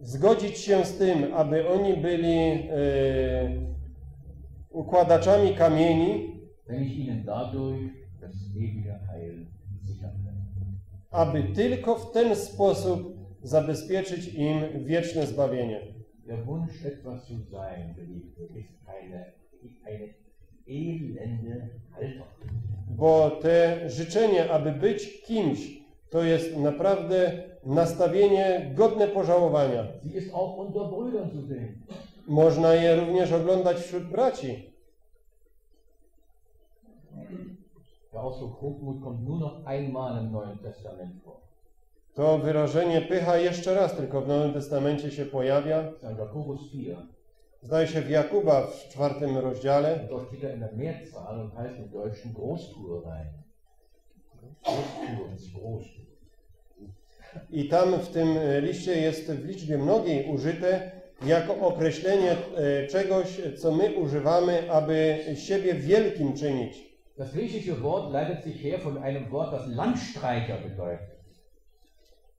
zgodzić się z tym, aby oni byli e, układaczami kamieni, ich ihnen dadurch das ewige Heil sichern aby tylko w ten sposób zabezpieczyć im wieczne zbawienie. Der Wunsch, etwas zu sein, Geliebte, ist eine, eine elende Haltung. Bo te życzenie, aby być kimś, to jest naprawdę nastawienie godne pożałowania. Sie ist auch unter Brüdern zu sehen. Można je również oglądać wśród braci. Der Ausdruck Hochmut kommt nur noch einmal im Neuen Testament vor. To wyrażenie pycha jeszcze raz tylko w Nowym Testamencie się pojawia. Das ist in Jakobus 4. Zdaje się w Jakuba w czwartym rozdziale. Er. I tam w tym e, liście jest w liczbie mnogiej użyte jako określenie e, czegoś, co my używamy, aby siebie wielkim czynić. Das griechische Wort leitet sich her von einem Wort, das Landstreicher bedeutet.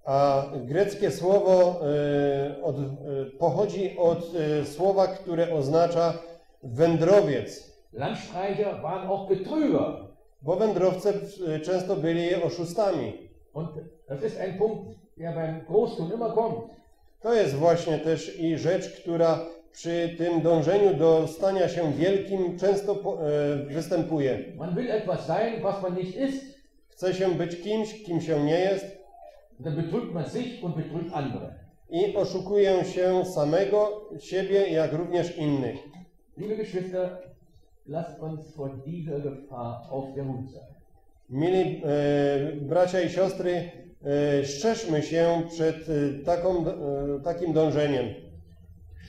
A greckie słowo e, od, e, pochodzi od e, słowa, które oznacza wędrowiec. Landstreicher waren auch Betrüger. Bo wędrowcy często byli oszustami. Und das ist ein Punkt, der beim Großtun immer kommt. To jest właśnie też i rzecz, która przy tym dążeniu do stania się wielkim często po, e, występuje. Man will etwas sein, was man nicht ist. Chce się być kimś, kim się nie jest Und dann betrügt man sich und betrügt andere. i oszukuje się samego, siebie, jak również innych. Liebe Geschwister, lasst uns vor dieser Gefahr auf der Hut sein. Mili e, bracia i siostry, e, strzeżmy się przed e, taką, e, takim dążeniem.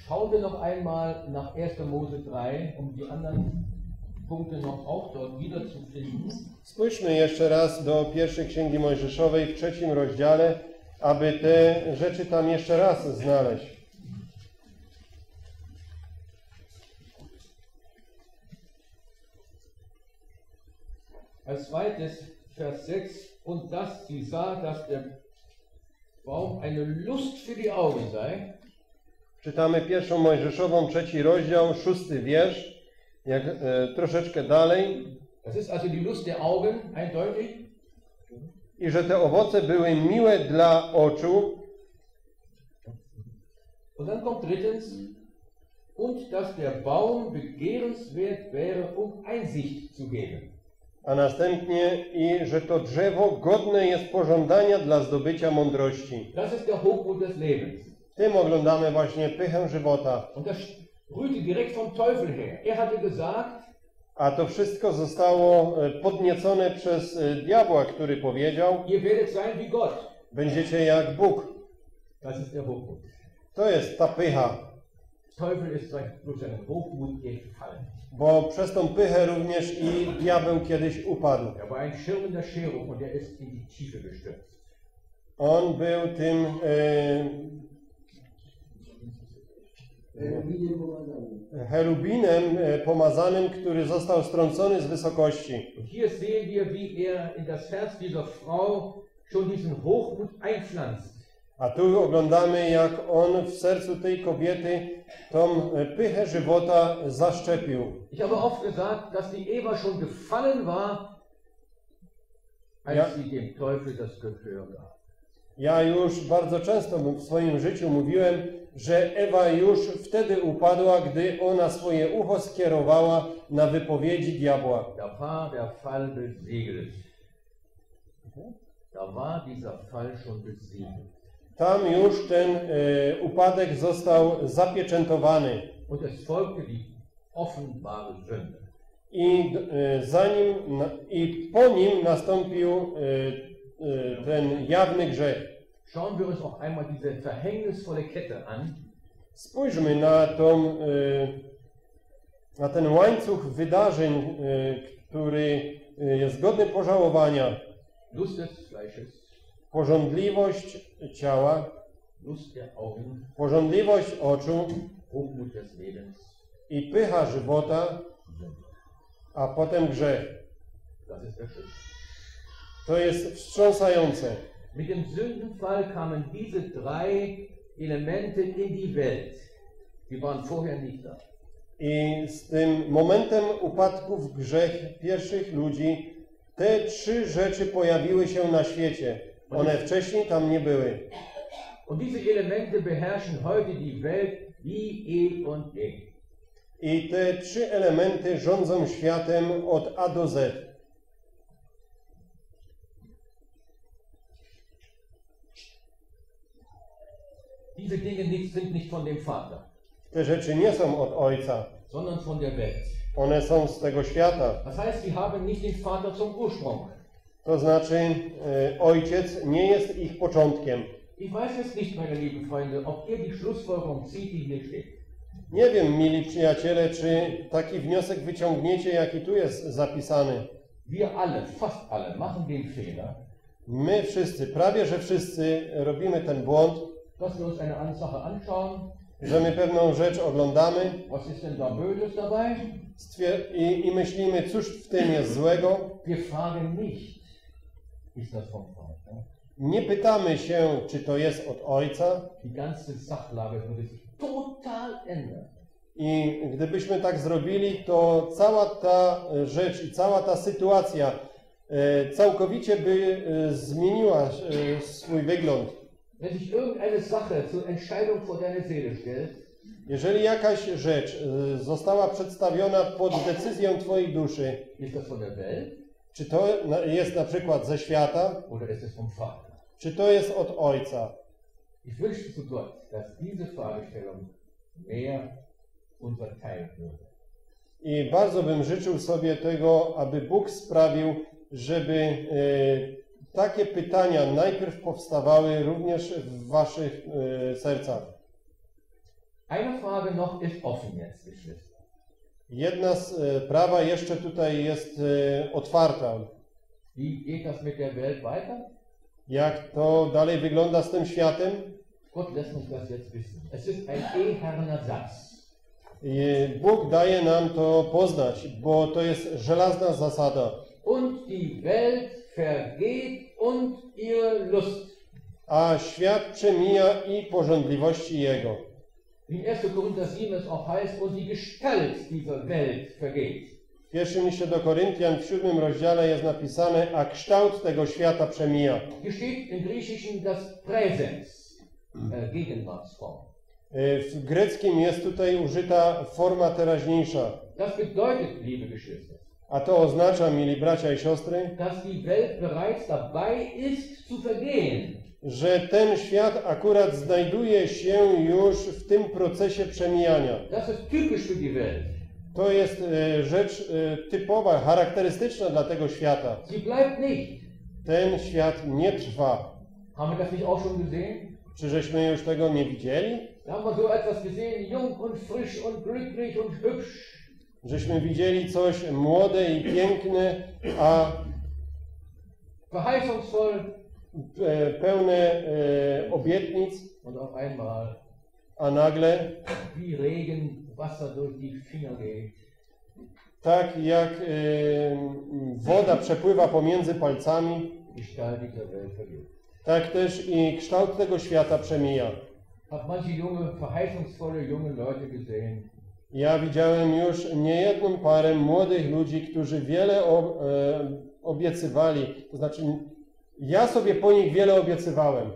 Schauen wir noch einmal nach 1. Mose 3, um die anderen Punkte noch auch dort wiederzufinden. Spójrzmy jeszcze raz do pierwszej Księgi Mojżeszowej w trzecim rozdziale, aby te rzeczy tam jeszcze raz znaleźć. Als zweites Vers 6, und dass sie sah, dass der Baum eine Lust für die Augen sei, Czytamy pierwszą Mojżeszową, trzeci rozdział, szósty wiersz, jak e, troszeczkę dalej. das ist also die Lust der Augen, eindeutig, I że te owoce były miłe dla oczu, Und dann kommt drittens, und dass der Baum begehrenswert wäre, um Einsicht zu geben. a następnie i że to drzewo godne jest pożądania dla zdobycia mądrości. Das ist der Hochmut des Lebens. W tym oglądamy właśnie pychę żywota. Und das rührte direkt vom Teufel her. Er hatte gesagt, A to wszystko zostało e, podniecone przez e, diabła, który powiedział, będziecie jak Bóg. Das ist der Hochmut. To jest ta pycha, Teufel ist durch seinen Hochmut gefallen. bo przez tą pychę również i diabeł kiedyś upadł. Er war ein cherubinem e, pomazanym, który został strącony z wysokości. Hier sehen wir, wie er in das Herz dieser Frau schon diesen Hochmut einpflanzt. A tu oglądamy, jak on w sercu tej kobiety tą e, pychę żywota zaszczepił. Ich habe oft gesagt, dass die Eva schon gefallen war, als Ja. sie dem Teufel das Gehör gab. Ja już bardzo często w swoim życiu mówiłem, że Ewa już wtedy upadła, gdy ona swoje ucho skierowała na wypowiedzi diabła. Da war der Fall besiegelt. Da war dieser Fall schon besiegelt. Tam już ten e, upadek został zapieczętowany. Und es folgte die offenbare Sünde. I e, zanim i po nim nastąpił e, e, ten jawny grzech. Schauen wir uns auch einmal diese verhängnisvolle Kette an, Spójrzmy na tą, e, na ten łańcuch wydarzeń, e, który e, jest godny pożałowania. Lust des Fleisches, Porządliwość ciała, Lust der Augen, porządliwość oczu Hochmut des Lebens, i pycha żywota, a potem grzech. Das ist der Schutz. To jest wstrząsające. Mit dem Sündenfall kamen diese drei Elemente in die Welt. Die waren vorher nicht da. I z tym momentem upadku w grzech pierwszych ludzi te trzy rzeczy pojawiły się na świecie. One wcześniej tam nie były. Und diese Elemente beherrschen heute die Welt wie und je. I te trzy elementy rządzą światem od A do Z. Diese Dinge sind nicht von dem Vater, Te rzeczy nie są od Ojca. sondern von der Welt. One są z tego świata. Das heißt, sie haben nicht den Vater zum Ursprung. To znaczy, e, Ojciec nie jest ich początkiem. Ich weiß es nicht, meine lieben Freunde, ob ihr die Schlussfolgerung zieht, die hier steht. Nie wiem, mili przyjaciele, czy taki wniosek wyciągniecie, jaki tu jest zapisany. Wir alle, fast alle, machen den Fehler, My wszyscy, prawie że wszyscy robimy ten błąd, dass wir uns eine Sache anschauen. że my pewną rzecz oglądamy Was ist denn da Böses dabei? i, i myślimy, cóż w tym jest złego. Wir fragen nicht, ist das vom Vater? Nie pytamy się, czy to jest od Ojca. Die ganze Sachlage würde sich total ändern. I gdybyśmy tak zrobili, to cała ta e, rzecz i cała ta sytuacja e, całkowicie by e, zmieniła swój wygląd. Wenn sich irgendeine Sache zur Entscheidung vor deine Seele stellt, Jeżeli jakaś rzecz e, została przedstawiona pod decyzją Twojej duszy, czy to jest na przykład ze świata, czy to jest od Ojca. I bardzo bym życzył sobie tego, aby Bóg sprawił, żeby e, takie pytania najpierw powstawały również w Waszych e, sercach. Eine Frage noch ist offen jetzt, Geschwister. Jedna sprawa jeszcze tutaj jest e, otwarta. Wie geht das mit der Welt weiter? Jak to dalej wygląda z tym światem? Gott lässt uns das jetzt wissen. Es ist ein eherner Satz. Bóg daje nam to poznać, bo to jest żelazna zasada. Und die Welt vergeht und ihre Lust. A świat przemija i porządliwości Jego. Wie in 1. Korinther 7 es auch heißt, und die Gestalt dieser Welt vergeht. W pierwszym liście do Koryntian w siódmym rozdziale jest napisane, a kształt tego świata przemija. Hier steht im Griechischen das Präsens, äh, Gegenwartsform. Y, W greckim jest tutaj użyta forma teraźniejsza. Das bedeutet, liebe Geschwister, A to oznacza, mili bracia i siostry, dass die Welt bereits dabei ist zu vergehen. że ten świat akurat znajduje się już w tym procesie przemijania. Das ist typisch für die Welt. To jest y, rzecz y, typowa, charakterystyczna dla tego świata. Sie bleibt nicht. Ten świat nie trwa. Haben wir das nicht auch schon gesehen? Czy żeśmy już tego nie widzieli? Da haben wir so etwas gesehen, jung und frisch und glücklich und hübsch. Żeśmy widzieli coś młode i piękne, a verheißungsvoll pełne e, obietnic, und auf einmal a nagle, wie Regen Wasser durch die Finger geht. tak jak e, woda przepływa pomiędzy palcami, tak też i kształt tego świata przemija. Hab manche junge, verheißungsvolle junge Leute gesehen, Ja widziałem już niejedną parę młodych ludzi, którzy wiele e, obiecywali, to znaczy ja sobie po nich wiele obiecywałem,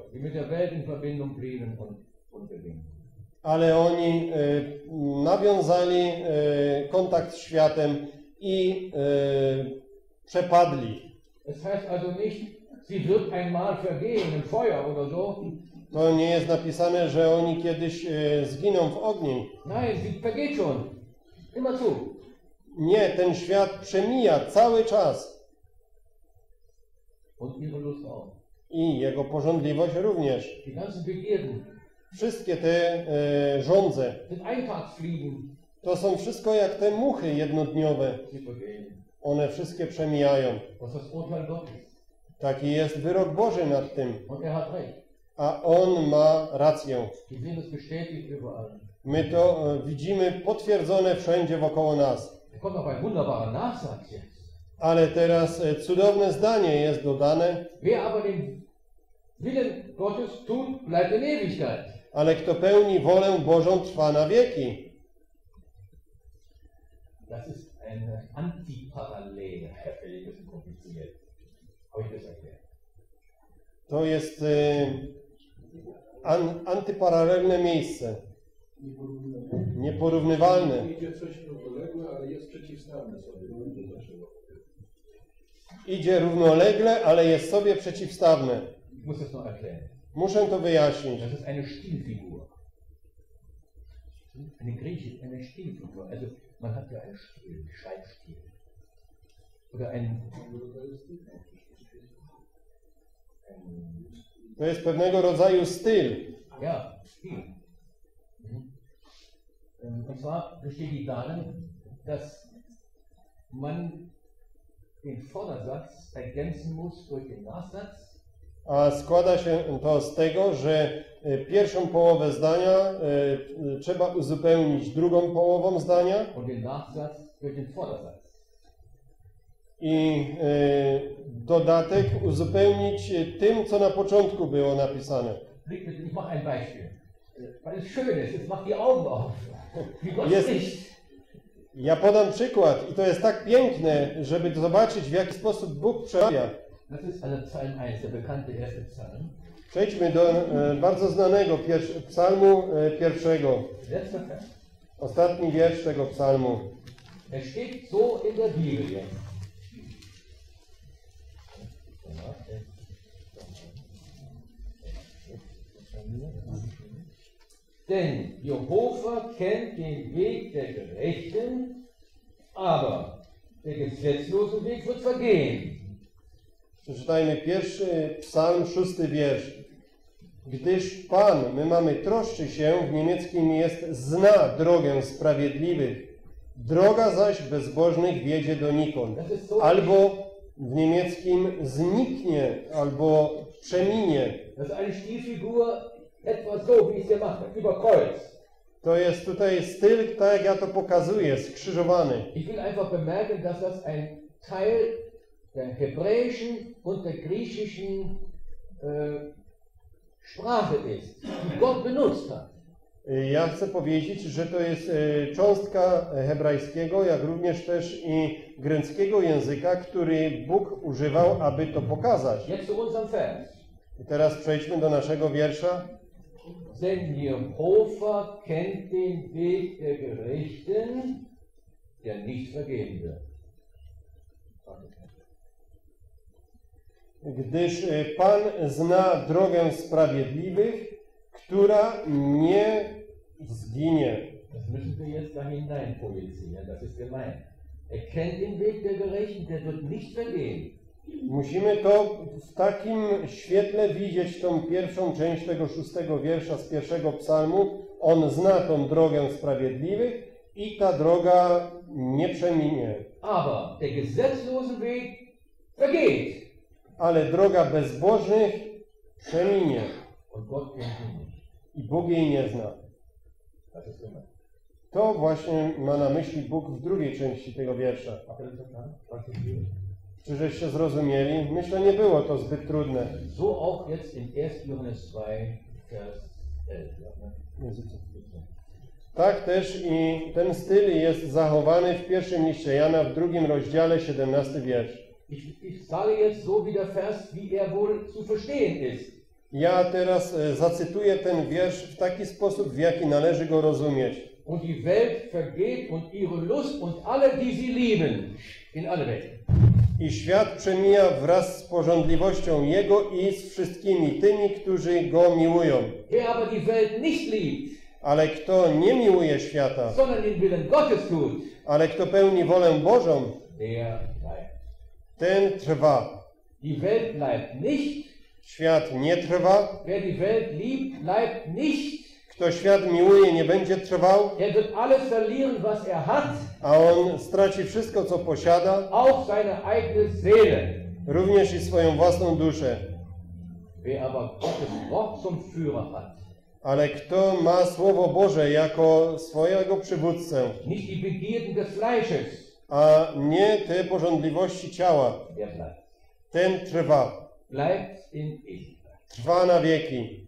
ale oni e, nawiązali e, kontakt z światem i przepadli. Es heißt also nicht, sie wird einmal vergehen im Feuer oder so. To nie jest napisane, że oni kiedyś e, zginą w ogniu. Nein, sie vergeht. Immer zu. Nie, ten świat przemija cały czas Und ihre Lust auch. i jego porządliwość również. Die ganzen Begierden Wszystkie te e, żądze sind to są wszystko jak te muchy jednodniowe. One wszystkie przemijają. Taki jest wyrok Boży nad tym, Und er hat recht. A on ma rację. My to e, widzimy potwierdzone wszędzie wokoło nas. Ale teraz e, cudowne zdanie jest dodane, ale kto pełni wolę Bożą trwa na wieki. Das ist eine Antiparallele. Das ist ein bisschen kompliziert. Habe ich das erklärt? To jest e, an, antyparalelne miejsce, nieporównywalne. Idzie coś równoległe, ale jest przeciwstawne sobie. Idzie równolegle, ale jest sobie przeciwstawne. Muszę to wyjaśnić. Das ist eine Stilfigur. Eine griechische, eine Stilfigur. Also man hat ja einen Stil, Schreibstil. Oder ein, ein To jest pewnego rodzaju styl. ja. Ähm, Und zwar besteht die darin, dass man den Vordersatz ergänzen muss durch den Nachsatz A składa się to z tego, że e, pierwszą połowę zdania e, trzeba uzupełnić drugą połową zdania und den Nachsatz durch den Vordersatz. I e, dodatek uzupełnić tym, co na początku było napisane. Jest-. Ja podam przykład i to jest tak piękne, żeby zobaczyć w jaki sposób Bóg przemawia. Das ist also Psalm 1, der bekannte erste Psalm. Przejdźmy do e, bardzo znanego psalmu e, pierwszego. Vers. Ostatni wiersz tego psalmu. Er steht so in der Bibel jetzt. Denn Jehova kennt den Weg der Gerechten, aber der gesetzlose Weg wird vergehen. Przeczytajmy pierwszy psalm, szósty wiersz. Gdyż Pan, my mamy troszczy się, w niemieckim jest zna drogę sprawiedliwych, droga zaś bezbożnych wiedzie donikąd. Albo w niemieckim zniknie, albo przeminie. To jest tutaj styl, tak jak ja to pokazuję, skrzyżowany. Ich will einfach bemerken, dass das ein Teil der hebräischen und der griechischen äh, Sprache ist, die Gott benutzt hat. Ja chcę powiedzieć, że to jest e, cząstka hebrajskiego, jak również też i greckiego języka, który Bóg używał, aby to pokazać. I teraz przejdźmy do naszego wiersza. Denn Jehova kennt den Weg der Gerechten, der nicht vergehen wird. Gdyż e, Pan zna drogę sprawiedliwych, która nie zginie. Das müssen wir jetzt hinein projizieren, das ist gemeint. Er kennt den Weg der Gerechten, der wird nicht vergehen. Musimy to w takim świetle widzieć tą pierwszą część tego szóstego wiersza z pierwszego psalmu. On zna tą drogę sprawiedliwych i ta droga nie przeminie. Aber der gesetzlose Weg vergeht. Ale droga bezbożnych przeminie Und Gott. I Bóg jej nie zna. To właśnie ma na myśli Bóg w drugiej części tego wiersza. Habt ihr das verstanden? Was ich will? Czy żeście zrozumieli? Myślę, nie było to zbyt trudne. So auch jetzt in 1. Johannes 2, Vers 11. Ja, ne? Tak też i ten styl jest zachowany w pierwszym liście Jana w drugim rozdziale, 17 wiersz. Ich, ich sage jetzt so wie der Vers, wie er wohl zu verstehen ist. Ja teraz e, zacytuję ten wiersz w taki sposób, w jaki należy go rozumieć. Und die Welt vergeht und ihre Lust und alle, die sie lieben, in alle Welt. I świat przemija wraz z porządliwością Jego i z wszystkimi tymi, którzy Go miłują. Wer aber die Welt nicht liebt, Ale kto nie miłuje świata, sondern den Willen Gottes tut, ale kto pełni wolę Bożą, der bleibt. ten trwa. Die Welt bleibt nicht. Świat nie trwa. Wer die Welt liebt, bleibt nicht. Kto świat miłuje, nie będzie trwał, Er wird alles verlieren, was er hat, a on straci wszystko, co posiada, auch seine eigene Seele. również i swoją własną duszę. Wer aber Gottes Wort zum Führer hat, Ale kto ma Słowo Boże jako swojego przywódcę, nicht die Begierden des Fleisches, a nie te porządliwości ciała, ten trwa. Bleibt in Ewigkeit. Trwa na wieki.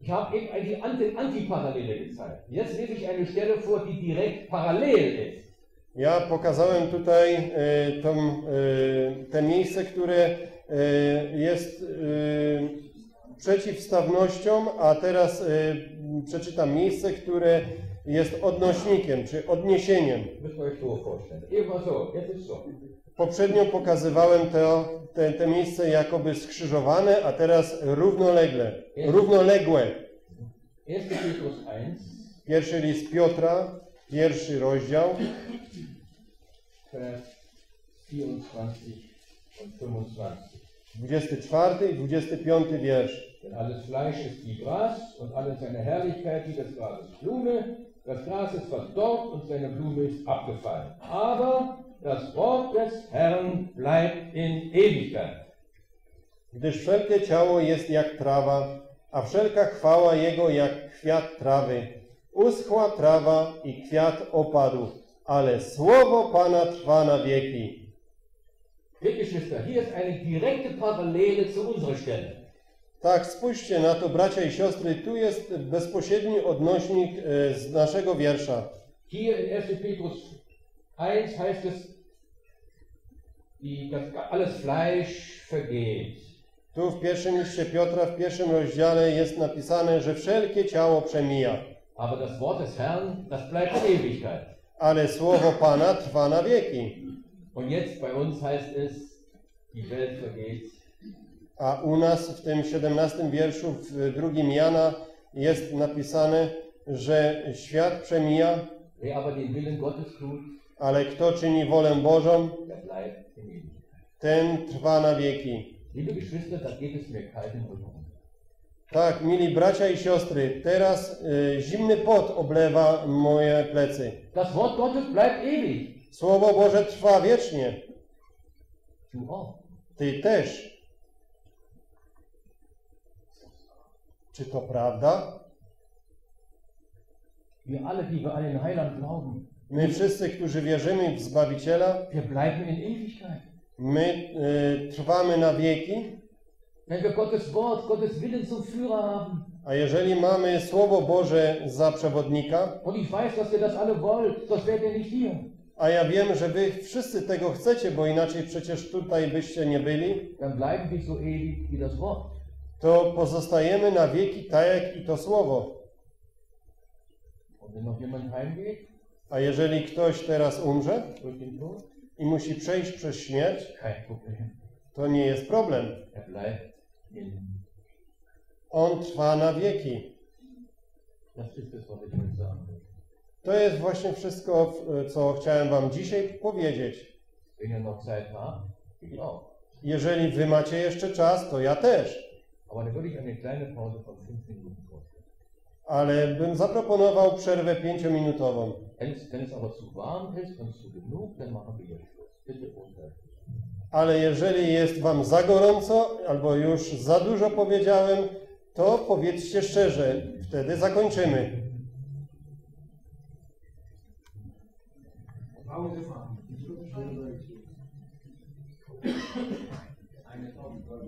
Ich habe eben Antiparallele gezeigt. Jetzt lese ich eine Stelle vor, die direkt parallel ist. Ja pokazałem tutaj e, tą, e, te miejsce, które e, jest przeciwstawnością, a teraz przeczytam miejsce, które jest odnośnikiem, czy odniesieniem. Müsst ihr euch so vorstellen. Eben so, jetzt ist so. Poprzednio pokazywałem to, te, te miejsce jakoby skrzyżowane, a teraz równolegle, równoległe. 1. Petrus 1, Pierwszy list Piotra, pierwszy rozdział, Vers 24 und 25. 24 i 25 wiersz. Denn alles Fleisch ist wie Gras und alle seine Herrlichkeit wie des Grases Blume. Das Gras ist verdorrt und seine Blume ist abgefallen. Aber das Wort des Herrn bleibt in Ewigkeit. Gdyż wszelkie ciało jest jak trawa, a wszelka chwała jego jak kwiat trawy. Uschła trawa i kwiat opadł, ale słowo Pana trwa na wieki. Liebe Geschwister, hier ist eine direkte Parallele zu unserer Stelle. Tak, spójrzcie na to, bracia i siostry, tu jest bezpośredni odnośnik e, z naszego wiersza. Hier in 1. Petrus 1 heißt es, die, das, alles Fleisch vergeht. Tu w pierwszym liście Piotra, w pierwszym rozdziale jest napisane, że wszelkie ciało przemija, Aber das Wort des Herrn, das bleibt Ewigkeit. ale słowo Pana trwa na wieki. Und jetzt bei uns heißt es, die Welt vergeht, A u nas w tym 17 wierszu w drugim Jana jest napisane, że świat przemija, wer aber den Willen Gottes tut, ale kto czyni wolę Bożą, ten trwa na wieki. Tak, mili bracia i siostry, teraz y, zimny pot oblewa moje plecy. Słowo Boże trwa wiecznie. Ty też. Czy to prawda? Wir alle, die wir an den Heiland glauben, My wszyscy, którzy wierzymy w Zbawiciela, wir bleiben in Ewigkeit. my y, trwamy na wieki, Wenn wir Gottes Wort, Gottes Willen zum Führer haben, a jeżeli mamy Słowo Boże za przewodnika, und ich weiß, dass ihr das alle wollt, sonst wärt ihr nicht hier, a ja wiem, że wy wszyscy tego chcecie, bo inaczej przecież tutaj byście nie byli, dann bleiben wir so ewig wie das Wort. to pozostajemy na wieki tak jak i to Słowo. Und wenn noch jemand heimgeht, A jeżeli ktoś teraz umrze i musi przejść przez śmierć, to nie jest problem. On trwa na wieki. To jest właśnie wszystko, co chciałem wam dzisiaj powiedzieć. Jeżeli wy macie jeszcze czas, to ja też. Ale bym zaproponował przerwę pięciominutową. Ale jeżeli jest wam za gorąco, albo już za dużo powiedziałem, to powiedzcie szczerze, wtedy zakończymy.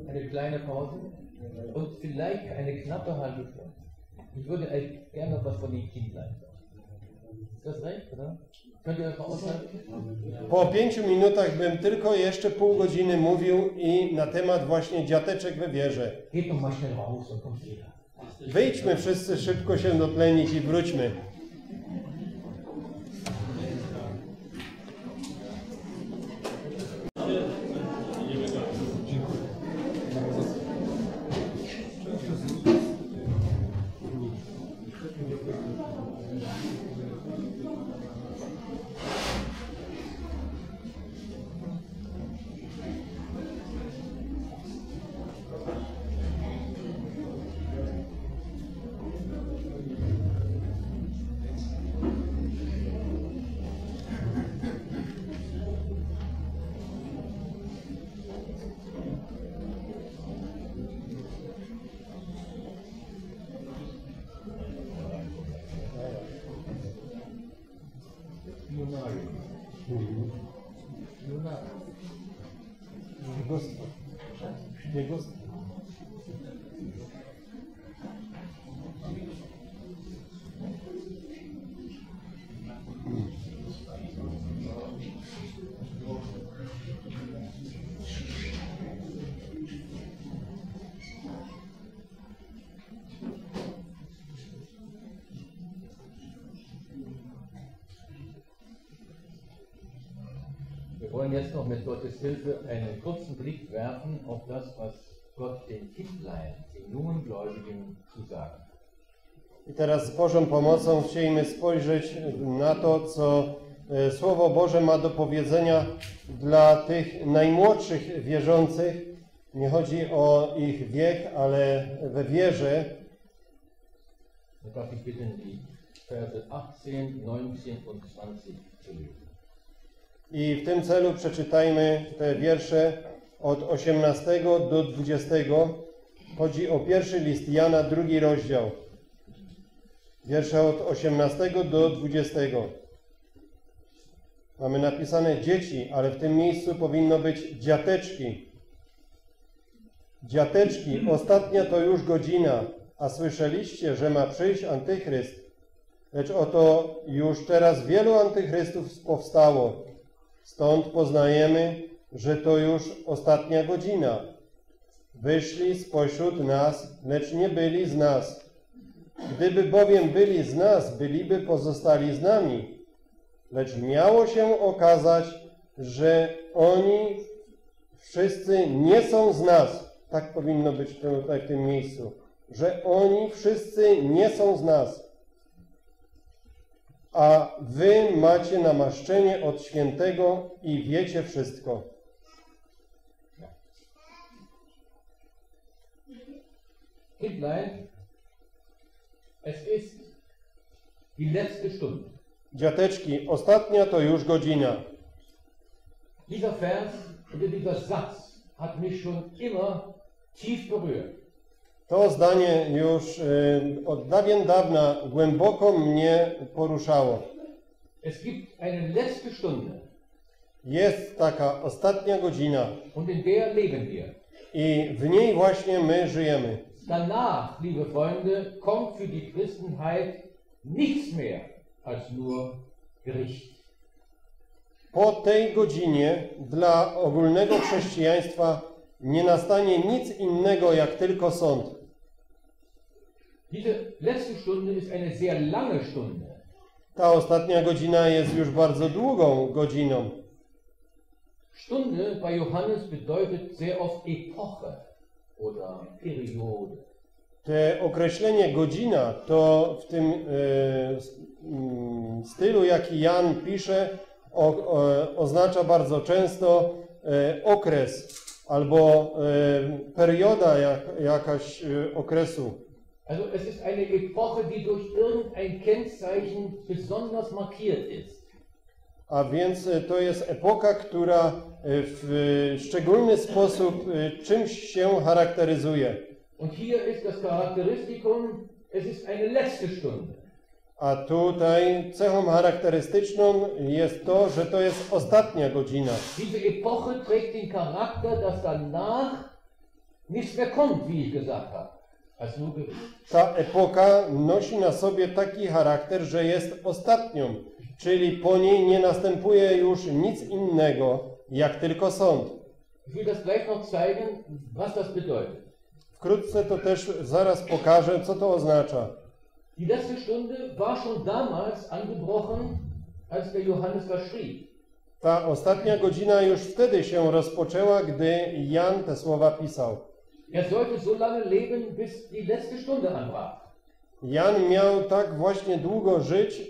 Eine kleine Pause und vielleicht eine knappe halbe Stunde. Ich würde euch gerne was von den. Ist das recht, oder? Könnt ihr das mal aushalten? Po pięciu minutach bym tylko jeszcze pół godziny mówił i na temat właśnie dziateczek we. Wyjdźmy wszyscy szybko się dotlenić i wróćmy. Gottes Hilfe einen kurzen Blick werfen auf das, was Gott den Kindlein, den jungen Gläubigen, zu sagen hat. I teraz z Bożą pomocą chcielibyśmy spojrzeć na to, co e, Słowo Boże ma do powiedzenia dla tych najmłodszych wierzących. Nie chodzi o ich wiek, ale we wierze. Darf ich bitten, die Verse 18, 19 und 20 zu lesen. I w tym celu przeczytajmy te wiersze od 18 do 20. Chodzi o pierwszy list Jana, drugi rozdział. Wiersze od 18 do 20. Mamy napisane dzieci, ale w tym miejscu powinno być dziateczki. Dziateczki, ostatnia to już godzina, a słyszeliście, że ma przyjść antychryst. Lecz oto już teraz wielu antychrystów powstało. Stąd poznajemy, że to już ostatnia godzina. Wyszli spośród nas, lecz nie byli z nas. Gdyby bowiem byli z nas, byliby pozostali z nami. Lecz miało się okazać, że oni wszyscy nie są z nas. Tak powinno być tutaj w tym miejscu. Że oni wszyscy nie są z nas. A wy macie namaszczenie od świętego i wiecie wszystko. Kindlein, es ist die letzte Stunde. Dziateczki, ostatnia to już godzina. Dieser Vers dieser Satz hat mich schon immer tief berührt. To zdanie już y, od dawien dawna głęboko mnie poruszało. Es gibt eine letzte Stunde Jest taka ostatnia godzina und in der leben wir. i w niej właśnie my żyjemy. Danach, liebe Freunde, kommt für die Christenheit nichts mehr als nur Gericht. Po tej godzinie dla ogólnego chrześcijaństwa nie nastanie nic innego jak tylko sąd. Ta ostatnia godzina jest już bardzo długą godziną. Stunde bei Johannes bedeutet sehr oft Epoche oder Periode. Te określenie godzina to w tym e, mm, stylu, jaki Jan pisze, o, o, oznacza bardzo często e, okres albo e, perioda jak, jakaś e, okresu. Also es ist eine Epoche, die durch irgendein Kennzeichen besonders markiert ist. A więc e, to jest epoka, która e, w e, szczególny sposób czymś się charakteryzuje. Und hier ist das Charakteristikum, es ist eine letzte Stunde. A tutaj cechą charakterystyczną jest to, że to jest ostatnia godzina. Diese Epoche trägt den Charakter, dass danach nichts mehr kommt, wie ich gesagt habe. Ta epoka nosi na sobie taki charakter, że jest ostatnią, czyli po niej nie następuje już nic innego, jak tylko sąd. Wkrótce to też zaraz pokażę, co to oznacza. Die letzte Stunde war schon damals angebrochen, als der Johannes das schrieb. Ta ostatnia godzina już wtedy się rozpoczęła, gdy Jan te słowa pisał. Er sollte so lange leben, bis die letzte Stunde anbrach. Jan miał tak właśnie długo żyć,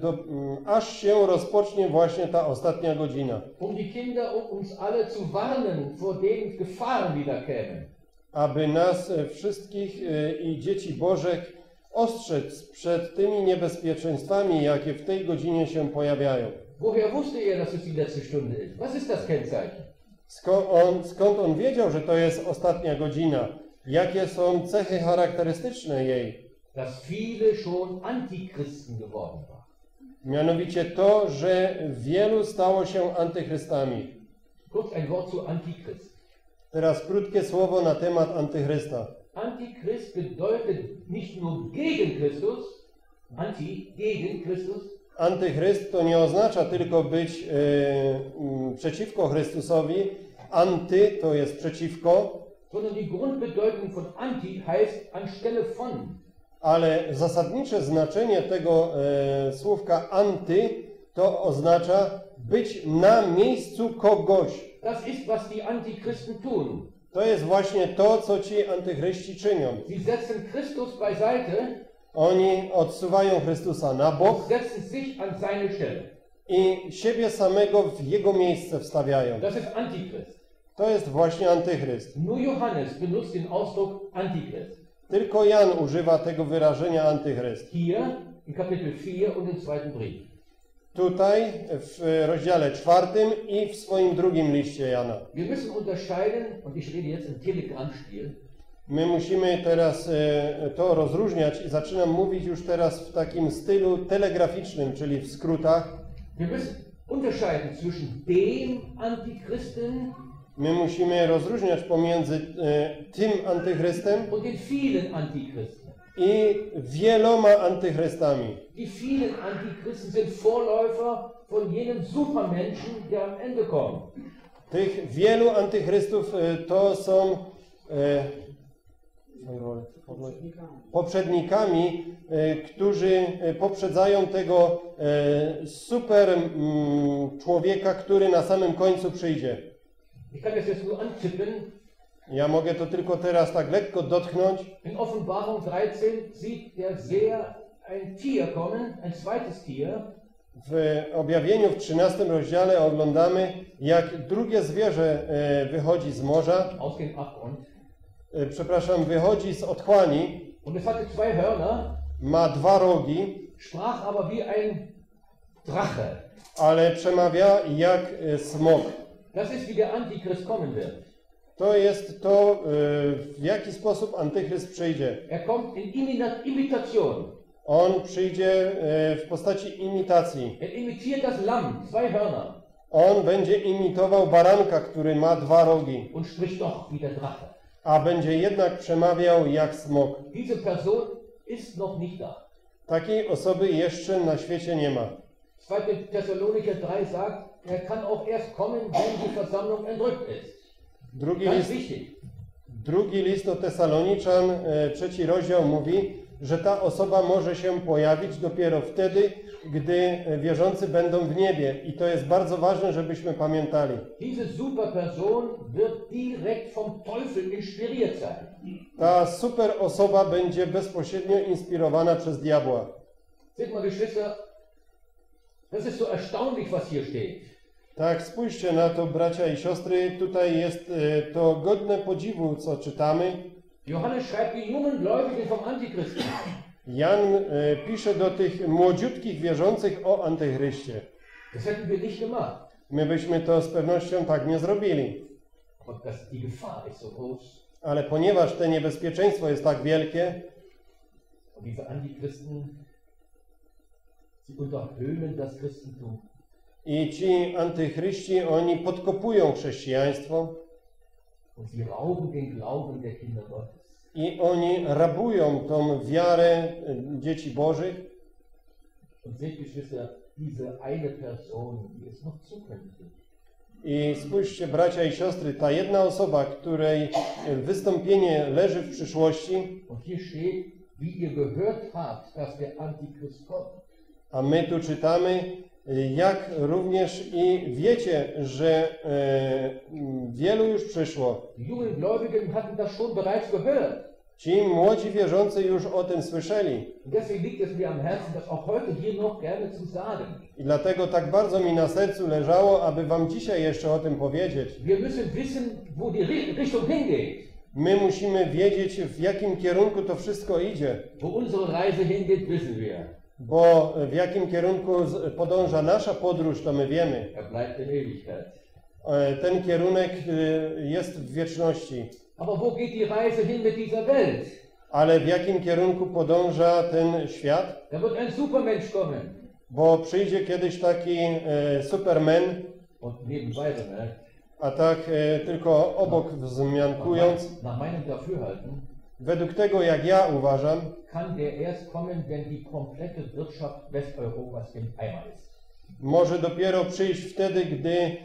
do, mm, aż się rozpocznie właśnie ta ostatnia godzina. um die Kinder und uns alle zu warnen vor den Gefahren, die da kämen. aby nas e, wszystkich e, i dzieci Bożych ostrzec przed tymi niebezpieczeństwami, jakie w tej godzinie się pojawiają. Woher wusste er, dass es die letzte Stunde ist? Was ist das Kennzeichen? Skąd on, skąd on wiedział, że to jest ostatnia godzina? Jakie są cechy charakterystyczne jej? Dass viele schon Antichristen geworden waren. Mianowicie to, że wielu stało się antychrystami. Kurz ein Wort zu Antichrist. Teraz krótkie słowo na temat antychrysta. Antichrist bedeutet nicht nur gegen Christus, anti, gegen Christus, Antychryst to nie oznacza tylko być mm, przeciwko Chrystusowi. Anty to jest przeciwko, sondern die Grundbedeutung von anti heißt anstelle von. Ale zasadnicze znaczenie tego e, słówka anty to oznacza być na miejscu kogoś. Das ist, was die Antichristen tun. To jest właśnie to, co ci antychryści czynią. Sie setzen Christus beiseite Oni odsuwają Chrystusa na bok i siebie samego w jego miejsce wstawiają. To jest właśnie antychryst. Nur Johannes benutzt den Ausdruck Antichrist. Tylko Jan używa tego wyrażenia antychryst. Hier in Kapitel 4 und im zweiten Brief. Tutaj w rozdziale czwartym i w swoim drugim liście Jana. Wir müssen unterscheiden, und ich rede jetzt im Telegrammstil, My musimy teraz e, to rozróżniać i zaczynam mówić już teraz w takim stylu telegraficznym, czyli w skrótach. My musimy rozróżniać pomiędzy e, tym antychrystem i wieloma antychrystami. Die vielen Antichristen sind Vorläufer von jenem Supermenschen, der am Ende kommt. Tych wielu antychrystów e, to są e, poprzednikami, e, którzy e, poprzedzają tego e, super mm, człowieka, który na samym końcu przyjdzie. Ja mogę to tylko teraz tak lekko dotknąć. In Offenbarung 13 sieht der Seher ein Tier kommen, ein zweites Tier, W objawieniu w 13 rozdziale oglądamy, jak drugie zwierzę wychodzi z morza, aus dem Abgrund. E, przepraszam, wychodzi z otchłani, Und es hatte zwei Hörner, ma dwa rogi, sprach aber wie ein Drache. ale przemawia jak e, smok. Das ist wie der Antichrist kommen wird. To jest to, e, w jaki sposób antychryst przyjdzie. Er kommt in Imita- Imitation. On przyjdzie w postaci imitacji. Er imitiert das Lamm, zwei Hörner, On będzie imitował baranka, który ma dwa rogi, und spricht doch wie der Drache. A będzie jednak przemawiał jak smok. Diese Person ist noch nicht da. Takiej osoby jeszcze na świecie nie ma. 2. Thessalonicher 3 sagt, er kann auch erst kommen, wenn die Versammlung entrückt ist. Drugi list, drugi list do Tesaloniczan, e, trzeci rozdział mówi, że ta osoba może się pojawić dopiero wtedy, gdy e, wierzący będą w niebie. I to jest bardzo ważne, żebyśmy pamiętali. Ta super osoba będzie bezpośrednio inspirowana przez diabła. Das ist so erstaunlich, was hier steht. Tak, spójrzcie na to, bracia i siostry. Tutaj jest e, to godne podziwu, co czytamy. Johannes schreibt die jungen Gläubigen vom Antichristen. Jan e, pisze do tych młodziutkich wierzących o antychryście. My byśmy to z pewnością tak nie zrobili. Ale ponieważ te niebezpieczeństwo jest tak wielkie, i ci antychryści, oni podkopują chrześcijaństwo Und sie rauben den Glauben der Kinder Gottes. I oni rabują tą wiarę e, dzieci Bożych. I spójrzcie, bracia i siostry, ta jedna osoba, której e, wystąpienie leży w przyszłości, a my tu czytamy, jak również i wiecie, że e, wielu już przyszło. Ci młodzi wierzący już o tym słyszeli. I dlatego tak bardzo mi na sercu leżało, aby wam dzisiaj jeszcze o tym powiedzieć. My musimy wiedzieć, w jakim kierunku to wszystko idzie, Wo unsere Reise hingeht, wissen wir. Bo w jakim kierunku podąża nasza podróż, to my wiemy. E, Ten kierunek e, jest w wieczności. Ale w jakim kierunku podąża ten świat? Bo przyjdzie kiedyś taki e, Superman, a tak tylko obok nach, wzmiankując, nach meinem Dafürhalten, według tego jak ja uważam, kommen, może dopiero przyjść wtedy, gdy e,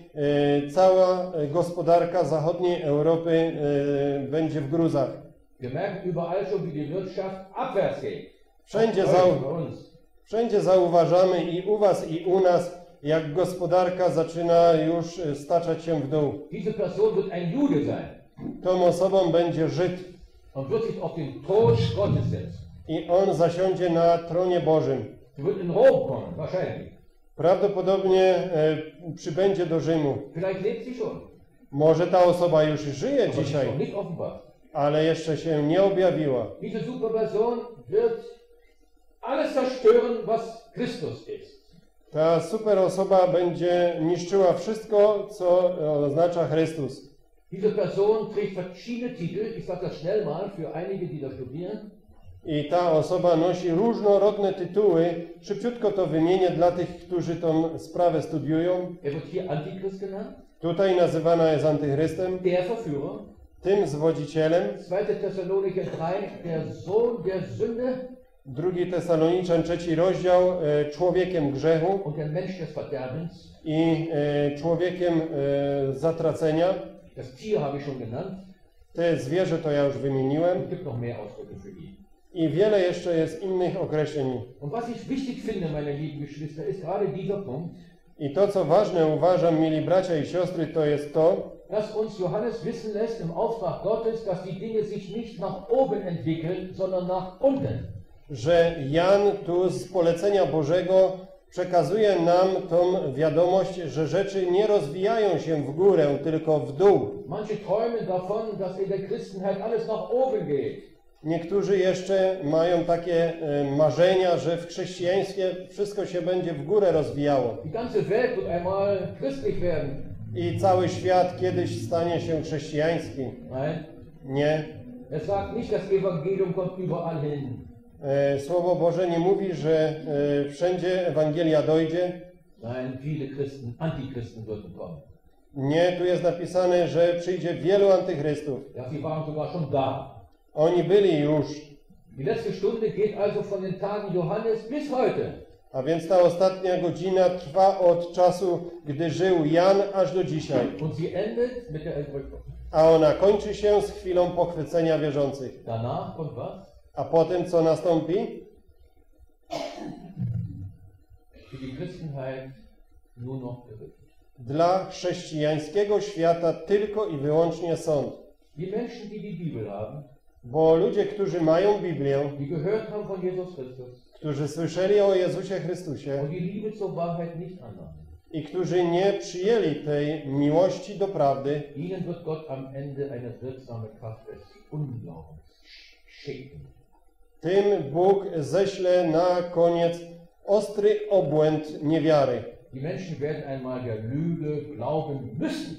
cała e, gospodarka zachodniej Europy e, będzie w gruzach. Wszędzie, zau wszędzie zauważamy i u was i u nas, jak gospodarka zaczyna już e, staczać się w dół. Tą osobą będzie Żyd und wird sich auf den Thron Gottes setzen. i on zasiądzie na tronie Bożym. Wird in Rom kommen, wahrscheinlich. Prawdopodobnie e, przybędzie do Rzymu. Vielleicht lebt sie schon. Może ta osoba już żyje Aber sie ist dzisiaj, noch nicht offenbart. ale jeszcze się nie objawiła. Diese Superperson wird alles zerstören, was Christus ist. Ta super osoba będzie niszczyła wszystko, co oznacza Chrystus. Diese Person trägt verschiedene Titel. Ich sage das schnell mal für einige, die das studieren. I ta osoba nosi różnorodne tytuły. Szybciutko to wymienię dla tych, którzy tą sprawę studiują. Er wird hier Antichrist genannt, Tutaj nazywana jest antychrystem, der Verführer. tym zwodzicielem. 2. Thessalonicher 3, der Sohn der Sünde Drugi Tesaloniczan, trzeci rozdział, e, człowiekiem grzechu und der Mensch des Verderbens. i e, człowiekiem e, zatracenia. Das Tier habe ich schon genannt. Te zwierzę to ja już wymieniłem. Es gibt noch mehr Ausdrücke für ihn. I wiele jeszcze jest innych określeń. Und was ich wichtig finde, meine lieben Geschwister, ist gerade dieser Punkt, I to, co ważne uważam, mieli bracia i siostry, to jest to, dass uns Johannes wissen lässt im Auftrag Gottes, dass die Dinge sich nicht nach oben entwickeln, sondern nach unten. że Jan tu z polecenia Bożego przekazuje nam tą wiadomość, że rzeczy nie rozwijają się w górę, tylko w dół. Niektórzy jeszcze mają takie e, marzenia, że w chrześcijaństwie wszystko się będzie w górę rozwijało i cały świat kiedyś stanie się chrześcijański. Nie. er sagt nicht, das Evangelium kommt überall hin. E, Słowo Boże nie mówi, że e, wszędzie Ewangelia dojdzie. Nie, tu jest napisane, że przyjdzie wielu antychrystów. Oni byli już, a więc ta ostatnia godzina trwa od czasu, gdy żył Jan, aż do dzisiaj. A ona kończy się z chwilą pochwycenia wierzących. Danach kommt was? A potem co nastąpi? Dla chrześcijańskiego świata tylko i wyłącznie sąd. Bo ludzie, którzy mają Biblię, którzy słyszeli o Jezusie Chrystusie i którzy nie przyjęli tej miłości do prawdy, ihnen wird Gott am Ende eine wirksame Kraft des Unglaubens schicken. Tym Bóg ześle na koniec ostry obłęd niewiary. Die Menschen werden einmal der Lüge glauben müssen.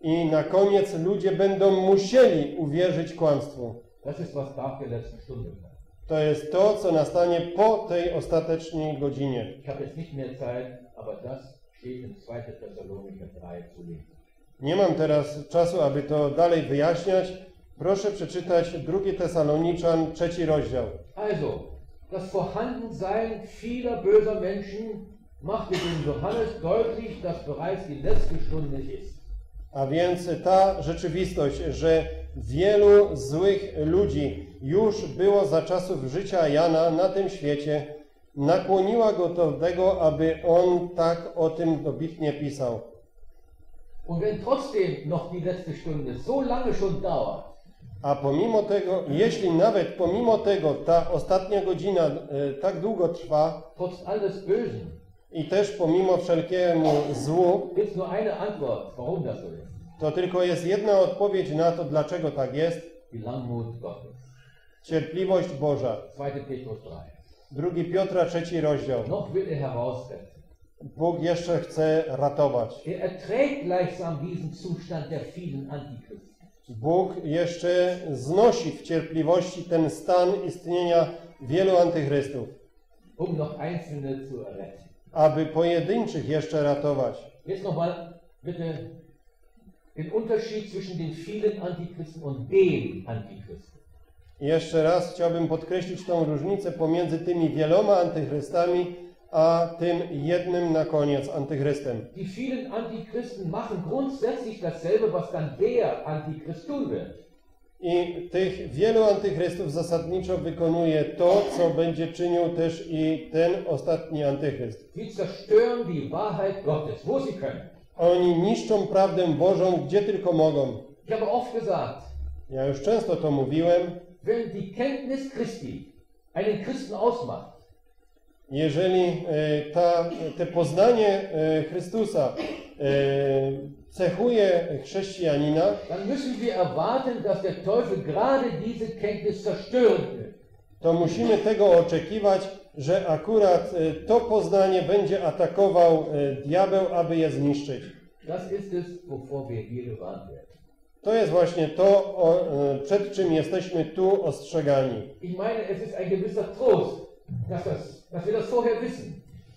I na koniec ludzie będą musieli uwierzyć kłamstwu. Das ist, was nach der letzten Stunde kommt. To jest to, co nastanie po tej ostatecznej godzinie. Ich habe jetzt nicht mehr Zeit, aber das steht in 2. Thessalonicher 3 zu lesen. Nie mam teraz czasu, aby to dalej wyjaśniać, Proszę przeczytać 2 Tesaloniczan, trzeci rozdział. Also, das Vorhandensein vieler böser Menschen machte dem Johannes deutlich, dass bereits die letzte Stunde ist. A więc ta rzeczywistość, że wielu złych ludzi już było za czasów życia Jana na tym świecie, nakłoniła go do tego, aby on tak o tym dobitnie pisał. Und wenn trotzdem noch die letzte Stunde so lange schon dauert, A pomimo tego, jeśli nawet pomimo tego ta ostatnia godzina e, tak długo trwa trotz alles Bösen, i też pomimo wszelkiemu złu, gibt es nur eine Antwort, warum das so ist. to tylko jest jedna odpowiedź na to, dlaczego tak jest. Die Langmut Gottes. Cierpliwość Boża. 2. Petrus 3. 2 Piotra, trzeci rozdział. Noch will er herausretten. Bóg jeszcze chce ratować. Er erträgt gleichsam diesen Zustand der vielen Antichristen. Bóg jeszcze znosi w cierpliwości ten stan istnienia wielu antychrystów, um noch Einzelne zu erretten. aby pojedynczych jeszcze ratować. Jetzt nochmal bitte den Unterschied zwischen den vielen Antichristen und dem Antichristen. Jeszcze raz chciałbym podkreślić tą różnicę pomiędzy tymi wieloma antychrystami, a tym jednym na koniec antychrystem. Die vielen Antichristen machen grundsätzlich dasselbe, was dann der Antichrist tun wird. I tych wielu antychrystów zasadniczo wykonuje to, co będzie czynił też i ten ostatni antychryst. Sie zerstören die Wahrheit Gottes, wo sie können. Oni niszczą prawdę Bożą, gdzie tylko mogą. Ich habe oft gesagt, Ja już często to mówiłem. wenn die Kenntnis Christi einen Christen ausmacht, Jeżeli e, ta, te poznanie e, Chrystusa e, cechuje chrześcijanina, dann müssen wir erwarten, dass der Teufel gerade diese Kenntnis zerstören will. to musimy tego oczekiwać, że akurat to poznanie będzie atakował diabeł, aby je zniszczyć. Das ist es, wovor wir hier gewarnt werden. To jest właśnie to, przed czym jesteśmy tu ostrzegani. Ich meine, es ist ein gewisser Trost, dass, das, dass wir das vorher wissen.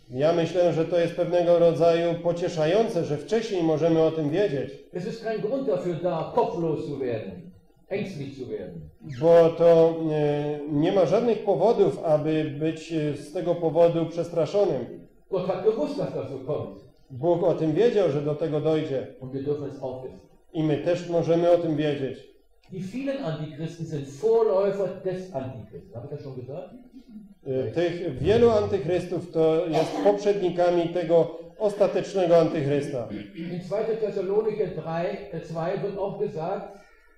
Ja myślę, że to jest pewnego rodzaju pocieszające, że wcześniej możemy o tym wiedzieć, Es ist kein Grund dafür da, kopflos zu werden, ängstlich zu werden. bo to e, nie ma żadnych powodów, aby być e, z tego powodu przestraszonym. Gott hat gewusst, dass das so kommt. Bóg o tym wiedział, że do tego dojdzie Und wir dürfen es auch wissen. i my też możemy o tym wiedzieć. Die vielen Antichristen sind Vorläufer des Antichristen. Habe ich das schon gesagt? E, Tych wielu antychrystów to jest poprzednikami tego ostatecznego antychrysta. In 2. Thessaloniker 3, äh, 2 wird auch gesagt,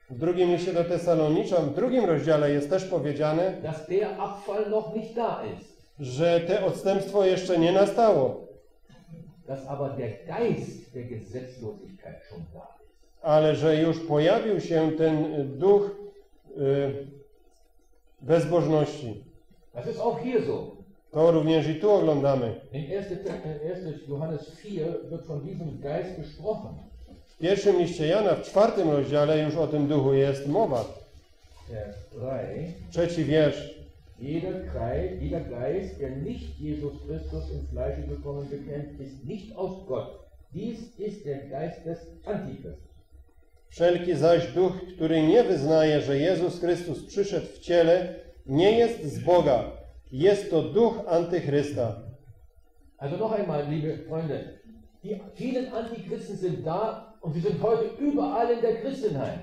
W drugim liście do Tesaloniczan, w drugim rozdziale jest też powiedziane, dass der Abfall noch nicht da ist. że te odstępstwo jeszcze nie nastało, Dass aber der Geist der Gesetzlosigkeit schon da ist. Ale że już pojawił się ten duch y, bezbożności. To również i tu oglądamy. In 1. Te- 1. Johannes 4 wird von diesem Geist gesprochen. W pierwszym liście Jana, w czwartym rozdziale już o tym duchu jest mowa. Vers 3. Trzeci wiersz. Jeder, Kreis, jeder Geist, der nicht Jesus Christus im Fleische gekommen bekennt, ist nicht aus Gott. Dies ist der Geist des Antichristen. Wszelki zaś duch, który nie wyznaje, że Jezus Chrystus przyszedł w ciele, nie jest z Boga. Jest to duch antychrysta. Also noch einmal, liebe Freunde, die vielen Antichristen sind da und sie sind heute überall in der Christenheit.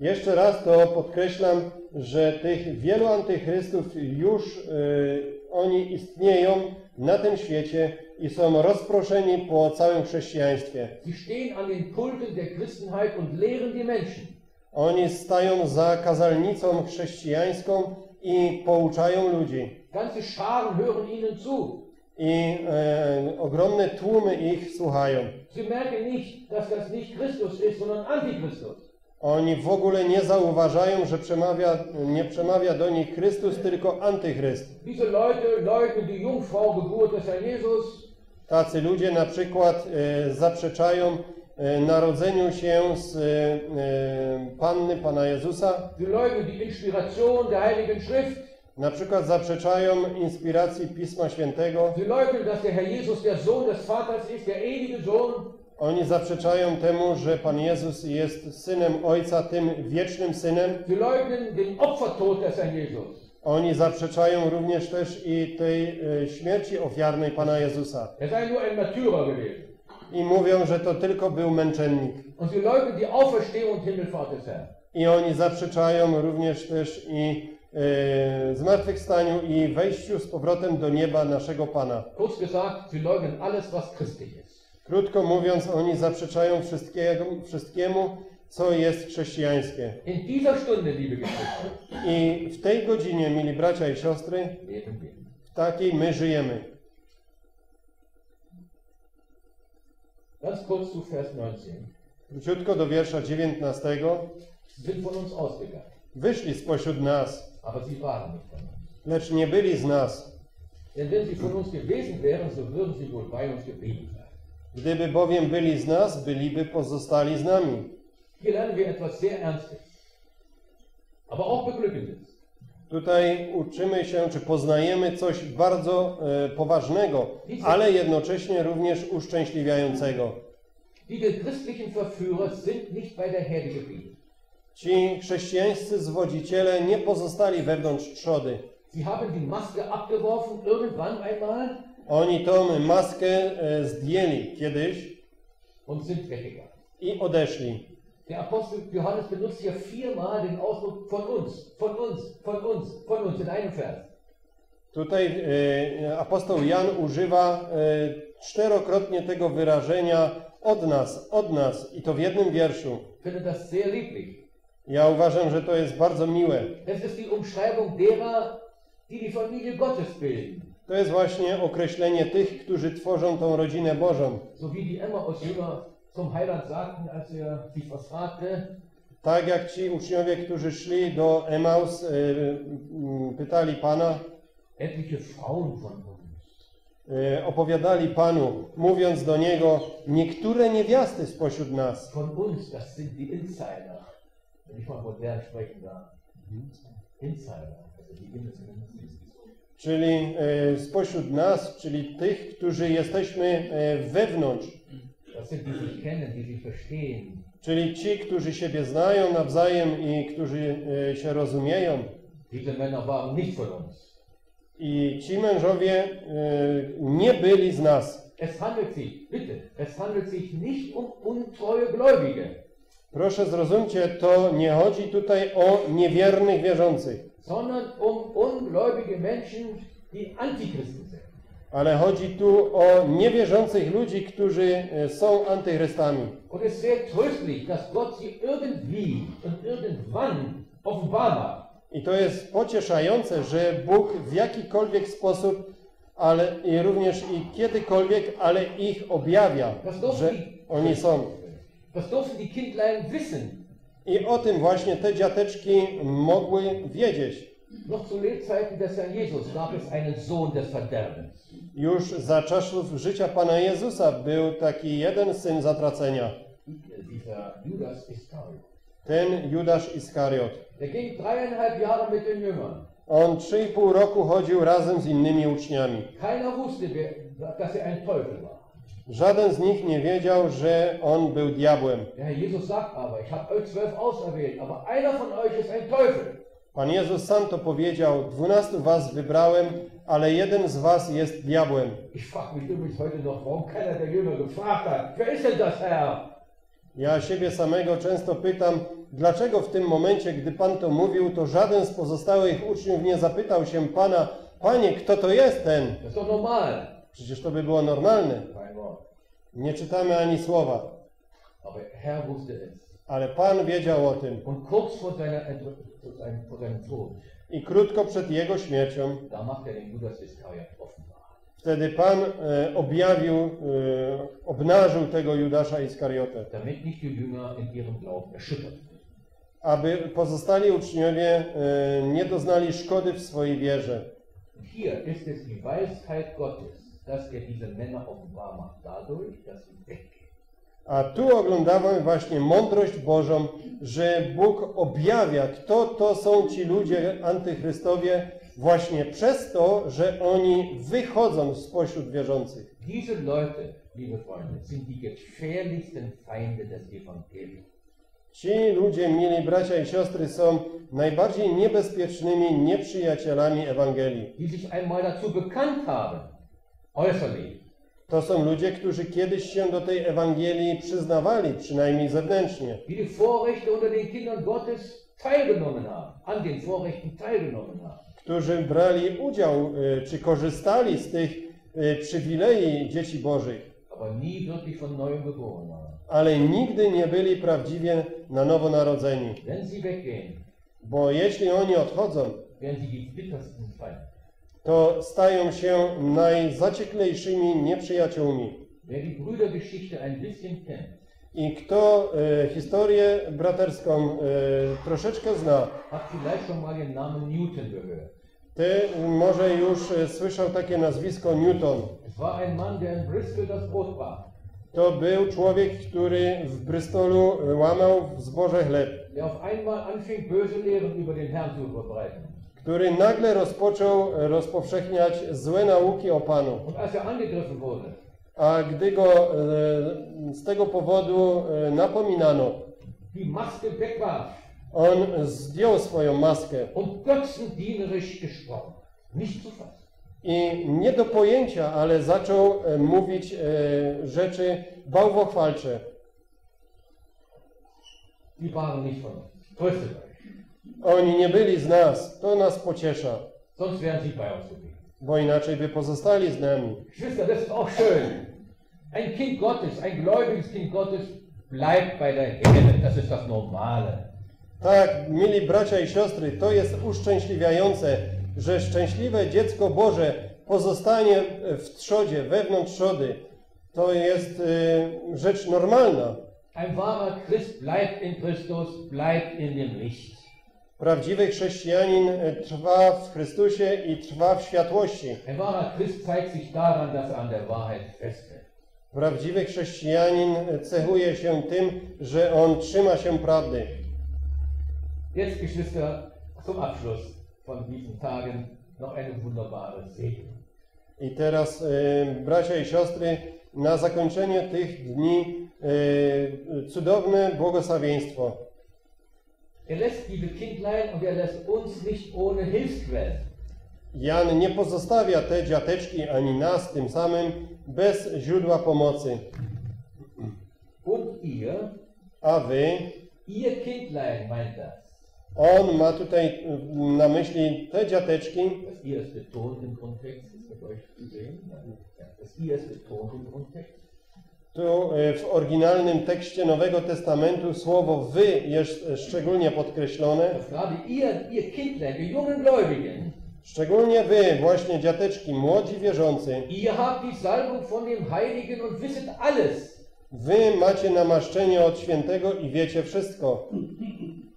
Jeszcze raz to podkreślam, że tych wielu antychrystów już y, oni istnieją na tym świecie i są rozproszeni po całym chrześcijaństwie. Sie stehen an den Pulten der Christenheit und lehren die Menschen. Oni stają za kazalnicą chrześcijańską i pouczają ludzi. Ganze Scharen hören ihnen zu. I e, ogromne tłumy ich słuchają. Sie merken nicht, dass das nicht Christus ist, sondern Antichristus. Oni w ogóle nie zauważają, że przemawia, nie przemawia do nich Chrystus, tylko antychryst. Diese Leute leugnen die Jungfraugeburt des Herrn Jesus. Tacy ludzie na przykład e, zaprzeczają e, narodzeniu się z e, e, Panny Pana Jezusa. Sie leugnen die Inspiration der Heiligen Schrift. Na przykład zaprzeczają inspiracji Pisma Świętego. Sie leugnen, dass der Herr Jesus der Sohn des Vaters ist, der ewige Sohn. Oni zaprzeczają temu, że Pan Jezus jest synem Ojca, tym wiecznym synem. Sie leugnen den Opfertod des Herrn Jesus. Oni zaprzeczają również też i tej e, śmierci ofiarnej Pana Jezusa. Er sei nur ein Märtyrer gewesen. I mówią, że to tylko był męczennik. Und sie leugnen die Auferstehung und Himmelfahrt des Herrn. I oni zaprzeczają również też i e, zmartwychwstaniu i wejściu z powrotem do nieba naszego Pana. Kurz gesagt, sie leugnen alles, was christlich ist. Krótko mówiąc, oni zaprzeczają wszystkiemu, co jest chrześcijańskie. Stunde, I w tej godzinie, mili bracia i siostry, w takiej my żyjemy. Ganz kurz zu Vers 19. Króciutko do wiersza 19. Sie sind von uns ausgegangen, Wyszli spośród nas, aber sie waren nicht von uns. lecz nie byli z nas. Denn wenn sie von uns gewesen wären, so würden sie wohl bei uns geblieben sein. Gdyby bowiem byli z nas, byliby pozostali z nami. Hier lernen wir etwas sehr Ernstes, aber auch Beglückendes. Tutaj uczymy się, czy poznajemy coś bardzo e, poważnego, ale jednocześnie również uszczęśliwiającego. Ci chrześcijańscy zwodziciele nie pozostali wewnątrz trzody. Sie haben die Maske abgeworfen, irgendwann einmal, Oni tą maskę e, zdjęli kiedyś und sind weggegangen. i odeszli. Der Apostel Johannes benutzt hier viermal den Ausdruck von uns, von uns, von uns, von uns in einem Vers. Tutaj e, apostoł Jan używa e, czterokrotnie tego wyrażenia od nas, od nas i to w jednym wierszu. Ja uważam, że to jest bardzo miłe. Es ist die Umschreibung derer, die die Familie Gottes bilden. To jest właśnie określenie tych, którzy tworzą tą rodzinę Bożą. Er Tak jak ci uczniowie, którzy szli do Emaus, e, pytali Pana, e, opowiadali Panu, mówiąc do Niego, niektóre niewiasty spośród nas. Von uns, das sind die Insider. Wenn ich mal modern sprechen darf. Insider. Also die Insider. Czyli e, spośród nas, czyli tych, którzy jesteśmy e, wewnątrz, czyli ci, którzy siebie znają nawzajem i którzy e, się rozumieją. I ci mężowie nie byli z nas. Es handelt sich, bitte, es handelt sich nicht um untreue Gläubige, Proszę zrozumcie, to nie chodzi tutaj o niewiernych wierzących, sondern um ungläubige Menschen, die Antichristen sind. ale chodzi tu o niewierzących ludzi, którzy e, są antychrystami. Und es wäre tröstlich, dass Gott sie irgendwie und irgendwann offenbar. I to jest pocieszające, że Bóg w jakikolwiek sposób, ale i również i kiedykolwiek, ale ich objawia, że oni są. das durften die Kindlein wissen. I o tym właśnie te dziateczki mogły wiedzieć. Noch zu Lebzeiten des Herrn Jesus gab es einen Sohn des Verderbens. Już za czasów życia Pana Jezusa był taki jeden syn zatracenia, Dieser Judas Iskariot. ten Judasz Iskariot. Der ging dreieinhalb Jahre mit den Jüngern. On trzy i pół roku chodził razem z innymi uczniami. Keiner wusste, dass er ein Teufel war. Żaden z nich nie wiedział, że on był diabłem. Pan Jezus sam to powiedział, dwunastu was wybrałem, ale jeden z was jest diabłem. Ja siebie samego często pytam, dlaczego w tym momencie, gdy Pan to mówił, to żaden z pozostałych uczniów nie zapytał się Pana, Panie, kto to jest ten? Das ist doch normal. Przecież to by było normalne. Nie czytamy ani słowa, ale Pan wiedział o tym. I krótko przed jego śmiercią, er wtedy Pan e, objawił, e, obnażył tego Judasza Iskariotę, aby pozostali uczniowie e, nie doznali szkody w swojej wierze. Hier ist es die Weisheit Gottes, dass diese Männer offenbar macht, dadurch, dass sie weggehen. A tu oglądamy właśnie mądrość Bożą, że Bóg objawia, kto to są ci ludzie antychrystowie, właśnie przez to, że oni wychodzą spośród wierzących. Diese Leute liebe Freunde, sind die gefährlichsten Feinde des Evangeliums. Ci ludzie, mili bracia i siostry, są najbardziej niebezpiecznymi nieprzyjacielami Ewangelii. Die sich einmal dazu bekannt haben, äußerlich, To są ludzie, którzy kiedyś się do tej Ewangelii przyznawali, przynajmniej zewnętrznie, die Vorrechte unter den Kindern Gottes teilgenommen haben, an den Vorrechten teilgenommen haben. którzy brali udział y, czy korzystali z tych y, przywilei dzieci Bożych, aber nie wirklich von neuem geboren waren. ale nigdy nie byli prawdziwie na nowo narodzeni. Wenn sie weggehen, Bo jeśli oni odchodzą, werden sie die bittersten Feinde. To stają się najzacieklejszymi nieprzyjaciółmi. I kto y, historię braterską y, troszeczkę zna, ty może już y, słyszał takie nazwisko Newton. To był człowiek, który w Bristolu y, łamał w zboże chleb, który nagle rozpoczął rozpowszechniać złe nauki o Panu. Er A gdy go y, z tego powodu y, napominano, on zdjął swoją maskę fassen. i nie do pojęcia, ale zaczął y, mówić rzeczy bałwochwalcze. Die waren nicht von uns. Oni nie byli z nas, to nas pociesza, Sonst wären sie bei uns geblieben. bo inaczej by pozostali z nami. Geschwister, das ist auch schön. Ein Kind Gottes, ein gläubiges Kind Gottes bleibt bei der Herde. Das ist das Normale. Tak, mili bracia i siostry, to jest uszczęśliwiające, że szczęśliwe dziecko Boże pozostanie w trzodzie, wewnątrz trzody. To jest y, rzecz normalna. Ein wahrer Christ bleibt in Christus, bleibt in dem Licht. Prawdziwy chrześcijanin y, trwa w Chrystusie i trwa w światłości. Er. Prawdziwy chrześcijanin y, cechuje się tym, że on trzyma się prawdy. Jetzt, Geschwister, zum Abschluss von diesen Tagen noch eine wunderbare Segnung. I teraz, y, bracia i siostry, na zakończenie tych dni cudowne błogosławieństwo. Er lässt diese Kindlein und er lässt uns nicht ohne Hilfsquellen. Jan nie pozostawia te dziateczki ani nas tym samym bez źródła pomocy. Und ihr, A wy, ihr Kindlein meint das. on ma tutaj y, na myśli te dziateczki, Das ihr ist betont im Kontext, ist euch zu sehen. Das ihr ist betont im Kontext. Tu y, w oryginalnym tekście Nowego Testamentu słowo wy jest y, szczególnie podkreślone. Szczególnie wy, właśnie dziateczki, młodzi wierzący, wy macie namaszczenie od świętego i wiecie wszystko.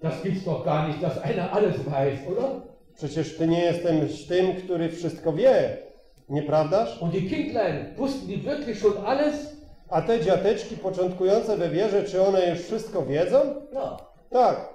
Das gibt's doch gar nicht, dass einer alles weiß, oder? Przecież ty nie jesteś tym, który wszystko wie, nieprawdaż? Und die Kindlein, wussten die wirklich schon alles? A te dziateczki początkujące we wierze, czy one już wszystko wiedzą? Ja. Tak.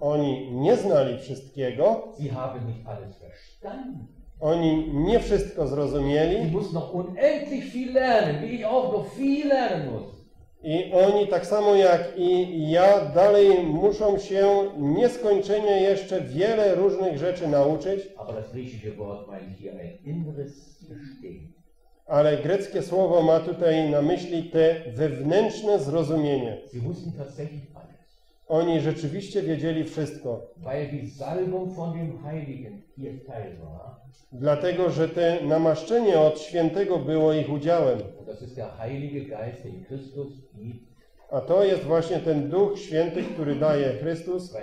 Oni nie znali wszystkiego, Sie haben nicht alles verstanden. oni nie wszystko zrozumieli mussten noch unendlich viel lernen, wie ich auch noch viel lernen muss. i oni tak samo jak i ja dalej muszą się nieskończenie jeszcze wiele różnych rzeczy nauczyć, Aber das griechische Wort meint hier ein inneres Verstehen. Ale greckie słowo ma tutaj na myśli te wewnętrzne zrozumienie. Oni rzeczywiście wiedzieli wszystko, dlatego że te namaszczenie od świętego było ich udziałem. A to jest właśnie ten Duch Święty, który daje Chrystus,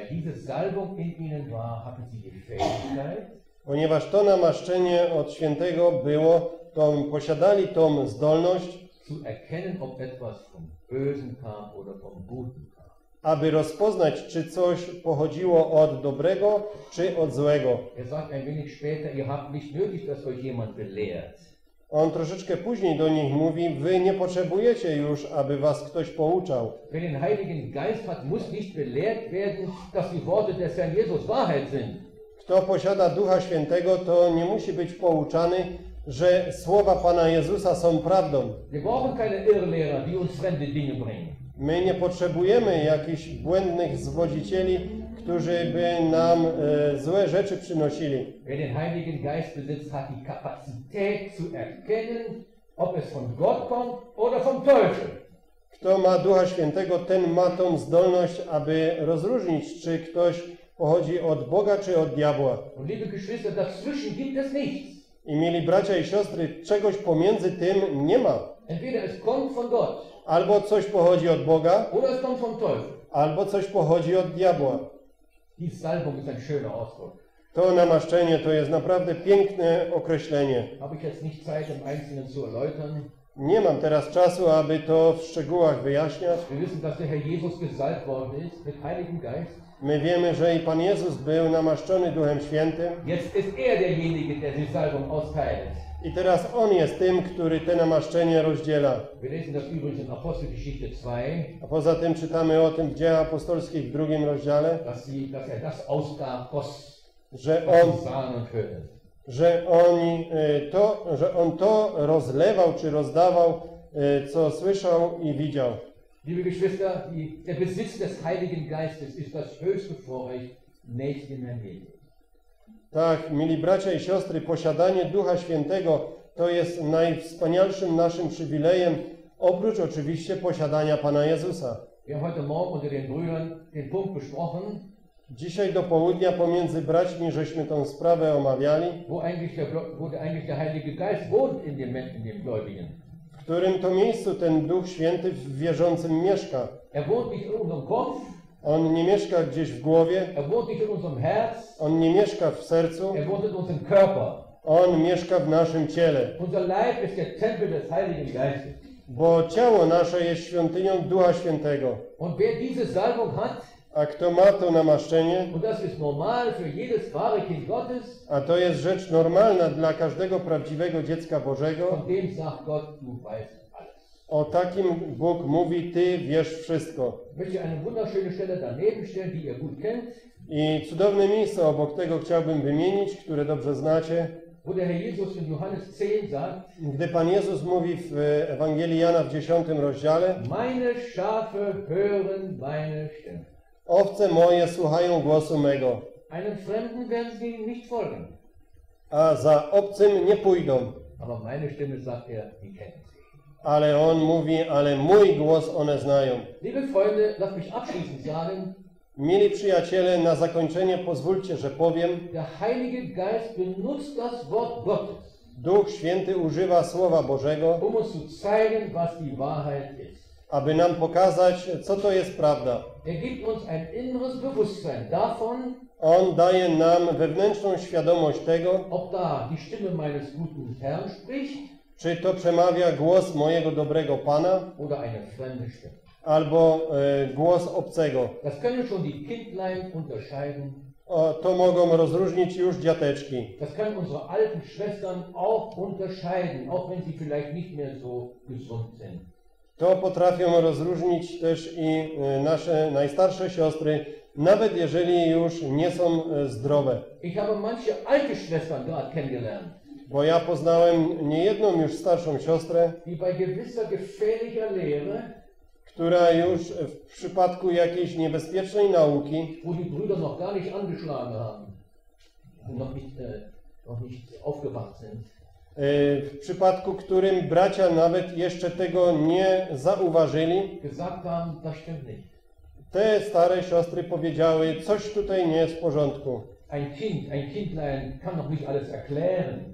ponieważ to namaszczenie od świętego było, to posiadali tą zdolność, aby rozpoznać, czy coś pochodziło od dobrego, czy od złego. On troszeczkę później do nich mówi, wy nie potrzebujecie już, aby was ktoś pouczał. Wer den Heiligen Geist hat, muss nicht belehrt werden, dass die Worte des Herrn Jesus Wahrheit sind. Kto posiada Ducha Świętego, to nie musi być pouczany, że słowa Pana Jezusa są prawdą. My nie potrzebujemy jakichś błędnych zwodzicieli, którzy by nam e, złe rzeczy przynosili. Wer den Heiligen Geist besitzt, hat die Kapazität zu erkennen, ob es von Gott kommt oder vom Teufel. Kto ma Ducha Świętego, ten ma tą zdolność, aby rozróżnić, czy ktoś pochodzi od Boga, czy od diabła. Und liebe Geschwister, dazwischen gibt es nichts. I mieli bracia i siostry, czegoś pomiędzy tym nie ma. Albo coś pochodzi od Boga, albo coś pochodzi od diabła. To namaszczenie to jest naprawdę piękne określenie. Nie mam teraz czasu, aby to w szczegółach wyjaśniać. Wir wissen, dass der Herr Jesus gesalbt worden ist mit Heiligem Geist. My wiemy, że i Pan Jezus był namaszczony Duchem Świętym Jetzt ist er derjenige, der die Salbung austeilt. i teraz On jest tym, który te namaszczenie rozdziela. Wir lesen das übrigens in Apostelgeschichte 2, A poza tym czytamy o tym w Dziejach Apostolskich w drugim rozdziale, er że On, że oni y, to, że On to rozlewał czy rozdawał, y, co słyszał i widział. Liebe Geschwister, die, der Besitz des Heiligen Geistes ist das höchste Vorrecht nächsten. Tak, mili bracia i siostry, posiadanie Ducha Świętego to jest najwspanialszym naszym przywilejem, oprócz oczywiście posiadania Pana Jezusa. Dzisiaj do południa pomiędzy braćmi żeśmy tą sprawę omawiali, wo eigentlich der, Glo- wo der, eigentlich der Heilige Geist wohnt in dem, Men- in dem Gläubigen. W którym to miejscu ten Duch Święty w wierzącym mieszka. Er On nie mieszka gdzieś w głowie, er on nie mieszka w sercu, er on mieszka w naszym ciele. Bo ciało nasze jest świątynią Ducha Świętego. A kto ma to namaszczenie, a to jest rzecz normalna dla każdego prawdziwego dziecka Bożego, o takim Bóg mówi, Ty wiesz wszystko. I cudowne miejsce obok tego chciałbym wymienić, które dobrze znacie. wo der Herr Jesus in Johannes 10 sagt, Gdy Pan Jezus mówi w Ewangelii Jana w 10 rozdziale, meine Schafe hören meine Stimme. Owce moje słuchają głosu mego, Einem Fremden werden sie nicht folgen. a za obcym nie pójdą. Aber meine Stimme, sagt er, die kennen sie. Ale on mówi, ale mój głos one znają. Liebe Freunde, lasst mich abschließend sagen, Mili przyjaciele, na zakończenie pozwólcie, że powiem, der Heilige Geist benutzt das Wort Gottes, Duch Święty używa Słowa Bożego, um uns zu zeigen, was die Wahrheit ist. Aby nam pokazać, co to jest prawda. Er On daje nam wewnętrzną świadomość tego, czy to przemawia głos mojego dobrego Pana, albo e, głos obcego. O, to mogą rozróżnić już dziateczki. Das können unsere alten Schwestern auch unterscheiden, auch wenn sie vielleicht nicht mehr so gesund sind. To potrafią rozróżnić też i e, nasze najstarsze siostry, nawet jeżeli już nie są e, zdrowe. Ich habe manche alte Schwestern gerade kennengelernt, Bo ja poznałem niejedną już starszą siostrę, die bei gewisser gefährlicher Lehre, która już w przypadku jakiejś niebezpiecznej nauki, wo die Brüder noch gar nicht angeschlagen haben, noch nicht, äh, noch nicht aufgewacht sind, w przypadku którym bracia nawet jeszcze tego nie zauważyli, te stare siostry powiedziały, coś tutaj nie jest w porządku. Ein Kind, ein Kindlein kann noch nicht alles erklären,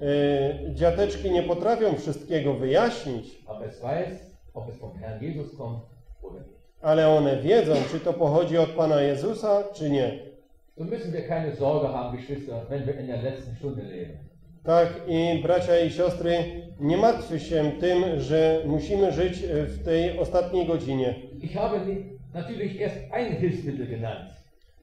E, Dziateczki nie potrafią wszystkiego wyjaśnić, aber es weiß, ob es vom Herrn Jesus kommt oder nicht. ale one wiedzą, czy to pochodzi od Pana Jezusa, czy nie. So müssen wir keine Sorge haben, Geschwister, wenn wir in der letzten Stunde leben. Tak i bracia i siostry, nie martwmy się tym, że musimy żyć e, w tej ostatniej godzinie. Ich habe natürlich erst ein Hilfsmittel genannt.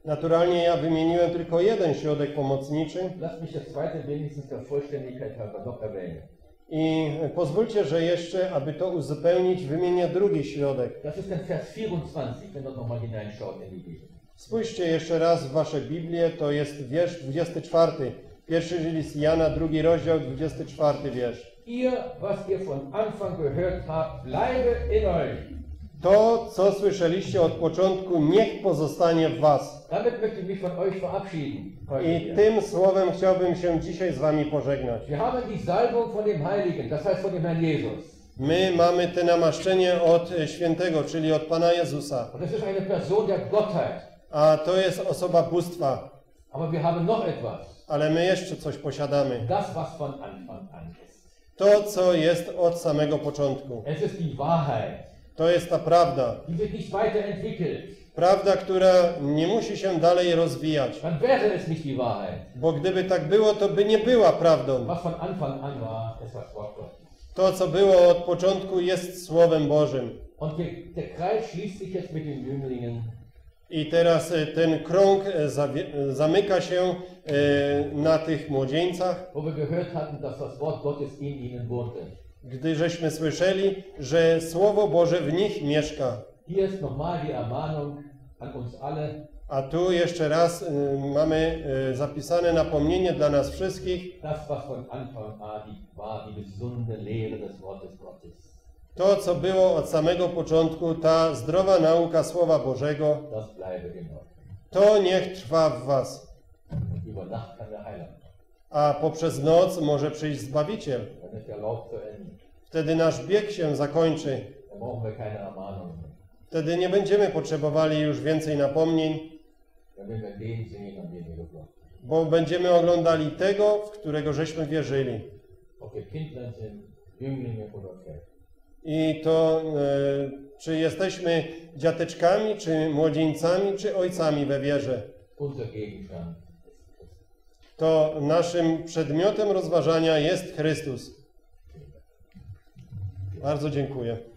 Naturalnie ja wymieniłem tylko jeden środek pomocniczy Lasst mich das zweite wenigstens der Vollständigkeit halber noch erwähnen. i pozwólcie, że jeszcze, aby to uzupełnić, wymienię drugi środek. Das ist dann Vers 24, wenn ihr nochmal hineinschaut in die Bibel. Spójrzcie jeszcze raz w Wasze Biblię, to jest wiersz 24 Pierwszy list Jana, drugi rozdział, 24 wiersz. Ihr, was ihr von Anfang gehört habt, bleibe in euch. To, co słyszeliście od początku, niech pozostanie w was. Damit möchte ich mich von euch verabschieden. I tym słowem chciałbym się dzisiaj z wami pożegnać. Wir haben die Salbung von dem Heiligen, das heißt von dem Herrn Jesus. My mamy te namaszczenie od e, świętego, czyli od Pana Jezusa. Und das ist eine Person der Gottheit. A to jest osoba bóstwa. Aber wir haben noch etwas. Ale my jeszcze coś posiadamy. Das, was von Anfang an ist. To, co jest od samego początku. Es ist die Wahrheit. To jest ta prawda. Die wird nicht weiterentwickelt. Prawda, która nie musi się dalej rozwijać. Dann wäre es nicht die Wahrheit. Bo gdyby tak było, to by nie była prawdą. Was von Anfang an war, ist das Wort Gottes. To, co było od początku, jest Słowem Bożym. Und der, der Kreis schließt sich jetzt mit den Jünglingen. I teraz e, ten krąg e, e, zamyka się na tych młodzieńcach, gdy żeśmy słyszeli, że Słowo Boże w nich mieszka. A tu jeszcze raz mamy zapisane napomnienie dla nas wszystkich, die, gesunde des Wortes Gottes. To co było od samego początku, ta zdrowa nauka Słowa Bożego, to niech trwa w was. A poprzez noc może przyjść Zbawiciel. Wtedy nasz bieg się zakończy. Wtedy nie będziemy potrzebowali już więcej napomnień, bo będziemy oglądali tego, w którego żeśmy wierzyli. Sind, Jünglinge. I to, e, czy jesteśmy dziateczkami, czy młodzieńcami, czy ojcami we wierze. To naszym przedmiotem rozważania jest Chrystus. Bardzo dziękuję.